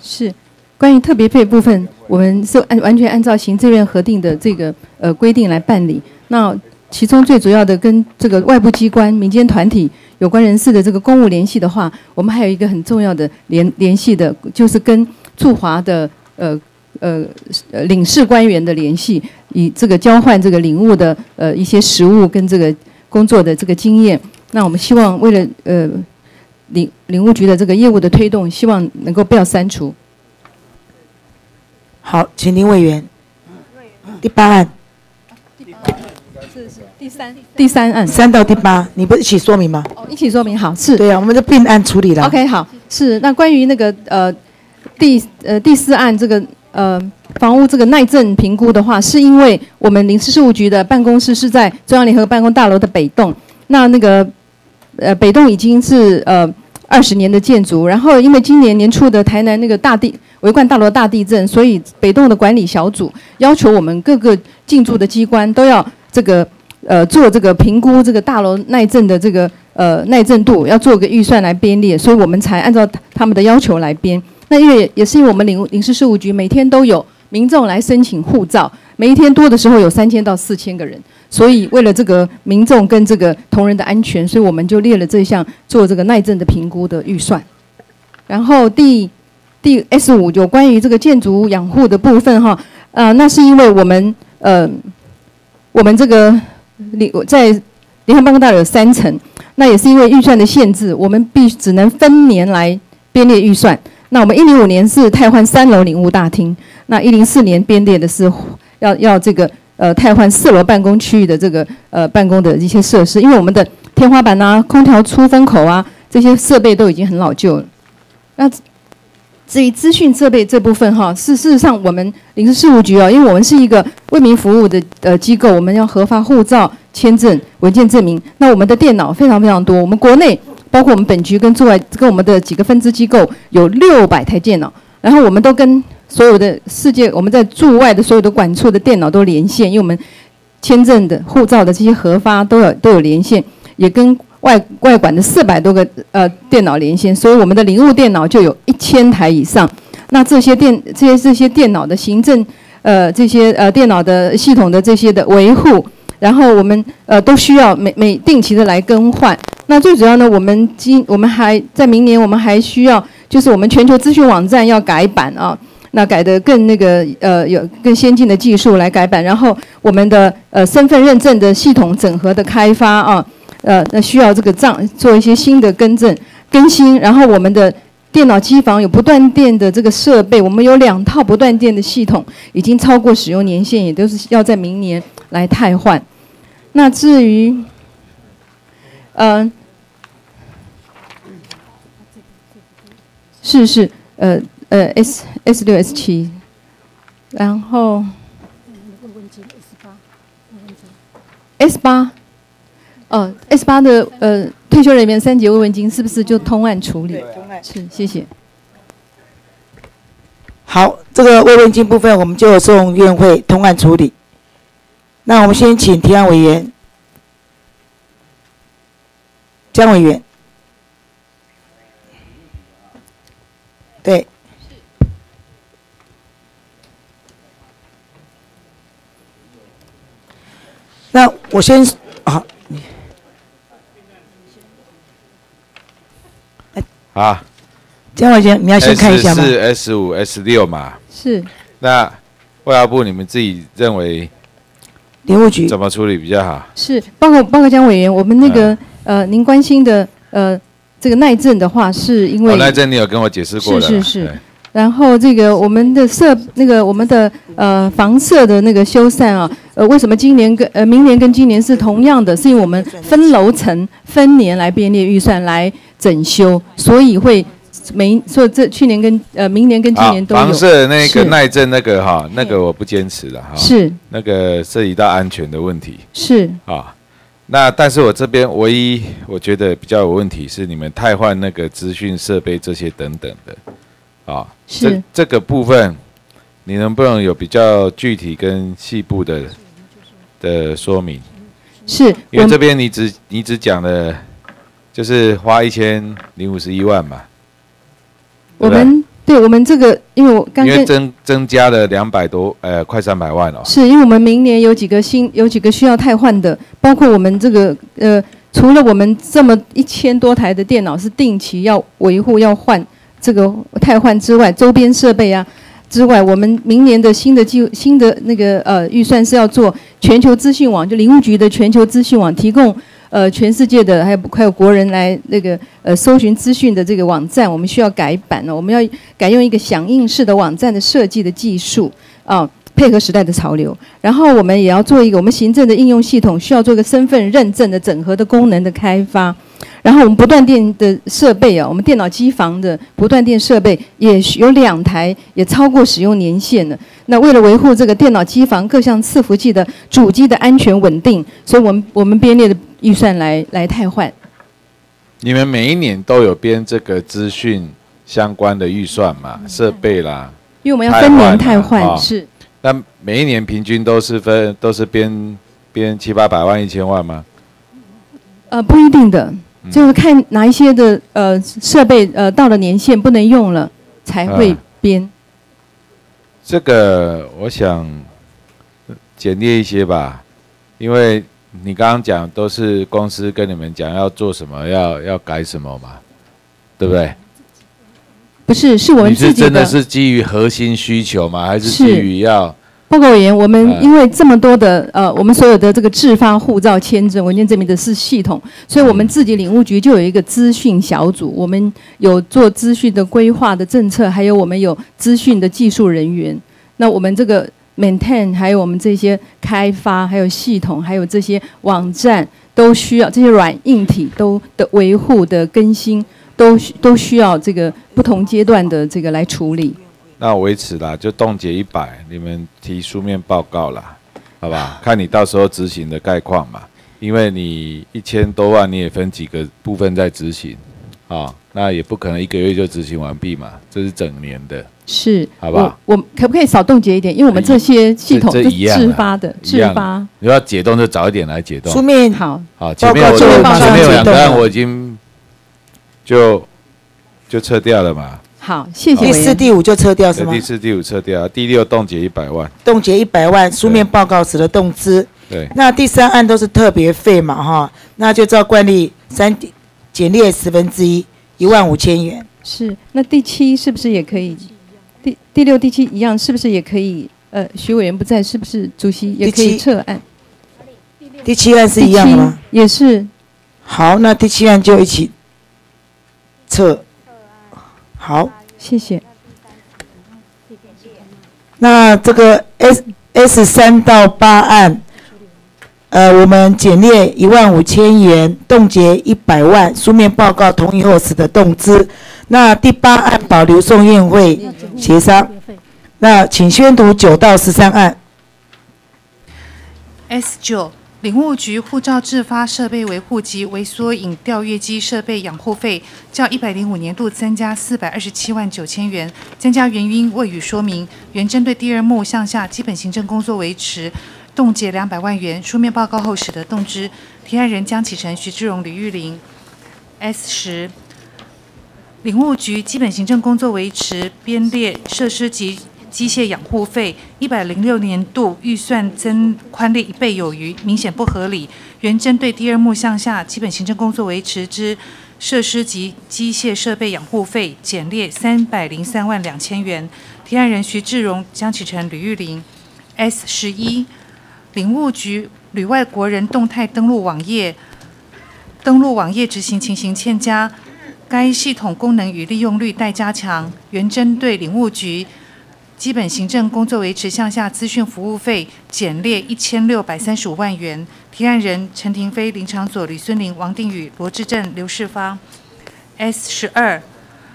是，关于特别费部分，我们是按完全按照行政院核定的这个呃规定来办理。那其中最主要的跟这个外部机关、民间团体有关人士的这个公务联系的话，我们还有一个很重要的联联系的，就是跟驻华的呃呃领事官员的联系，以这个交换这个领物的呃一些实物跟这个工作的这个经验。那我们希望为了呃领领务局的这个业务的推动，希望能够不要删除。好，请林委员。第八案，是是第三第三案，三到第八，你不是一起说明吗？哦，一起说明好是。对啊，我们就并案处理了。OK，好，是那关于那个呃第呃第四案这个呃房屋这个耐震评估的话，是因为我们临时事务局的办公室是在中央联合办公大楼的北栋，那那个呃北栋已经是呃二十年的建筑，然后因为今年年初的台南那个大地维冠大楼大地震，所以北栋的管理小组要求我们各个进驻的机关都要这个呃做这个评估这个大楼耐震的这个呃耐震度，要做个预算来编列，所以我们才按照他们的要求来编。那因为也是因为我们领领事事务局每天都有民众来申请护照，每一天多的时候有三千到四千个人，所以为了这个民众跟这个同仁的安全，所以我们就列了这项做这个耐震的评估的预算。然后第第 S 五有关于这个建筑养护的部分哈，呃，那是因为我们呃我们这个联在联合办公大楼有三层，那也是因为预算的限制，我们必只能分年来编列预算。那我们一零五年是泰换三楼领务大厅，那一零四年编列的是要要这个呃泰换四楼办公区域的这个呃办公的一些设施，因为我们的天花板啊、空调出风口啊这些设备都已经很老旧了。那至于资讯设备这部分哈，是事实上我们领事事务局啊，因为我们是一个为民服务的呃机构，我们要核发护照、签证、文件证明。那我们的电脑非常非常多，我们国内包括我们本局跟驻外跟我们的几个分支机构有六百台电脑，然后我们都跟所有的世界我们在驻外的所有的管处的电脑都连线，因为我们签证的、护照的这些核发都有都有连线，也跟外外管的四百多个呃电脑连线，所以我们的领务电脑就有一千台以上。那这些电这些这些电脑的行政呃这些呃电脑的系统的这些的维护，然后我们呃都需要每每定期的来更换。那最主要呢，我们今我们还在明年我们还需要就是我们全球资讯网站要改版啊。那改的更那个呃有更先进的技术来改版，然后我们的呃身份认证的系统整合的开发啊，呃那需要这个账做一些新的更正更新，然后我们的电脑机房有不断电的这个设备，我们有两套不断电的系统，已经超过使用年限，也都是要在明年来汰换。那至于嗯、是是呃。呃，S S 六 S 七，然后 S 八，哦，S 八的呃退休人员三节慰问金是不是就通案处理？是，谢谢。好，这个慰问金部分我们就送院会通案处理。那我们先请提案委员江委员，对。那我先啊，啊，江委员，你要先看一下吗？是 S 五、S 六嘛？是。那外交部你们自己认为林务局怎么处理比较好？是报告报告江委员，我们那个、呃，您关心的呃这个耐震的话，是因为哦，那阵你有跟我解释过的啦，是是是然后这个我们的设那个我们的呃房舍的那个修缮啊，呃为什么今年跟呃明年跟今年是同样的？是因为我们分楼层分年来编列预算来整修，所以会每所以这去年跟呃明年跟今年都有。房舍那个耐震那个哈，那个我不坚持了哈。是那个涉及到安全的问题是啊。那但是我这边唯一我觉得比较有问题是你们太换那个资讯设备这些等等的啊。是这这个部分，你能不能有比较具体跟细部的的说明？是，因为这边你只你只讲了，就是花一千零五十一万嘛，我们对我们这个，因为我刚跟因为增增加了两百多，呃，快三百万哦。是因为我们明年有几个新有几个需要汰换的，包括我们这个呃，除了我们这么一千多台的电脑是定期要维护要换这个汰换之外，周边设备啊之外，我们明年的新的计新的那个呃预算是要做全球资讯网，就林务局的全球资讯网，提供呃全世界的还有还有国人来那个呃搜寻资讯的这个网站，我们需要改版了，我们要改用一个响应式的网站的设计的技术啊。配合时代的潮流，然后我们也要做一个我们行政的应用系统，需要做一个身份认证的整合的功能的开发。然后我们不断电的设备啊，我们电脑机房的不断电设备也有两台，也超过使用年限了。那为了维护这个电脑机房各项伺服器的主机的安全稳定，所以我们我们编列的预算来来汰换。你们每一年都有编这个资讯相关的预算嘛？设备啦，因为我们要分年汰汰换，是那每一年平均都是分都是编编七八百万、一千万吗？呃不一定的，就是看哪一些的呃设备呃到了年限不能用了才会啊编。这个我想简略一些吧，因为你刚刚讲都是公司跟你们讲要做什么，要要改什么嘛，对不对？不是，是我们自己是真的是基于核心需求吗？还是基于要？报告委员，我们嗯因为这么多的呃，我们所有的这个制发、护照、签证、文件证明的是系统，所以我们自己领务局就有一个资讯小组，我们有做资讯的规划的政策，还有我们有资讯的技术人员。那我们这个 maintain，还有我们这些开发，还有系统，还有这些网站，都需要这些软硬体都的维护的更新，都需都需要这个不同阶段的这个来处理。那我维持啦，就冻结一百，你们提书面报告啦，好吧？<sighs> 看你到时候执行的概况嘛，因为你一千多万，你也分几个部分在执行，啊、那也不可能一个月就执行完毕嘛，这是整年的，是，好不好？我我可不可以少冻结一点？因为我们这些系统是自发的，自发。你要解冻就早一点来解冻。书面好，好，前面我前面有两案我已经就就撤掉了嘛。好，谢谢第四、第五就撤掉是吗第？四、第五撤掉，第六冻结一百万。冻结一百万，书面报告时的动资。对，那第三案都是特别费嘛，哈，那就照惯例三减列十分之一，一万五千元。是，那第七是不是也可以？第第六、第七一样，是不是也可以？呃，徐委员不在，是不是主席也可以撤案？第七案是一样的吗？也是。好，那第七案就一起撤。好，谢谢。那这个 S S 三到八案，呃，我们减列一万五千元，冻结一百万，书面报告同意后使得动资。那第八案保留送宴会协商。那请宣读九到十三案。S 九，领务局护照制发设备维护及微缩影调阅机设备养护费，较一百零五年度增加四百二十七万九千元。增加原因未予说明。原针对第二目项下基本行政工作维持，冻结两百万元。书面报告后使得动之。提案人江启臣、徐志荣、吕玉玲。S 十，领务局基本行政工作维持编列设施及机械养护费，一百零六年度预算增宽列一倍有余，明显不合理。原针对第二目项下基本行政工作维持之设施及机械设备养护费减列三百零三万两千元。提案人徐志荣、江启臣、吕玉玲。S 十一。领务局旅外国人动态登录网页，登录网页执行情形欠佳，该系统功能与利用率待加强。原针对领务局基本行政工作维持向下资讯服务费减列一千六百三十五万元。提案人陈廷飞、林长佐、吕孙林、王定宇、罗志正、刘世芳。S 十二，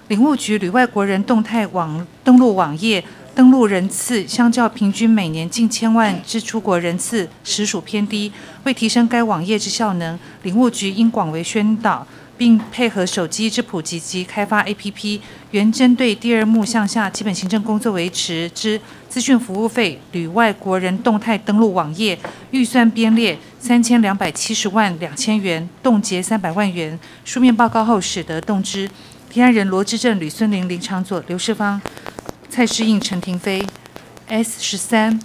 领务局旅外国人动态网登录网页。登录人次相较平均每年近千万之出国人次，实属偏低。为提升该网页之效能，领务局应广为宣导，并配合手机之普及及开发 APP。原针对第二目向下基本行政工作维持之资讯服务费旅外国人动态登录网页，预算编列三千两百七十万两千元，冻结三百万元。书面报告后，使得动之。提案人罗志正、吕孙林、林长佐、刘世芳。蔡诗印、陈廷飞，S 十三，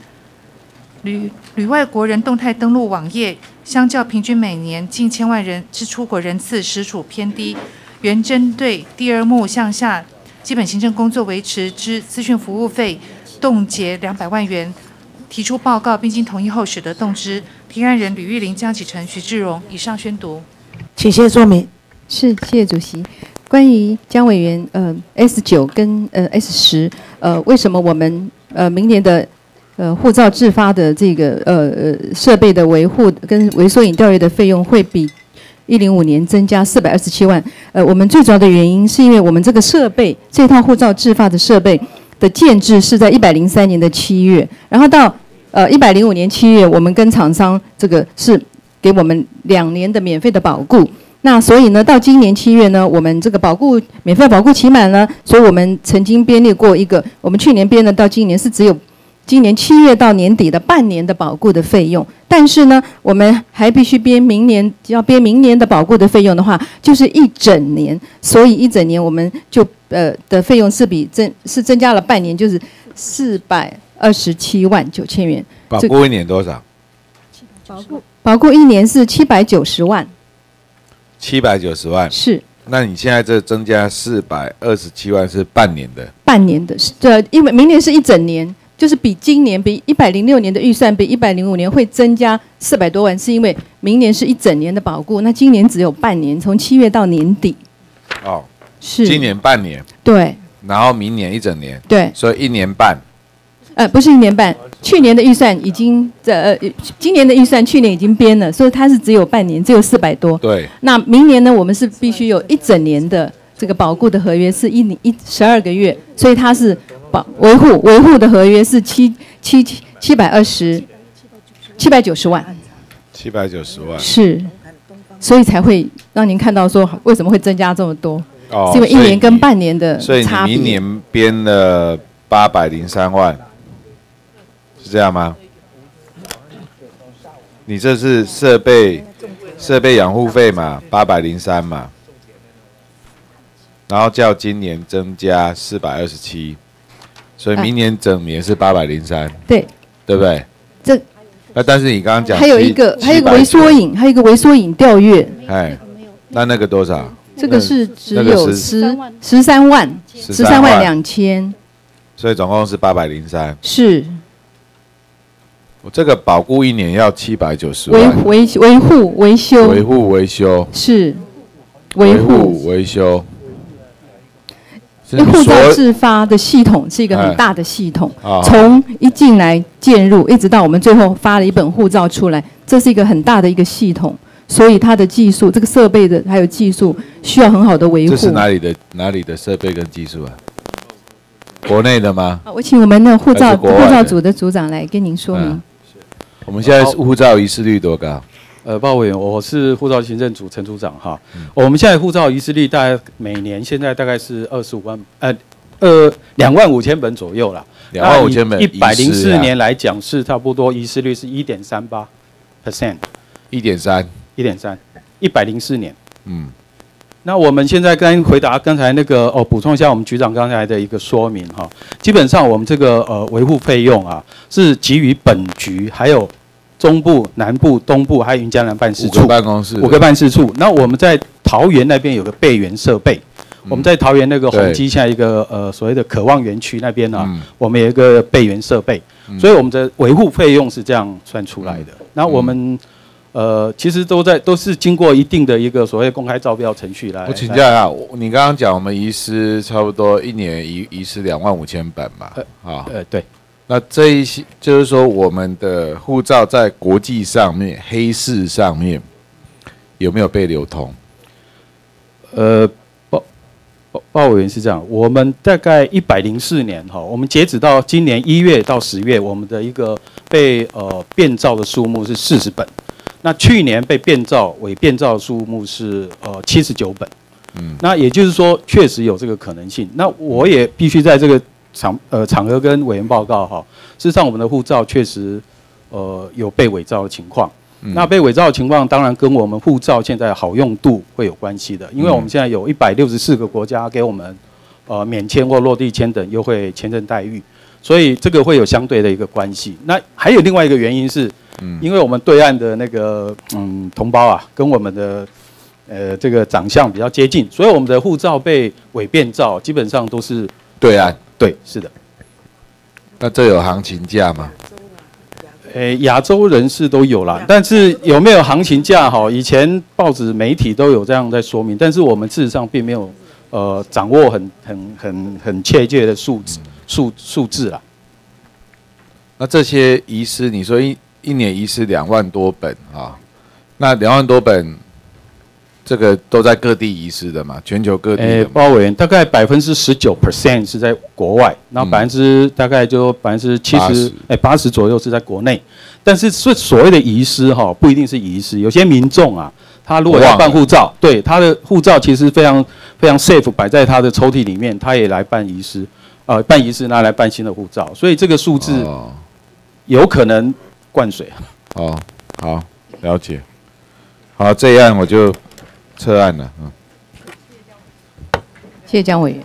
旅旅外国人动态登录网页，相较平均每年近千万人之出国人次，实属偏低。原针对第二目向下基本行政工作维持之资讯服务费，冻结两百万元，提出报告，并经同意后，使得动之。提案人吕玉玲、江启臣、徐志荣，以上宣读。请谢说明。是，谢谢主席。关于江委员，呃，S 九跟呃 S 十，呃，为什么我们呃明年的呃护照制发的这个呃呃设备的维护跟微缩影调阅的费用会比一零五年增加四百二十七万？呃，我们最主要的原因是因为我们这个设备这套护照制发的设备的建制是在一百零三年的七月，然后到呃一百零五年七月，我们跟厂商这个是给我们两年的免费的保固。那所以呢，到今年七月呢，我们这个保固免费保固期满呢，所以我们曾经编列过一个，我们去年编的到今年是只有今年七月到年底的半年的保固的费用，但是呢，我们还必须编明年要编明年的保固的费用的话，就是一整年，所以一整年我们就呃的费用是比增是增加了半年，就是四百二十七万九千元。保固一年多少？保固保固一年是七百九十万。七百九十万。是，那你现在这增加四百二十七万是半年的，半年的是这，因为明年是一整年，就是比今年比一百零六年的预算比一百零五年会增加四百多万，是因为明年是一整年的保固，那今年只有半年，从七月到年底。哦，是。今年半年，对，然后明年一整年，对，所以一年半。呃，不是一年半，去年的预算已经呃，今年的预算去年已经编了，所以它是只有半年，只有四百多。对。那明年呢，我们是必须有一整年的这个保固的合约，是一年一十二个月，所以它是保维护维护的合约是七七七七百二十七百九十万。七百九十万。是，所以才会让您看到说为什么会增加这么多？哦。是因为一年跟半年的所以你明年编了八百零三万。是这样吗？你这是设备设备养护费嘛，八百零三嘛，然后较今年增加四百二十七，所以明年整年是八百零三，对，对不对？这，那但是你刚刚讲还有一个还有一个微缩影，还有一个微缩影调阅，哎，那那个多少？这个是只有十十三万，十三万两千，所以总共是八百零三，是。我这个保固一年要七百九十万，维维维护维修，维护维修是维护维修。因为护照制发的系统是一个很大的系统，从一进来进入，一直到我们最后发了一本护照出来，这是一个很大的一个系统，所以它的技术、这个设备的还有技术需要很好的维护。这是哪里的哪里的设备跟技术啊？国内的吗？我请我们的护照护照组的组长来跟您说明。我们现在护照遗失率多高？呃，鲍委员，我是护照行政组陈组长哈。我们现在护照遗失率大概每年现在大概是二十五万，呃，呃，两万五千本左右了。两万五千本，一百零四年来讲是差不多遗失率是一点三八 percent，一点三，一点三，一百零四年。嗯。那我们现在刚回答刚才那个哦，补充一下我们局长刚才的一个说明哈。基本上我们这个呃维护费用啊，是给予本局还有中部、南部、东部还有云嘉南办事处办公室五个办事处。那我们在桃园那边有个备援设备，我们在桃园那个对宏基下一个呃所谓的渴望园区那边呢、嗯我们有一个备援设备，所以我们的维护费用是这样算出来的。嗯那我们呃其实都在都是经过一定的一个所谓公开招标程序来。我请来教一下，你刚刚讲我们遗失差不多一年遗遗失两万五千本吧？啊，呃，对。那这一些就是说，我们的护照在国际上面黑市上面有没有被流通？呃，报报报委员是这样，我们大概一百零四年哈，我们截止到今年一月到十月，我们的一个被呃变造的数目是四十本，那去年被变造伪变造的数目是呃七十九本，嗯，那也就是说确实有这个可能性。那我也必须在这个场呃场合跟委员报告哈，事实上我们的护照确实呃有被伪造的情况。嗯那被伪造的情况，当然跟我们护照现在好用度会有关系的，因为我们现在有一百六十四个国家给我们呃免签或落地签等优惠签证待遇，所以这个会有相对的一个关系。那还有另外一个原因是，因为我们对岸的那个嗯同胞啊，跟我们的呃这个长相比较接近，所以我们的护照被伪变造，基本上都是对岸。对，是的。那这有行情价吗？诶，亚洲人士都有啦，但是有没有行情价哈？以前报纸媒体都有这样在说明，但是我们事实上并没有呃掌握很很很很确切的数字数数字啦。那这些遗失，你说一一年遗失两万多本啊？那两万多本，这个都在各地遗失的嘛？全球各地诶，的嘛？包委员大概百分之十九 percent 是在国外，那百分之大概就百分之七十80，哎八十左右是在国内。但是是所谓的遗失哈，不一定是遗失，有些民众啊，他如果要办护照，对他的护照其实非常非常 safe，摆在他的抽屉里面，他也来办遗失，呃，办遗失拿来办新的护照，所以这个数字有可能灌水。哦，好，了解。好，这一案我就撤案了。嗯，谢谢江委员。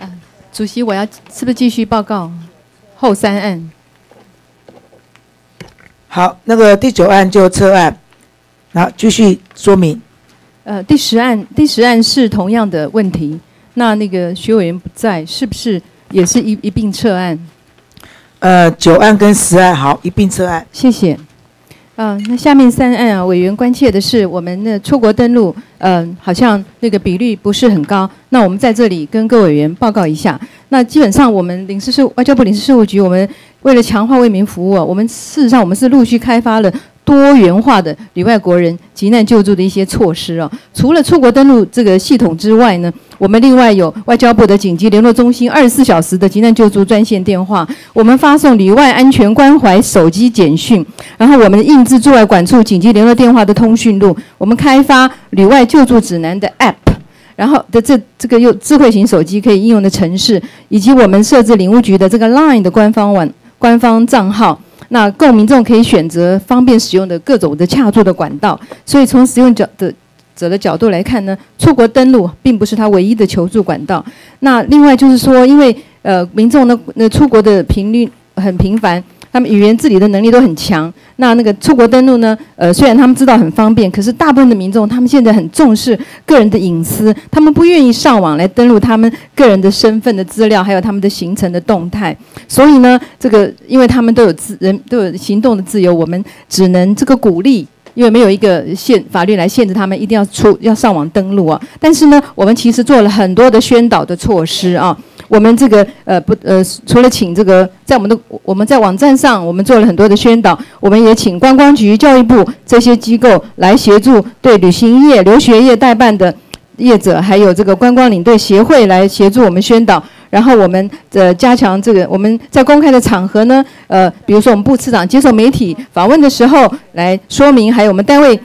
啊，主席，我要是不是继续报告后三案？好，那个第九案就撤案，然后继续说明。呃，第十案，第十案是同样的问题。那那个徐委员不在，是不是也是一一并撤案？呃，九案跟十案好一并撤案。谢谢。嗯、那下面三案啊，委员关切的是我们的出国登陆，嗯、好像那个比率不是很高。那我们在这里跟各委员报告一下。那基本上我们领事事务外交部领事事务局，我们为了强化为民服务啊，我们事实上我们是陆续开发了多元化的旅外国人急难救助的一些措施啊。除了出国登录这个系统之外呢，我们另外有外交部的紧急联络中心二十四小时的急难救助专线电话，我们发送旅外安全关怀手机简讯，然后我们印制驻外管处紧急联络电话的通讯录，我们开发旅外救助指南的 App。然后的这这个用智慧型手机可以应用的城市，以及我们设置领务局的这个 Line 的官方网官方账号，那供民众可以选择方便使用的各种的洽作的管道。所以从使用者的者的角度来看呢，出国登录并不是他唯一的求助管道。那另外就是说，因为呃民众的那出国的频率很频繁。他们语言自理的能力都很强。那那个出国登录呢？呃，虽然他们知道很方便，可是大部分的民众他们现在很重视个人的隐私，他们不愿意上网来登录他们个人的身份的资料，还有他们的行程的动态。所以呢，这个因为他们都有自人都有行动的自由，我们只能这个鼓励。因为没有一个限法律来限制他们一定要出要上网登录啊，但是呢，我们其实做了很多的宣导的措施啊。我们这个呃不呃，除了请这个在我们的我们在网站上，我们做了很多的宣导，我们也请观光局、教育部这些机构来协助对旅行业、留学业代办的业者，还有这个观光领队协会来协助我们宣导。然后我们呃加强这个我们在公开的场合呢，呃，比如说我们部次长接受媒体访问的时候来说明，还有我们单位。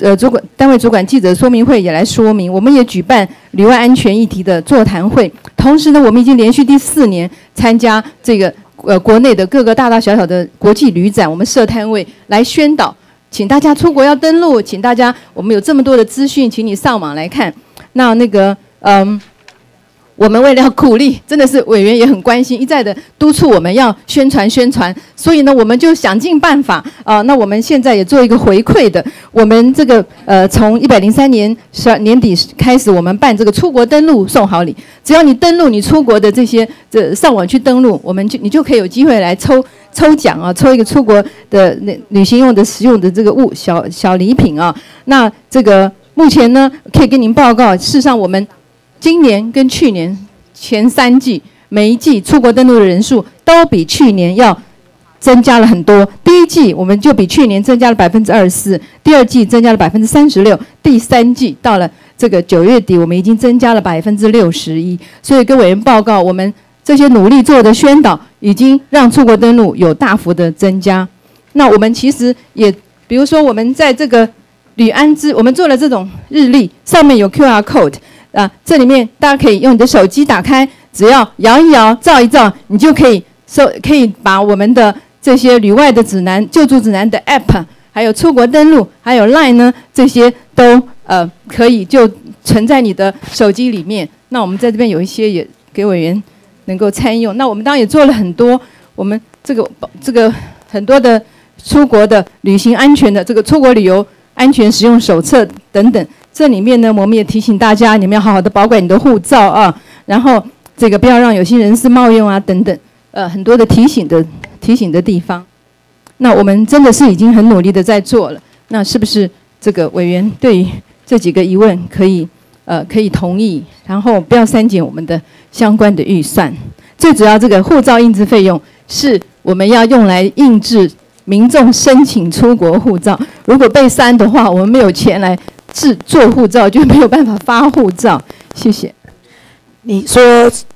呃，主管单位主管记者说明会也来说明，我们也举办旅外安全议题的座谈会。同时呢，我们已经连续第四年参加这个呃国内的各个大大小小的国际旅展，我们设摊位来宣导，请大家出国要登录，请大家我们有这么多的资讯，请你上网来看。那那个嗯。我们为了要鼓励，真的是委员也很关心，一再的督促我们要宣传宣传。所以呢，我们就想尽办法啊、那我们现在也做一个回馈的，我们这个呃，从一百零三年十二年底开始，我们办这个出国登录送好礼，只要你登录你出国的这些这上网去登录，我们就你就可以有机会来抽抽奖啊，抽一个出国的那旅行用的实用的这个物小小礼品啊。那这个目前呢，可以跟您报告，事实上我们今年跟去年前三季每一季出国登陆的人数都比去年要增加了很多。第一季我们就比去年增加了百分之二十四，第二季增加了百分之三十六，第三季到了这个九月底，我们已经增加了百分之六十一。所以跟委员报告，我们这些努力做的宣导，已经让出国登陆有大幅的增加。那我们其实也，比如说我们在这个旅安之，我们做了这种日历，上面有 QR code 啊，这里面大家可以用你的手机打开，只要摇一摇、照一照，你就可以收，可以把我们的这些旅外的指南、救助指南的 App，还有出国登录，还有 Line 呢，这些都呃可以就存在你的手机里面。那我们在这边有一些也给委员能够参用。那我们当然也做了很多，我们这个这个很多的出国的旅行安全的这个出国旅游安全使用手册等等。这里面呢，我们也提醒大家，你们要好好的保管你的护照啊，然后这个不要让有心人士冒用啊，等等，呃，很多的提醒的提醒的地方。那我们真的是已经很努力的在做了。那是不是这个委员对于这几个疑问可以呃可以同意，然后不要删减我们的相关的预算？最主要这个护照印制费用是我们要用来印制民众申请出国护照，如果被删的话，我们没有钱来制做护照，就没有办法发护照。谢谢。你说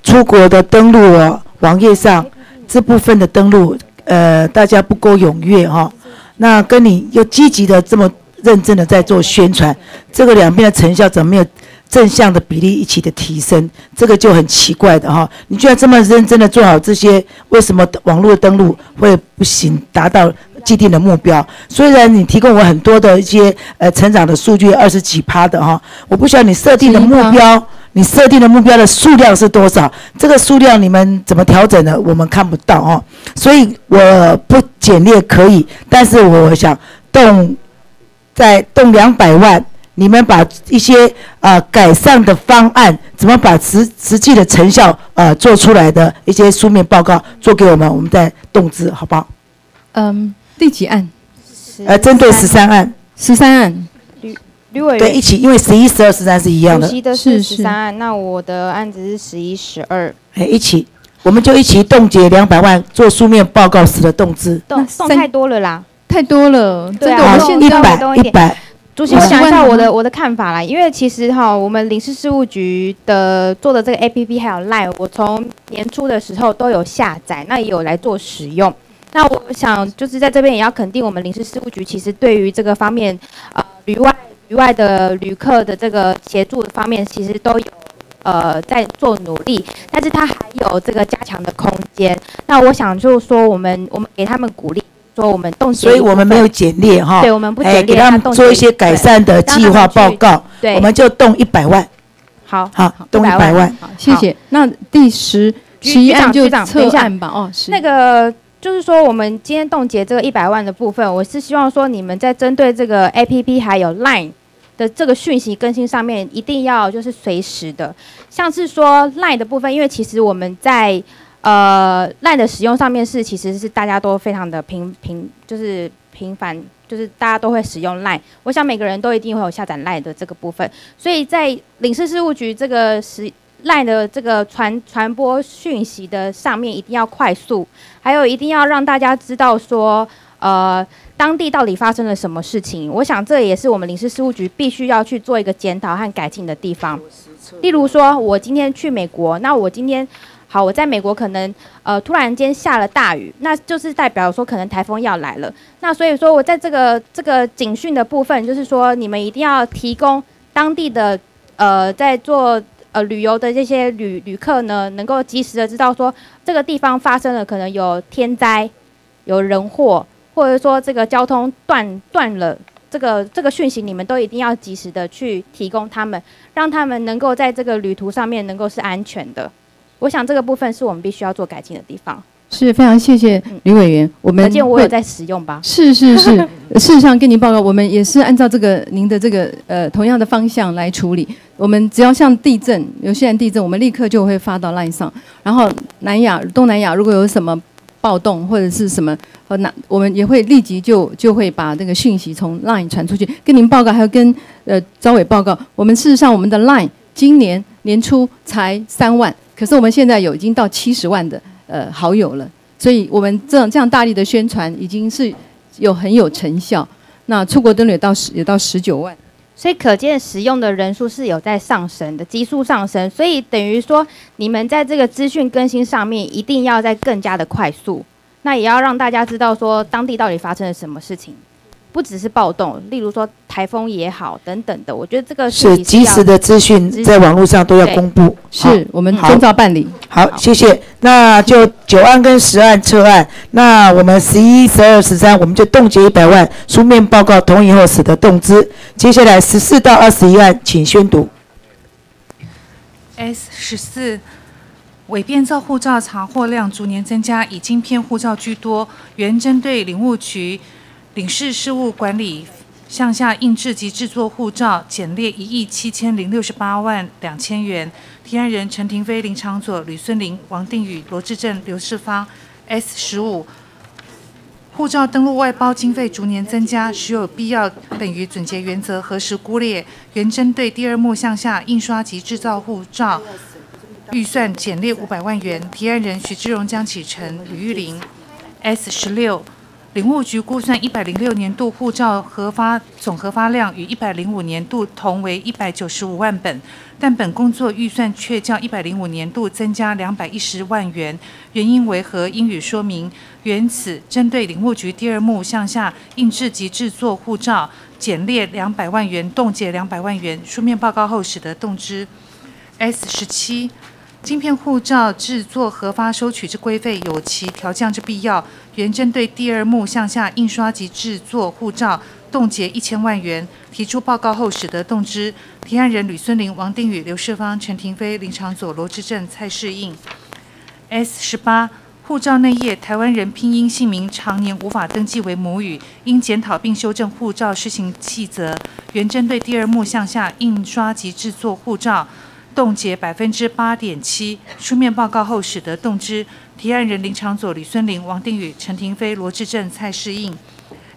出国的登录哦，网页上这部分的登录，呃，大家不够踊跃哈、那跟你又积极的这么认真的在做宣传，这个两边的成效怎么没有正向的比例一起的提升？这个就很奇怪的哈、你居然这么认真的做好这些，为什么网络登录会不行，达到既定的目标？虽然你提供我很多的一些呃成长的数据，二十几趴的哈、我不需要你设定的目标。你设定的目标的数量是多少？这个数量你们怎么调整的？我们看不到哦，所以我不简略可以，但是我想动在动两百万，你们把一些呃改善的方案，怎么把实实际的成效呃做出来的一些书面报告做给我们，我们再动资，好不好？嗯，第几案？呃，针对十三案，十三案，吕，吕委员一起，因为十一、十二、十三是一样的主，席的是十三案，那我的案子是十一、十二。哎，一起，我们就一起冻结两百万做书面报告时的动资。动动太多了啦，太多了，对啊，真的，我动现在稍微动一点。100主席，我想一下我的我的看法啦，因为其实哈，我们领事事务局的做的这个 A P P 还有 Line，我从年初的时候都有下载，那也有来做使用。那我想就是在这边也要肯定我们临时事务局，其实对于这个方面，呃，旅外旅外的旅客的这个协助方面，其实都有呃在做努力，但是他还有这个加强的空间。那我想就是说，我们我们给他们鼓励，说我们动起，所以我们没有简列哈，对我们不哎简列给他们做一些改善的计划报告，对我们就动一百万，好，好，动一百万，谢谢。那第十局十一案就局长局长等测一下案吧。哦，是那个就是说，我们今天冻结这个一百万的部分，我是希望说你们在针对这个 A P P 还有 Line 的这个讯息更新上面，一定要就是随时的。像是说 Line 的部分，因为其实我们在呃 Line 的使用上面是其实是大家都非常的频频，就是频繁。就是大家都会使用 Line，我想每个人都一定会有下载 Line 的这个部分，所以在领事事务局这个使 Line 的这个传传播讯息的上面一定要快速，还有一定要让大家知道说，呃，当地到底发生了什么事情。我想这也是我们领事事务局必须要去做一个检讨和改进的地方。例如说，我今天去美国，那我今天好，我在美国可能呃突然间下了大雨，那就是代表说可能台风要来了。那所以说我在这个这个警讯的部分，就是说你们一定要提供当地的呃在做呃旅游的这些旅旅客呢，能够及时的知道说这个地方发生了可能有天灾、有人祸，或者说这个交通断断了。这个这个讯息，你们都一定要及时的去提供他们，让他们能够在这个旅途上面能够是安全的。我想这个部分是我们必须要做改进的地方。是非常谢谢吕委员，我们可见我有在使用吧？是是是，<laughs> 事实上跟您报告，我们也是按照这个您的这个呃同样的方向来处理。我们只要像地震，有些人地震，我们立刻就会发到 LINE 上。然后南亚、东南亚如果有什么暴动或者是什么，呃，那我们也会立即就就会把这个讯息从 LINE 传出去，跟您报告，还有跟呃招委报告。我们事实上我们的 LINE 今年年初才三万，可是我们现在有已经到七十万的呃好友了，所以我们这样这样大力的宣传已经是有很有成效。那出国登录也到十也到十九万。所以可见使用的人数是有在上升的，急速上升。所以等于说，你们在这个资讯更新上面一定要在更加的快速，那也要让大家知道说当地到底发生了什么事情，不只是暴动，例如说台风也好等等的。我觉得这个是及时的资讯在网络上都要公布。是我们好遵照办理。好，谢谢。那就九案跟十案撤案，那我们十一、十二、十三，我们就冻结一百万，书面报告同意后使得动资。接下来十四到二十一案，请宣读。S 十四，伪变造护照查获量逐年增加，以晶片护照居多。原针对领务局领事事务管理项下印制及制作护照，简列一亿七千零六十八万两千元。提案人陈廷飞、林长佐、吕孙林、王定宇、罗志正、刘世芳。S 十五，护照登录外包经费逐年增加，实有必要等于准结原则核实估列。原针对第二目项下印刷及制造护照预算减列五百万元。提案人徐志荣、江启臣、吕玉玲。S 十六，领务局估算一百零六年度护照核发总核发量与一百零五年度同为一百九十五万本，但本工作预算却较一百零五年度增加两百一十万元，原因为何？应予说明。原此，针对领务局第二目向下印制及制作护照减列两百万元，冻结两百万元，书面报告后使得动之。S 十七。晶片护照制作核发收取之规费有其调降之必要，原针对第二目向下印刷及制作护照冻结一千万元，提出报告后使得动之。提案人吕孙林、王定宇、刘世芳、陈廷飞、林长佐、罗志正、蔡世应。S 十八。护照内页台湾人拼音姓名常年无法登记为母语，应检讨并修正护照施行细则。原针对第二目向下印刷及制作护照冻结百分之八点七，书面报告后使得动之。提案人林长佐、李孙林、王定宇、陈廷飞、罗志正、蔡世应。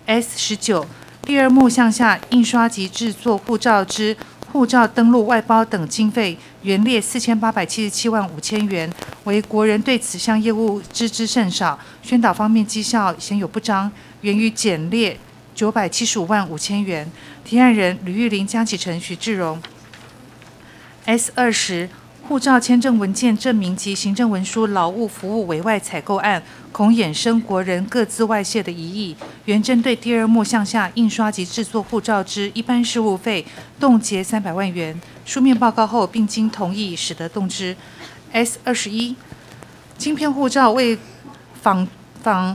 S 十九，第二目项下印刷及制作护照之护照登录外包等经费原列四千八百七十七万五千元，为国人对此项业务知之甚少，宣导方面绩效显有不彰，源于减列九百七十五万五千元。提案人吕玉玲、江启臣、徐志荣。S 二十护照签证文件证明及行政文书劳务服务委外采购案，恐衍生国人各自外泄的疑义。原针对第二目项下印刷及制作护照之一般事务费冻结三百万元，书面报告后并经同意，使得动之。S 二十一，晶片护照为仿仿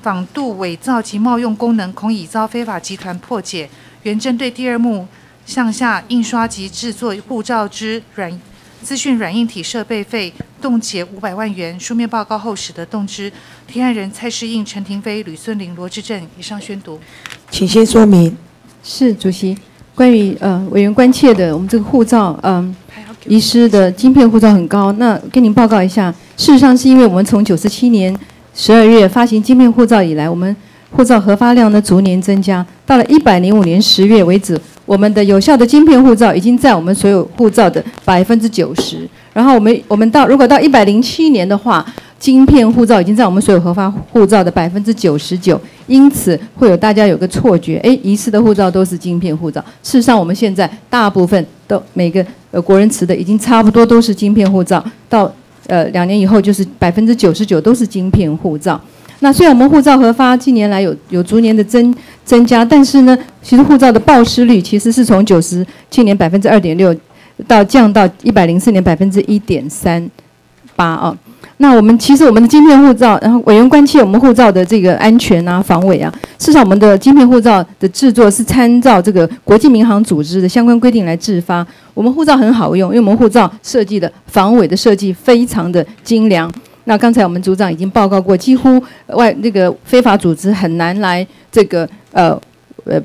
仿度伪造及冒用功能，恐已遭非法集团破解。原针对第二目项下印刷及制作护照之软资讯软硬体设备费冻结五百万元，书面报告后使得动之。提案人蔡世应、陈廷飞、吕孙林、罗志正。以上宣读。请先说明。是主席，关于呃委员关切的，我们这个护照，嗯、遗失的晶片护照很高。那跟您报告一下，事实上是因为我们从九十七年十二月发行晶片护照以来，我们护照核发量呢逐年增加，到了一百零五年十月为止，我们的有效的晶片护照已经在我们所有护照的百分之九十。然后我们我们到如果到一百零七年的话，晶片护照已经在我们所有核发护照的百分之九十九，因此会有大家有个错觉，哎，遗失的护照都是晶片护照。事实上，我们现在大部分都每个呃国人持的已经差不多都是晶片护照，到呃两年以后就是百分之九十九都是晶片护照。那虽然我们护照核发近年来有有逐年的增增加，但是呢，其实护照的报失率其实是从九十去年百分之二点六，到降到一百零四年百分之一点三八啊。那我们其实我们的晶片护照，然后委员关切我们护照的这个安全啊、防伪啊。事实上，我们的晶片护照的制作是参照这个国际民航组织的相关规定来制发。我们护照很好用，因为我们护照设计的防伪的设计非常的精良。那刚才我们组长已经报告过，几乎外那个非法组织很难来这个呃呃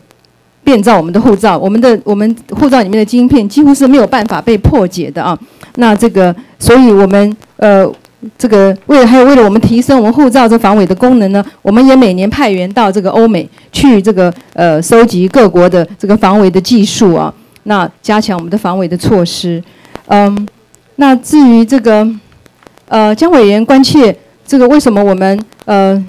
变造我们的护照，我们的我们护照里面的晶片几乎是没有办法被破解的啊。那这个，所以我们呃。这个为了还有为了我们提升我们护照这防伪的功能呢，我们也每年派员到这个欧美去这个呃收集各国的这个防伪的技术啊，那加强我们的防伪的措施。嗯，那至于这个呃江委员关切这个为什么我们呃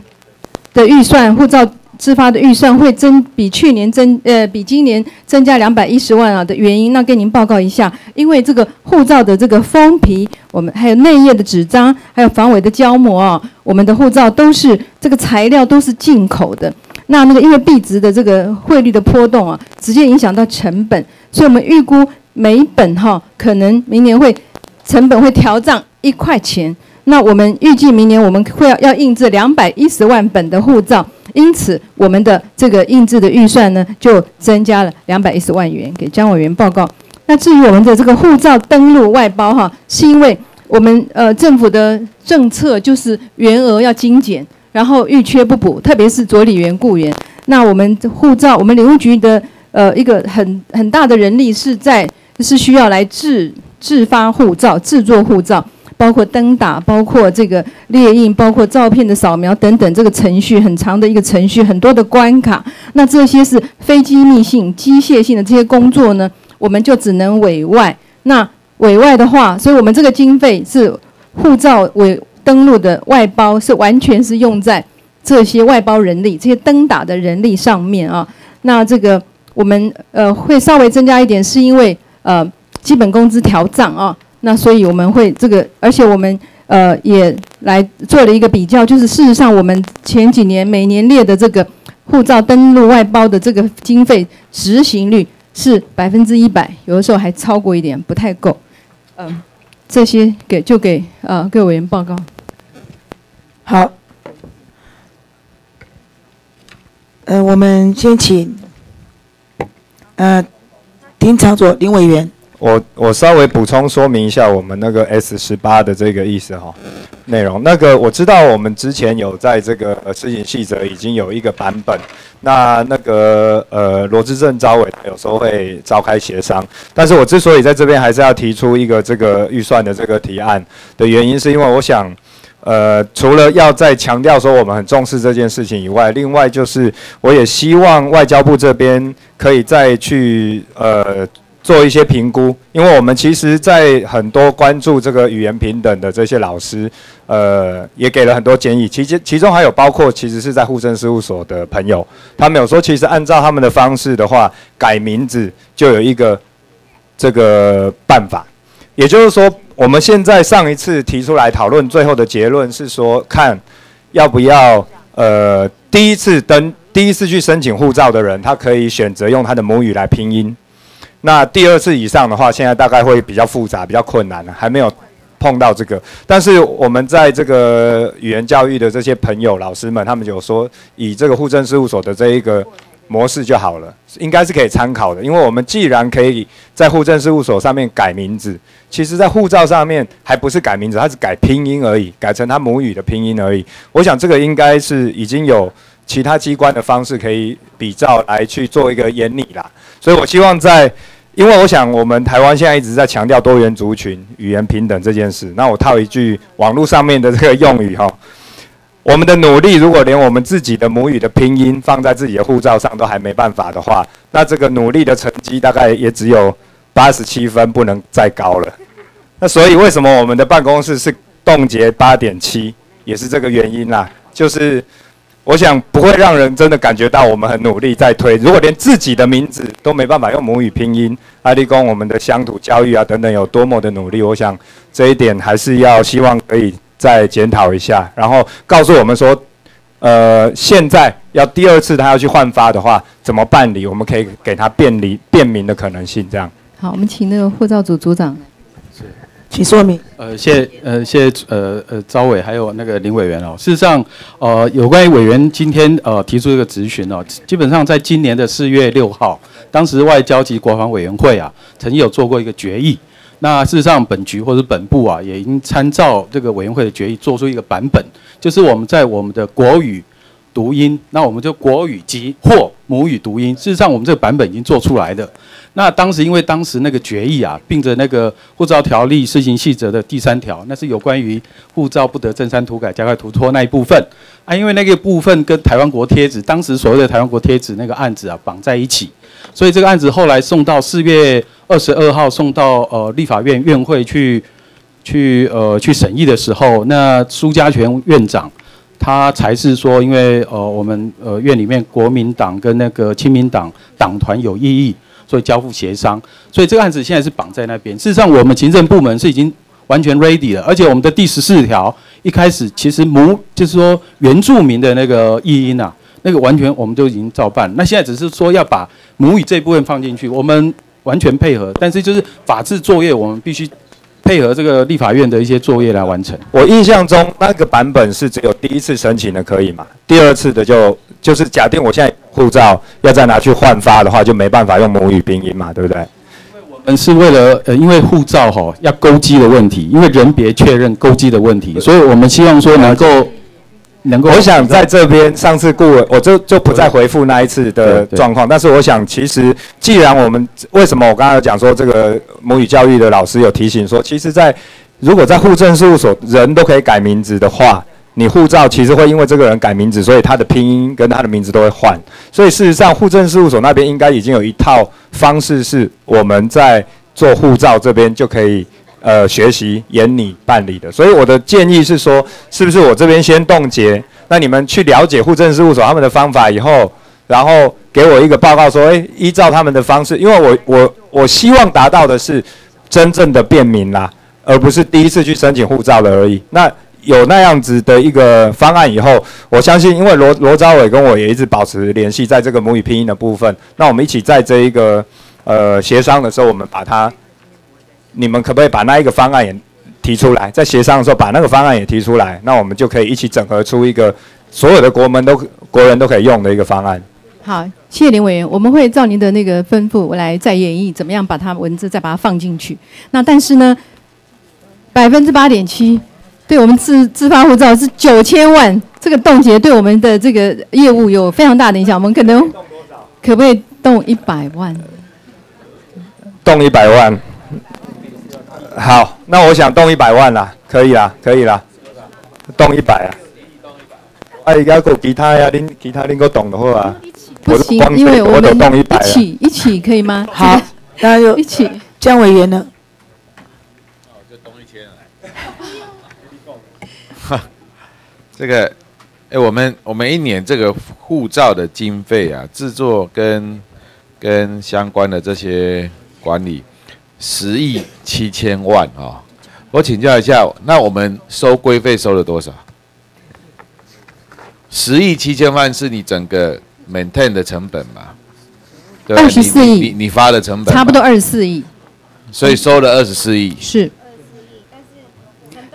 的预算护照。自发的预算会增比去年增呃比今年增加两百一十万啊的原因，那跟您报告一下，因为这个护照的这个封皮，我们还有内页的纸张，还有防伪的胶膜啊，我们的护照都是这个材料都是进口的。那那个因为币值的这个汇率的波动啊，直接影响到成本，所以我们预估每本哈可能明年会成本会调涨一块钱。那我们预计明年我们会要要印制两百一十万本的护照。因此，我们的这个印制的预算呢，就增加了两百一十万元给江委员报告。那至于我们的这个护照登录外包哈，是因为我们呃政府的政策就是员额要精简，然后预缺不补，特别是着理员雇员。那我们护照，我们领务局的呃一个很很大的人力是在是需要来制制发护照、制作护照。包括灯打，包括这个列印，包括照片的扫描等等，这个程序很长的一个程序，很多的关卡。那这些是非机密性、机械性的这些工作呢，我们就只能委外。那委外的话，所以我们这个经费是护照委登录的外包，是完全是用在这些外包人力、这些灯打的人力上面啊。那这个我们呃会稍微增加一点，是因为呃基本工资调涨啊。那所以我们会这个，而且我们呃也来做了一个比较，就是事实上我们前几年每年列的这个护照登录外包的这个经费执行率是百分之一百，有的时候还超过一点，不太够。嗯，这些给就给呃各位委员报告。好，呃，我们先请呃丁长佐林委员。我我稍微补充说明一下我们那个 S 十八的这个意思哈，内容那个我知道我们之前有在这个事情细则已经有一个版本，那那个呃罗志正招委有时候会召开协商，但是我之所以在这边还是要提出一个这个预算的这个提案的原因，是因为我想呃除了要再强调说我们很重视这件事情以外，另外就是我也希望外交部这边可以再去呃。做一些评估，因为我们其实，在很多关注这个语言平等的这些老师，呃，也给了很多建议。其实其中还有包括，其实是在户政事务所的朋友，他们有说，其实按照他们的方式的话，改名字就有一个这个办法。也就是说，我们现在上一次提出来讨论，最后的结论是说，看要不要呃，第一次登第一次去申请护照的人，他可以选择用他的母语来拼音。那第二次以上的话，现在大概会比较复杂、比较困难了，还没有碰到这个。但是我们在这个语言教育的这些朋友、老师们，他们有说以这个户政事务所的这一个模式就好了，应该是可以参考的。因为我们既然可以在户政事务所上面改名字，其实在护照上面还不是改名字，它是改拼音而已，改成他母语的拼音而已。我想这个应该是已经有其他机关的方式可以比照来去做一个演拟啦。所以，我希望在，因为我想，我们台湾现在一直在强调多元族群、语言平等这件事。那我套一句网络上面的这个用语哈，我们的努力，如果连我们自己的母语的拼音放在自己的护照上都还没办法的话，那这个努力的成绩大概也只有八十七分，不能再高了。那所以，为什么我们的办公室是冻结八点七，也是这个原因啦，就是。我想不会让人真的感觉到我们很努力在推。如果连自己的名字都没办法用母语拼音，阿立功我们的乡土教育啊等等有多么的努力，我想这一点还是要希望可以再检讨一下，然后告诉我们说，呃，现在要第二次他要去换发的话，怎么办理？我们可以给他便利便民的可能性，这样。好，我们请那个护照组组长。请说明。呃，谢谢呃谢谢呃呃招委还有那个林委员哦。事实上，呃，有关于委员今天呃提出这个质询哦，基本上在今年的四月六号，当时外交及国防委员会啊，曾经有做过一个决议。那事实上，本局或者本部啊，也已经参照这个委员会的决议，做出一个版本，就是我们在我们的国语读音，那我们就国语及或母语读音。事实上，我们这个版本已经做出来的。那当时因为当时那个决议啊，并着那个护照条例施行细则的第三条，那是有关于护照不得正删涂改、加盖涂脱那一部分啊，因为那个部分跟台湾国贴纸当时所谓的台湾国贴纸那个案子啊绑在一起，所以这个案子后来送到四月二十二号送到呃立法院院会去去呃去审议的时候，那苏家全院长他才是说，因为呃我们呃院里面国民党跟那个亲民党党团有异议。所以交付协商，所以这个案子现在是绑在那边。事实上，我们行政部门是已经完全 ready 了，而且我们的第十四条一开始其实母就是说原住民的那个译音啊，那个完全我们都已经照办。那现在只是说要把母语这部分放进去，我们完全配合，但是就是法制作业，我们必须配合这个立法院的一些作业来完成。我印象中那个版本是只有第一次申请的可以嘛？第二次的就就是假定我现在护照要再拿去换发的话，就没办法用母语拼音嘛，对不对？我们是为了呃，因为护照哈要勾机的问题，因为人别确认勾机的问题，所以我们希望说能够能够。我想在这边上次顾问我就就不再回复那一次的状况，但是我想其实既然我们为什么我刚刚讲说这个母语教育的老师有提醒说，其实在如果在户政事务所人都可以改名字的话。你护照其实会因为这个人改名字，所以他的拼音跟他的名字都会换。所以事实上，户政事务所那边应该已经有一套方式，是我们在做护照这边就可以呃学习严拟办理的。所以我的建议是说，是不是我这边先冻结，那你们去了解户政事务所他们的方法以后，然后给我一个报告说，诶，依照他们的方式，因为我我我希望达到的是真正的便民啦，而不是第一次去申请护照了而已。那有那样子的一个方案以后，我相信，因为罗罗昭伟跟我也一直保持联系，在这个母语拼音的部分，那我们一起在这一个呃协商的时候，我们把它，你们可不可以把那一个方案也提出来？在协商的时候把那个方案也提出来，那我们就可以一起整合出一个所有的国门都国人都可以用的一个方案。好，谢谢林委员，我们会照您的那个吩咐来再演绎，怎么样把它文字再把它放进去。那但是呢，百分之八点七。对我们自自发护照是九千万，这个冻结对我们的这个业务有非常大的影响。我们可能可不可以动一百万？动一百万。好，那我想动一百万啦，可以啦，可以啦，动一百啊。哎，要够其他呀，您其他您够动的话，不行，因为我们一起一起可以吗？好，那就一起。江委员呢？这个，哎，我们我们一年这个护照的经费啊，制作跟跟相关的这些管理，十亿七千万啊。我请教一下，那我们收规费收了多少？十亿七千万是你整个 maintain 的成本嘛？二十四亿，你你发的成本差不多二十四亿，所以收了二十四亿。是，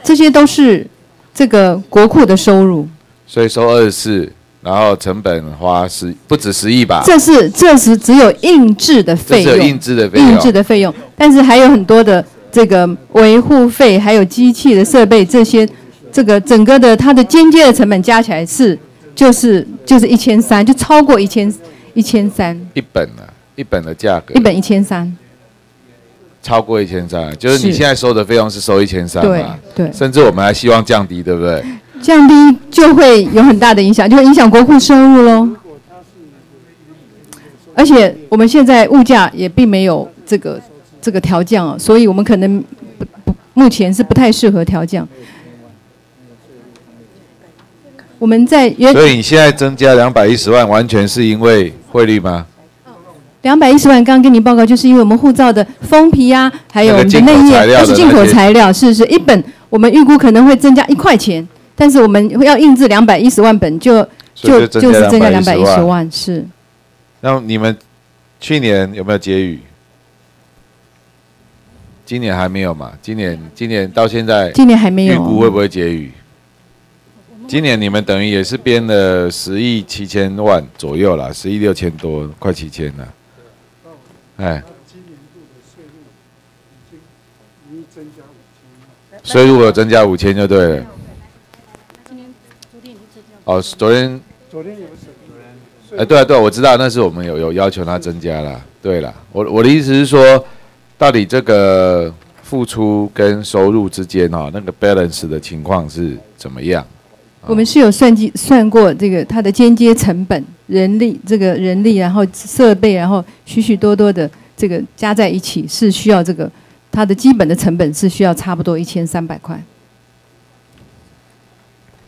这些都是。这个国库的收入，所以收二十四，然后成本花十不止十亿吧？这是这是只有印制的费用，印制的费用，印制的费用，但是还有很多的这个维护费，还有机器的设备这些，这个整个的它的间接的成本加起来是就是就是一千三，就超过一千一千三。一本啊，一本的价格，一本一千三。超过一千三，就是你现在收的费用是收一千三嘛？对，甚至我们还希望降低，对不对？降低就会有很大的影响，就会影响国库收入喽。而且我们现在物价也并没有这个这个调降啊，所以我们可能不不目前是不太适合调降。我们在原所以你现在增加两百一十万，完全是因为汇率吗？两百一十万，刚刚跟您报告，就是因为我们护照的封皮啊，还有我们的内页都是进口材料，是是，一本我们预估可能会增加一块钱，但是我们要印制两百一十万本，就就就是增加两百一十万，是。那你们去年有没有结余？今年还没有嘛？今年今年到现在，今年还没有预估会不会结余？今年你们等于也是编了十亿七千万左右啦，十亿六千多，快七千了。哎，税入有增加五千就对了。哦，昨天昨天有哎，对啊，对啊，我知道，那是我们有有要求他增加了。对了，我我的意思是说，到底这个付出跟收入之间哦、那个 balance 的情况是怎么样？我们是有算计算过这个它的间接成本、人力这个人力，然后设备，然后许许多多的这个加在一起，是需要这个它的基本的成本是需要差不多一千三百块。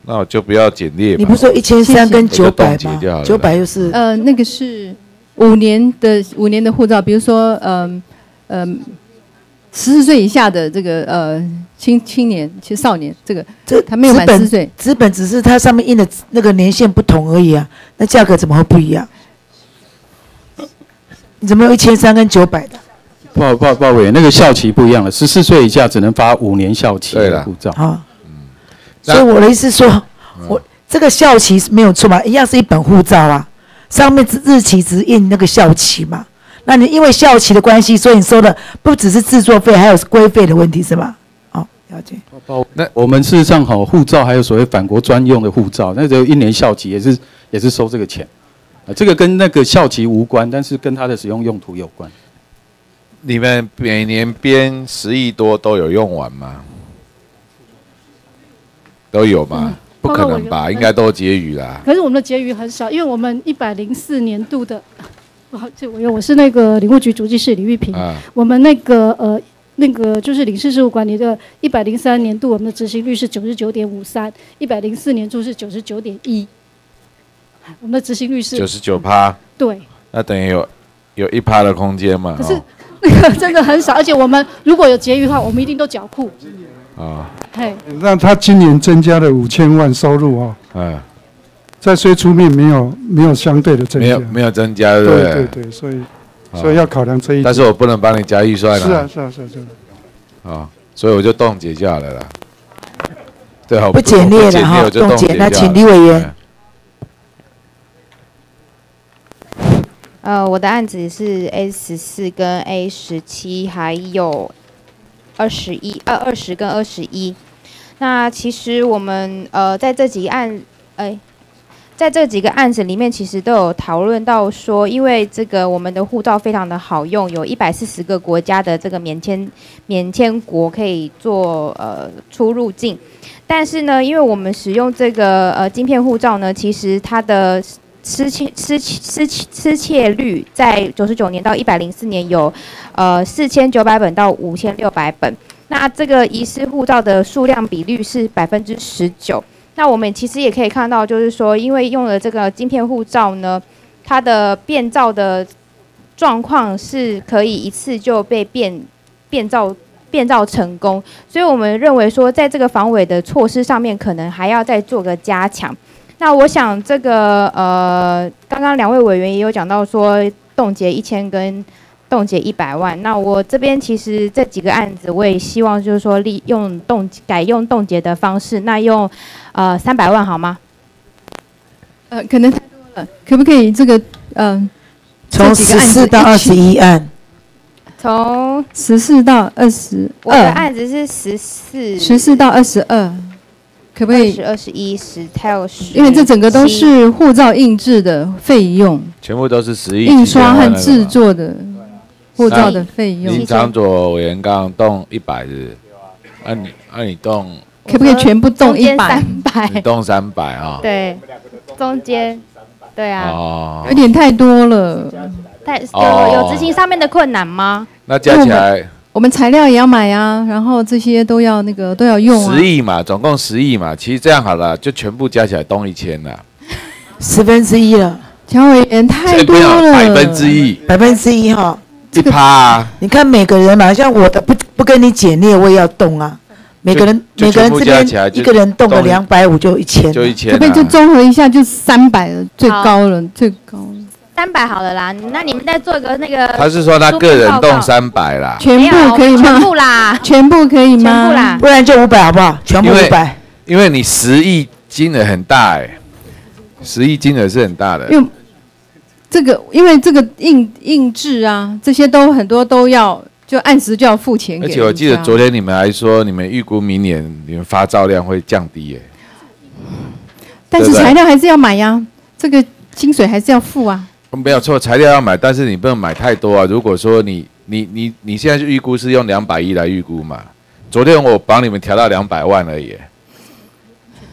那我就不要简列。你不是说1300跟我就冻900吗结就好了900又是呃那个是五年的五年的护照，比如说嗯嗯十四岁以下的这个呃青青年青少年这个这他没有满纸本四岁，纸本只是它上面印的那个年限不同而已啊，那价格怎么会不一样？你怎么有一千三跟九百的？报报报委员，那个校期不一样了，十四岁以下只能发五年校期的护照。啊，所以我的意思是说，我这个校期是没有错嘛，一样是一本护照啊，上面只日期只印那个校期嘛。那你因为校期的关系，所以你收的不只是制作费，还有规费的问题是吧？哦，了解。那我们事实上好护照还有所谓返国专用的护照，那就一年校期也是也是收这个钱，啊，这个跟那个校期无关，但是跟它的使用用途有关。你们每年编十亿多都有用完吗？都有吗？不可能吧？应该都结余啦。可是我们的结余很少，因为我们一百零四年度的，不好，这我我是那个领务局主计室李玉萍，啊。我们那个呃那个就是领事事务管理的，一百零三年度我们的执行率是九十九点五三，一百零四年度是九十九点一，我们的执行率是九十九趴，对，那等于有有一趴的空间嘛？可是 <laughs> 那个真的很少，而且我们如果有结余的话，我们一定都缴库，哦，嘿，那他今年增加了五千万收入哦，嗯，在税出面没有没有相对的增加，没有没有增加，对不对对？对对，所以哦所以要考量这一点。但是我不能帮你加预算是啊是啊是啊是啊，啊，所以我就冻结下来了啦。对啊，不简列我了哈冻结那请李委员哎呃，我的案子是 A 十四跟 A 十七，还有二十一，二二十跟二十一。那其实我们呃在这几案，哎、在这几个案子里面，其实都有讨论到说，因为这个我们的护照非常的好用，有一百四十个国家的这个免签免签国可以做呃出入境，但是呢，因为我们使用这个呃晶片护照呢，其实它的失窃失失失窃率在九十九年到一百零四年有呃四千九百本到五千六百本，那这个遗失护照的数量比率是百分之十九。那我们其实也可以看到，就是说，因为用了这个晶片护照呢，它的变造的状况是可以一次就被变变造变造成功，所以我们认为说，在这个防伪的措施上面，可能还要再做个加强。那我想这个呃，刚刚两位委员也有讲到说冻结一千跟冻结一百万。那我这边其实这几个案子，我也希望就是说利用冻改用冻结的方式，那用呃三百万好吗？呃，可能太多了，可不可以这个嗯、从这几个案子14到一案，从十四到二十我的二，案子是十四、十四到二十二，可不可以？十、二十一、十，还有十，因为这整个都是护照印制的费用，全部都是十亿印刷和制制作的护照的费用。林长左委员刚刚动一百日，啊你啊你动，可不可以全部动一百？你动三百啊？对，中间，对啊，哦有，点太多了。太有哦有执行上面的困难吗？那加起来我们材料也要买啊，然后这些都要那个都要用啊十。亿嘛，总共十亿嘛，其实这样好了，就全部加起来动一千了，十分之一了，乔委员太多了，百分之一，百分之一哈。一趴啊，你看每个人嘛，像我的不不跟你解列，我也要动啊。每个人每个人这边一个人动个两百五就一千，就一千可不可以就综合一下，就三百了，最高了，最高了。三百好了啦，那你们再做个那个。他是说他个人动三百啦，全部可以吗？全部啦，全部可以吗？全部啦，不然就五百好不好？全部五百。因为你十亿金额很大哎，十亿金额是很大的。因为这个，因为这个印印制啊，这些都很多都要就按时就要付钱给。而且我记得昨天你们还说，你们预估明年你们发照量会降低耶。但是材料还是要买呀，这个薪水还是要付啊。没有错，材料要买，但是你不能买太多啊。如果说你你你你现在是预估是用两百亿来预估嘛？昨天我帮你们调到两百万而已，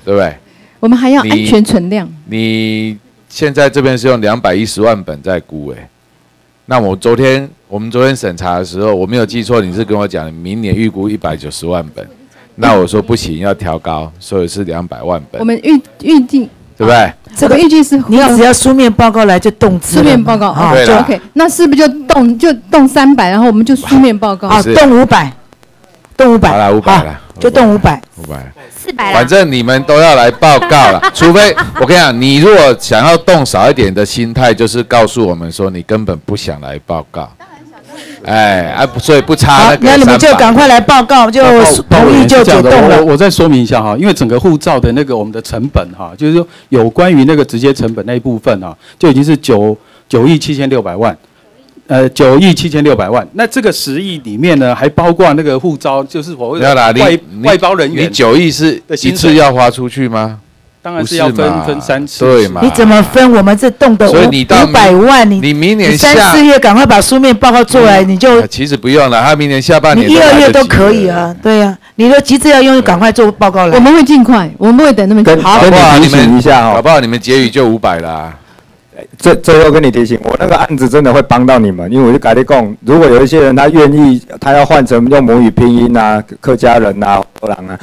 对不对？我们还要安全存量。你现在这边是用两百一十万本在估哎，那我昨天我们昨天审查的时候，我没有记错，你是跟我讲明年预估一百九十万本，那我说不行，要调高，所以是两百万本。我，们预预计对不对？这个预计是你只要书面报告来就动资。书面报告啊，就 OK，那是不是就动就动三百，然后我们就书面报告？啊，动五百，动五百，好了，五百了，就动五百，五百。四百反正你们都要来报告了，<laughs> 除非我跟你讲，你如果想要动少一点的心态，就是告诉我们说你根本不想来报告。哎，啊，不所以不差那个那你们就赶快来报告，就同意就这样的，解冻了我。我再说明一下哈，因为整个护照的那个我们的成本哈，就是说有关于那个直接成本那一部分哈，就已经是九九亿七千六百万，呃，九亿七千六百万。那这个十亿里面呢，还包括那个护照，就是所谓不要啦，你的外外包人员。你九亿是一的薪水次要花出去吗？当然是要分分三次对嘛？你怎么分？我们这动的五所以你到五百万，你你明年三四月赶快把书面报告做来，你就啊其实不用了，他明年下半年你一二月都可以。啊，对呀，你说急着要用，赶快做报告来。我们会尽快，我们不会等那么久。好不好？你提醒你们一下哦，好不好？你们结余就五百啦。最最后跟你提醒，我那个案子真的会帮到你们，因为我就改立供，如果有一些人他愿意，他要换成用母语拼音啊，客家人啊、荷兰啊，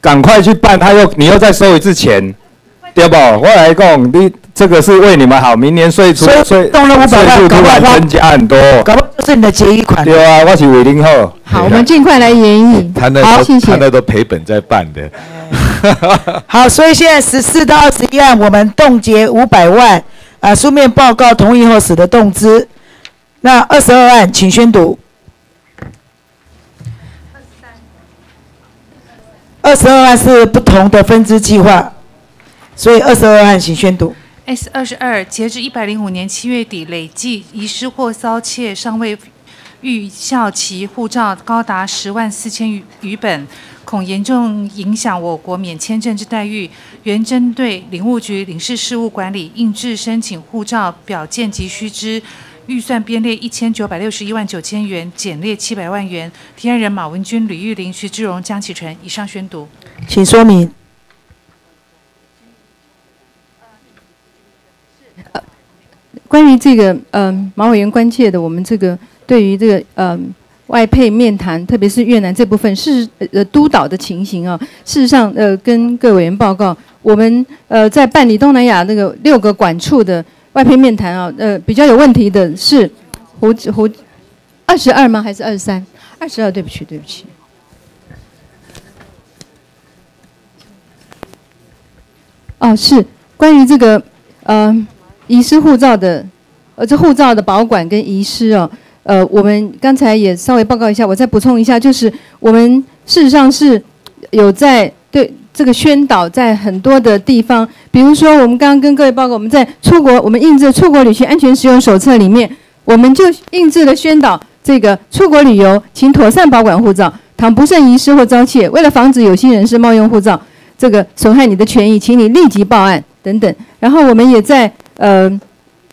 赶快去办，他又你又再收一次钱，对不？我来供，你这个是为你们好，明年税出税动了五百万突搞增加很多，搞不好是你的结余款。对啊，我是伟林后。好，我们尽快来演绎。他那好，谢都他谢。那都赔本在办的。好，所以现在十四到二十一案，我们冻结五百万，啊，书面报告同意后使得动资。那二十二案，请宣读。二十二案是不同的分支计划，所以二十二案请宣读。S 二十二，截至一百零五年七月底，累计遗失或遭窃尚未预效期护照高达十万四千余余本，恐严重影响我国免签证之待遇。原针对领务局领事事务管理印制申请护照表件及须知。预算编列一千九百六十一万九千元，减列七百万元。提案人马文君、吕玉玲、徐志荣、江启臣。以上宣读。请说明。关于这个，嗯、马委员关切的，我们这个对于这个，嗯、外配面谈，特别是越南这部分，是呃督导的情形啊。事实上，呃，跟各委员报告，我们呃在办理东南亚那个六个管处的外配面谈啊，呃，比较有问题的是胡胡二十二吗？还是二十三？二十二，对不起，对不起。哦，是关于这个呃遗失护照的，呃这护照的保管跟遗失哦，呃我们刚才也稍微报告一下，我再补充一下，就是我们事实上是有在对这个宣导在很多的地方，比如说我们刚刚跟各位报告，我们在出国我们印制出国旅行安全使用手册里面，我们就印制了宣导这个出国旅游，请妥善保管护照，倘不慎遗失或遭窃，为了防止有心人士冒用护照。这个损害你的权益，请你立即报案等等。然后我们也在呃，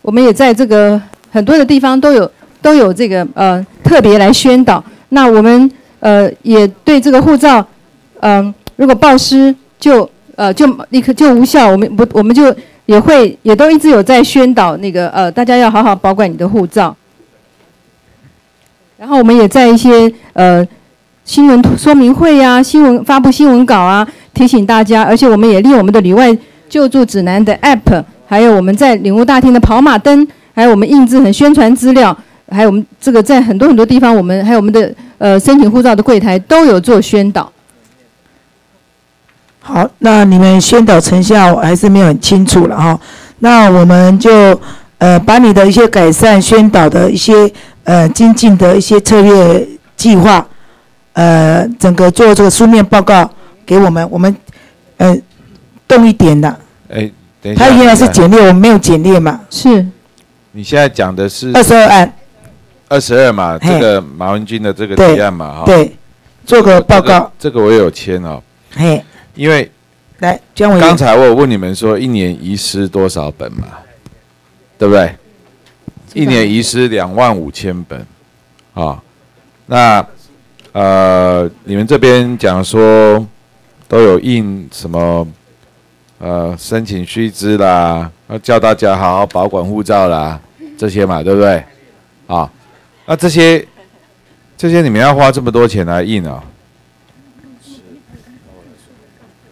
我们也在这个很多的地方都有都有这个呃特别来宣导。那我们呃也对这个护照，嗯、如果报失就呃就立刻就无效。我们不我们就也会也都一直有在宣导那个呃大家要好好保管你的护照。然后我们也在一些呃新闻说明会呀、新闻发布新闻稿啊，提醒大家。而且我们也利用我们的旅外救助指南的 App，还有我们在领务大厅的跑马灯，还有我们印制很宣传资料，还有我们这个在很多很多地方，我们还有我们的呃申请护照的柜台都有做宣导。好，那你们宣导成效还是没有很清楚了哈。那我们就呃，把你的一些改善宣导的一些呃精进的一些策略计划，呃，整个做这个书面报告给我们，我们呃动一点的。哎，等一下。他原来是简略，我们没有简略嘛？是。你现在讲的是二十二案。二十二嘛，这个马文君的这个提案嘛，哈。对，做个报告。这个我也有签哦。嘿。因为来，姜委。刚才我有问你们说，一年遗失多少本嘛？对不对？一年遗失两万五千本，啊，那呃，你们这边讲说都有印什么呃申请须知啦，要叫大家好好保管护照啦，这些嘛，对不对？啊，那这些这些你们要花这么多钱来印啊？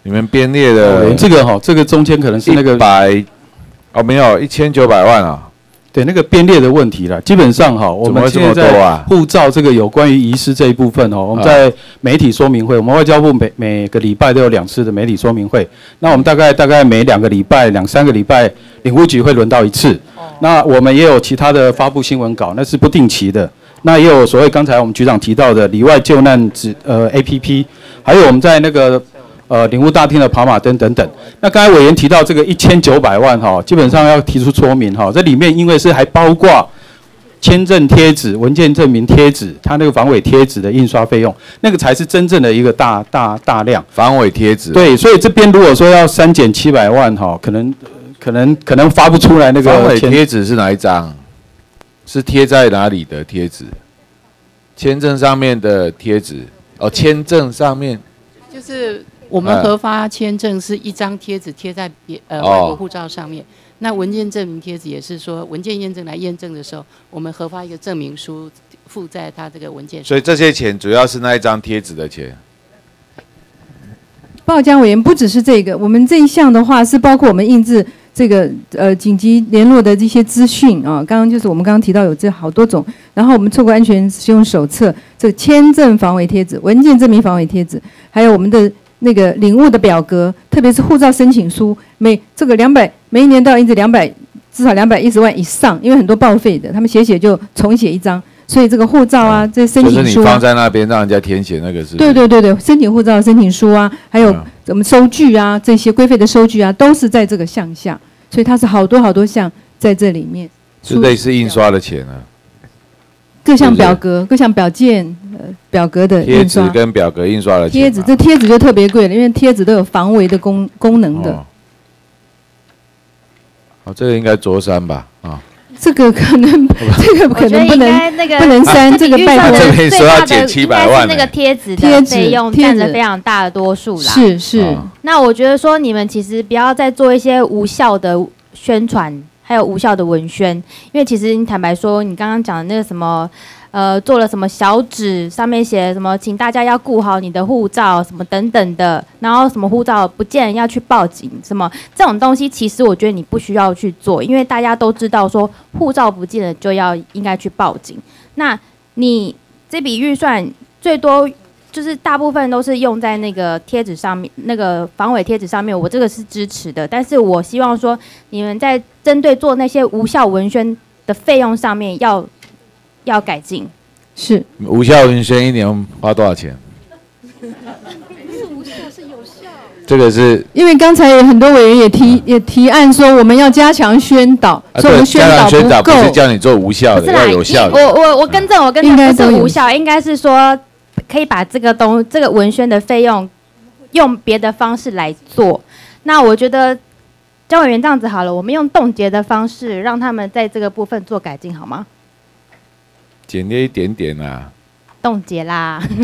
你们编列的、哦这个哈，这个中间可能是那个百哦，没有一千九百万啊。对那个编列的问题了，基本上哈，我们现在护照这个有关于遗失这一部分哦，我们在媒体说明会，我们外交部每每个礼拜都有两次的媒体说明会，那我们大概大概每两个礼拜两三个礼拜，领务局会轮到一次，那我们也有其他的发布新闻稿，那是不定期的，那也有所谓刚才我们局长提到的里外救难指呃 APP，还有我们在那个。呃，领务大厅的跑马灯等等。那刚才委员提到这个一千九百万哈，基本上要提出说明哈，这里面因为是还包括签证贴纸、文件证明贴纸，它那个防伪贴纸的印刷费用，那个才是真正的一个大大大量防伪贴纸。对，所以这边如果说要删减七百万哈，可能可能可能发不出来那个防伪贴纸是哪一张？是贴在哪里的贴纸？签证上面的贴纸哦，签证上面就是我们嗯核发签证是一张贴纸贴在别呃哦外国护照上面，那文件证明贴纸也是说文件验证来验证的时候，我们核发一个证明书附在他这个文件上。所以这些钱主要是那一张贴纸的钱。报江委员不只是这个，我们这一项的话是包括我们印制这个呃紧急联络的这些资讯啊，刚刚就是我们刚刚提到有这好多种，然后我们错过安全使用手册、这个签证防伪贴纸、文件证明防伪贴纸，还有我们的那个领物的表格，特别是护照申请书，每这个两百每一年都要印制两百至少两百一十万以上，因为很多报废的，他们写写就重写一张，所以这个护照啊，这申请书啊。你放，在那边让人家填写那个是是？对对对对，申请护照申请书啊，还有嗯。我们收据啊，这些规费的收据啊，都是在这个项下，所以它是好多好多项在这里面，是类似印刷的钱啊，各项表格、各项表件、呃表格的贴纸。跟表格印刷的钱贴纸，这贴纸就特别贵了，因为贴纸都有防伪的功功能的。哦。哦，这个应该卓山吧？啊，这个可能，这个可能不能该那个不能删，这个预算拜托。的最大的700应该万是那个贴纸贴纸的费用占了非常大的多数啦。是是，哦那我觉得说，你们其实不要再做一些无效的宣传，还有无效的文宣，因为其实你坦白说，你刚刚讲的那个什么，呃，做了什么小纸，上面写什么，请大家要顾好你的护照，什么等等的，然后什么护照不见要去报警，什么这种东西，其实我觉得你不需要去做，因为大家都知道说护照不见了就要应该去报警。那你这笔预算最多就是大部分都是用在那个贴纸上面，那个防伪贴纸上面，我这个是支持的。但是我希望说，你们在针对做那些无效文宣的费用上面要要改进。是无效文宣一年花多少钱？这个是因为刚才有很多委员也提也提案说，我们要加强宣导，啊，说我，们宣导家长宣导够不。是叫你做无效的，有效的。我我我更正，我更正，不应该是无效，应该是说可以把这个东这个文宣的费用用别的方式来做。那我觉得张委员这样子好了，我们用冻结的方式让他们在这个部分做改进，好吗？简略一点点啊，冻结啦，<laughs>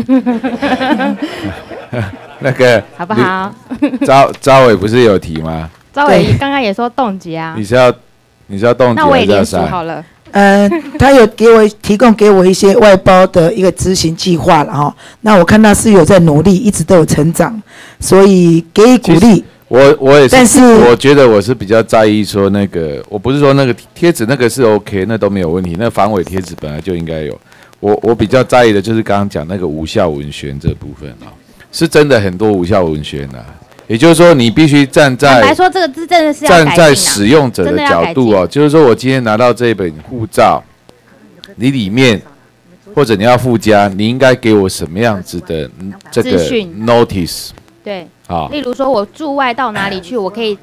那个好不好？你招招委不是有提吗？赵伟刚刚也说冻结啊你，是要你是要冻结那我还是要也连署删？好了。呃，他有给我提供给我一些外包的一个执行计划了哈。那我看他是有在努力，一直都有成长，所以给予鼓励。我我也是，但是我觉得我是比较在意说那个，我不是说那个贴纸那个是 OK，那都没有问题，那防伪贴纸本来就应该有。我我比较在意的就是刚刚讲那个无效文宣这部分啊，是真的很多无效文宣啊，也就是说，你必须站在坦白说，这个字真的是要站在使用者的角度哦，就是说我今天拿到这本护照，你里面或者你要附加，你应该给我什么样子的嗯这个 notice 对，啊？例如说我驻外到哪里去，我可以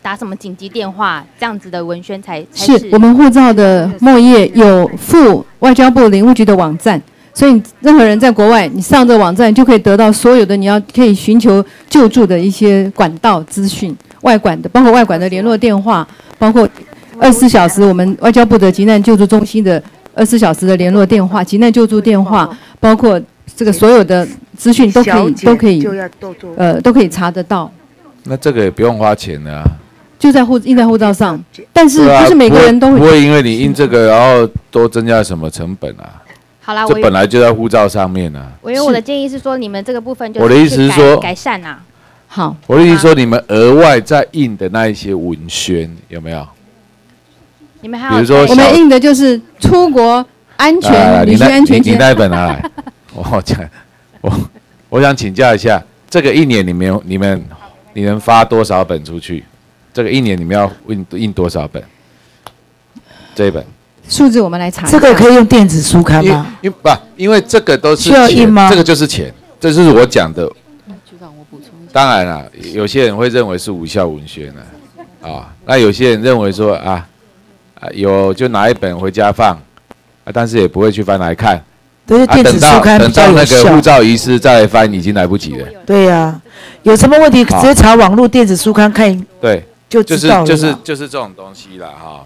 打什么紧急电话，这样子的文宣才才是我们护照的末页有附外交部领务局的网站，所以任何人在国外，你上这网站就可以得到所有的你要可以寻求救助的一些管道资讯，外管的，包括外管的联络电话，包括二十四小时我们外交部的急难救助中心的二十四小时的联络电话、急难救助电话，包括这个所有的资讯都可以都可以呃都可以查得到，那这个也不用花钱的啊。就在护印在护照上，但是不是每个人都会不会因为你印这个，然后多增加什么成本啊？好啦，我这本来就在护照上面啊。我因为我的建议是说，你们这个部分就我的意思是说改善呐、好，我的意思说，你们额外在印的那一些文宣有没有？你们还有比如说我们印的就是出国安全、旅行安全你你那一本拿来，<laughs> 我讲，我我想请教一下，这个一年你们有你们你能发多少本出去？这个一年你们要印印多少本？这一本数字我们来查。这个可以用电子书刊吗？因不，因为这个都是需要钱印吗这个就是钱，这就是我讲的。当然了，有些人会认为是无效文学呢，啊，那有些人认为说啊，啊有就拿一本回家放，啊，但是也不会去翻来看。都是啊，电子书刊比等到那个护照遗失再翻，已经来不及了。对呀、有什么问题直接查网络电子书刊看，对，就就是就是就是这种东西了哈。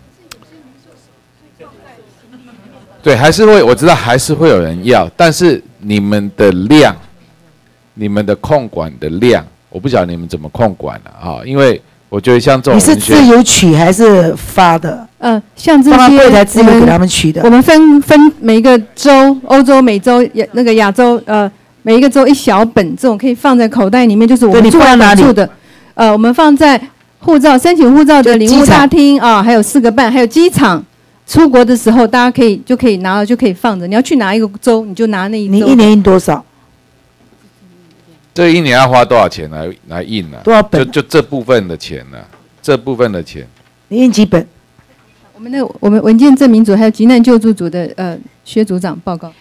对，还是会我知道还是会有人要，但是你们的量，你们的控管的量，我不晓得你们怎么控管了啊，因为我觉得像这种你是自由取还是发的？呃，像这些柜台自由我们给他们取的我们分分每一个州，欧洲、美洲、亚那个亚洲，呃，每一个州一小本，这种可以放在口袋里面，就是我们驻外放在哪里管处的，呃，我们放在护照申请护照的领务大厅啊，还有四个半，还有机场。出国的时候，大家可以就可以拿了，就可以放着。你要去哪一个州，你就拿那一州。你一年印多少？这一年要花多少钱来来印呢、多少本就就这部分的钱呢、这部分的钱。你印几本？我们的我们文件证明组还有急难救助组的呃薛组长报告。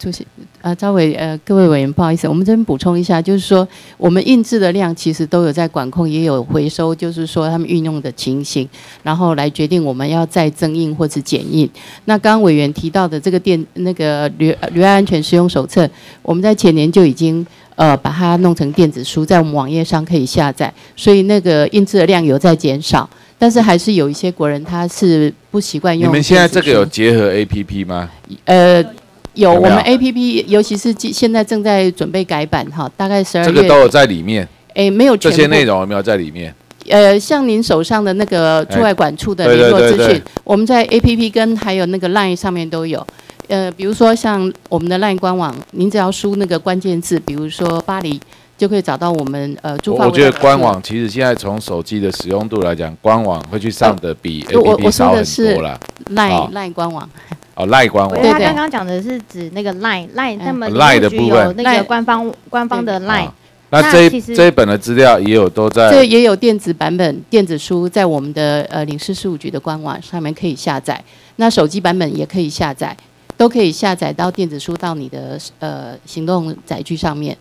主席，呃，赵伟，呃，各位委员，不好意思，我们这边补充一下，就是说，我们印制的量其实都有在管控，也有回收，就是说他们运用的情形，然后来决定我们要再增印或是减印。那刚刚委员提到的这个电那个旅旅外安全使用手册，我们在前年就已经呃把它弄成电子书，在我们网页上可以下载，所以那个印制的量有在减少，但是还是有一些国人他是不习惯用。你们现在这个有结合 A P P 吗？呃，有我们 A P P，尤其是现现在正在准备改版哈，大概十二月。这个都有在里面。诶，没有全部这些内容有没有在里面？呃，像您手上的那个驻外管处的哎联络资讯我们在 A P P 跟还有那个 Line 上面都有。呃，比如说像我们的 Line 官网，您只要输那个关键字，比如说巴黎，就可以找到我们呃我我觉得官网其实现在从手机的使用度来讲，官网会去上的比 A 呃我 P 我 P 少很说的是多啦。Line 哦 Line 官网。哦，赖官网我觉得他刚刚讲的是指那个 Line Line，他们哦 Line 的部分有那个官方官方的 Line。那这这一本的资料也有都在这也有电子版本电子书，在我们的呃领事事务局的官网上面可以下载。那手机版本也可以下载，都可以下载到电子书到你的呃行动载具上面。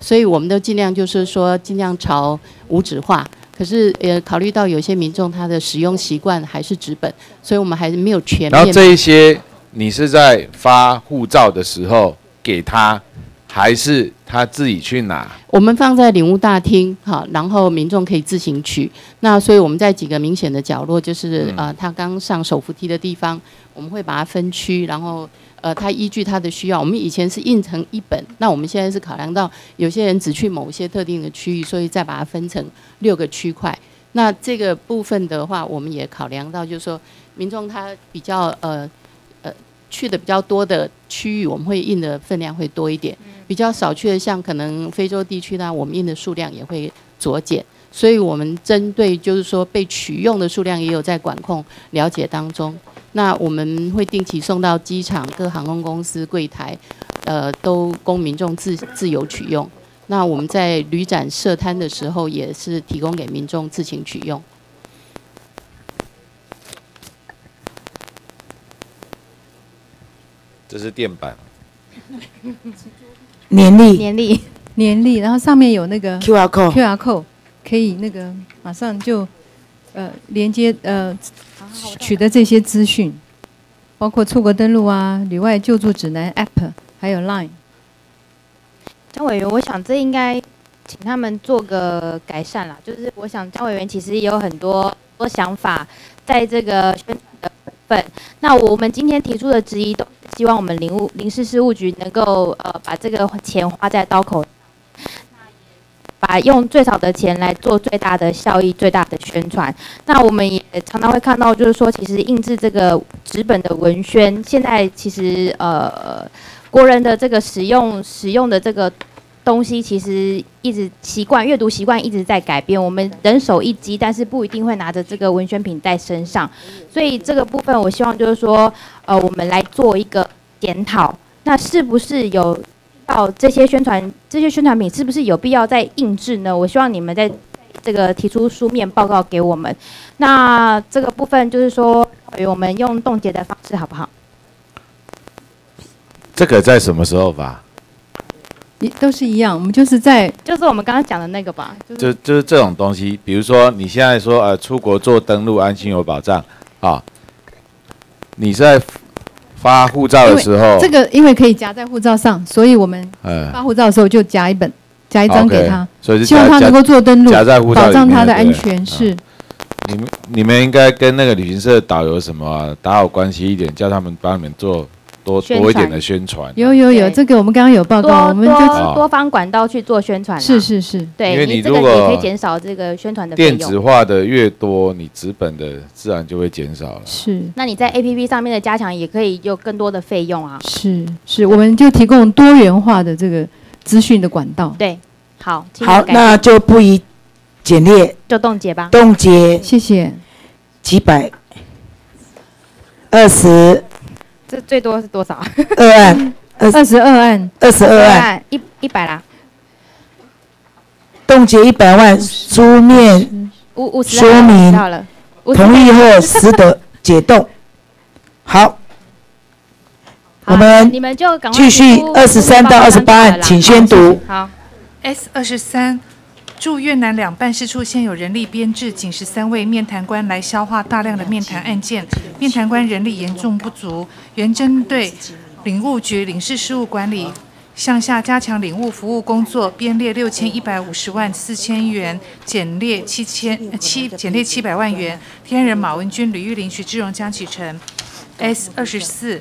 所以我们都尽量就是说尽量朝无纸化。可是呃，考虑到有些民众他的使用习惯还是纸本，所以我们还是没有全面。然后这一些你是在发护照的时候给他，还是他自己去拿？我们放在领务大厅，哈，然后民众可以自行取。那所以我们在几个明显的角落，就是嗯呃，他刚上手扶梯的地方，我们会把它分区，然后呃，他依据他的需要，我们以前是印成一本，那我们现在是考量到有些人只去某些特定的区域，所以再把它分成六个区块。那这个部分的话，我们也考量到，就是说民众他比较呃呃去的比较多的区域，我们会印的分量会多一点；比较少去的，像可能非洲地区呢，我们印的数量也会酌减。所以我们针对就是说被取用的数量也有在管控了解当中。那我们会定期送到机场、各航空公司柜台，呃，都供民众自自由取用。那我们在旅展设摊的时候，也是提供给民众自行取用。这是电板，<laughs> 年历年历年历，然后上面有那个 QR code QR code 可以那个马上就呃连接呃取得这些资讯，包括出国登录啊、旅外救助指南 App，还有 Line。张委员，我想这应该请他们做个改善啦。就是我想张委员其实也有很多多想法，在这个宣传的部分。那我们今天提出的质疑，都希望我们林务林市事务局能够呃把这个钱花在刀口，把用最少的钱来做最大的效益、最大的宣传。那我们也常常会看到，就是说其实印制这个纸本的文宣，现在其实呃国人的这个使用使用的这个。东西其实一直习惯阅读习惯一直在改变，我们人手一机，但是不一定会拿着这个文宣品在身上，所以这个部分我希望就是说，呃，我们来做一个检讨，那是不是有要这些宣传这些宣传品是不是有必要再印制呢？我希望你们在这个提出书面报告给我们，那这个部分就是说，我们用冻结的方式好不好？这个在什么时候吧？也都是一样，我们就是在就是我们刚刚讲的那个吧，就就是这种东西，比如说你现在说呃出国做登录安心有保障啊，你在发护照的时候，这个因为可以夹在护照上，所以我们发护照的时候就夹一本，夹一张给他，所以希望他能够做登录，夹在护照保障他的安全是。你们你们应该跟那个旅行社导游什么啊打好关系一点，叫他们帮你们做多多一点的宣传。有有有，这个我们刚刚有报告，我们就多多方管道去做宣传啦。是是是对，因为你这个如果也可以减少这个宣传的电子。化的越多，你纸本的自然就会减少了。是那你在 A P P 上面的加强也可以有更多的费用啊。是是，我们就提供多元化的这个资讯的管道。对，好，好，那就不宜简略，就冻结吧。冻结谢谢。几百二十这最多是多少？二案，<laughs> 二十二案，二十二案，一一百啦，冻结一百万书面五五十说明同意后 <laughs> 实得解冻。好，我们你们就赶快继续二十三到二十八案，请宣读。好。S 二十三，驻越南两办事处现有人力编制仅十三位面谈官来消化大量的面谈案件，面谈官人力严重不足，原针对领务局领事事务管理向下加强领务服务工作，编列六千一百五十万四千元，减列七千七减列七百万元。天人马文君、吕玉玲、徐志荣、江启臣。S 二十四。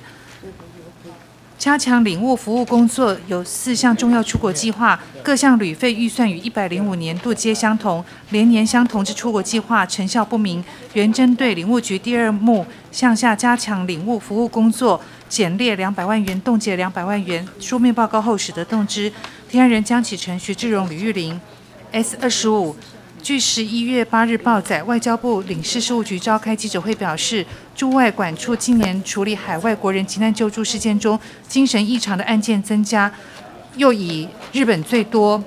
加强领务服务工作有四项重要出国计划，各项旅费预算与一百零五年度皆相同，连年相同之出国计划成效不明。原针对领务局第二目向下加强领务服务工作，减列两百万元，冻结两百万元。书面报告后使得动之。提案人江启臣、徐志荣、吕玉玲。S 二十五。据十一月八日报载，外交部领事事务局召开记者会表示，驻外管处今年处理海外国人急难救助事件中精神异常的案件增加，又以日本最多。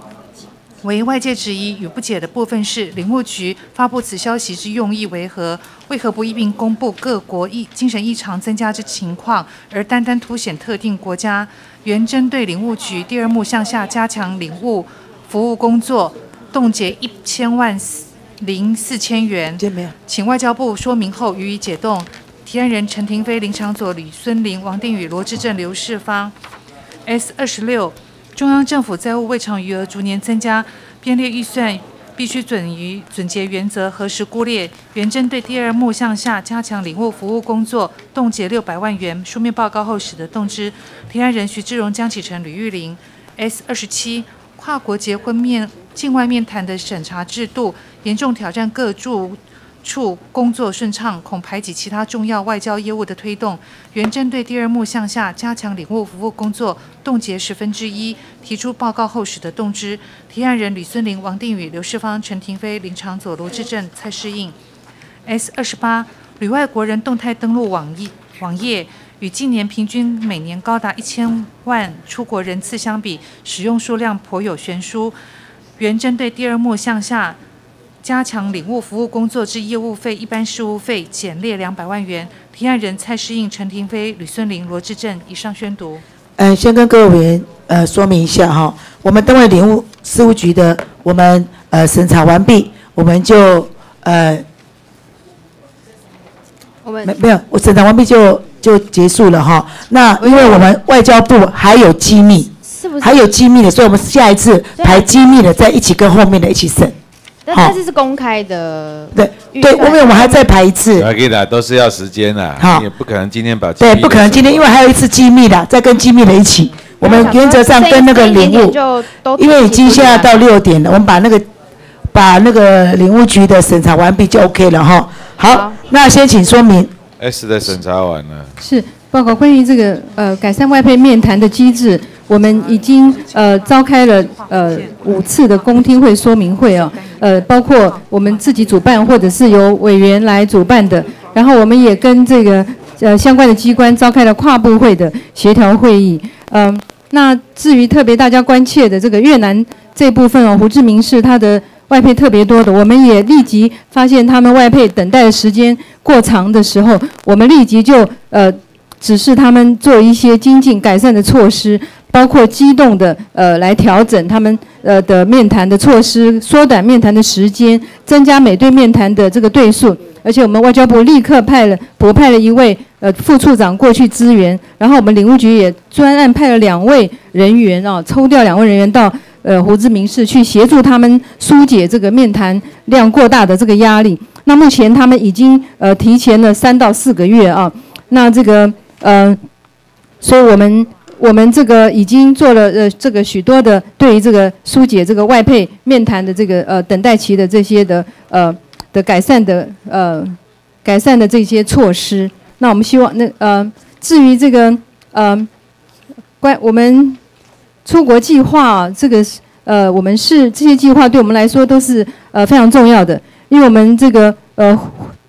为外界质疑与不解的部分是，领务局发布此消息之用意为何？为何不一并公布各国异精神异常增加之情况，而单单凸显特定国家？原针对领务局第二目向下加强领务服务工作。冻结一千万零四千元，请外交部说明后予以解冻。提案人陈廷飞、林长佐、李孙林、王定宇、罗志正、刘世芳。S 二十六，中央政府债务未偿余额逐年增加，编列预算必须准于准结原则核实估列。原针对第二目向下加强领务服务工作，冻结六百万元。书面报告后使得动之。提案人徐志荣、江启臣、吕玉玲。S 二十七，跨国结婚面。境外面谈的审查制度严重挑战各驻处工作顺畅，恐排挤其他重要外交业务的推动。原针对第二目向下加强领务服务工作，冻结十分之一。提出报告后使得动之。提案人吕孙林、王定宇、刘世芳、陈廷飞、林长佐、卢志正、蔡世应。S 二十八，旅外国人动态登录网页网页。与近年平均每年高达一千万出国人次相比，使用数量颇有悬殊。原针对第二目项下加强领务服务工作之业务费、一般事务费减列两百万元。提案人蔡诗应、陈廷飞、吕孙林、罗志正。以上宣读。嗯，先跟各位委员呃说明一下哈，我们单位领务事务局的我们呃审查完毕，我们就呃我们没没有，我审查完毕就就结束了哈。那因为我们外交部还有机密，是不是还有机密的，所以我们下一次排机密的再一起跟后面的一起审。但是是公开的。对对，因为我们还再排一次。可以的，都是要时间的，好也不可能今天把对，不可能今天，因为还有一次机密的，再跟机密的一起。我们原则上跟那个领务，因为已经现在到六点了，我们把那个把那个领务局的审查完毕就 OK 了哈。好，那先请说明。S 的审查完了，是报告关于这个呃改善外配面谈的机制，我们已经呃召开了呃五次的公听会说明会啊，呃包括我们自己主办或者是由委员来主办的，然后我们也跟这个呃相关的机关召开了跨部会的协调会议，嗯、那至于特别大家关切的这个越南这部分哦，胡志明市他的外配特别多的，我们也立即发现他们外配等待的时间过长的时候，我们立即就呃指示他们做一些精进改善的措施，包括机动的呃来调整他们呃的面谈的措施，缩短面谈的时间，增加每对面谈的这个对数。而且我们外交部立刻派了拨派了一位呃副处长过去支援，然后我们领务局也专案派了两位人员啊，抽调两位人员到呃胡志明市去协助他们疏解这个面谈量过大的这个压力。那目前他们已经呃提前了三到四个月啊，那这个呃，所以我们我们这个已经做了呃这个许多的对于这个疏解这个外配面谈的这个呃等待期的这些的呃的改善的呃改善的这些措施。那我们希望那呃至于这个呃关我们出国计划，这个是呃我们是这些计划对我们来说都是呃非常重要的，因为我们这个呃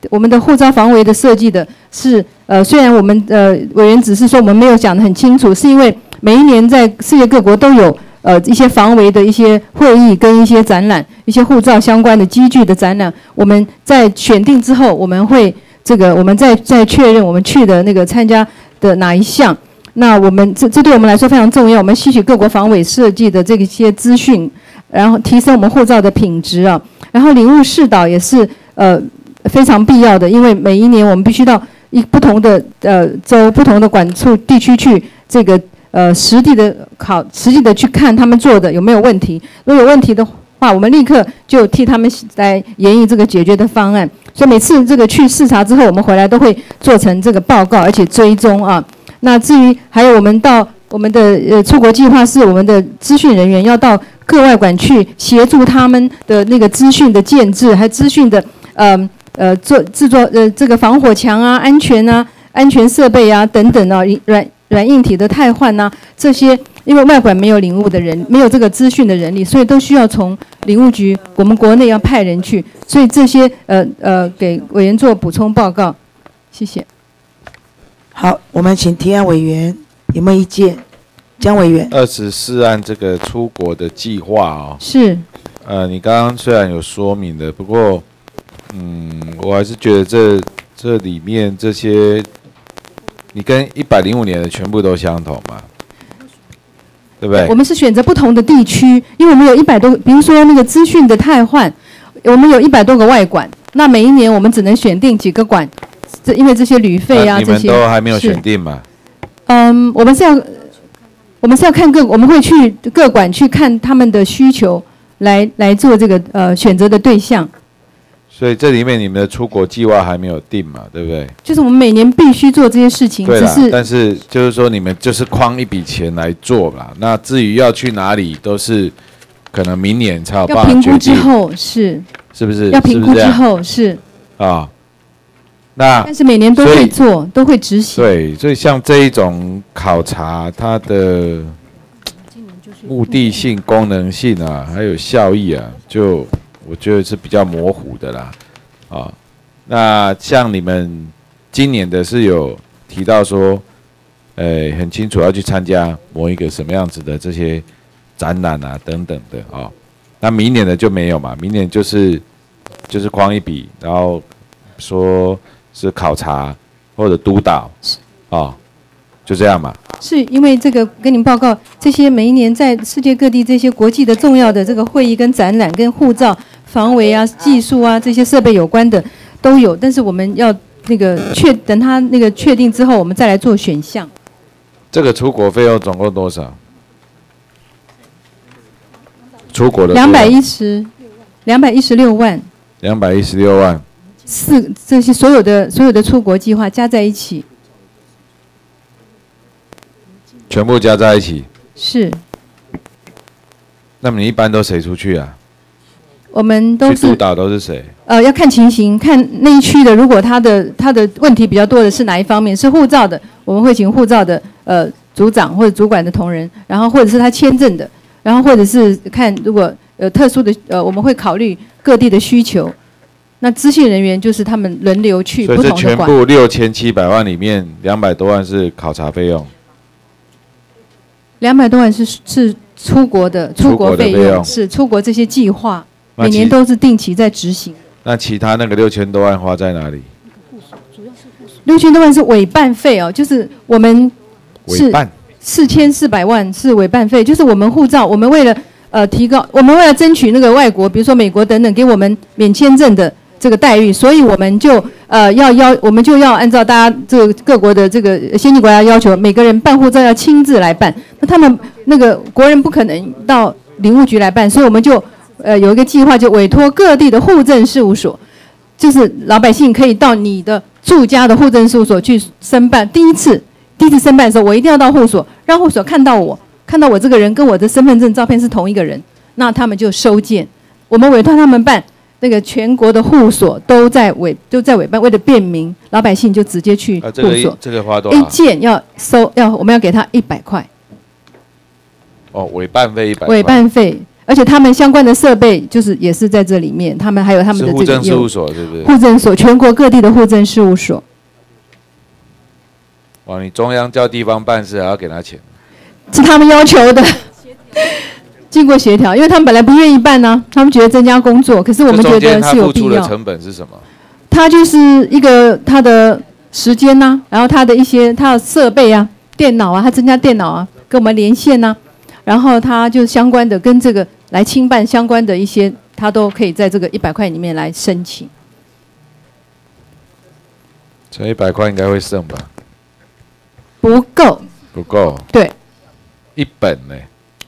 我们的护照防围的设计的是呃虽然我们呃委员只是说我们没有讲得很清楚，是因为每一年在世界各国都有呃一些防围的一些会议跟一些展览，一些护照相关的机具的展览，我们在选定之后，我们会这个我们再再确认我们去的那个参加的哪一项。那我们这这对我们来说非常重要，我们吸取各国防伪设计的这个些资讯，然后提升我们护照的品质啊。然后领悟视导也是呃非常必要的，因为每一年我们必须到一不同的呃州、不同的管处地区去这个呃实地的考、实际的去看他们做的有没有问题。如果有问题的话，我们立刻就替他们来研议这个解决的方案。所以每次这个去视察之后，我们回来都会做成这个报告，而且追踪啊。那至于还有我们到我们的呃出国计划，是我们的资讯人员要到各外馆去协助他们的那个资讯的建制，还资讯的呃呃做制作呃这个防火墙啊、安全啊、安全设备啊等等啊，软软硬体的汰换呐、这些，因为外管没有领悟的人，没有这个资讯的人力，所以都需要从领务局我们国内要派人去，所以这些呃呃给委员做补充报告，谢谢。好，我们请提案委员有没有意见？江委员，二十四案这个出国的计划哦，是，呃，你刚刚虽然有说明的，不过，嗯，我还是觉得这这里面这些，你跟一百零五年的全部都相同嘛，对不对我？们是选择不同的地区，因为我们有一百多个，比如说那个资讯的汰换，我们有一百多个外管，那每一年我们只能选定几个馆，这因为这些旅费啊那你们这些都还没有选定嘛？嗯，我们是要，我们是要看各，我们会去各馆去看他们的需求，来来做这个呃选择的对象。所以这里面你们的出国计划还没有定嘛，对不对？就是我们每年必须做这些事情，对，只是但是就是说你们就是框一笔钱来做啦。那至于要去哪里，都是可能明年才有办要评估之后是是不是？要评估之后是，啊。那但是每年都会做，都会执行。对，所以像这一种考察，它的目的性、功能性啊，还有效益啊，就我觉得是比较模糊的啦。啊，那像你们今年的是有提到说呃，很清楚要去参加某一个什么样子的这些展览啊等等的哦。那明年的就没有嘛，明年就是就是框一笔，然后说是考察或者督导，哦，就这样嘛。是因为这个跟您报告，这些每一年在世界各地这些国际的重要的这个会议跟展览跟护照、防围啊、技术啊这些设备有关的都有，但是我们要那个确等他那个确定之后，我们再来做选项。这个出国费用总共多少？出国的两百一十，两百一十六万，两百一十六万，四这些所有的所有的出国计划加在一起全部加在一起。是那么你一般都谁出去啊？我们都是去督导都是谁？呃，要看情形，看那一区的，如果他的他的问题比较多的是哪一方面？是护照的，我们会请护照的呃组长或者主管的同仁，然后或者是他签证的，然后或者是看如果有特殊的呃，我们会考虑各地的需求。那资讯人员就是他们轮流去不同的馆。全部六千七百万里面，两百多万是考察费用。两百多万是是出国的出出国国费用，是出国这些计划，每年都是定期在执行。那其他那个六千多万花在哪里？六千多万是委办费哦，就是我们是委办四千四百万是委办费，就是我们护照，我们为了呃提高，我们为了争取那个外国，比如说美国等等给我们免签证的这个待遇，所以我们就呃要要，我们就要按照大家这个各国的这个先进国家要求，每个人办护照要亲自来办。那他们那个国人不可能到领务局来办，所以我们就呃有一个计划，就委托各地的户政事务所，就是老百姓可以到你的住家的户政事务所去申办。第一次，第一次申办的时候，我一定要到户所，让户所看到我，看到我这个人跟我的身份证照片是同一个人，那他们就收件。我们委托他们办，那个全国的户所都在委都在委办，为了便民，老百姓就直接去啊，这个一户所。这个花多少一？件要收要我们要给他一百块哦，委办费一百。委办费，而且他们相关的设备就是也是在这里面，他们还有他们的这个业务户政事务所是不是？户政所，全国各地的户政事务所，哇，你中央叫地方办事还要给他钱，是他们要求的，<laughs> 经过协调，因为他们本来不愿意办呢、他们觉得增加工作，可是我们觉得是有必要。出的成本是什么？它就是一个他的时间呐、然后他的一些他的设备啊、电脑啊，他增加电脑啊，跟我们连线呐、然后他就相关的跟这个来清办相关的一些，他都可以在这个一百块里面来申请。这一百块应该会剩吧？不够，不够。对，一本呢？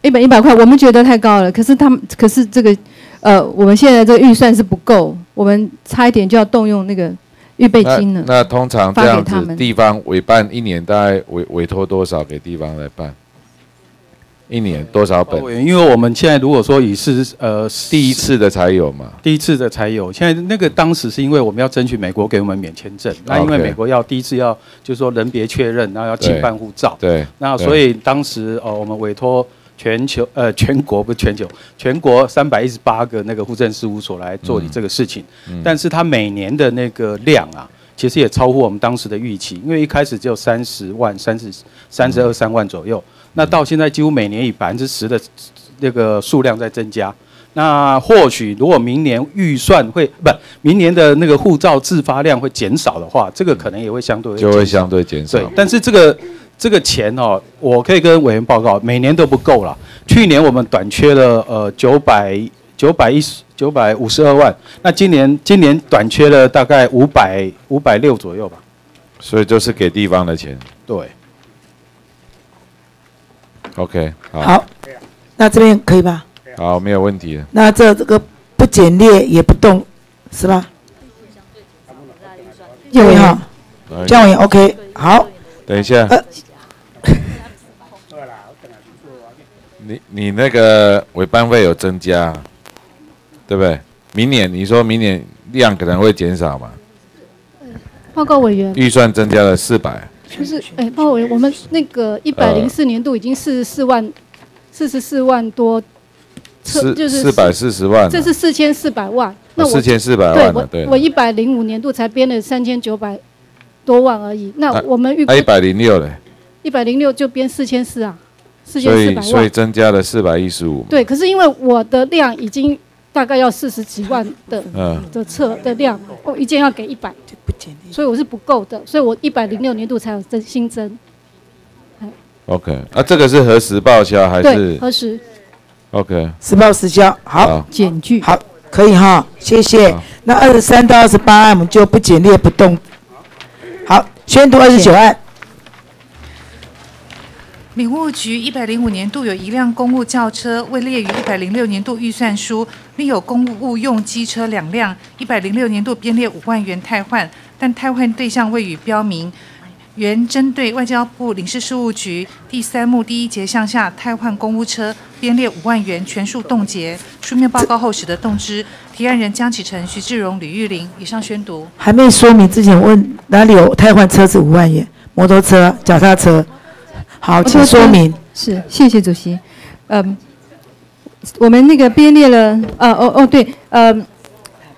一本一百块，我们觉得太高了。可是他们，可是这个，呃，我们现在这个预算是不够，我们差一点就要动用那个预备金了。那那通常这样子，地方委办一年大概委委托多少给地方来办？一年多少本？因为我们现在如果说以是呃第一次的才有嘛，第一次的才有。现在那个当时是因为我们要争取美国给我们免签证，那因为美国要第一次要就是说人别确认，然后要对请办护照。对对那所以当时呃我们委托全球呃 <laughs> 全国不是全球全国三百一十八个那个户政事务所来做你这个事情，嗯但是它每年的那个量啊。其实也超乎我们当时的预期，因为一开始只有三十万、三十三十二三万左右，那到现在几乎每年以百分之十的那个数量在增加。那或许如果明年预算会不，明年的那个护照自发量会减少的话，这个可能也会相对就会相对减少对。，但是这个这个钱哦，我可以跟委员报告，每年都不够了。去年我们短缺了呃九百九百一十九百五十二万，那今年今年短缺了大概五百五百六左右吧。所以就是给地方的钱。对。OK，好，好，那这边可以吧？好，没有问题了。那这这个不减列也不动，是吧？有对哈，哎姜委员 OK，好，等一下，呃 <laughs> 你你那个委班费有增加，对不对？明年你说明年量可能会减少嘛？报告委员，预算增加了四百，就是哎，报告委员，我们那个一百零四年度已经四十四万，四十四万多车，四就是四百四十万啊，这是四千四百万。那我4400万对了对我我一百零五年度才编了三千九百多万而已。那我们预那一百零六嘞，一百零六就编四千四啊，四千四百以所以。增加了四百一十五。对，可是因为我的量已经大概要四十几万的嗯的册的量，我一件要给一百，所以我是不够的，所以我一百零六年度才有增新增。OK，啊，这个是何时报销还对，是核实。OK？实报实销，好减去，好，可以哈，谢谢。那二十三到二十八案我们就不简列不动。好，宣读二十九案。领务局一百零五年度有一辆公务轿车未列于一百零六年度预算书，另有公务用机车两辆，一百零六年度编列五万元汰换，但汰换对象未予标明。原针对外交部领事事务局第三目第一节项下汰换公务车编列五万元，全数冻结。书面报告后使得动之。提案人江启臣、徐志荣、吕玉玲。以上宣读。还没说明之前问哪里有汰换车子五万元，摩托车、脚踏车。好，请说明。是，谢谢主席。嗯，我们那个编列了，呃，哦哦对，呃，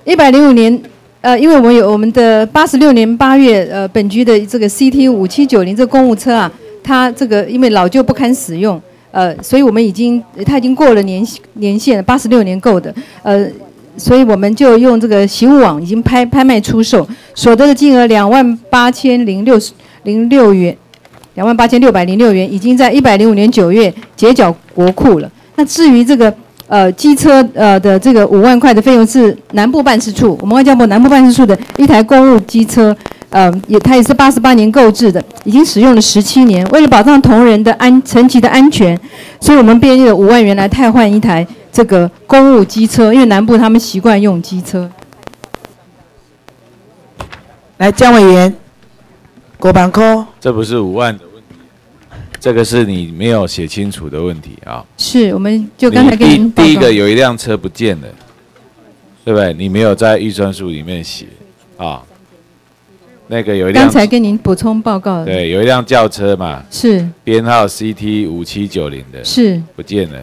一百零五年，呃，因为我们有我们的八十六年八月，呃，本局的这个 CT 五七九零这个公务车啊，它这个因为老旧不堪使用，呃，所以我们已经它已经过了年年限了，八十六年购的，呃。所以我们就用这个习物网已经拍拍卖出售，所得的金额两万八千零六十零六元，两万八千六百零六元，已经在一百零五年九月结缴国库了。那至于这个呃机车呃的这个五万块的费用是南部办事处，我们外交部南部办事处的一台公务机车，呃也它也是八十八年购置的，已经使用了十七年。为了保障同仁的安乘骑的安全，所以我们编列了五万元来汰换一台这个公务机车，因为南部他们习惯用机车。来，江委员，国板科。这不是五万的问题，这个是你没有写清楚的问题啊。是，我们就刚才跟您第第一个有一辆车不见了，对不对？你没有在预算书里面写啊。那个有一辆刚才跟您补充报告。对，有一辆轿车嘛，是编号 CT 五七九零的，是不见了。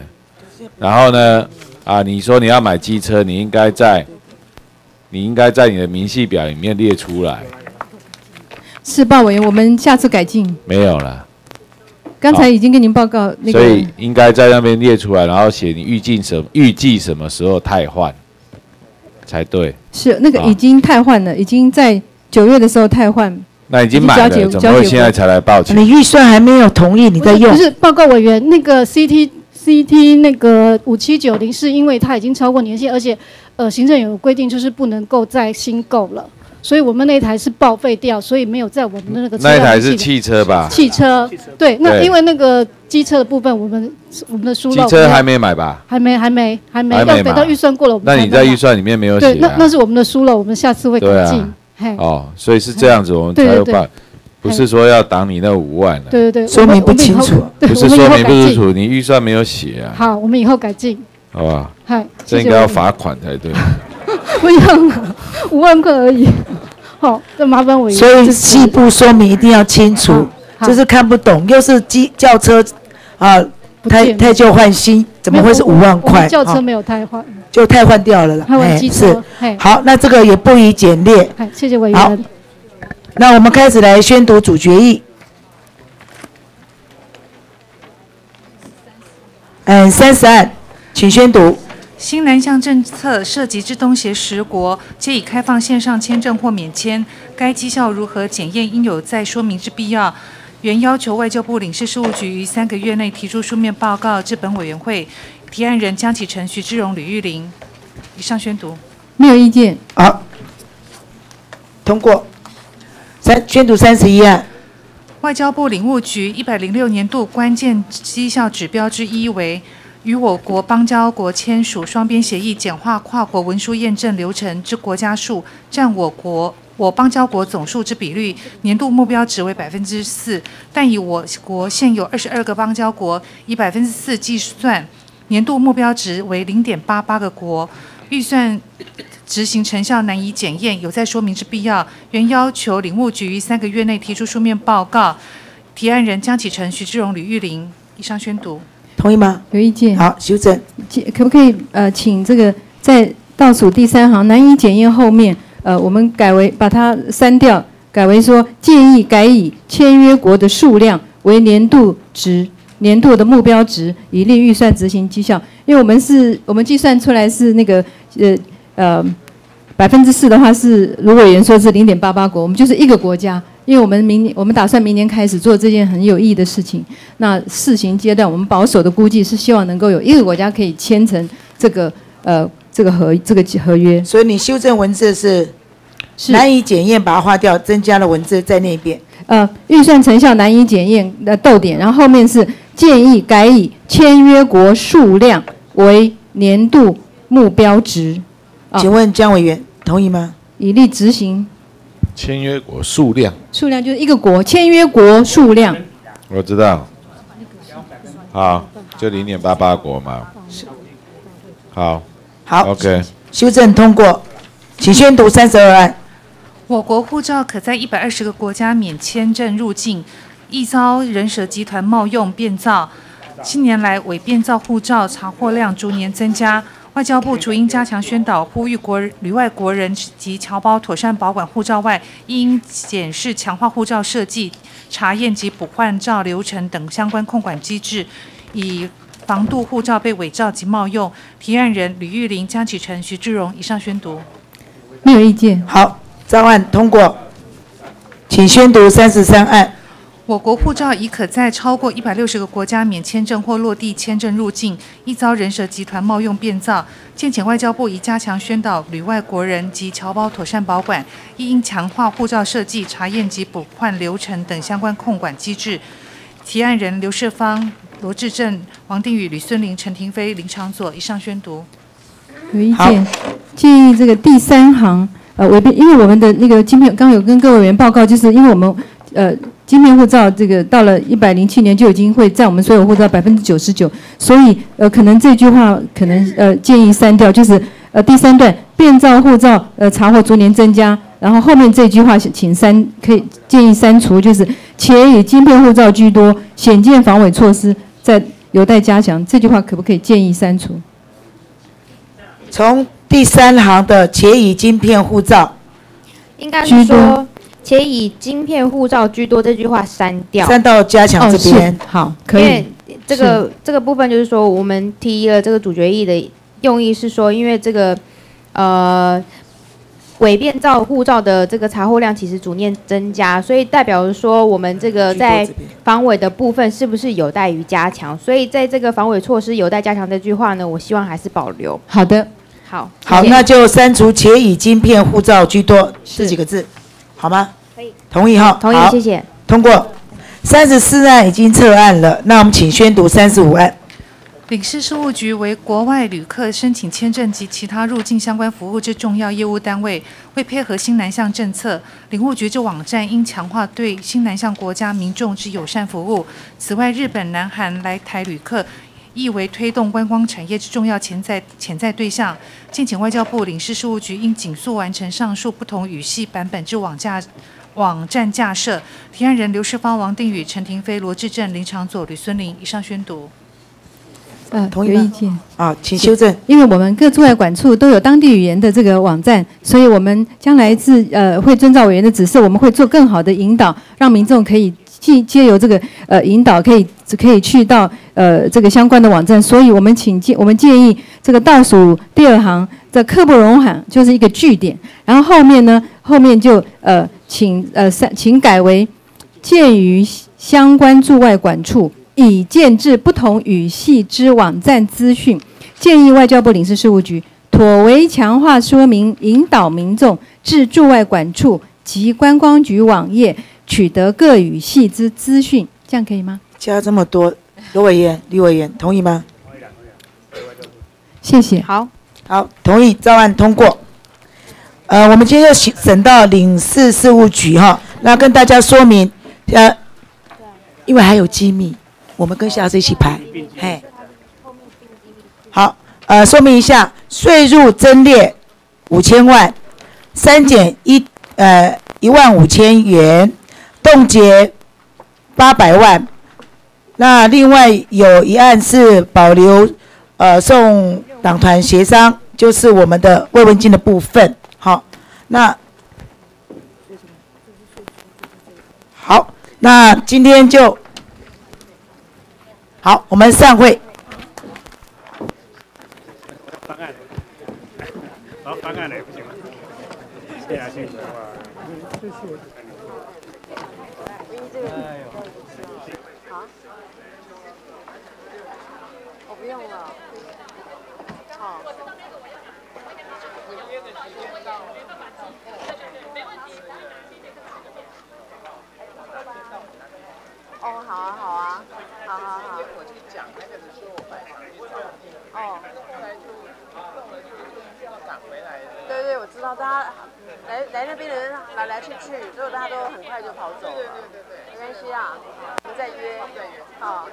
然后呢，啊，你说你要买机车，你应该在，你应该在你的明细表里面列出来，是报委员，我们下次改进。没有了。刚才已经跟您报告那个。所以应该在那边列出来，然后写你预计什预计什么时候汰换才对。是那个已经汰换了，已经在九月的时候汰换。那已经买了，怎么会现在才来报警？你预算还没有同意，你在用不。是报告委员，那个 CT CT 那个五七九零是因为它已经超过年限，而且呃行政有规定就是不能够再新购了，所以我们那台是报废掉，所以没有在我们的那个车那台是汽车吧？汽车对，那因为那个机车的部分，我们我们的疏漏机车还没买吧？还没还没还没要等到预算过了，我们那你在预算里面没有，写啊？那那是我们的疏漏，我们下次会改进。啊嘿，哦，所以是这样子，我们才对对对有办，不是说要挡你那五万了。对对对，说明不清楚不是说明不清楚，你预算没有写啊，好，我们以后改进。好吧？嗨，这应该要罚款才对。不要五万块而已。<laughs> 好，这麻烦我一下。所以细部说明一定要清楚，就是看不懂，又是机轿车啊，太太旧换新，怎么会是五万块？轿车没有胎换。就胎换掉了啦。汰换机哎是好，那这个也不予简列。嗨，谢谢委好员。那我们开始来宣读主决议。嗯，三十案，请宣读。新南向政策涉及至东协十国，皆已开放线上签证或免签。该绩效如何检验，应有再说明之必要。原要求外交部领事事务局于三个月内提出书面报告至本委员会。提案人江启臣、徐志荣、吕玉玲。以上宣读。没有意见。好，通过。三宣读三十一案。外交部领务局一百零六年度关键绩效指标之一为与我国邦交国签署双边协议，简化跨国文书验证流程之国家数占我国我邦交国总数之比率，年度目标值为百分之四，但以我国现有二十二个邦交国，以百分之四计算，年度目标值为零点八八个国，预算。执行成效难以检验，有再说明之必要。原要求领务局于三个月内提出书面报告。提案人江启臣、徐志荣、吕玉玲。以上宣读。同意吗？有意见。好，修正。可不可以呃，请这个在倒数第三行难以检验后面，呃，我们改为把它删掉，改为说建议改以签约国的数量为年度值。年度的目标值，以利预算执行绩效。因为我们是，我们计算出来是那个，呃呃，百分之四的话是，如果有人说是零点八八国，我们就是一个国家。因为我们明年，我们打算明年开始做这件很有意义的事情。那试行阶段，我们保守的估计是希望能够有一个国家可以签成这个呃这个合这个合约。所以你修正文字是难以检验，把它划掉，增加了文字在那边。呃，预算成效难以检验的逗点，然后后面是。建议改以签约国数量为年度目标值。请问江委员同意吗？以利执行。签约国数量。数量就是一个国签约国数量。我知道。好，就零点八八国嘛。好。好。OK。修正通过，请宣读三十二案。我国护照可在一百二十个国家免签证入境。易遭人蛇集团冒用变造，近年来伪变造护照查获量逐年增加。外交部除应加强宣导，呼吁国旅外国人及侨胞妥善保管护照外，应检视强化护照设计、查验及补换照流程等相关控管机制，以防杜护照被伪造及冒用。提案人吕玉玲、江启臣、徐志荣，以上宣读。没有意见。好，照案通过，请宣读三十三案。我国护照已可在超过一百六十个国家免签证或落地签证入境，易遭人蛇集团冒用变造。建请外交部已加强宣导旅外国人及侨胞妥善保管，亦应强化护照设计、查验及补换流程等相关控管机制。提案人刘世芳、罗志正、王定宇、吕孙林、陈廷飞、林长佐，以上宣读。有意见？建议这个第三行呃违变，因为我们的那个晶片刚有跟各位委员报告，就是因为我们呃。芯片护照这个到了一百零七年就已经会占我们所有护照百分之九十九，所以呃可能这句话可能呃建议删掉，就是呃第三段变造护照呃查获逐年增加，然后后面这句话请删可以建议删除，就是且以芯片护照居多，显见防伪措施在有待加强，这句话可不可以建议删除？从第三行的且以芯片护照，应该是说。且以晶片护照居多这句话删掉，删到加强这边。好，可以。因为这个这个部分就是说，我们提了这个主决议的用意是说，因为这个呃伪变造护照的这个查获量其实逐年增加，所以代表说我们这个在防伪的部分是不是有待于加强？所以在这个防伪措施有待加强这句话呢，我希望还是保留。好的，好，好，那就删除且以晶片护照居多这几个字。好吗？可以，同意哈。同意，谢谢。通过。三十四案已经撤案了，那我们请宣读三十五案。领事事务局为国外旅客申请签证及其他入境相关服务之重要业务单位，为配合新南向政策，领务局之网站应强化对新南向国家民众之友善服务。此外，日本、南韩来台旅客。亦为推动观光产业之重要潜在潜在对象，敬请外交部领事事务局应紧速完成上述不同语系版本之网架网站架设。提案人刘世芳、王定宇、陈廷飞、罗志正、林长佐、吕孙林，以上宣读。嗯，同意意见。啊，请修正。因为我们各驻外管处都有当地语言的这个网站，所以我们将来自呃会遵照委员的指示，我们会做更好的引导，让民众可以。借借由这个呃引导，可以可以去到呃这个相关的网站，所以我们请建我们建议这个倒数第二行的刻不容缓就是一个句点，然后后面呢后面就呃请呃三请改为鉴于相关驻外管处已建制不同语系之网站资讯，建议外交部领事事务局妥为强化说明，引导民众至驻外管处及观光局网页。取得各语系之资讯，这样可以吗？加这么多，罗委员、李委员同意吗？谢谢。好，好，同意，照案通过。呃，我们今天要审到领事事务局哈，那跟大家说明，呃，因为还有机密，我们跟下次一起排。嘿，好，呃，说明一下，税入增列五千万，三减一呃一万五千元。冻结八百万，那另外有一案是保留，呃，送党团协商，就是我们的慰问金的部分。好，那好，那今天就好，我们散会。方案，好，方案呢不行了？谢，谢谢。谢谢。哎呦。好。我不用了。好。哦，好啊，好啊，好好好。我去讲那个的时候，我晚上去找。哦。再就送了就要赶回来。对对，我知道，大家来来那边的人来来去去，所以大家都很快就跑走了。对对对对对。没关系啊，我们再约。再约。好。